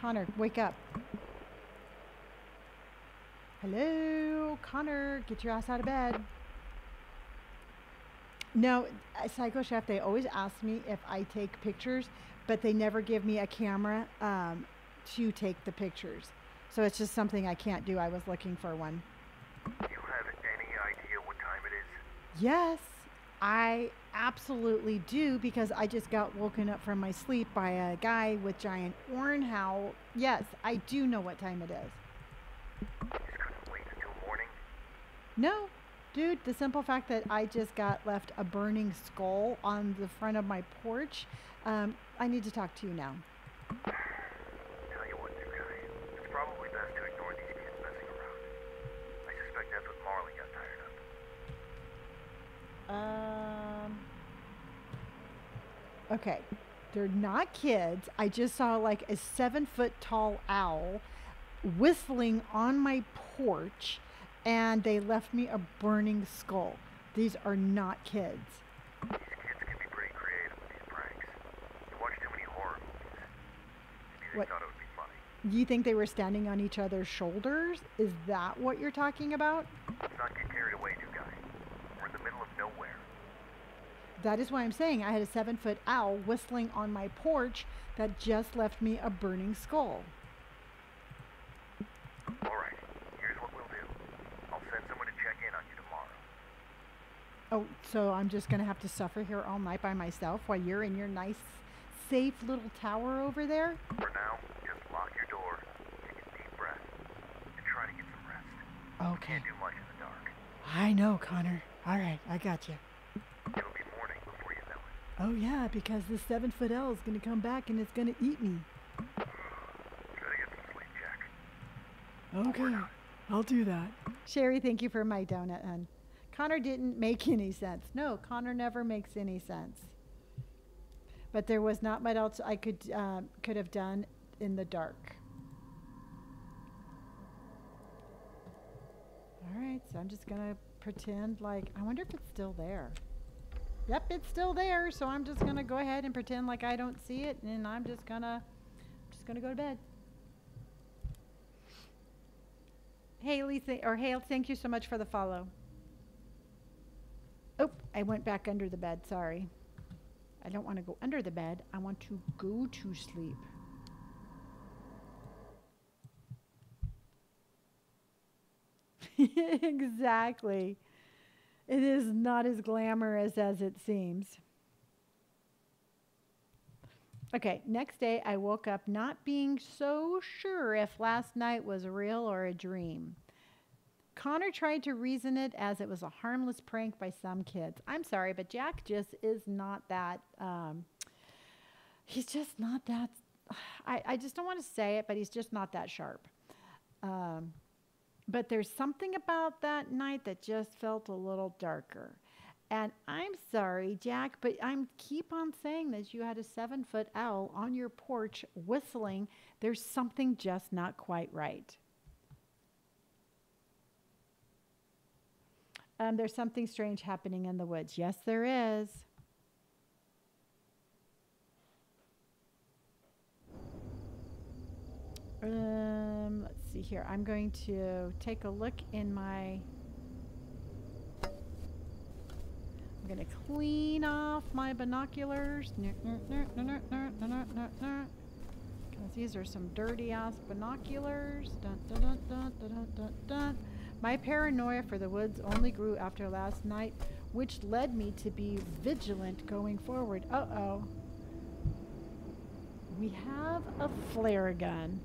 Connor, wake up. Hello, Connor, get your ass out of bed. No, uh, Psycho Chef, they always ask me if I take pictures, but they never give me a camera um, to take the pictures. So it's just something I can't do. I was looking for one. Do you have any idea what time it is? Yes, I absolutely do because I just got woken up from my sleep by a guy with giant horn howl. Yes, I do know what time it is. No, dude, the simple fact that I just got left a burning skull on the front of my porch, um, I need to talk to you now. Tell you what, new guy. It's probably best to ignore these kids messing around. I suspect that's what Marley got tired of. Um. Okay, they're not kids. I just saw like a seven foot tall owl whistling on my porch, and they left me a burning skull. These are not kids. These kids can be pretty creative with these pranks. They watch too many horror movies. Maybe they What- thought it would be funny. You think they were standing on each other's shoulders? Is that what you're talking about? Let's not get carried away, new guy. We're in the middle of nowhere. That is why I'm saying I had a seven foot owl whistling on my porch that just left me a burning skull. Alright, here's what we'll do. I'll send someone to check in on you tomorrow. Oh, so I'm just going to have to suffer here all night by myself while you're in your nice, safe little tower over there? For now, just lock your door, take a deep breath, and try to get some rest. Okay. Can't do much in the dark. I know, Connor. All right, I got you. It'll be morning before you know it. Oh, yeah, because this seven foot owl is going to come back and it's going to eat me. Try to get some sleep, Jack. Okay, I'll do that. Sherry, thank you for my donut, hun. Connor didn't make any sense. No, Connor never makes any sense. But there was not much else I could uh, could have done in the dark. All right, so I'm just gonna pretend like I wonder if it's still there. Yep, it's still there. So I'm just gonna go ahead and pretend like I don't see it, and I'm just gonna just gonna go to bed. Haley, or Hale, thank you so much for the follow. Oh, I went back under the bed. Sorry. I don't want to go under the bed. I want to go to sleep. exactly. It is not as glamorous as it seems. Okay, next day I woke up not being so sure if last night was real or a dream. Connor tried to reason it as it was a harmless prank by some kids. I'm sorry, but Jack just is not that. Um, he's just not that. I, I just don't want to say it, but he's just not that sharp. Um, but there's something about that night that just felt a little darker. And I'm sorry, Jack, but I'm keep on saying that you had a seven foot owl on your porch whistling. There's something just not quite right. Um, there's something strange happening in the woods. Yes, there is. Um, see here. I'm going to take a look in my. I'm going to clean off my binoculars. Because these are some dirty ass binoculars. Dun, dun, dun. My paranoia for the woods only grew after last night, which led me to be vigilant going forward. Uh oh. We have a flare gun.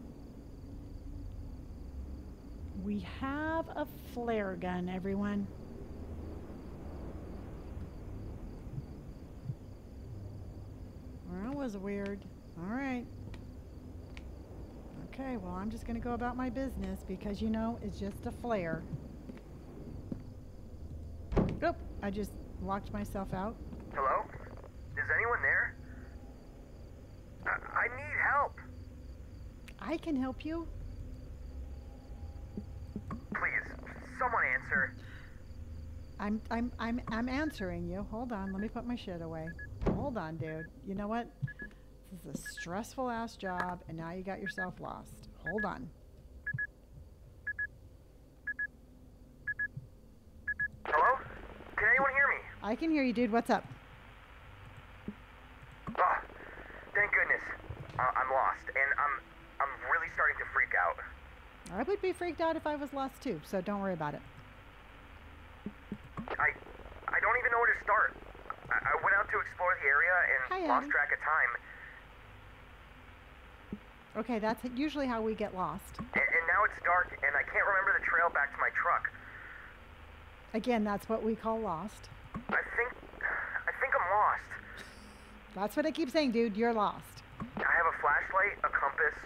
We have a flare gun, everyone. Well, that was weird. All right. Okay, well, I'm just going to go about my business because, you know, it's just a flare. Oop, I just locked myself out. Hello? Is anyone there? I, I need help. I can help you. Please, someone answer. I'm I'm I'm I'm answering you. Hold on, let me put my shit away. Hold on, dude. You know what? This is a stressful ass job and now you got yourself lost. Hold on. Hello? Can anyone hear me? I can hear you, dude. What's up? Oh, thank goodness. Uh, I'm lost, and I'm I'm really starting to freak out. I would be freaked out if I was lost too, so don't worry about it. I I don't even know where to start. I, I went out to explore the area and Hi, lost Adam. track of time, Okay, that's usually how we get lost. and, and now it's dark, and I can't remember the trail back to my truck. Again, that's what we call lost. I think I think I'm lost. That's what I keep saying, dude. You're lost. I have a flashlight, a compass,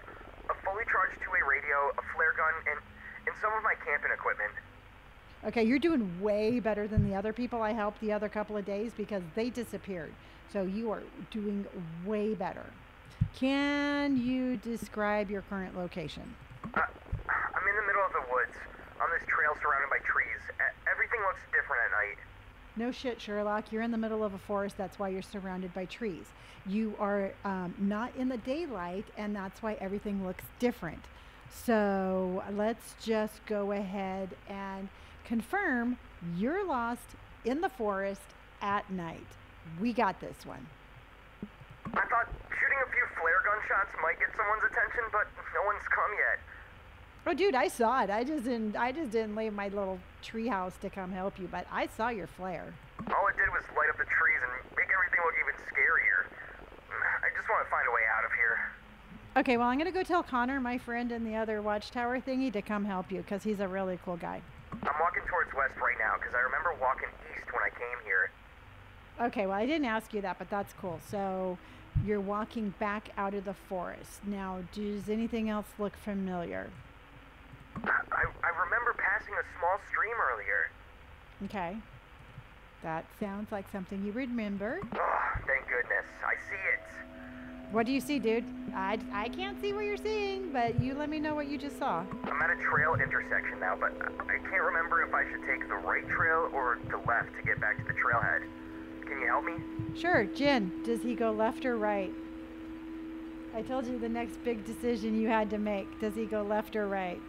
a fully charged two-way radio, a flare gun, and and some of my camping equipment. Okay, you're doing way better than the other people I helped the other couple of days because they disappeared. So you are doing way better. Can you describe your current location? Uh, I'm in the middle of the woods, on this trail surrounded by trees. everything looks different at night. No shit, Sherlock. You're in the middle of a forest. That's why you're surrounded by trees. You are um, not in the daylight, and that's why everything looks different. So let's just go ahead and confirm you're lost in the forest at night. We got this one. I thought shooting a few flare gun shots might get someone's attention, but no one's come yet. Oh, dude, I saw it. I just didn't. I just didn't leave my little treehouse to come help you, but I saw your flare. All it did was light up the trees and make everything look even scarier. I just want to find a way out of here. Okay, well, I'm gonna go tell Connor, my friend in the other watchtower thingy, to come help you because he's a really cool guy. I'm walking towards west right now because I remember walking east when I came here. Okay, well, I didn't ask you that, but that's cool. So you're walking back out of the forest. Now, does anything else look familiar? I, I remember passing a small stream earlier. Okay. That sounds like something you remember. Oh, thank goodness. I see it. What do you see, dude? I, I can't see what you're seeing, but you let me know what you just saw. I'm at a trail intersection now, but I can't remember if I should take the right trail or the left to get back to the trailhead. Can you help me? Sure, Jin. does he go left or right? I told you the next big decision you had to make. Does he go left or right?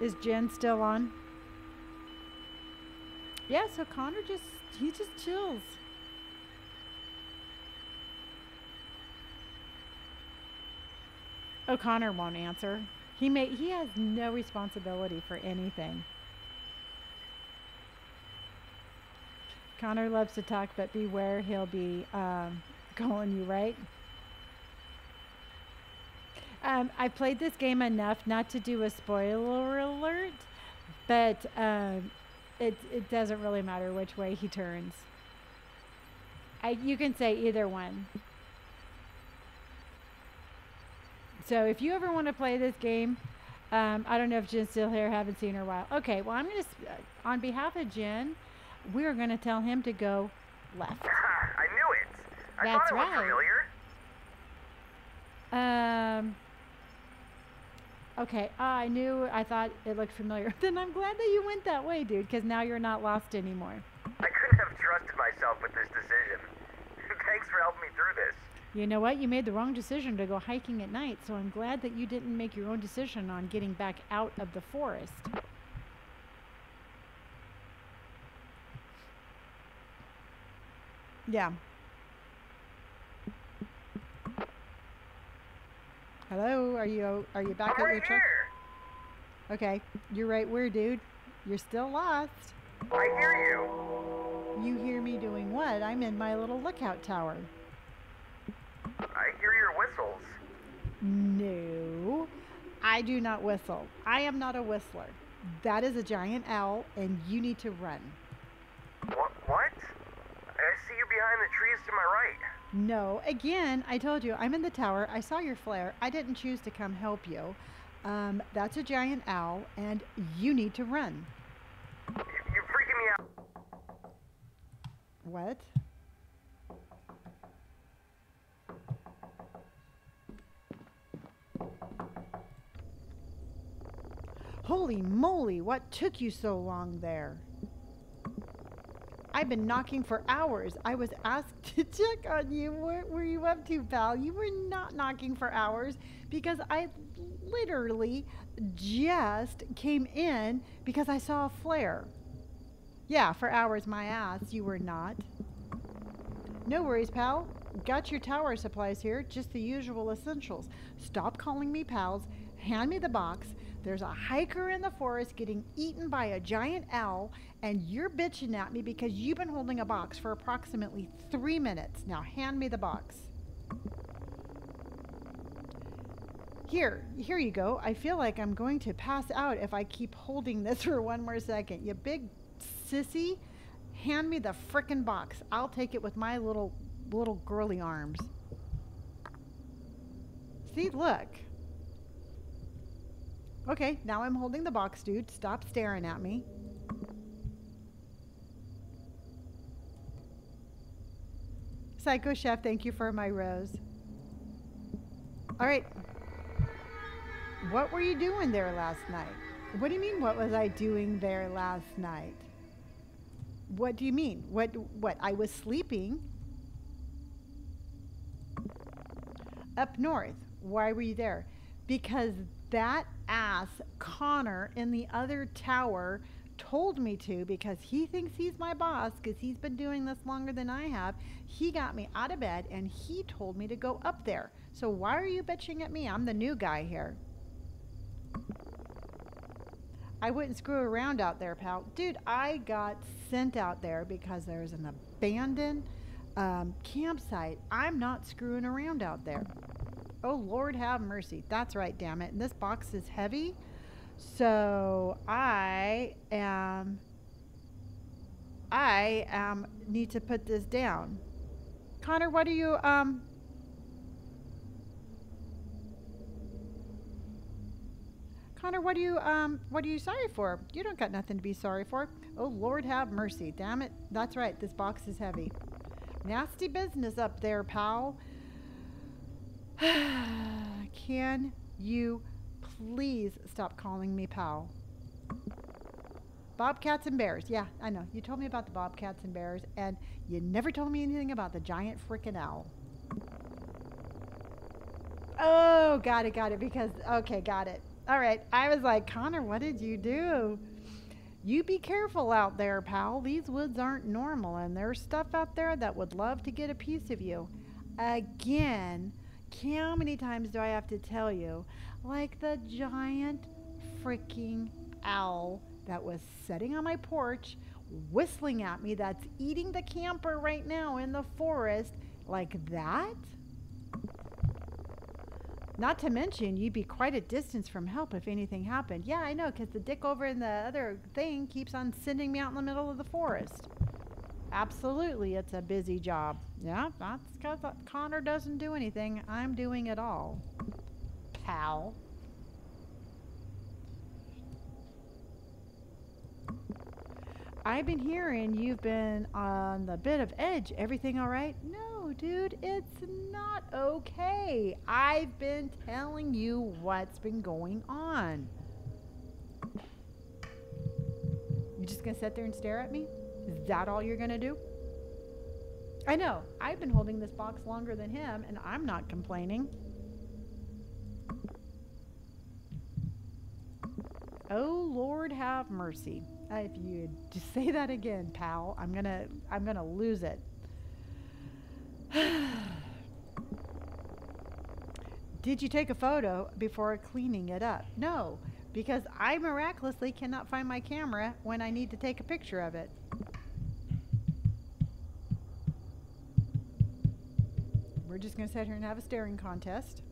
Is Jen still on? Yeah, so Connor just he just chills. O'Connor won't answer. He may he has no responsibility for anything. Connor loves to talk, but beware, he'll be um, calling you, right? Um, I played this game enough not to do a spoiler alert, but um, it, it doesn't really matter which way he turns. I, you can say either one. So if you ever want to play this game, um, I don't know if Jen's still here. Haven't seen her in a while. Okay, well I'm gonna, uh, on behalf of Jen, we're gonna tell him to go left. I knew it. I That's right. Um. Okay, ah, I knew. I thought it looked familiar. then I'm glad that you went that way, dude, because now you're not lost anymore. I couldn't have trusted myself with this decision. Thanks for helping me through this. You know what? You made the wrong decision to go hiking at night, so I'm glad that you didn't make your own decision on getting back out of the forest. Yeah. Hello, are you are you back I'm at right your truck? here. Okay, you're right where, dude? You're still lost. I hear you. You hear me doing what? I'm in my little lookout tower. I hear your whistles. No, I do not whistle. I am not a whistler. That is a giant owl, and you need to run. What? What? I see you behind the trees to my right. No, again, I told you, I'm in the tower. I saw your flare. I didn't choose to come help you. Um, that's a giant owl, and you need to run. You, you're freaking me out. What? Holy moly, what took you so long there? I've been knocking for hours. I was asked to check on you. What were you up to, pal? You were not knocking for hours because I literally just came in because I saw a flare. Yeah, for hours, my ass. You were not. No worries, pal. Got your tower supplies here, just the usual essentials. Stop calling me pals. Hand me the box. There's a hiker in the forest getting eaten by a giant owl, and you're bitching at me because you've been holding a box for approximately three minutes. Now, hand me the box. Here, here you go. I feel like I'm going to pass out if I keep holding this for one more second. You big sissy, hand me the frickin' box. I'll take it with my little little girly arms. See, look. Okay, now I'm holding the box, dude. Stop staring at me. Psycho Chef, thank you for my rose. All right. What were you doing there last night? What do you mean? What was I doing there last night? What do you mean? What? What? I was sleeping up north. Why were you there? Because that ass Connor in the other tower told me to because he thinks he's my boss because he's been doing this longer than I have. He got me out of bed and he told me to go up there. So why are you bitching at me? I'm the new guy here. I wouldn't screw around out there, pal. Dude, I got sent out there because there's an abandoned um, campsite. I'm not screwing around out there. Oh, Lord have mercy. That's right, damn it. And this box is heavy. So I am. I um, need to put this down. Connor, what are you um Connor, what are you um what are you sorry for? You don't got nothing to be sorry for. Oh Lord have mercy. Damn it. That's right. This box is heavy. Nasty business up there, pal. Can you please stop calling me pal? Bobcats and bears. Yeah, I know. You told me about the bobcats and bears, and you never told me anything about the giant freaking owl. Oh, got it, got it. Because, okay, got it. All right. I was like, Connor, what did you do? You be careful out there, pal. These woods aren't normal, and there's stuff out there that would love to get a piece of you. Again, how many times do I have to tell you? Like the giant freaking owl that was sitting on my porch, whistling at me, that's eating the camper right now in the forest, like that? Not to mention, you'd be quite a distance from help if anything happened. Yeah, I know, because the dick over in the other thing keeps on sending me out in the middle of the forest. Absolutely, it's a busy job. Yeah, that's because Connor doesn't do anything. I'm doing it all. Pal. I've been hearing you've been on the bit of edge. Everything all right? No, dude, it's not okay. I've been telling you what's been going on. You just gonna sit there and stare at me? Is that all you're gonna do? I know. I've been holding this box longer than him, and I'm not complaining. Oh Lord, have mercy. Uh, if you just say that again, pal, I'm gonna I'm gonna lose it. Did you take a photo before cleaning it up? No, because I miraculously cannot find my camera when I need to take a picture of it. We're just going to sit here and have a staring contest.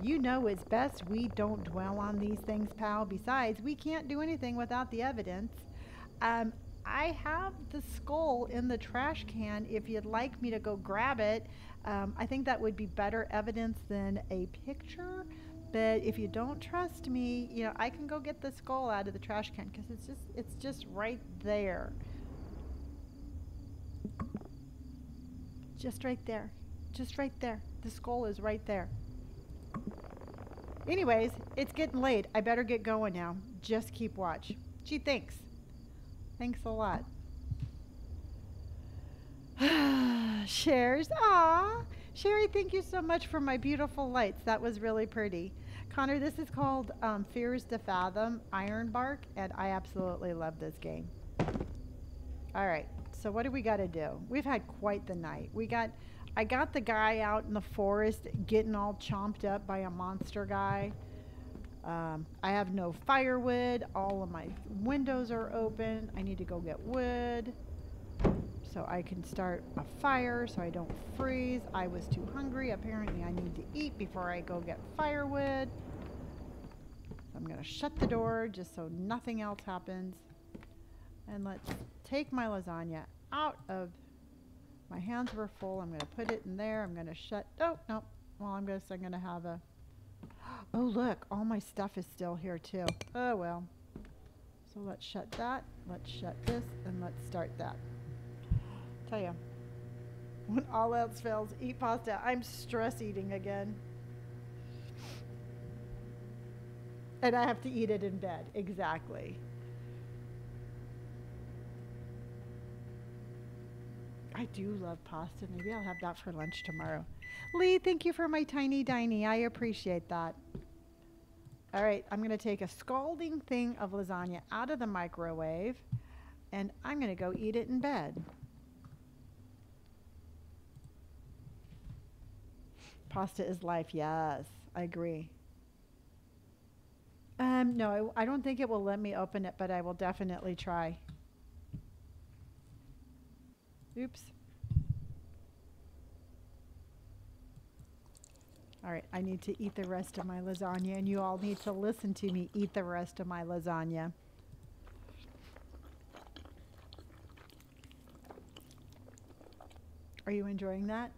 You know it's best we don't dwell on these things, pal. Besides, we can't do anything without the evidence. Um, I have the skull in the trash can if you'd like me to go grab it. Um, I think that would be better evidence than a picture. But if you don't trust me, you know, I can go get the skull out of the trash can because it's just it's just right there. Just right there. Just right there. The skull is right there. Anyways, it's getting late. I better get going now. Just keep watch. Gee, thanks. Thanks a lot. Shares. Aw. Sherry, thank you so much for my beautiful lights. That was really pretty. Connor, this is called um, Fears to Fathom Ironbark, and I absolutely love this game. All right, so what do we got to do? We've had quite the night. We got I got the guy out in the forest getting all chomped up by a monster guy. Um, I have no firewood. All of my windows are open. I need to go get wood so I can start a fire so I don't freeze. I was too hungry. Apparently, I need to eat before I go get firewood. I'm going to shut the door just so nothing else happens. And let's take my lasagna out of my hands were full. I'm going to put it in there. I'm going to shut. Oh, no. Well, I'm going to, I'm going to have a. Oh, look. All my stuff is still here, too. Oh, well. So let's shut that. Let's shut this. And let's start that. Tell you. When all else fails, eat pasta. I'm stress eating again. and I have to eat it in bed. Exactly. I do love pasta. Maybe I'll have that for lunch tomorrow. Lee, thank you for my tiny diney. I appreciate that. All right, I'm going to take a scalding thing of lasagna out of the microwave and I'm going to go eat it in bed. Pasta is life. Yes, I agree. Um, no, I, I don't think it will let me open it, but I will definitely try. Oops. All right, I need to eat the rest of my lasagna, and you all need to listen to me eat the rest of my lasagna. Are you enjoying that?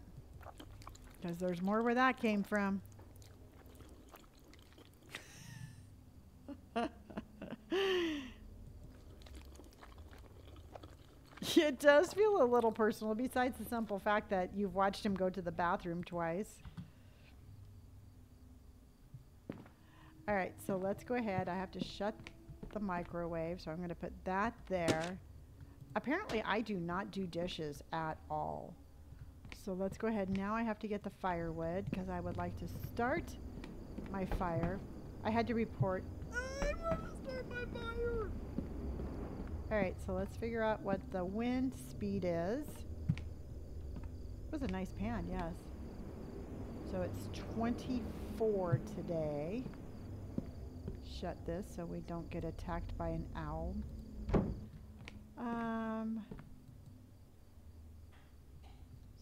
Because there's more where that came from. it does feel a little personal, besides the simple fact that you've watched him go to the bathroom twice. All right, so let's go ahead. I have to shut the microwave, so I'm going to put that there. Apparently, I do not do dishes at all. So let's go ahead. Now I have to get the firewood because I would like to start my fire. I had to report. I want to start my fire. All right, so let's figure out what the wind speed is. It was a nice pan, yes. So it's 24 today. Shut this so we don't get attacked by an owl. Um,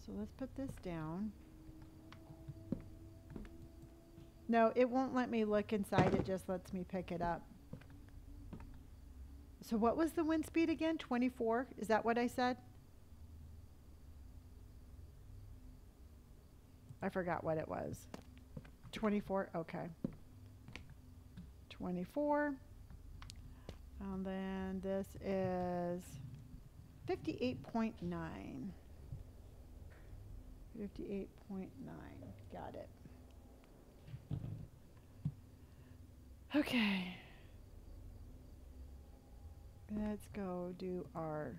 so let's put this down. No, it won't let me look inside. It just lets me pick it up. So what was the wind speed again? 24? Is that what I said? I forgot what it was. 24? Okay. 24. And then this is 58.9. 58.9. Got it. Okay. Let's go do our.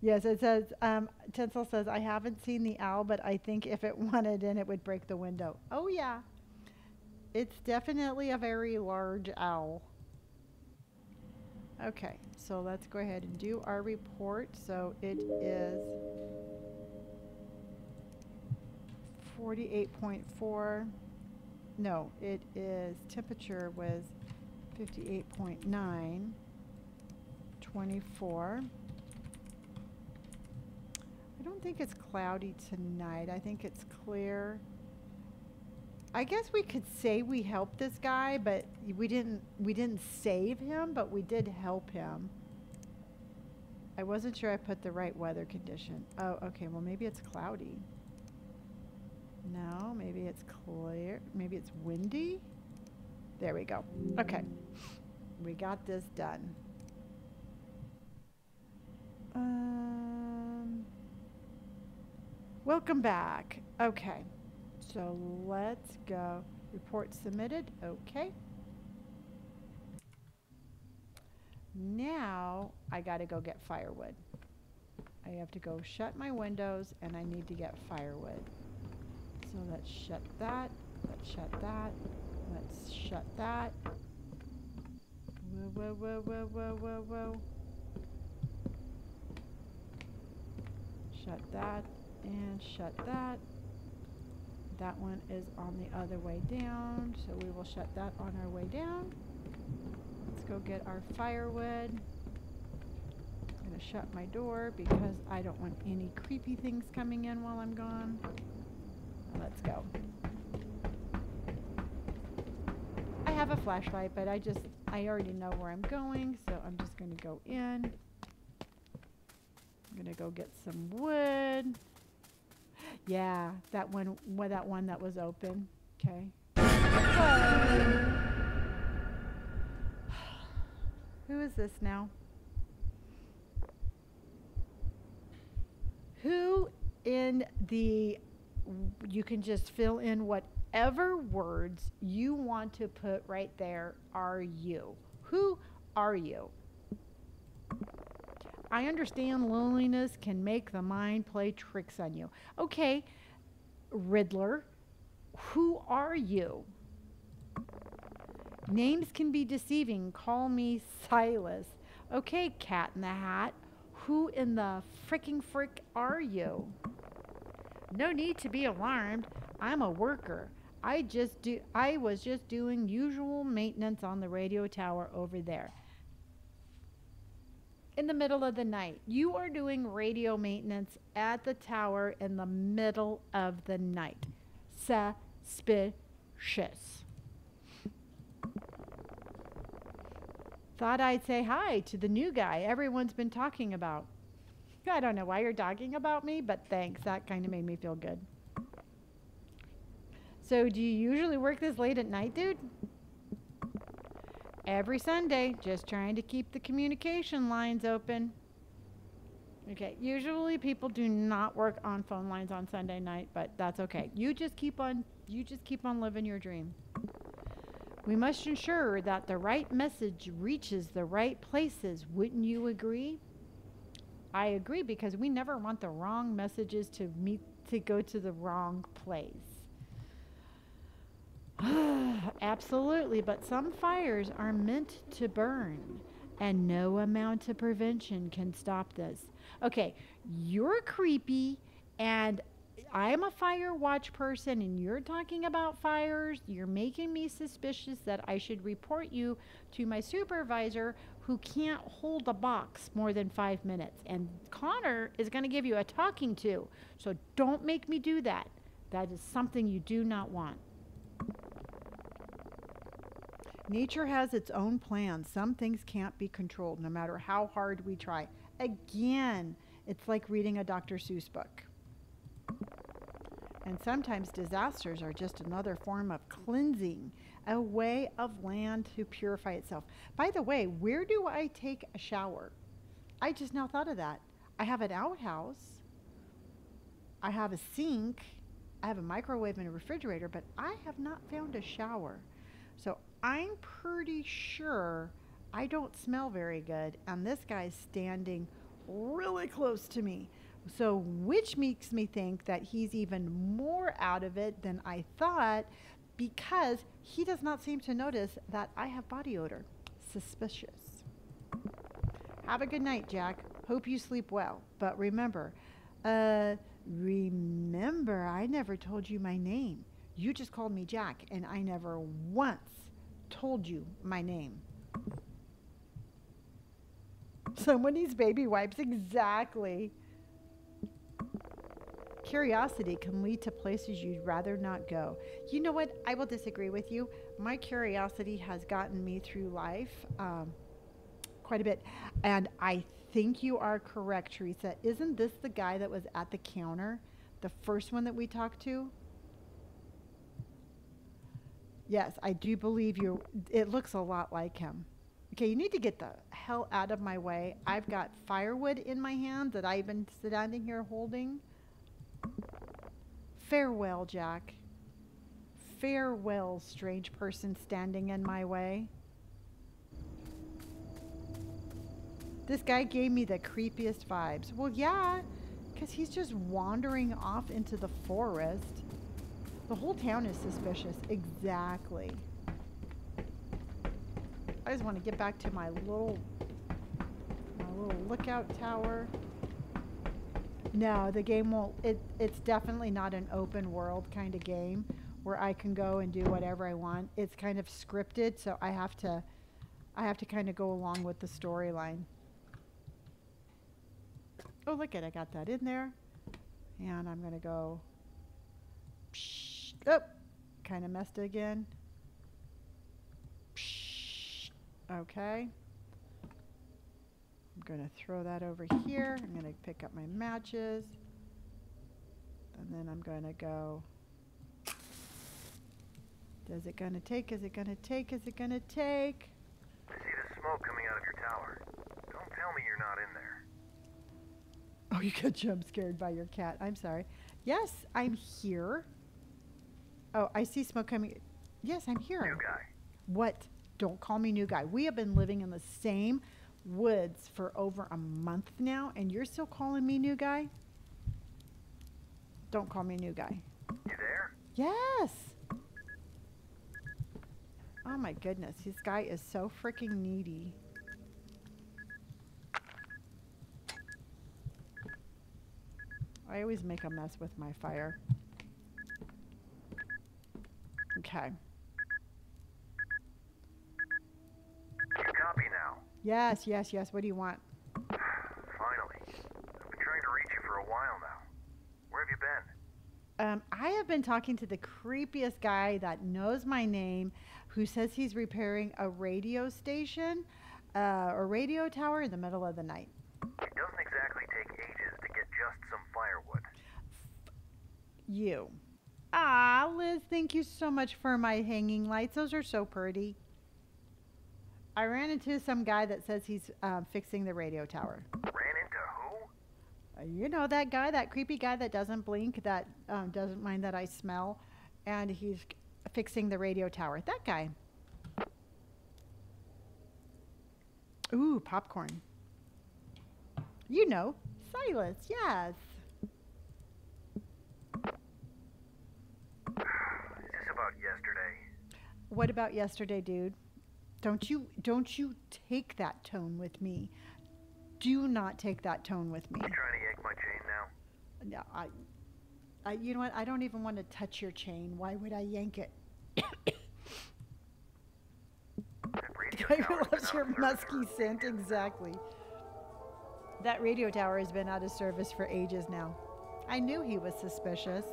Yes, it says, um, Tinsel says, I haven't seen the owl, but I think if it wanted in, it would break the window. Oh, yeah. It's definitely a very large owl. Okay, so let's go ahead and do our report. So it is 48.4. No, it is temperature was 58.9, 24. I don't think it's cloudy tonight. I think it's clear. I guess we could say we helped this guy, but we didn't we didn't save him, but we did help him. I wasn't sure I put the right weather condition. Oh, okay. Well, maybe it's cloudy. No, maybe it's clear. Maybe it's windy. There we go. Okay. We got this done. Um, welcome back. Okay. So let's go. Report submitted. Okay. Now I got to go get firewood. I have to go shut my windows and I need to get firewood. So let's shut that. Let's shut that. Let's shut that. Whoa, whoa, whoa, whoa, whoa, whoa, whoa. Shut that and shut that. That one is on the other way down, so we will shut that on our way down. Let's go get our firewood. I'm going to shut my door because I don't want any creepy things coming in while I'm gone. Let's go. I have a flashlight, but I just, I already know where I'm going, so I'm just going to go in. I'm going to go get some wood. Yeah, that one, well, that one that was open. Okay. Who is this now? Who in the, you can just fill in whatever words you want to put right there. Are you? Who are you? I understand loneliness can make the mind play tricks on you. Okay, Riddler, who are you? Names can be deceiving. Call me Silas. Okay, Cat in the Hat, who in the fricking frick are you? No need to be alarmed. I'm a worker. I just do I was just doing usual maintenance on the radio tower over there. In the middle of the night. You are doing radio maintenance at the tower in the middle of the night. Suspicious. Thought I'd say hi to the new guy everyone's been talking about. I don't know why you're talking about me, but thanks. That kind of made me feel good. So, do you usually work this late at night, dude? Every Sunday, just trying to keep the communication lines open. Okay, usually people do not work on phone lines on Sunday night, but that's okay. You just keep on you just keep on living your dream. We must ensure that the right message reaches the right places. Wouldn't you agree? I agree because we never want the wrong messages to meet to go to the wrong place. Absolutely, but some fires are meant to burn, and no amount of prevention can stop this. Okay, you're creepy, and I'm a fire watch person, and you're talking about fires. You're making me suspicious that I should report you to my supervisor who can't hold a box more than five minutes. And Connor is going to give you a talking to. So don't make me do that. That is something you do not want. Nature has its own plans. Some things can't be controlled no matter how hard we try. Again, it's like reading a Dr. Seuss book. And sometimes disasters are just another form of cleansing, a way of land to purify itself. By the way, where do I take a shower? I just now thought of that. I have an outhouse, I have a sink, I have a microwave and a refrigerator, but I have not found a shower. I'm pretty sure I don't smell very good, and this guy's standing really close to me. So, which makes me think that he's even more out of it than I thought because he does not seem to notice that I have body odor. Suspicious. Have a good night, Jack. Hope you sleep well. But remember, uh, remember, I never told you my name. You just called me Jack, and I never once told you my name. Someone needs baby wipes. Exactly. Curiosity can lead to places you'd rather not go. You know what? I will disagree with you. My curiosity has gotten me through life um, quite a bit. And I think you are correct, Teresa. Isn't this the guy that was at the counter? The first one that we talked to? Yes, I do believe you. It looks a lot like him. Okay, you need to get the hell out of my way. I've got firewood in my hand that I've been standing here holding. Farewell, Jack. Farewell, strange person standing in my way. This guy gave me the creepiest vibes. Well, yeah, because he's just wandering off into the forest. The whole town is suspicious. Exactly. I just want to get back to my little my little lookout tower. No, the game won't it it's definitely not an open world kind of game where I can go and do whatever I want. It's kind of scripted, so I have to I have to kind of go along with the storyline. Oh, look at I got that in there. And I'm going to go Oh, kind of messed it again. Okay. I'm going to throw that over here. I'm going to pick up my matches. And then I'm going to go. Does it going to take? Is it going to take? Is it going to take? I see the smoke coming out of your tower. Don't tell me you're not in there. Oh, you got jump scared by your cat. I'm sorry. Yes, I'm here. Oh, I see smoke coming. Yes, I'm here. New guy. What? Don't call me new guy. We have been living in the same woods for over a month now, and you're still calling me new guy? Don't call me new guy. You there? Yes. Oh my goodness, this guy is so freaking needy. I always make a mess with my fire. Okay. You copy now. Yes, yes, yes. What do you want? Finally. I've been trying to reach you for a while now. Where have you been? Um, I have been talking to the creepiest guy that knows my name, who says he's repairing a radio station, uh, a radio tower in the middle of the night. It doesn't exactly take ages to get just some firewood. You. Ah, Liz, thank you so much for my hanging lights. Those are so pretty. I ran into some guy that says he's um, fixing the radio tower. Ran into who? Uh, you know that guy, that creepy guy that doesn't blink, that um, doesn't mind that I smell, and he's fixing the radio tower. That guy. Ooh, popcorn. You know, Silas, yes. Is this about yesterday? What about yesterday, dude? Don't you don't you take that tone with me. Do not take that tone with me. You trying to yank my chain now? No, I, I you know what? I don't even want to touch your chain. Why would I yank it? That radio guy tower's loves your musky scent. Exactly. That radio tower has been out of service for ages now. I knew he was suspicious.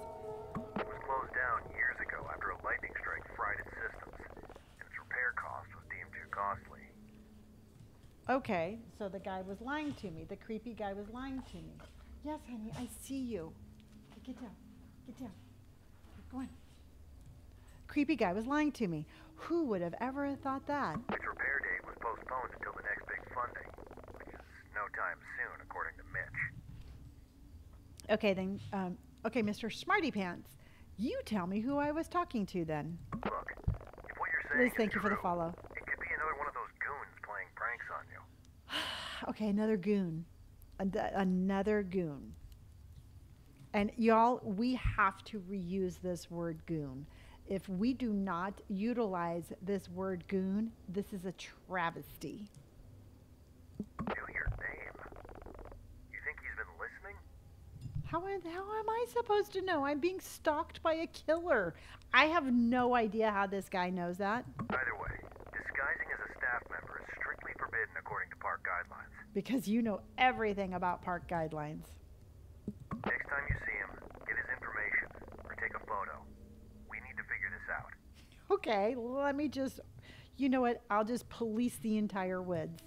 It was closed down years ago after a lightning strike fried its systems, and its repair cost was deemed too costly. Okay, so the guy was lying to me. The creepy guy was lying to me. Yes, honey, I see you. Get down. Get down. Go on. Creepy guy was lying to me. Who would have ever thought that? Its repair date was postponed until the next big funding, which is no time soon, according to Mitch. Okay, then. Um, okay, Mr. Smarty Pants, you tell me who I was talking to then. Look, if what you're saying Liz, thank you for the follow. It could be another one of those goons playing pranks on you. Okay, another goon. Another goon. And y'all, we have to reuse this word goon. If we do not utilize this word goon, this is a travesty. Knew your name. You think he's been listening? How, how am I supposed to know? I'm being stalked by a killer. I have no idea how this guy knows that Either way, disguising as a staff member is strictly forbidden according to park guidelines. because you know everything about park guidelines. Next time you see him, get his information or take a photo. We need to figure this out. Okay, let me just, you know what? I'll just police the entire woods.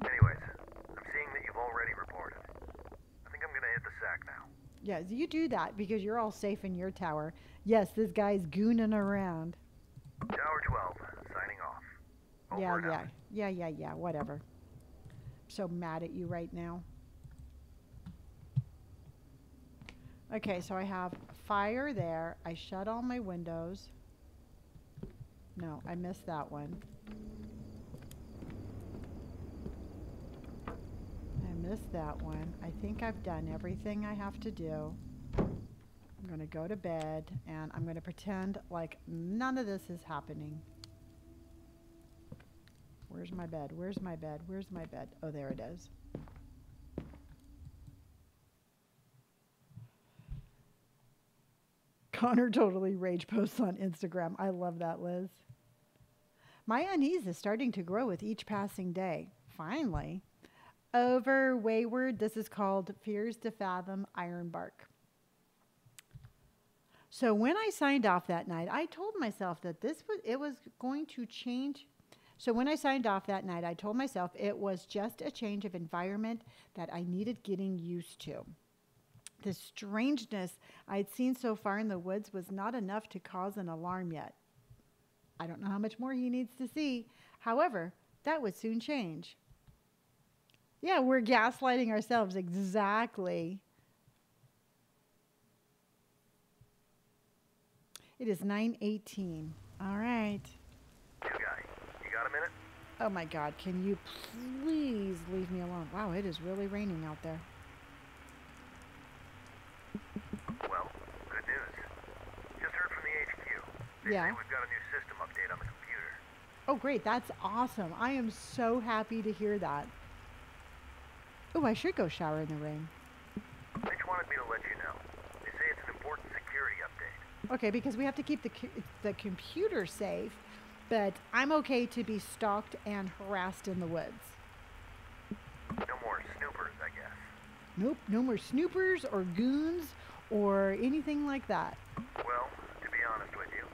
Anyways, I'm seeing that you've already reported. I think I'm gonna hit the sack now. Yes, you do that because you're all safe in your tower. Yes, this guy's gooning around. Tower 12, signing off. Over yeah, yeah, out. yeah, yeah, yeah, whatever. So mad at you right now. Okay, so I have fire there. I shut all my windows. No, I missed that one. I missed that one. I think I've done everything I have to do. I'm going to go to bed and I'm going to pretend like none of this is happening. Where's my bed? Where's my bed? Where's my bed? Oh, there it is. Connor totally rage posts on Instagram. I love that, Liz. My unease is starting to grow with each passing day. Finally. Over wayward, this is called Fears to Fathom Ironbark. So when I signed off that night, I told myself that this was it was going to change. So when I signed off that night, I told myself it was just a change of environment that I needed getting used to. The strangeness I had seen so far in the woods was not enough to cause an alarm yet. I don't know how much more he needs to see. However, that would soon change. Yeah, we're gaslighting ourselves exactly. It is 9:18. All right. New guy, you got a minute? Oh my God! Can you please leave me alone? Wow, it is really raining out there. Well, good news. Just heard from the HQ. They Yeah. we've got a new system update on the computer. Oh, great! That's awesome. I am so happy to hear that. Oh, I should go shower in the rain. Mitch wanted me to let you know. They say it's an important security update. Okay, because we have to keep the co- the computer safe, but I'm okay to be stalked and harassed in the woods. No more snoopers, I guess. Nope, no more snoopers or goons or anything like that. Well, to be honest with you,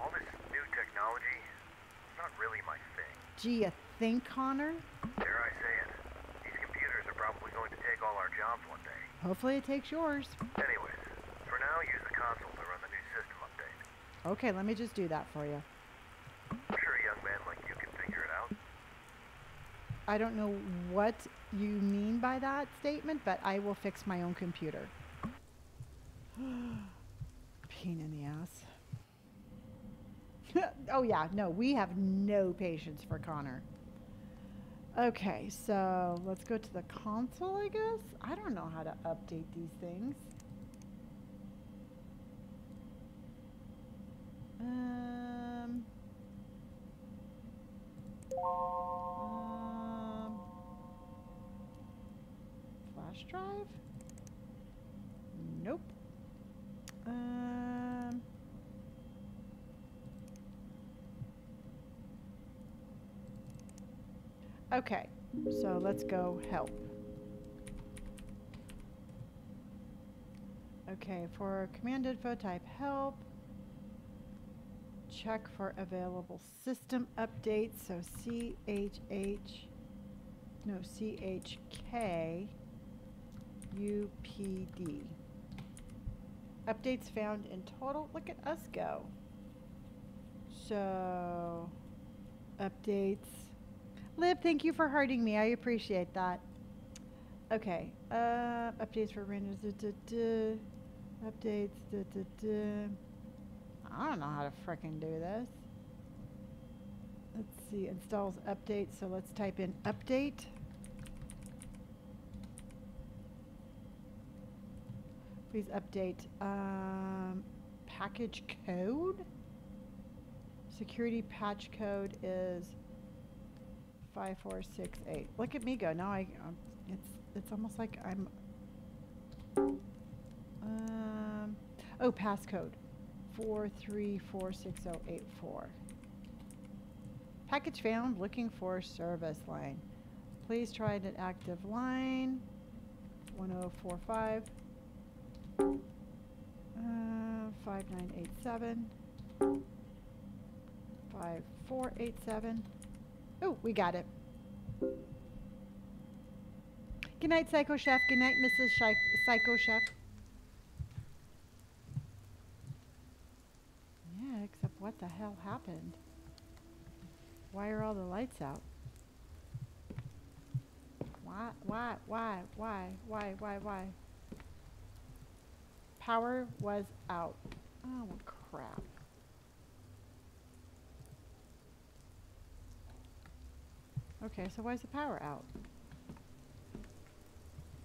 all this new technology, it's not really my thing. Gee, you think, Connor? Dare I say it? These computers are probably going to take all our jobs one day. Hopefully it takes yours. Anyways, for now, use the console to run the new system update. Okay, let me just do that for you. I'm sure a young man like you can figure it out. I don't know what you mean by that statement, but I will fix my own computer. Pain in the ass. oh, yeah, no, we have no patience for Connor. Okay, so let's go to the console, I guess. I don't know how to update these things. Um, um, flash drive? Nope. Um, okay, so let's go help. Okay, for command info type help, check for available system updates. So CHH, no, CHK UPD. Updates found in total. Look at us go. So, updates. Lib, thank you for hurting me. I appreciate that. Okay. Uh, updates for random. Updates. duh, duh, duh. I don't know how to frickin' do this. Let's see. Installs update. So let's type in update. Please update um, package code. Security patch code is 5468. Look at me go. Now I um, it's it's almost like I'm um oh passcode 43468084. Package found looking for service line. Please try an active line 1045 uh, 5987 5487 Oh, we got it. Good night, Psycho Chef. Good night, Mrs. Psycho Chef. Yeah, except what the hell happened? Why are all the lights out? Why, why, why, why, why, why, why? Power was out. Oh, crap. Okay, so why is the power out?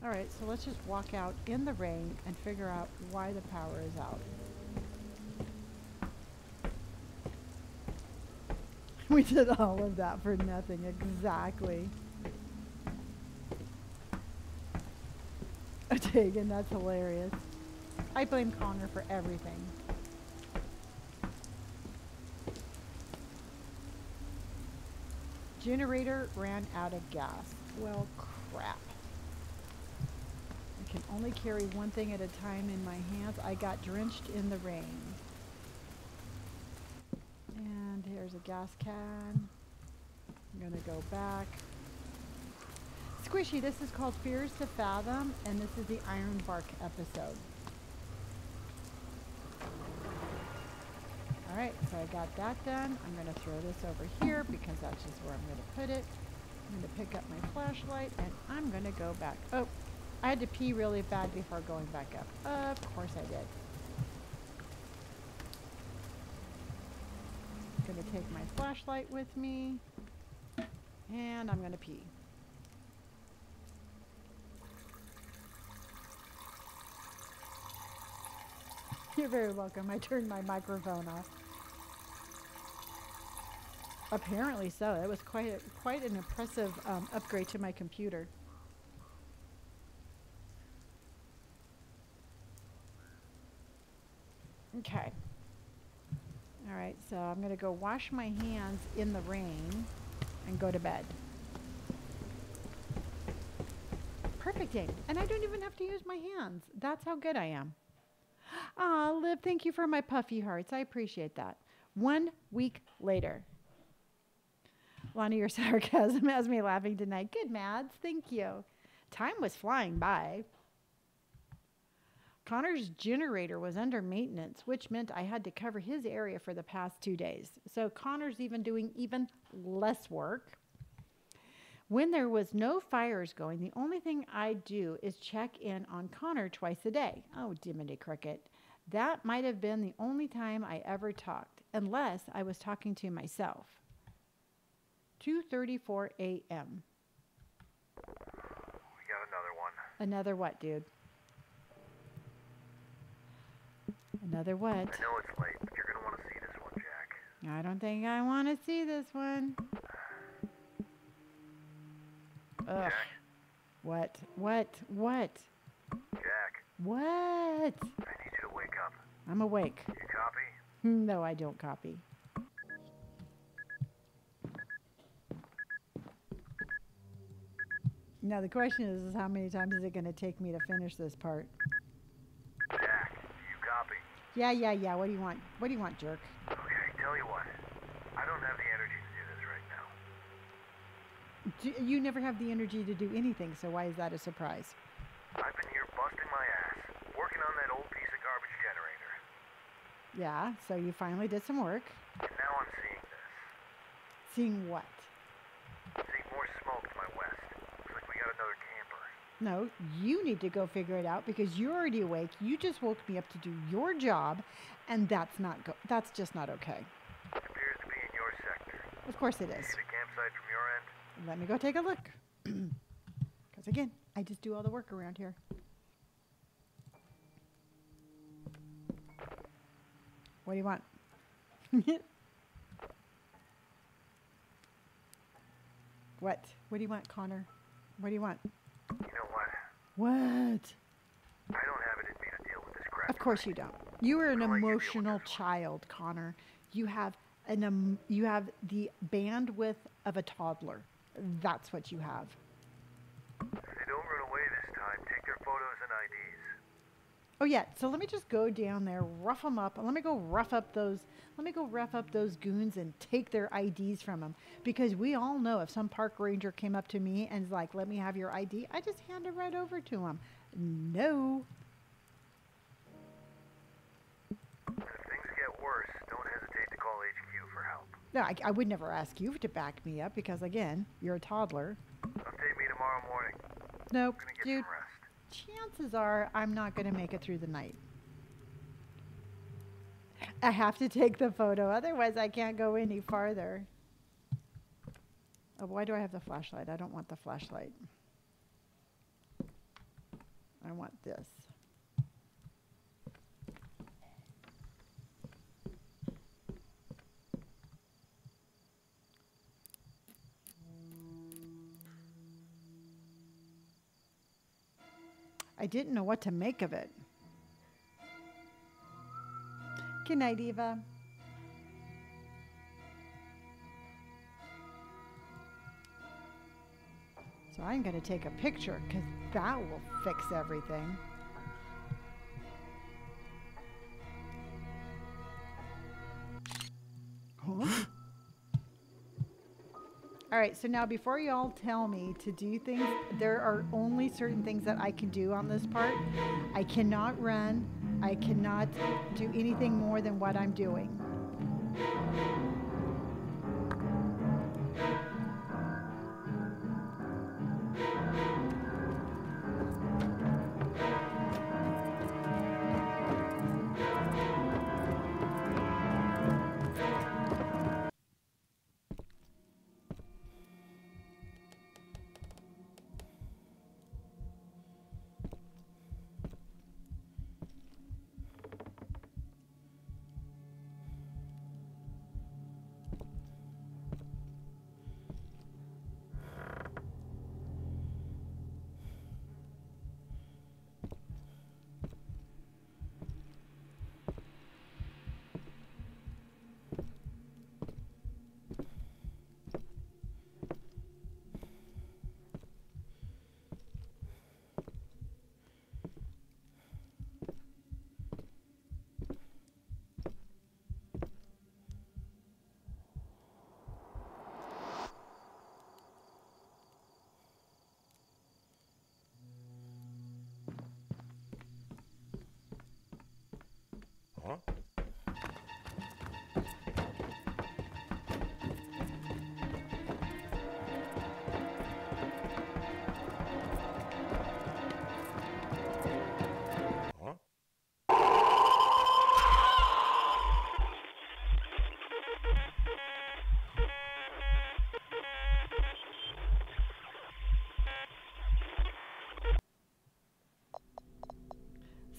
Alright, so let's just walk out in the rain and figure out why the power is out. we did all of that for nothing, exactly. Tegan, that's hilarious. I blame Connor for everything. Generator ran out of gas. Well, crap. I can only carry one thing at a time in my hands. I got drenched in the rain. And here's a gas can. I'm to go back. Squishy, this is called Fears to Fathom, and this is the Ironbark episode. Alright, so I got that done. I'm going to throw this over here because that's just where I'm going to put it. I'm going to pick up my flashlight and I'm going to go back. Oh, I had to pee really bad before going back up. of course I did. Going to take my flashlight with me. And I'm going to pee. You're very welcome. I turned my microphone off. Apparently so. It was quite a, quite an impressive um, upgrade to my computer. Okay. All right, so I'm going to go wash my hands in the rain and go to bed. Perfect day. And I don't even have to use my hands. That's how good I am. Ah, Liv, thank you for my puffy hearts. I appreciate that. One week later. Lonnie, your sarcasm has me laughing tonight. Good, Mads. Thank you. Time was flying by. Connor's generator was under maintenance, which meant I had to cover his area for the past two days. So Connor's even doing even less work. When there was no fires going, the only thing I do is check in on Connor twice a day. Oh, Dimity Cricket. That might have been the only time I ever talked, unless I was talking to myself. 2:34 a.m. We got another one. Another what, dude? Another what? I know it's late, but you're gonna want to see this one, Jack. I don't think I want to see this one. Ugh. Jack? What? What? What? Jack, What? I need you to wake up. I'm awake. You copy? Hmm, no, I don't copy. Now the question is, is how many times is it going to take me to finish this part? Jack, you copy? Yeah, yeah, yeah. What do you want? What do you want, jerk? Okay, tell you what. I don't have the energy to do this right now. Do, you never have the energy to do anything, so why is that a surprise? I've been here busting my ass, working on that old piece of garbage generator. Yeah, so you finally did some work. And now I'm seeing this. Seeing what? Seeing more smoke to my west. Looks like we got another camper. No, you need to go figure it out because you're already awake. You just woke me up to do your job, and that's not go- that's just not okay. It appears to be in your sector. Of course it is. See the campsite from your end? Let me go take a look. Because again, I just do all the work around here. What do you want? what? What do you want, Connor? What do you want? You know what? What? I don't have it in me to deal with this crap. Of course you don't. You are an I'll let you deal with emotional child, Connor. You have an um, you have the bandwidth of a toddler. That's what you have. If they don't run away this time, take their photos and IDs. Oh yeah, so let me just go down there, rough them up, and let me go rough up those. Let me go rough up those goons and take their IDs from them because we all know if some park ranger came up to me and is like, "Let me have your ID," I just hand it right over to him. No, if things get worse, don't hesitate to call HQ for help. no, I, I would never ask you to back me up because again, you're a toddler. Update me tomorrow morning. Nope, I'm gonna get dude. Chances are I'm not going to make it through the night. I have to take the photo, otherwise I can't go any farther. Oh, why do I have the flashlight? I don't want the flashlight. I want this. I didn't know what to make of it. Good night, Eva. So I'm going to take a picture because that will fix everything. Huh? All right, so now before you all tell me to do things, there are only certain things that I can do on this part. I cannot run. I cannot do anything more than what I'm doing.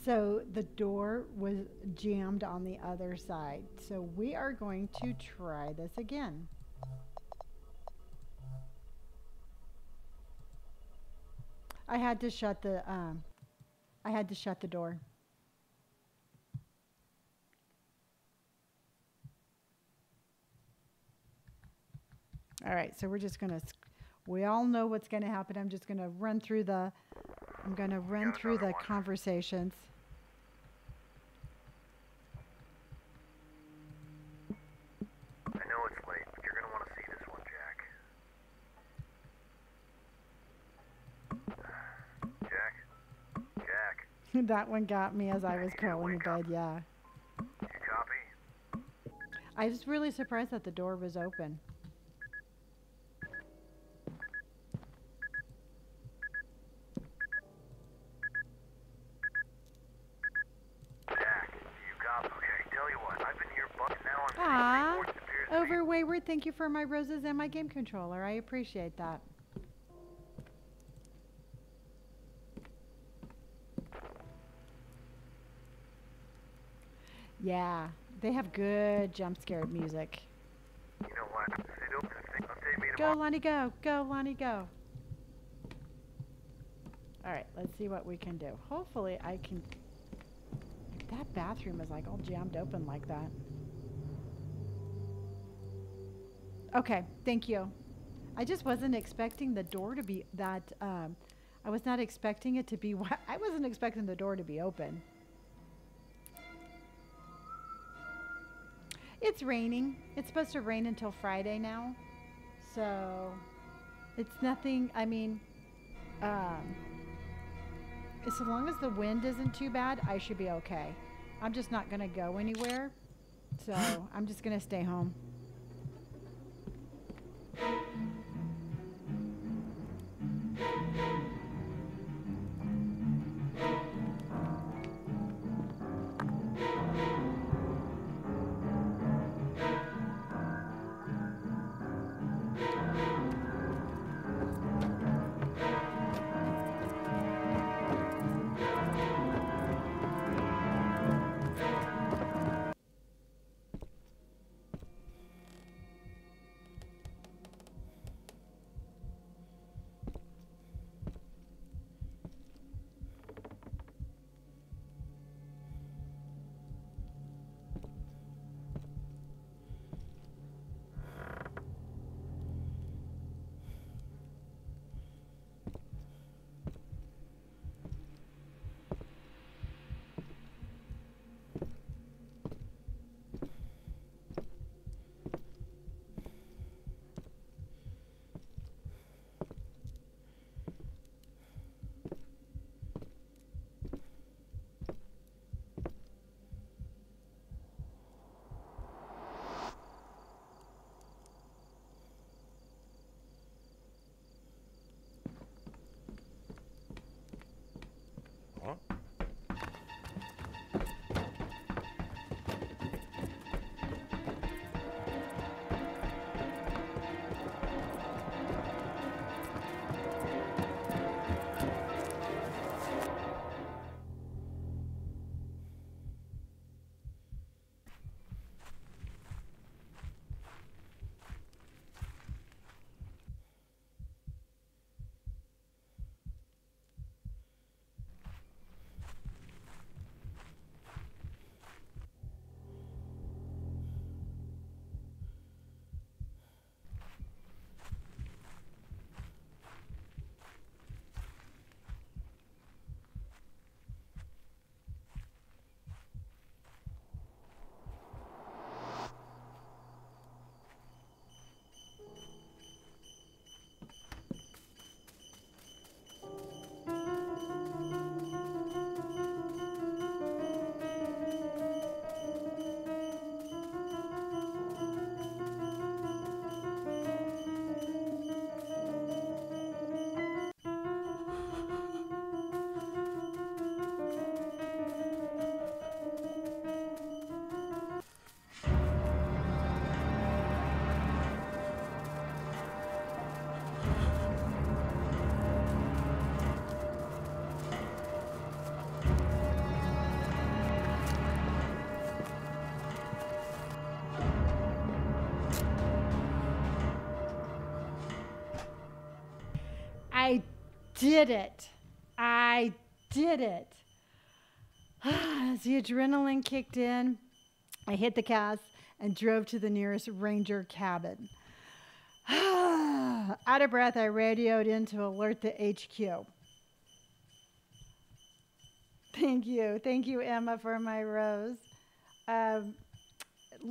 So the door was jammed on the other side. So we are going to try this again. I had to shut the um, I had to shut the door. All right, so we're just gonna. We all know what's gonna happen. I'm just gonna run through the. I'm gonna run through the conversations. I know it's late, but you're gonna want to see this one, Jack. Jack? Jack? That one got me as I was to crawling in bed. Yeah, copy? I was really surprised that the door was open. Jack. To Over Wayward, thank you for my roses and my game controller. I appreciate that. Yeah, they have good jump scare music. You know what? Sit open and think. Update me Go. Lonnie, go. Go, Lonnie, go. All right, let's see what we can do. Hopefully, I can. That bathroom is like all jammed open like that. Okay, thank you. I just wasn't expecting the door to be that. Um, I was not expecting it to be. I wasn't expecting the door to be open. It's raining. It's supposed to rain until Friday now. So it's nothing, I mean, um, as long as the wind isn't too bad, I should be okay. I'm just not going to go anywhere. So I'm just going to stay home. Did it. I did it. As the adrenaline kicked in, I hit the gas and drove to the nearest ranger cabin. Out of breath, I radioed in to alert the HQ. Thank you. Thank you, Emma, for my rose. Um,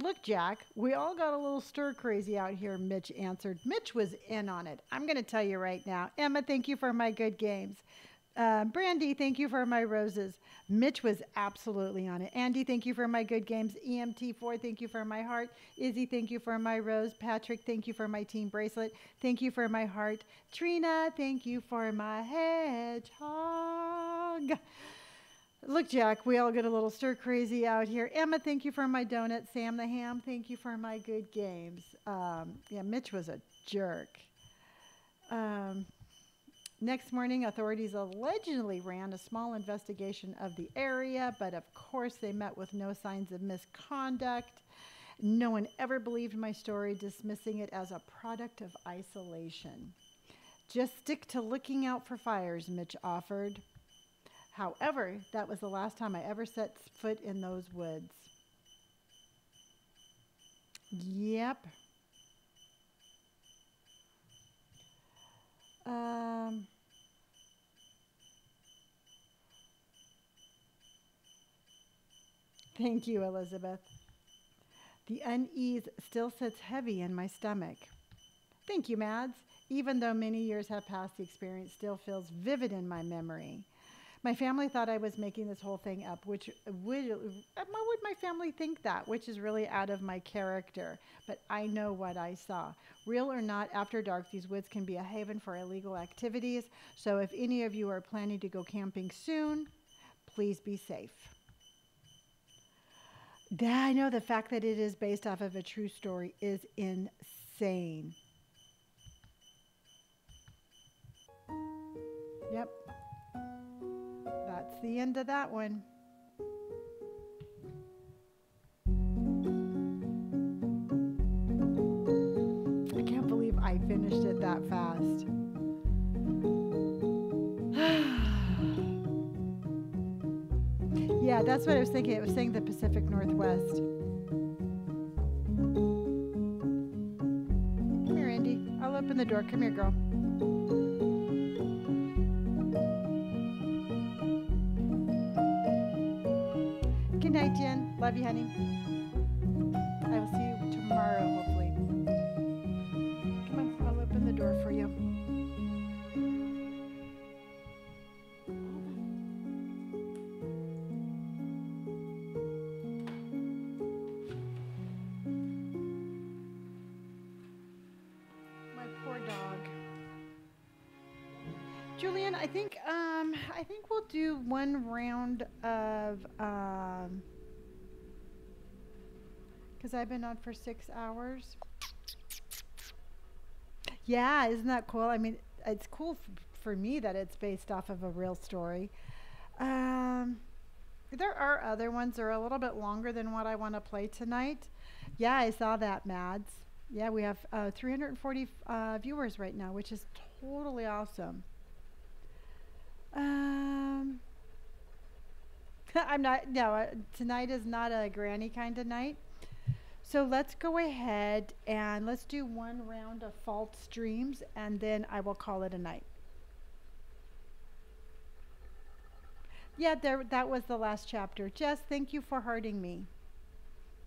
look, Jack, we all got a little stir crazy out here, Mitch answered. Mitch was in on it. I'm going to tell you right now. Emma, thank you for my good games. Uh, Brandy, thank you for my roses. Mitch was absolutely on it. Andy, thank you for my good games. EMT4, thank you for my heart. Izzy, thank you for my rose. Patrick, thank you for my team bracelet. Thank you for my heart. Trina, thank you for my hedgehog. Look, Jack, we all get a little stir crazy out here. Emma, thank you for my donut. Sam the Ham, thank you for my good games. Um, yeah, Mitch was a jerk. Um, next morning, authorities allegedly ran a small investigation of the area, but of course, they met with no signs of misconduct. No one ever believed my story, dismissing it as a product of isolation. Just stick to looking out for fires, Mitch offered. However, that was the last time I ever set foot in those woods. Yep. Um, thank you, Elizabeth. The unease still sits heavy in my stomach. Thank you, Mads. Even though many years have passed, the experience still feels vivid in my memory. My family thought I was making this whole thing up, which would, um, why would my family think that? Which is really out of my character. But I know what I saw. Real or not, after dark, these woods can be a haven for illegal activities. So if any of you are planning to go camping soon, please be safe. I know the fact that it is based off of a true story is insane. That's the end of that one. I can't believe I finished it that fast. yeah, that's what I was thinking. It was saying the Pacific Northwest. Come here, Andy. I'll open the door. Come here, girl. Good night, Jen. Love you, honey. I will see you tomorrow, hopefully. Because I've been on for six hours. Yeah, isn't that cool? I mean, it's cool for me that it's based off of a real story. Um, there are other ones that are a little bit longer than what I want to play tonight. Yeah, I saw that, Mads. Yeah, we have uh, 340 uh, viewers right now, which is totally awesome. Um, I'm not, no, uh, tonight is not a granny kind of night. So let's go ahead and let's do one round of false dreams and then I will call it a night. Yeah, there that was the last chapter. Jess, thank you for hurting me.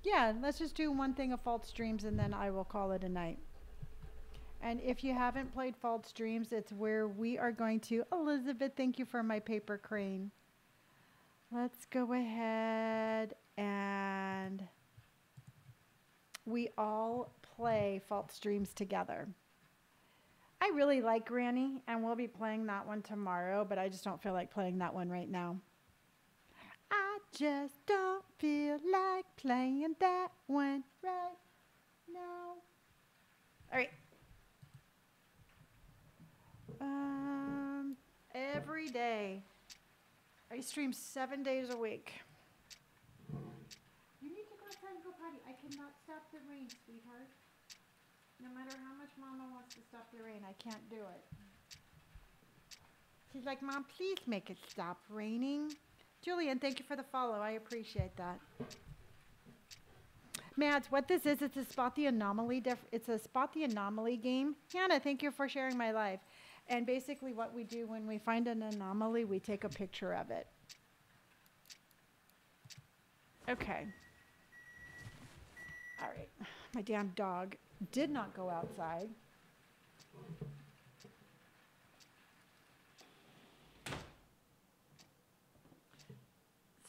Yeah, let's just do one thing of false dreams and then I will call it a night. And if you haven't played False Dreams, it's where we are going to. Elizabeth, thank you for my paper crane. Let's go ahead and we all play False Dreams together. I really like Granny, and we'll be playing that one tomorrow, but I just don't feel like playing that one right now. I just don't feel like playing that one right now. All right. Um, every day. I stream seven days a week. You need to go outside and go potty. I cannot stop the rain, sweetheart. No matter how much Mama wants to stop the rain, I can't do it. She's like, Mom, please make it stop raining. Julian, thank you for the follow. I appreciate that. Mads, what this is, it's a spot the anomaly. It's a spot the anomaly game. Hannah, thank you for sharing my life. And basically, what we do when we find an anomaly, we take a picture of it. Okay. All right. My damn dog did not go outside.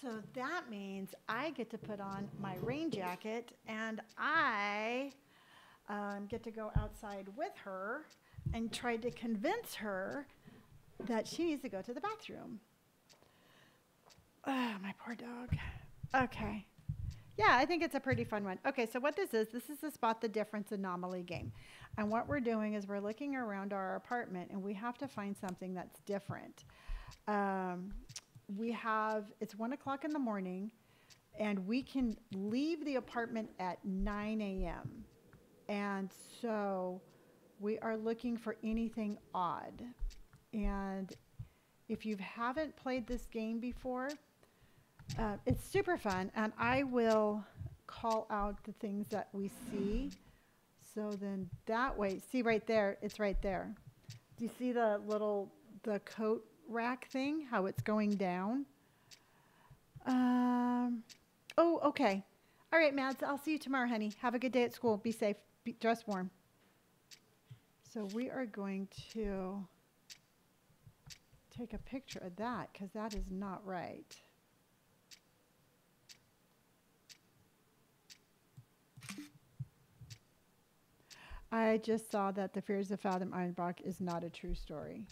So that means I get to put on my rain jacket and I um, get to go outside with her and try to convince her that she needs to go to the bathroom. Oh, my poor dog. Okay. Yeah, I think it's a pretty fun one. Okay, so what this is, this is the spot the difference anomaly game. And what we're doing is we're looking around our apartment and we have to find something that's different. Um, we have, it's one o'clock in the morning and we can leave the apartment at 9 a.m. And so we are looking for anything odd. And if you haven't played this game before, uh, it's super fun, and I will call out the things that we see. So then that way, see right there, it's right there. Do you see the little the coat rack thing? How it's going down? Um. Oh, okay. All right, Mads. I'll see you tomorrow, honey. Have a good day at school. Be safe. Be, dress warm. So we are going to take a picture of that because that is not right. I just saw that The Fears To Fathom Ironbark is not a true story.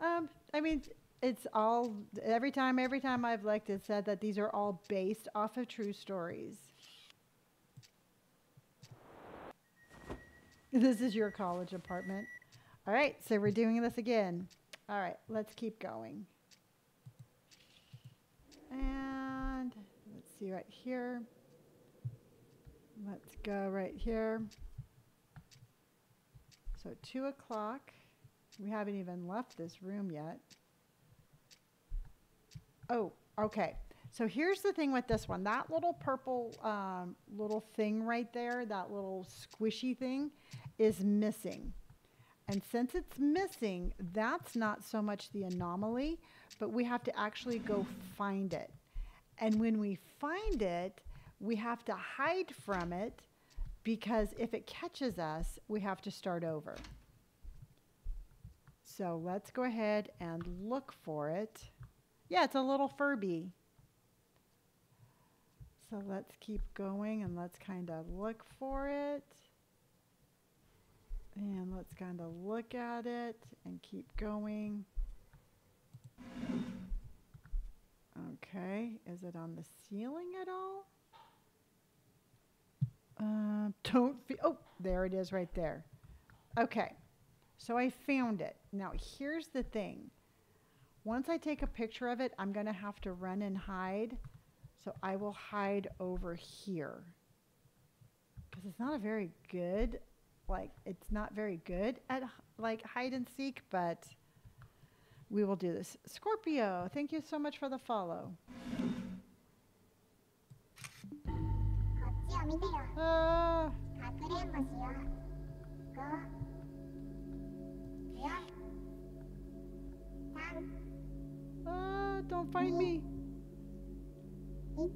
Um, I mean, it's all, every time, every time I've looked, it said that these are all based off of true stories. This is your college apartment. All right, so we're doing this again. All right, let's keep going. And let's see right here. Let's go right here. So at 2 o'clock. We haven't even left this room yet. Oh, okay. So here's the thing with this one. That little purple um, little thing right there, that little squishy thing, is missing. And since it's missing, that's not so much the anomaly, but we have to actually go find it. And when we find it, we have to hide from it because if it catches us, we have to start over. So let's go ahead and look for it. Yeah, it's a little Furby. So let's keep going and let's kind of look for it. And let's kind of look at it and keep going. Okay, is it on the ceiling at all? Uh, don't fe- oh, there it is right there. Okay, so I found it. Now here's the thing. Once I take a picture of it, I'm going to have to run and hide. So I will hide over here. Because it's not a very good, like, it's not very good at like hide and seek, but we will do this. Scorpio, thank you so much for the follow. を見てよ Uh, かくれんぼしよう5 4 3 uh, don't find me. 1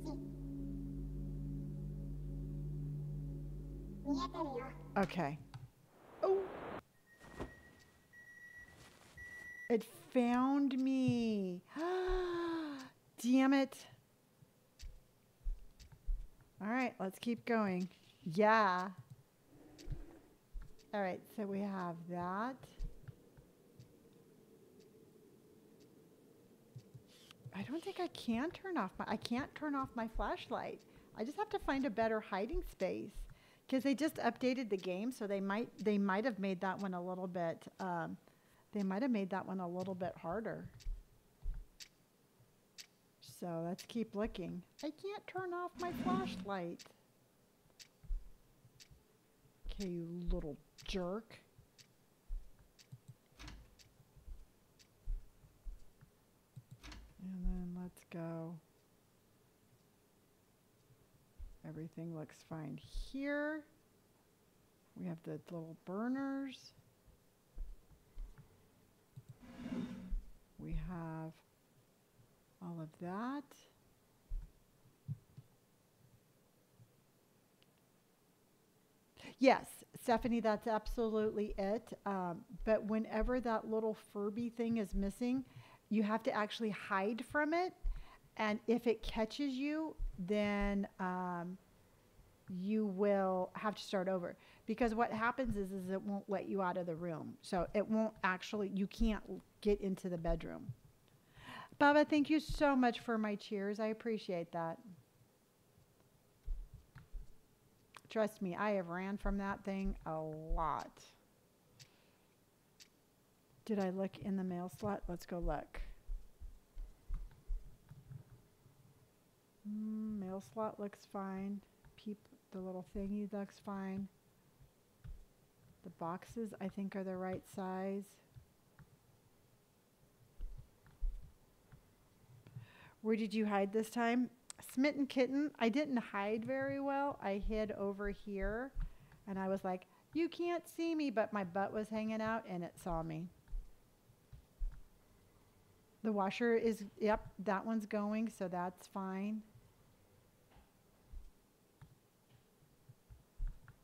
見えてるよ Okay. Oh. It found me. Damn it. All right, let's keep going. Yeah. All right, so we have that. I don't think I can turn off my I can't turn off my flashlight. I just have to find a better hiding space because they just updated the game, so they might they might have made that one a little bit um, they might have made that one a little bit harder. So let's keep looking. I can't turn off my flashlight. Okay, you little jerk. And then let's go. Everything looks fine here. We have the little burners. We have all of that. Yes, Stephanie, that's absolutely it. Um, but whenever that little Furby thing is missing, you have to actually hide from it. And if it catches you, then um, you will have to start over. Because what happens is, is it won't let you out of the room. So it won't actually, you can't get into the bedroom. Baba, thank you so much for my cheers. I appreciate that. Trust me, I have ran from that thing a lot. Did I look in the mail slot? Let's go look. Mm, mail slot looks fine. Peep, the little thingy looks fine. The boxes, I think, are the right size. Where did you hide this time? Smitten Kitten, I didn't hide very well. I hid over here and I was like, You can't see me, but my butt was hanging out and it saw me. The washer is, yep, that one's going, so that's fine.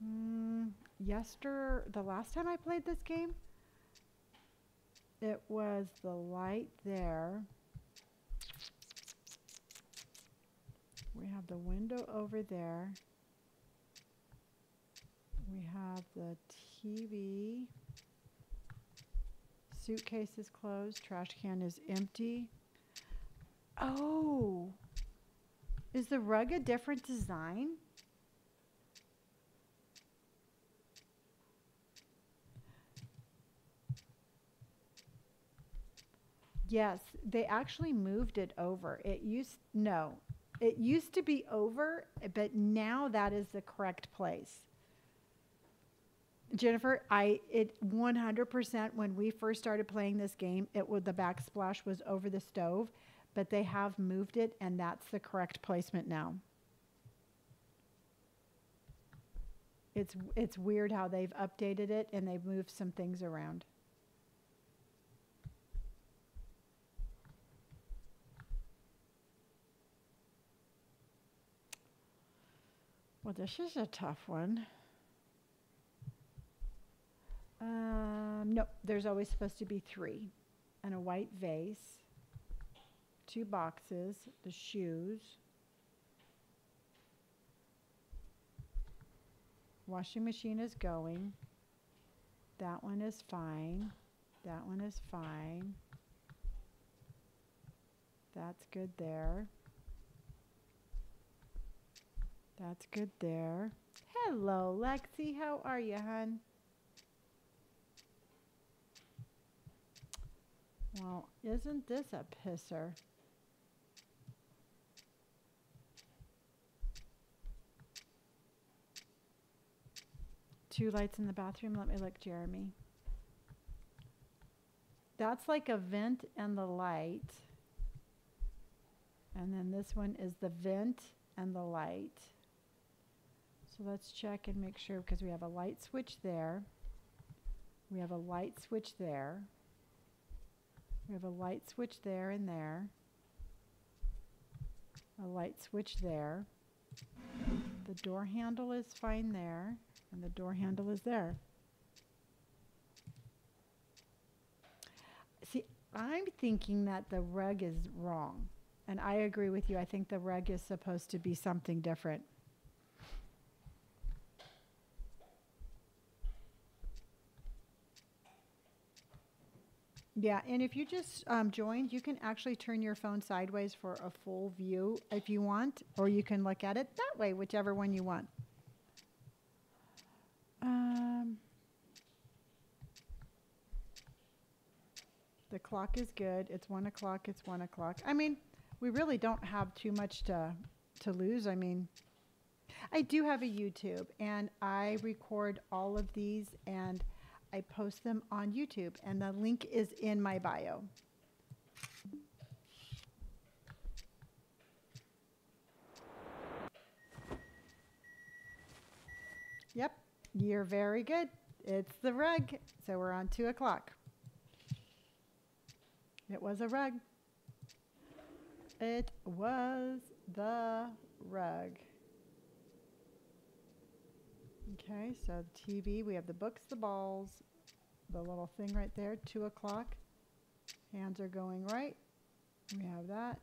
Mm, yester, the last time I played this game, it was the light there. We have the window over there. We have the TV. Suitcase is closed. Trash can is empty. Oh, is the rug a different design? Yes, they actually moved it over. It used no, it used to be over, but now that is the correct place. Jennifer, I it 100% when we first started playing this game, it was the backsplash was over the stove, but they have moved it and that's the correct placement now. It's it's weird how they've updated it and they've moved some things around. Well, this is a tough one. Um, no, there's always supposed to be three. And a white vase, two boxes, the shoes, washing machine is going. That one is fine. That one is fine. That's good there. That's good there. Hello, Lexi. How are you, hon? Well, isn't this a pisser? Two lights in the bathroom. Let me look, Jeremy. That's like a vent and the light. And then this one is the vent and the light. So let's check and make sure because we have a light switch there. We have a light switch there. We have a light switch there and there. A light switch there. The door handle is fine there, and the door handle is there. See, I'm thinking that the rug is wrong. And I agree with you. I think the rug is supposed to be something different. Yeah, and if you just um, joined, you can actually turn your phone sideways for a full view if you want, or you can look at it that way, whichever one you want. Um, the clock is good. It's one o'clock. It's one o'clock. I mean, we really don't have too much to to lose. I mean, I do have a YouTube, and I record all of these and. I post them on YouTube, and the link is in my bio. Yep, you're very good. It's the rug. So we're on two o'clock. It was a rug. It was the rug. Okay, so TV, we have the books, the balls, the little thing right there, two o'clock. Hands are going right. We have that.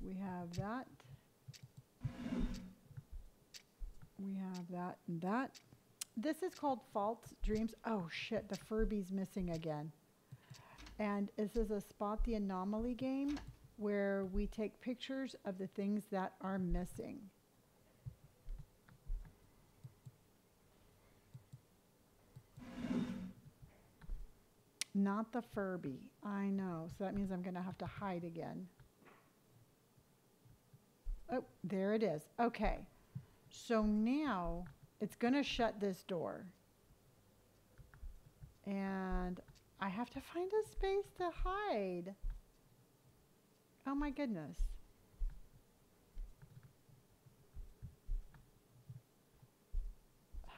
We have that. We have that and that. This is called False Dreams. Oh shit, the Furby's missing again. And this is a Spot the Anomaly game where we take pictures of the things that are missing. Not the Furby. I know. So that means I'm going to have to hide again. Oh, there it is. Okay. So now it's going to shut this door. And I have to find a space to hide. Oh my goodness.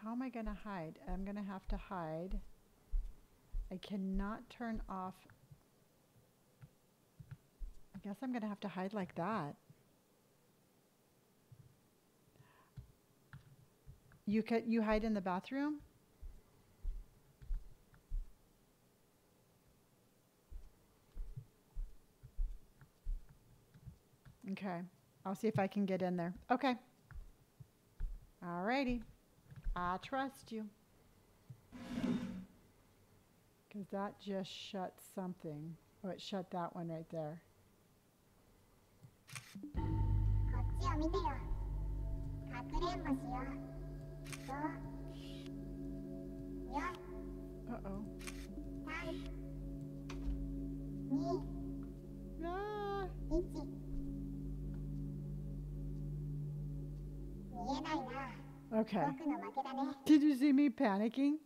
How am I going to hide? I'm going to have to hide. I cannot turn off. I guess I'm going to have to hide like that. You could you hide in the bathroom? Okay. I'll see if I can get in there. Okay. All righty. I trust you. Because that just shut something. Oh, it shut that one right there. Uh-oh. Ah. Okay. Did you see me panicking?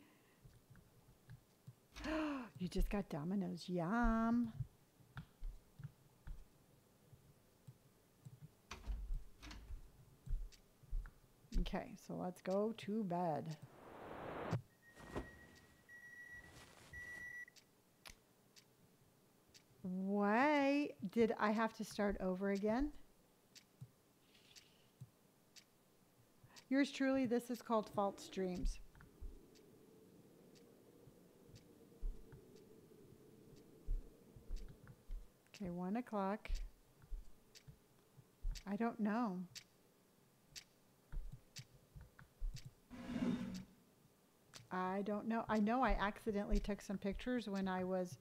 you just got Domino's. Yum. Okay, so let's go to bed. Why did I have to start over again? Yours truly, this is called False Dreams. Okay, one o'clock. I don't know. I don't know. I know I accidentally took some pictures when I was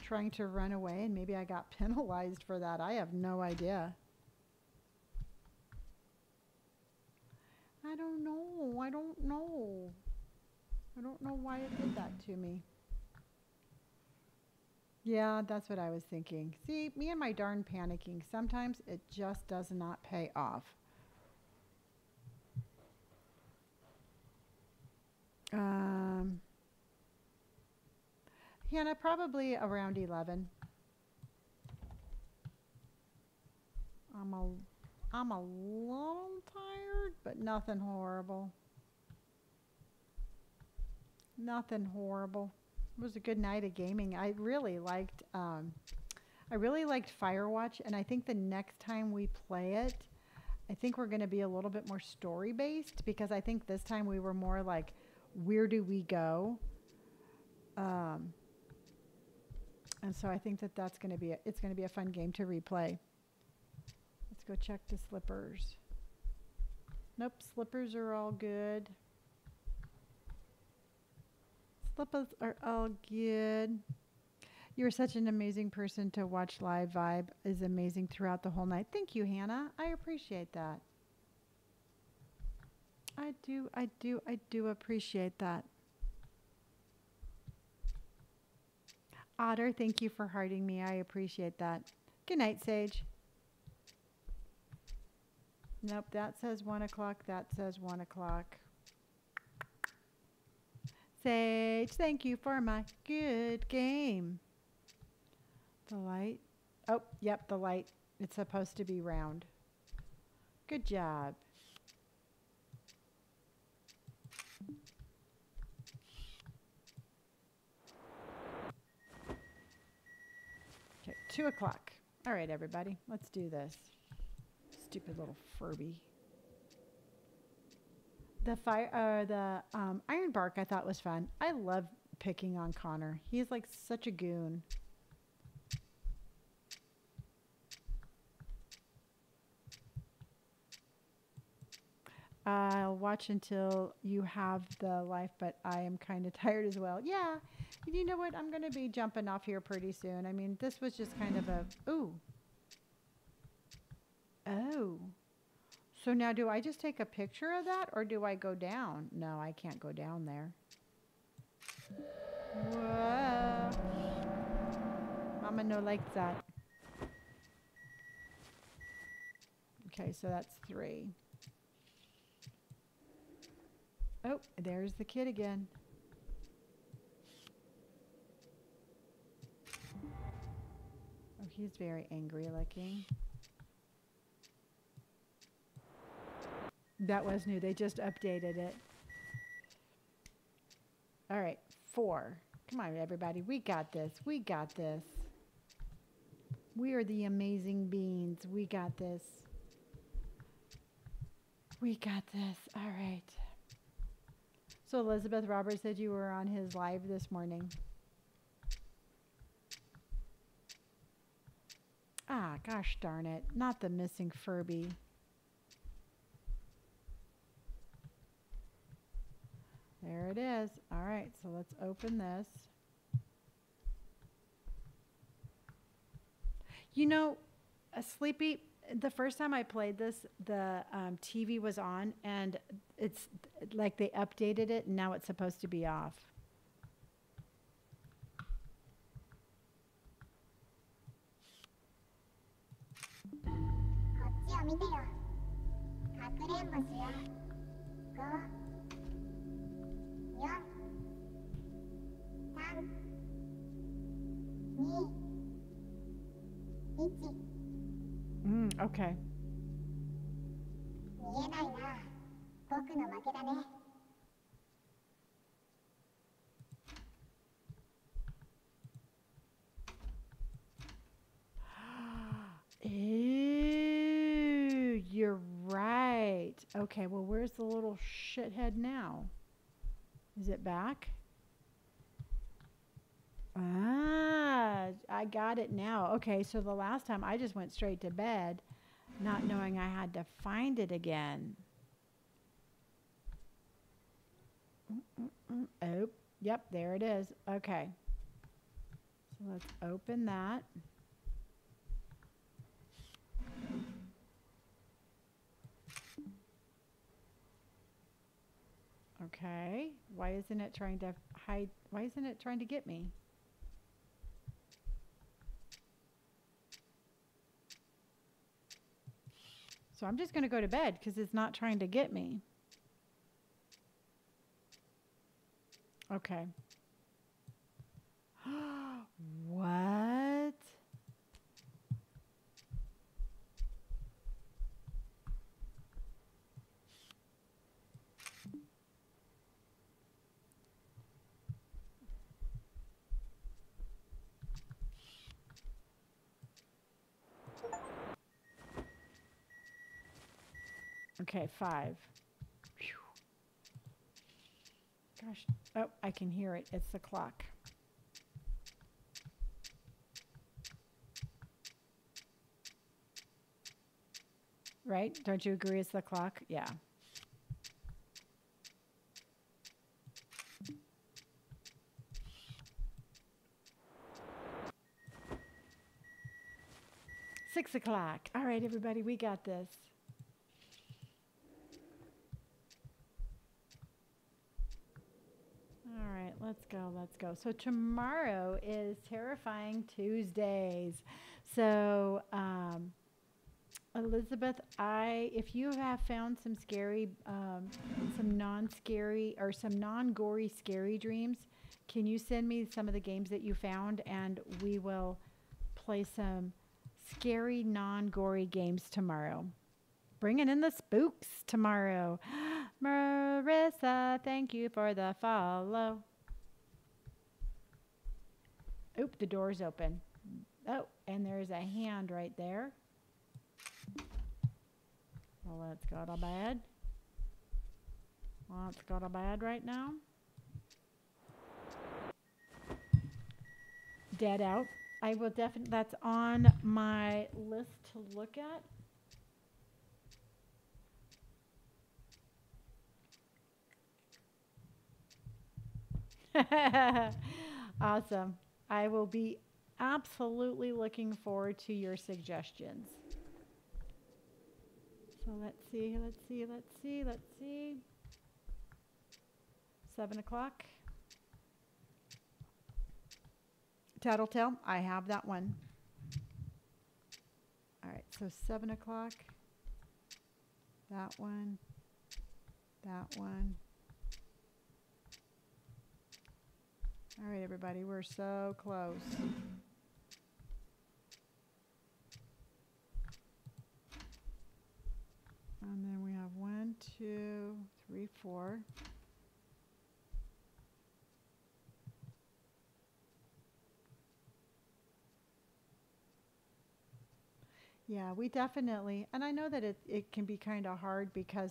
trying to run away, and maybe I got penalized for that. I have no idea. I don't know. I don't know. I don't know why it did that to me. Yeah, that's what I was thinking. See, me and my darn panicking, sometimes it just does not pay off. Um, Hannah, probably around 11. I'm a, I'm a little tired, but nothing horrible. Nothing horrible. It was a good night of gaming. I really liked, um, I really liked Firewatch, and I think the next time we play it, I think we're going to be a little bit more story based because I think this time we were more like, where do we go? Um, and so I think that that's going to be a, it's going to be a fun game to replay. Let's go check the slippers. Nope, slippers are all good. Slippers are all good. You're such an amazing person to watch live. Vibe is amazing throughout the whole night. Thank you, Hannah. I appreciate that. I do, I do, I do appreciate that. Otter, thank you for hearting me. I appreciate that. Good night, Sage. Nope, that says one o'clock. That says one o'clock. Sage, thank you for my good game. The light. Oh, yep, the light. It's supposed to be round. Good job. Okay, two o'clock. All right, everybody, let's do this. Stupid little Furby. The fire, uh, the um, Ironbark, I thought was fun. I love picking on Connor. He's like such a goon. I'll watch until you have the life, but I am kind of tired as well. Yeah, you know what? I'm going to be jumping off here pretty soon. I mean, this was just kind of a ooh. Oh. So now do I just take a picture of that or do I go down? No, I can't go down there. Whoa. Mama no like that. Okay, so that's three. Oh, there's the kid again. Oh, he's very angry looking. That was new. They just updated it. All right, four. Come on, everybody. We got this. We got this. We are the amazing beans. We got this. We got this. All right. So Elizabeth Roberts said you were on his live this morning. Ah, gosh darn it. Not the missing Furby. There it is. All right, so let's open this. You know, a Sleepy, the first time I played this, the um, TV was on, and it's like they updated it, and now it's supposed to be off. こっちを見てよかくれんぼしよう5 4 3 2 1 Mm, okay. 見えないな僕の負けだね Ew, you're right. Okay, well, where's the little shithead now? Is it back? Ah, I got it now. Okay, so the last time I just went straight to bed, not knowing I had to find it again. Mm-mm-mm. Oh, yep, there it is. Okay. So let's open that. Okay. Why isn't it trying to hide? Why isn't it trying to get me? So I'm just going to go to bed because it's not trying to get me. Okay. what? Okay, five. Phew. Gosh. Oh, I can hear it. It's the clock. Right? Don't you agree it's the clock? Yeah. Six o'clock. All right, everybody, we got this. All right, let's go. Let's go. So tomorrow is Terrifying Tuesdays. So, um, Elizabeth, I if you have found some scary, um, some non-scary or some non-gory scary dreams, can you send me some of the games that you found, and we will play some scary non-gory games tomorrow. Bringing in the spooks tomorrow. Marissa, thank you for the follow. Oop, the door's open. Oh, and there's a hand right there. Well, that's got a bad. Well, it's got a bad right now. DreadOut. I will definitely, that's on my list to look at. awesome. I will be absolutely looking forward to your suggestions. So let's see, let's see, let's see, let's see. Seven o'clock. Tattletale, I have that one. All right, so seven o'clock. That one. That one. All right, everybody, we're so close. And then we have one, two, three, four. Yeah, we definitely, and I know that it, it can be kind of hard because,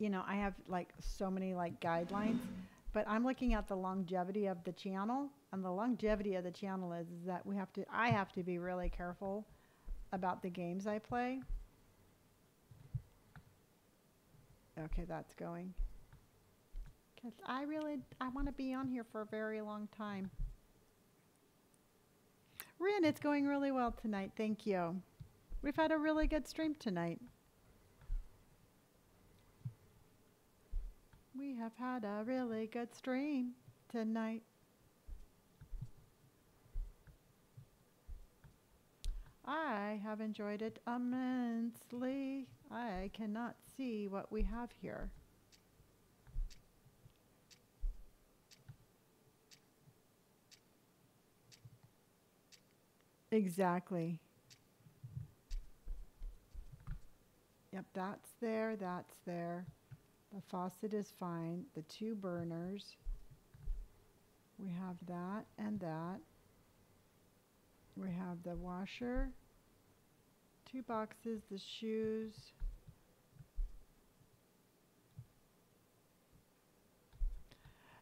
you know, I have like so many like guidelines, but I'm looking at the longevity of the channel, and the longevity of the channel is, is that we have to, I have to be really careful about the games I play. Okay, that's going. Because I really, I want to be on here for a very long time. Rin, it's going really well tonight. Thank you. We've had a really good stream tonight. We have had a really good stream tonight. I have enjoyed it immensely. I cannot see what we have here. Exactly. Yep, that's there, that's there. The faucet is fine. The two burners. We have that and that. We have the washer, two boxes, the shoes.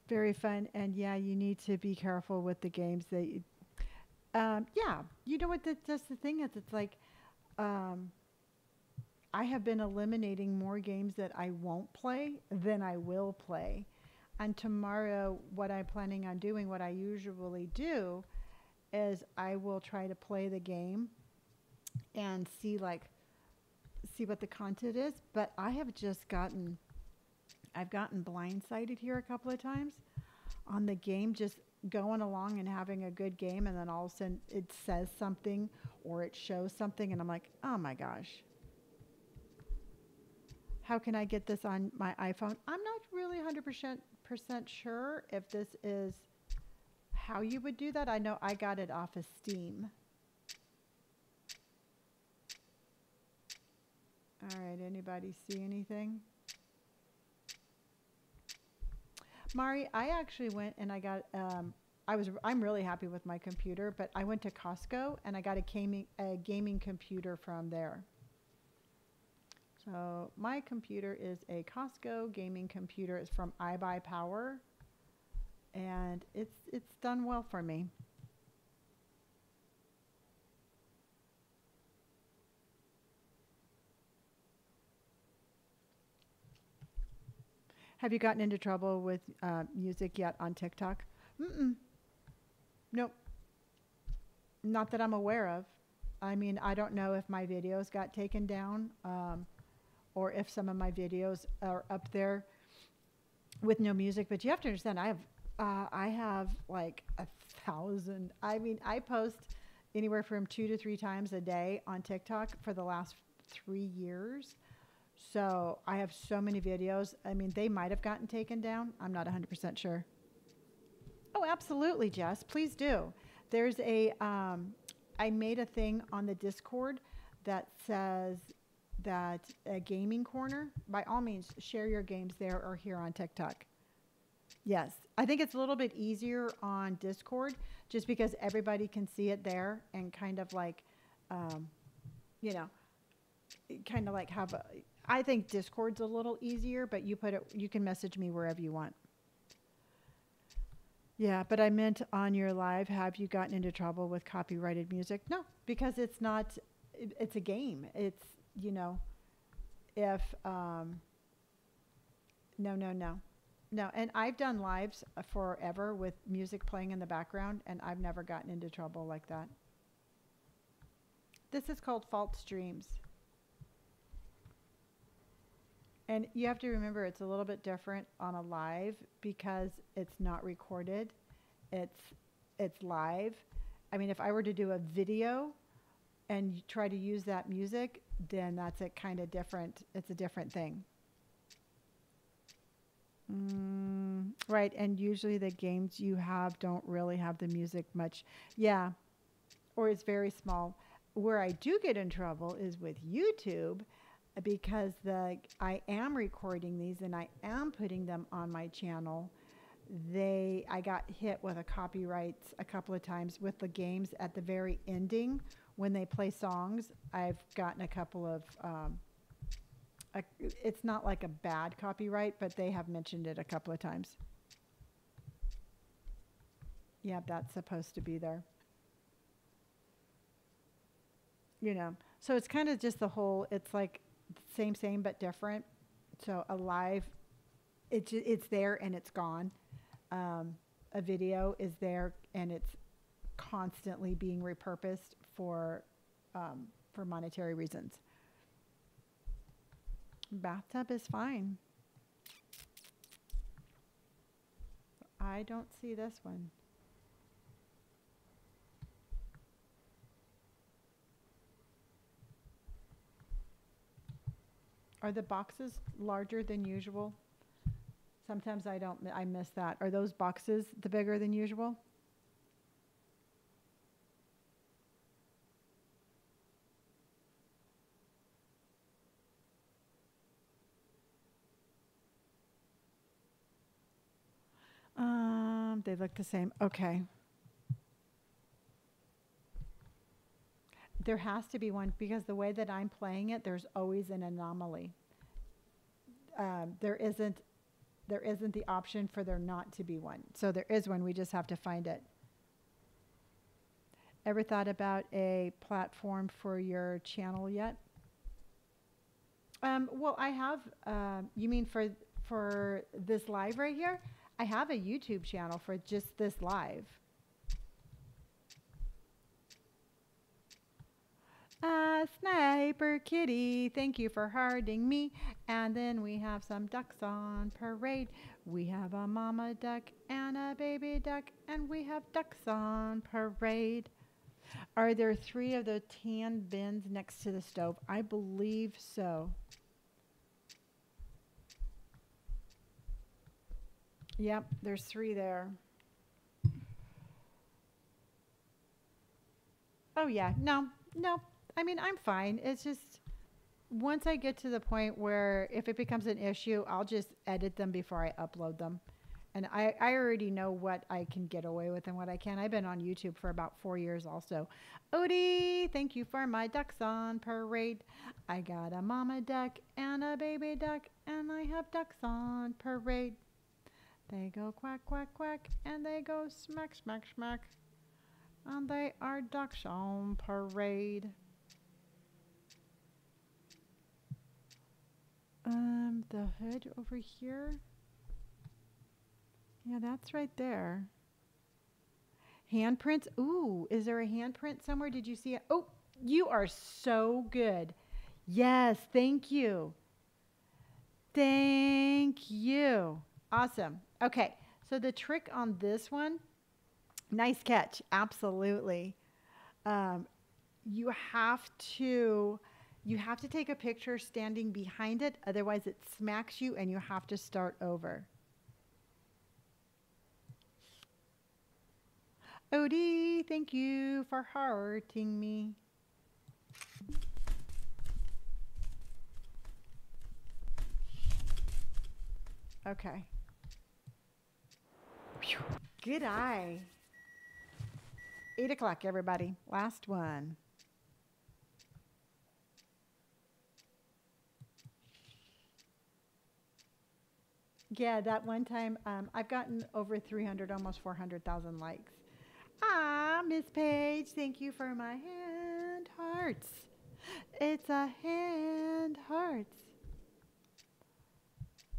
Very fun, and yeah, you need to be careful with the games that. You, um, yeah, you know what? Just the thing is, it's like, um, I have been eliminating more games that I won't play than I will play. And tomorrow, what I'm planning on doing, what I usually do, is I will try to play the game and see like see what the content is. But I have just gotten I've gotten blindsided here a couple of times on the game just going along and having a good game and then all of a sudden it says something or it shows something and I'm like, oh my gosh. How can I get this on my iPhone? I'm not really 100% sure if this is how you would do that. I know I got it off of Steam. All right, anybody see anything? Mari, I actually went and I got um, I was I'm really happy with my computer, but I went to Costco and I got a gaming a gaming computer from there. So my computer is a Costco gaming computer. It's from iBuyPower and it's it's done well for me. Have you gotten into trouble with uh, music yet on TikTok? Mm-mm. Nope. Not that I'm aware of. I mean, I don't know if my videos got taken down um, or if some of my videos are up there with no music. But you have to understand, I have uh, I have like a thousand. I mean, I post anywhere from two to three times a day on TikTok for the last three years. So I have so many videos. I mean, they might have gotten taken down. I'm not 100% sure. Oh, absolutely, Jess. Please do. There's a, um, I made a thing on the Discord that says that a gaming corner, by all means, share your games there or here on TikTok. Yes, I think it's a little bit easier on Discord just because everybody can see it there and kind of like, um, you know, kind of like have a. I think Discord's a little easier, but you put it, you can message me wherever you want. Yeah, but I meant on your live, have you gotten into trouble with copyrighted music? No, because it's not, it- it's a game. It's, you know, if, um, no, no, no. No, and I've done lives uh, forever with music playing in the background, and I've never gotten into trouble like that. This is called false dreams. And you have to remember it's a little bit different on a live because it's not recorded. It's it's live. I mean, if I were to do a video and try to use that music, then that's a kind of different. It's a different thing. Mm, right, and usually the games you have don't really have the music much. Yeah, or it's very small. Where I do get in trouble is with YouTube because the I am recording these and I am putting them on my channel. They I got hit with a copyrights a couple of times with the games at the very ending when they play songs. I've gotten a couple of um, a, it's not like a bad copyright, but they have mentioned it a couple of times. Yeah, that's supposed to be there. You know, so it's kind of just the whole. It's like same, same, but different. So a live, it ju- it's there and it's gone. Um, a video is there and it's constantly being repurposed for um, for monetary reasons. Bathtub is fine. I don't see this one. Are the boxes larger than usual? Sometimes I don't, I miss that. Are those boxes the bigger than usual? Um, they look the same. Okay. There has to be one because the way that I'm playing it, there's always an anomaly. Um, there isn't, there isn't the option for there not to be one. So there is one. We just have to find it. Ever thought about a platform for your channel yet? Um, well, I have. Um, you mean for for this live right here? I have a YouTube channel for just this live. Uh, Sniper Kitty, thank you for harding me. And then we have some ducks on parade. We have a mama duck and a baby duck, and we have ducks on parade. Are there three of the tan bins next to the stove? I believe so. Yep, there's three there. Oh yeah, no, no. I mean, I'm fine. It's just once I get to the point where if it becomes an issue, I'll just edit them before I upload them. And I, I already know what I can get away with and what I can. I've been on YouTube for about four years also. Odie, thank you for my ducks on parade. I got a mama duck and a baby duck, and I have ducks on parade. They go quack, quack, quack, and they go smack, smack, smack. And they are ducks on parade. Um, the hood over here. Yeah, that's right there. Handprints. Ooh, is there a handprint somewhere? Did you see it? Oh, you are so good. Yes, thank you. Thank you. Awesome. Okay, so the trick on this one, nice catch, absolutely. Um, you have to you have to take a picture standing behind it, otherwise it smacks you and you have to start over. Odie, thank you for hearting me. Okay. Good eye. Eight o'clock, everybody. Last one. Yeah, that one time um, I've gotten over 300, almost 400,000 likes. Ah, Miss Page, thank you for my hand hearts. It's a hand hearts.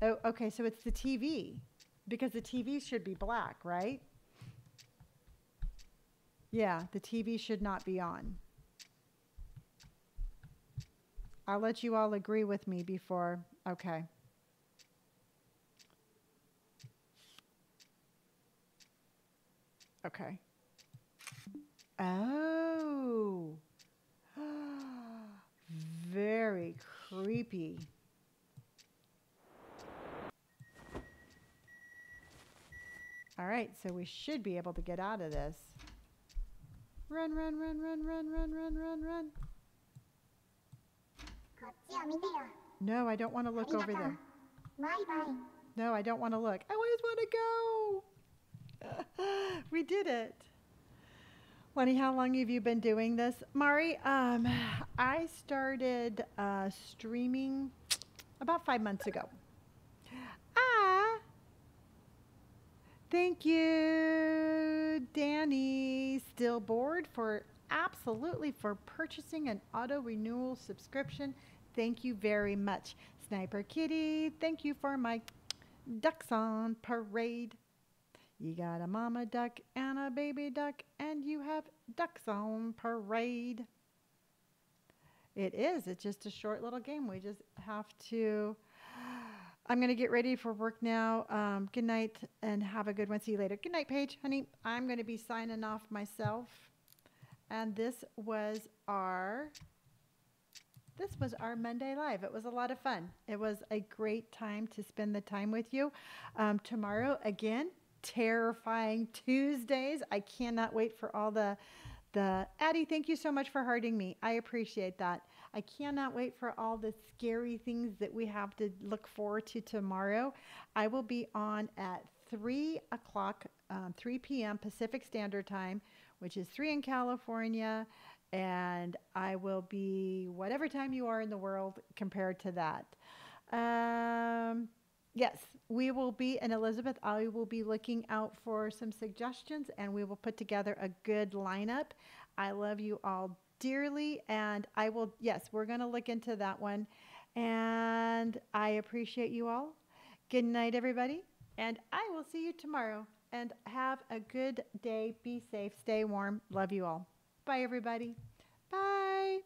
Oh, okay, so it's the TV because the TV should be black, right? Yeah, the TV should not be on. I'll let you all agree with me before. Okay. Okay. Oh. Very creepy. All right, so we should be able to get out of this. Run, run, run, run, run, run, run, run, run. No, I don't want to look over there. No, I don't want to look. I always want to go. we did it. Lenny, how long have you been doing this? Mari, um, I started uh, streaming about five months ago. Thank you, Danny Stillboard, for absolutely for purchasing an auto renewal subscription. Thank you very much. Sniper Kitty, thank you for my ducks on parade. You got a mama duck and a baby duck, and you have ducks on parade. It is. It's just a short little game. We just have to. I'm going to get ready for work now. Um, good night and have a good one. See you later. Good night, Paige, honey. I'm going to be signing off myself. And this was our this was our Monday Live. It was a lot of fun. It was a great time to spend the time with you. Um, tomorrow, again, terrifying Tuesdays. I cannot wait for all the the Addie. Thank you so much for hearting me. I appreciate that. I cannot wait for all the scary things that we have to look forward to tomorrow. I will be on at three o'clock, um, 3 p.m. Pacific Standard Time, which is three in California and I will be whatever time you are in the world compared to that. Um, yes, we will be, and Elizabeth, I will be looking out for some suggestions and we will put together a good lineup. I love you all dearly, and I will, yes, we're going to look into that one. And I appreciate you all. Good night, everybody, and I will see you tomorrow. And have a good day. Be safe. Stay warm. Love you all. Bye, everybody. Bye.